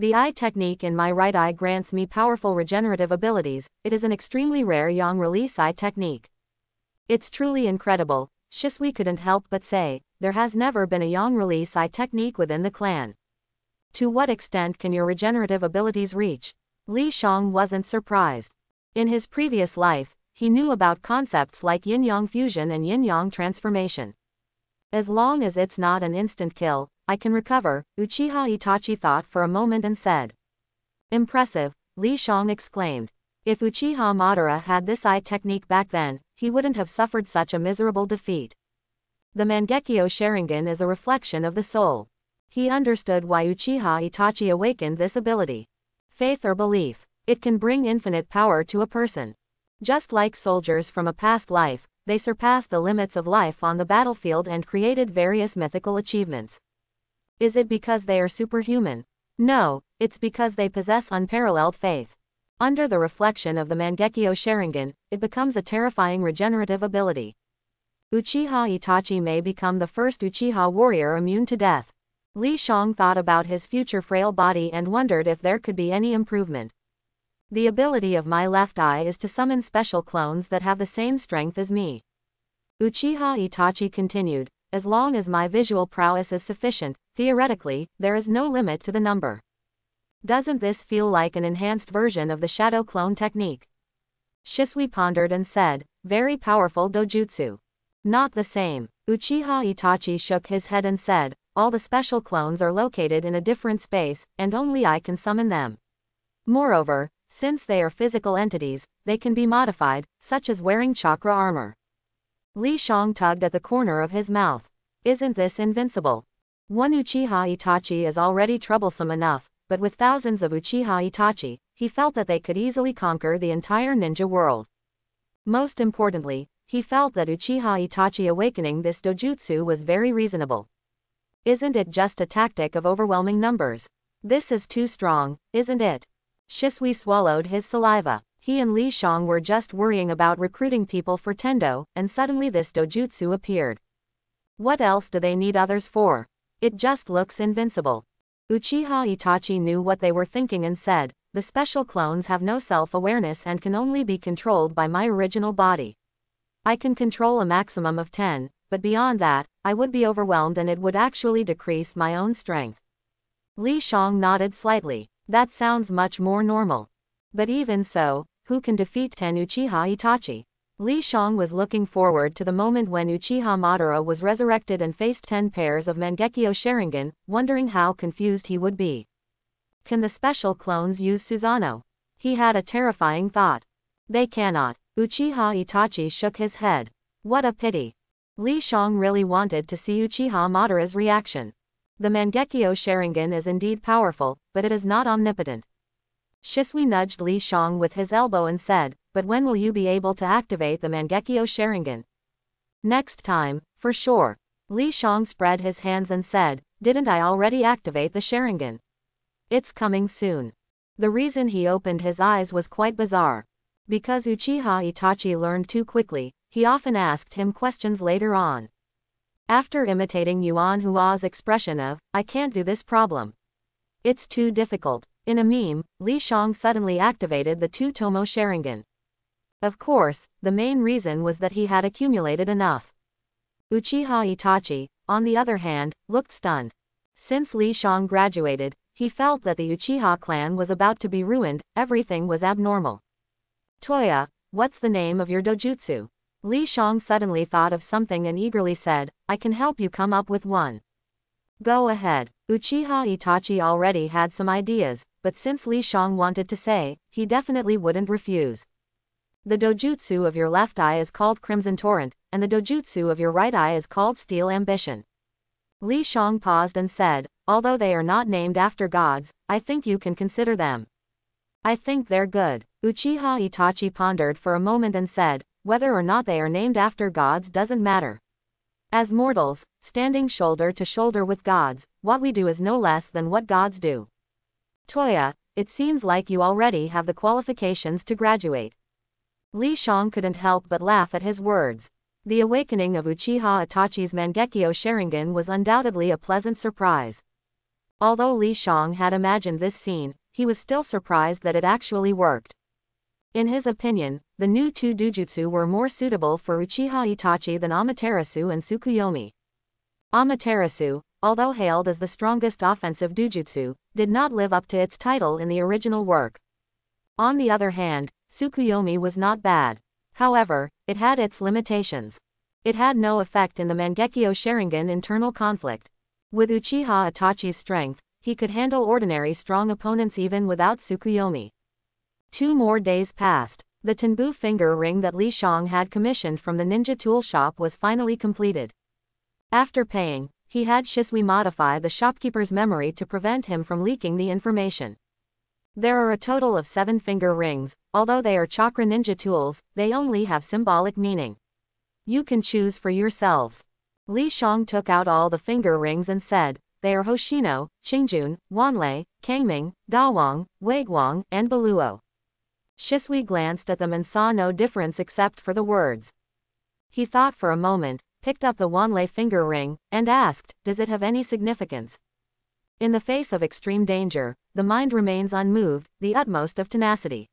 The eye technique in my right eye grants me powerful regenerative abilities, it is an extremely rare yang release eye technique. It's truly incredible, Shisui couldn't help but say, there has never been a yang release eye technique within the clan. To what extent can your regenerative abilities reach? Li Shang wasn't surprised. In his previous life, he knew about concepts like yin-yang fusion and yin-yang transformation. As long as it's not an instant kill, I can recover, Uchiha Itachi thought for a moment and said. Impressive, Li Shang exclaimed. If Uchiha Madara had this eye technique back then, he wouldn't have suffered such a miserable defeat. The Mangekyo Sharingan is a reflection of the soul. He understood why Uchiha Itachi awakened this ability. Faith or belief. It can bring infinite power to a person. Just like soldiers from a past life, they surpassed the limits of life on the battlefield and created various mythical achievements. Is it because they are superhuman? No, it's because they possess unparalleled faith. Under the reflection of the Mangekyo Sharingan, it becomes a terrifying regenerative ability. Uchiha Itachi may become the first Uchiha warrior immune to death. Li Shang thought about his future frail body and wondered if there could be any improvement. The ability of my left eye is to summon special clones that have the same strength as me. Uchiha Itachi continued, as long as my visual prowess is sufficient, theoretically, there is no limit to the number. Doesn't this feel like an enhanced version of the shadow clone technique? Shisui pondered and said, very powerful dojutsu. Not the same. Uchiha Itachi shook his head and said, all the special clones are located in a different space, and only I can summon them. Moreover, since they are physical entities, they can be modified, such as wearing chakra armor. Li Shang tugged at the corner of his mouth. Isn't this invincible? One Uchiha Itachi is already troublesome enough, but with thousands of Uchiha Itachi, he felt that they could easily conquer the entire ninja world. Most importantly, he felt that Uchiha Itachi awakening this dojutsu was very reasonable. Isn't it just a tactic of overwhelming numbers? This is too strong, isn't it? Shisui swallowed his saliva. He and Li Shang were just worrying about recruiting people for Tendo, and suddenly this dojutsu appeared. What else do they need others for? It just looks invincible. Uchiha Itachi knew what they were thinking and said, the special clones have no self-awareness and can only be controlled by my original body. I can control a maximum of 10, but beyond that, I would be overwhelmed and it would actually decrease my own strength. Li Shang nodded slightly. That sounds much more normal. But even so, who can defeat 10 Uchiha Itachi? Li Shang was looking forward to the moment when Uchiha Madara was resurrected and faced 10 pairs of Mangekyo Sharingan, wondering how confused he would be. Can the special clones use Susanoo? He had a terrifying thought. They cannot. Uchiha Itachi shook his head. What a pity. Li Shang really wanted to see Uchiha Madara's reaction. The Mangekyo Sharingan is indeed powerful, but it is not omnipotent. Shisui nudged Li Shang with his elbow and said, but when will you be able to activate the Mangekyo Sharingan? Next time, for sure. Li Shang spread his hands and said, didn't I already activate the Sharingan? It's coming soon. The reason he opened his eyes was quite bizarre. Because Uchiha Itachi learned too quickly, he often asked him questions later on. After imitating Yuan Hua's expression of, I can't do this problem. It's too difficult. In a meme, Li Shang suddenly activated the two Tomoe Sharingan. Of course, the main reason was that he had accumulated enough. Uchiha Itachi, on the other hand, looked stunned. Since Li Shang graduated, he felt that the Uchiha clan was about to be ruined, everything was abnormal. Toya, what's the name of your dojutsu? Li Shang suddenly thought of something and eagerly said, I can help you come up with one. Go ahead. Uchiha Itachi already had some ideas, but since Li Shang wanted to say, he definitely wouldn't refuse. The dojutsu of your left eye is called Crimson Torrent, and the dojutsu of your right eye is called Steel Ambition. Li Shang paused and said, although they are not named after gods, I think you can consider them. I think they're good. Uchiha Itachi pondered for a moment and said, whether or not they are named after gods doesn't matter. As mortals, standing shoulder to shoulder with gods, what we do is no less than what gods do. Toya, it seems like you already have the qualifications to graduate. Li Shang couldn't help but laugh at his words. The awakening of Uchiha Itachi's Mangekyo Sharingan was undoubtedly a pleasant surprise. Although Li Shang had imagined this scene, he was still surprised that it actually worked. In his opinion, the new two dojutsu were more suitable for Uchiha Itachi than Amaterasu and Tsukuyomi. Amaterasu, although hailed as the strongest offensive dojutsu, did not live up to its title in the original work. On the other hand, Tsukuyomi was not bad. However, it had its limitations. It had no effect in the Mangekyo Sharingan internal conflict. With Uchiha Itachi's strength, he could handle ordinary strong opponents even without Tsukuyomi. Two more days passed. The Tenbu finger ring that Li Shang had commissioned from the ninja tool shop was finally completed. After paying, he had Shisui modify the shopkeeper's memory to prevent him from leaking the information. There are a total of seven finger rings, although they are chakra ninja tools, they only have symbolic meaning. You can choose for yourselves. Li Shang took out all the finger rings and said, they are Hoshino, Qingjun, Wanlei, Kangming, Dawang, Weiguang, and Baluo. Shisui glanced at them and saw no difference except for the words. He thought for a moment, picked up the Wanlei finger ring, and asked, Does it have any significance? In the face of extreme danger, the mind remains unmoved, the utmost of tenacity.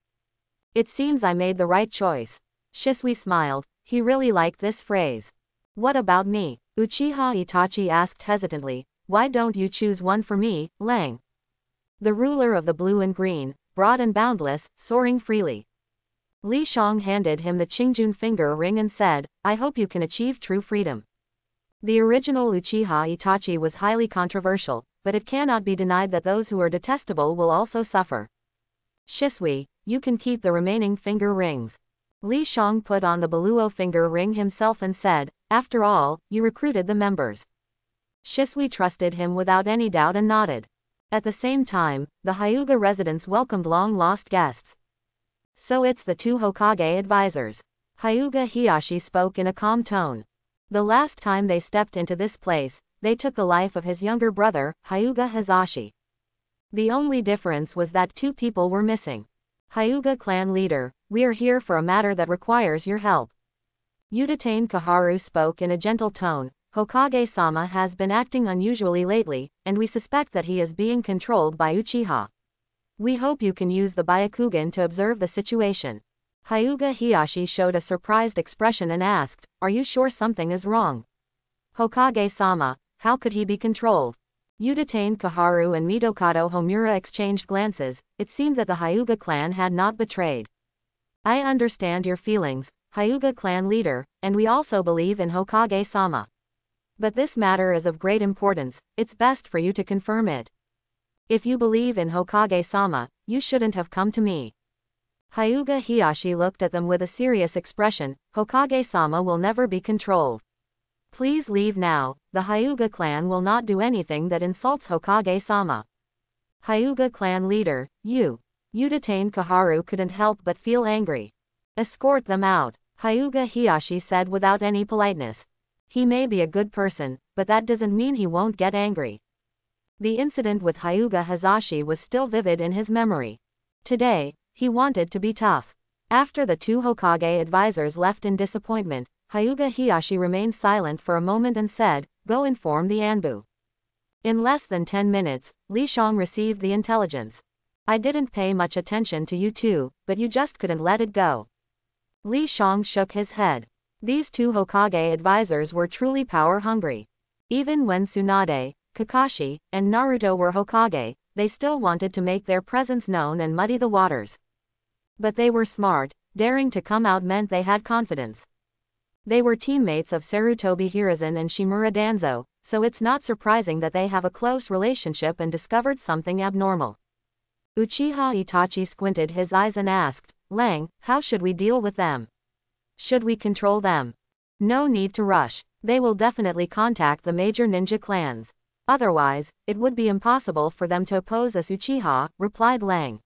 It seems I made the right choice. Shisui smiled, he really liked this phrase. What about me? Uchiha Itachi asked hesitantly, why don't you choose one for me, Lang? The ruler of the blue and green, broad and boundless, soaring freely. Li Shang handed him the Qingjun finger ring and said, I hope you can achieve true freedom. The original Uchiha Itachi was highly controversial, but it cannot be denied that those who are detestable will also suffer. Shisui, you can keep the remaining finger rings. Li Shang put on the Baluo finger ring himself and said, After all, you recruited the members. Shisui trusted him without any doubt and nodded. At the same time, the Hyuga residents welcomed long-lost guests. So it's the two Hokage advisors. Hyuga Hiashi spoke in a calm tone. The last time they stepped into this place, they took the life of his younger brother, Hyuga Hizashi. The only difference was that two people were missing. Hyuga clan leader, we are here for a matter that requires your help. Utatane Koharu spoke in a gentle tone, Hokage-sama has been acting unusually lately, and we suspect that he is being controlled by Uchiha. We hope you can use the Byakugan to observe the situation. Hyuga Hiashi showed a surprised expression and asked, Are you sure something is wrong? Hokage-sama, how could he be controlled? Utatane Koharu and Mitokado Homura exchanged glances, it seemed that the Hyuga clan had not betrayed. I understand your feelings, Hyuga clan leader, and we also believe in Hokage-sama. But this matter is of great importance, it's best for you to confirm it. If you believe in Hokage-sama, you shouldn't have come to me. Hyuga Hiashi looked at them with a serious expression, Hokage-sama will never be controlled. Please leave now, the Hyuga clan will not do anything that insults Hokage-sama. Hyuga clan leader, you. Utatane Koharu couldn't help but feel angry. Escort them out, Hyuga Hiashi said without any politeness. He may be a good person, but that doesn't mean he won't get angry. The incident with Hyuga Hizashi was still vivid in his memory. Today, he wanted to be tough. After the two Hokage advisors left in disappointment, Hyuga Hiashi remained silent for a moment and said, Go inform the Anbu. In less than 10 minutes, Li Shang received the intelligence. I didn't pay much attention to you two, but you just couldn't let it go. Li Shang shook his head. These two Hokage advisors were truly power-hungry. Even when Tsunade, Kakashi, and Naruto were Hokage, they still wanted to make their presence known and muddy the waters. But they were smart, daring to come out meant they had confidence. They were teammates of Sarutobi Hiruzen and Shimura Danzo, so it's not surprising that they have a close relationship and discovered something abnormal. Uchiha Itachi squinted his eyes and asked, Lang, how should we deal with them? Should we control them? No need to rush. They will definitely contact the major ninja clans. Otherwise, it would be impossible for them to oppose us Uchiha, replied Lang.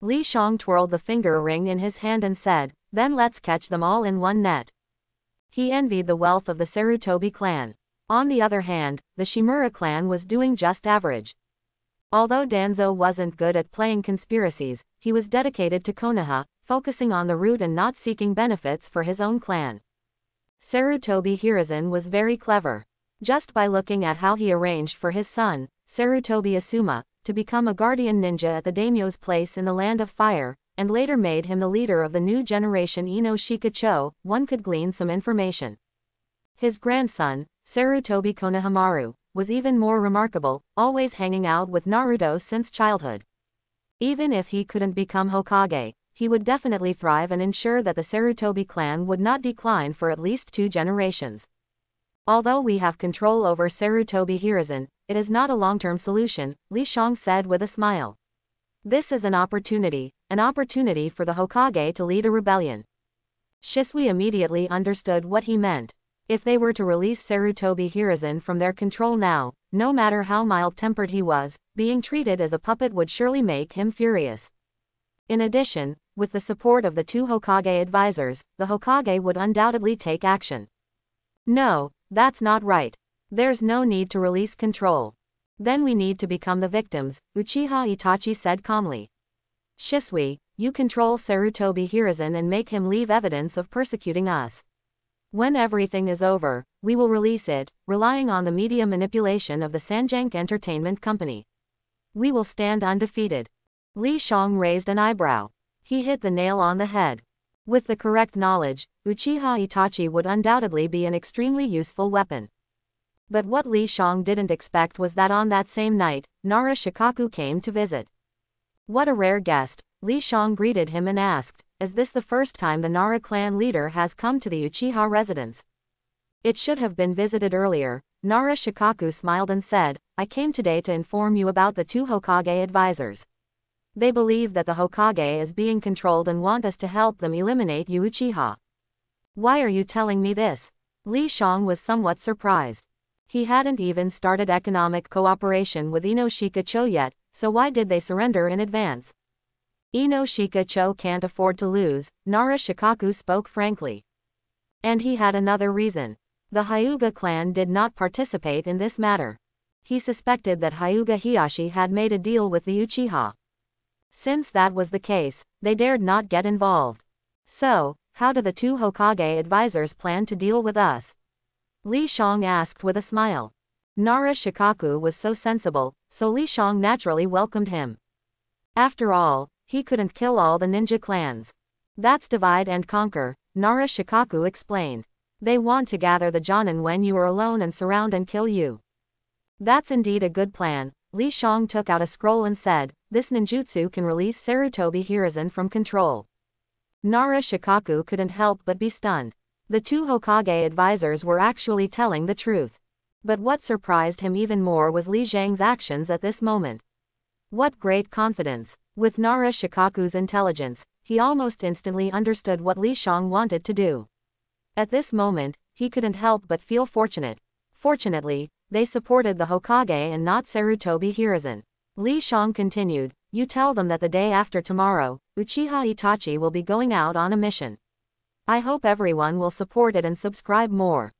Li Shang twirled the finger ring in his hand and said, then let's catch them all in one net. He envied the wealth of the Sarutobi clan. On the other hand, the Shimura clan was doing just average. Although Danzo wasn't good at playing conspiracies, he was dedicated to Konoha, focusing on the root and not seeking benefits for his own clan. Sarutobi Hiruzen was very clever. Just by looking at how he arranged for his son, Sarutobi Asuma, to become a guardian ninja at the daimyo's place in the Land of Fire, and later made him the leader of the new generation Ino Shikacho, one could glean some information. His grandson, Sarutobi Konohamaru, was even more remarkable, always hanging out with Naruto since childhood. Even if he couldn't become Hokage, he would definitely thrive and ensure that the Sarutobi clan would not decline for at least two generations. Although we have control over Sarutobi Hiruzen, it is not a long-term solution, Li Shang said with a smile. This is an opportunity, an opportunity for the Hokage to lead a rebellion. Shisui immediately understood what he meant. If they were to release Sarutobi Hiruzen from their control now, no matter how mild-tempered he was, being treated as a puppet would surely make him furious. In addition, with the support of the two Hokage advisors, the Hokage would undoubtedly take action. No, that's not right. There's no need to release control. Then we need to become the victims, Uchiha Itachi said calmly. Shisui, you control Sarutobi Hiruzen and make him leave evidence of persecuting us. When everything is over, we will release it, relying on the media manipulation of the Sanjank Entertainment Company. We will stand undefeated. Li Shang raised an eyebrow. He hit the nail on the head. With the correct knowledge, Uchiha Itachi would undoubtedly be an extremely useful weapon. But what Li Shang didn't expect was that on that same night, Nara Shikaku came to visit. What a rare guest, Li Shang greeted him and asked, is this the first time the Nara clan leader has come to the Uchiha residence? It should have been visited earlier, Nara Shikaku smiled and said, I came today to inform you about the two Hokage advisors. They believe that the Hokage is being controlled and want us to help them eliminate you Uchiha. Why are you telling me this? Li Shang was somewhat surprised. He hadn't even started economic cooperation with Inoshika Cho yet, so why did they surrender in advance? Inoshika Cho can't afford to lose, Nara Shikaku spoke frankly. And he had another reason. The Hyuga clan did not participate in this matter. He suspected that Hyuga Hiashi had made a deal with the Uchiha. Since that was the case, they dared not get involved. So, how do the two Hokage advisors plan to deal with us? Li Shang asked with a smile. Nara Shikaku was so sensible, so Li Shang naturally welcomed him. After all, he couldn't kill all the ninja clans. That's divide and conquer, Nara Shikaku explained. They want to gather the Jonin when you are alone and surround and kill you. That's indeed a good plan. Li Shang took out a scroll and said, this ninjutsu can release Sarutobi Hiruzen from control. Nara Shikaku couldn't help but be stunned. The two Hokage advisors were actually telling the truth. But what surprised him even more was Li Shang's actions at this moment. What great confidence. With Nara Shikaku's intelligence, he almost instantly understood what Li Shang wanted to do. At this moment, he couldn't help but feel fortunate. Fortunately, they supported the Hokage and not Sarutobi Hiruzen. Li Shang continued, you tell them that the day after tomorrow, Uchiha Itachi will be going out on a mission. I hope everyone will support it and subscribe more.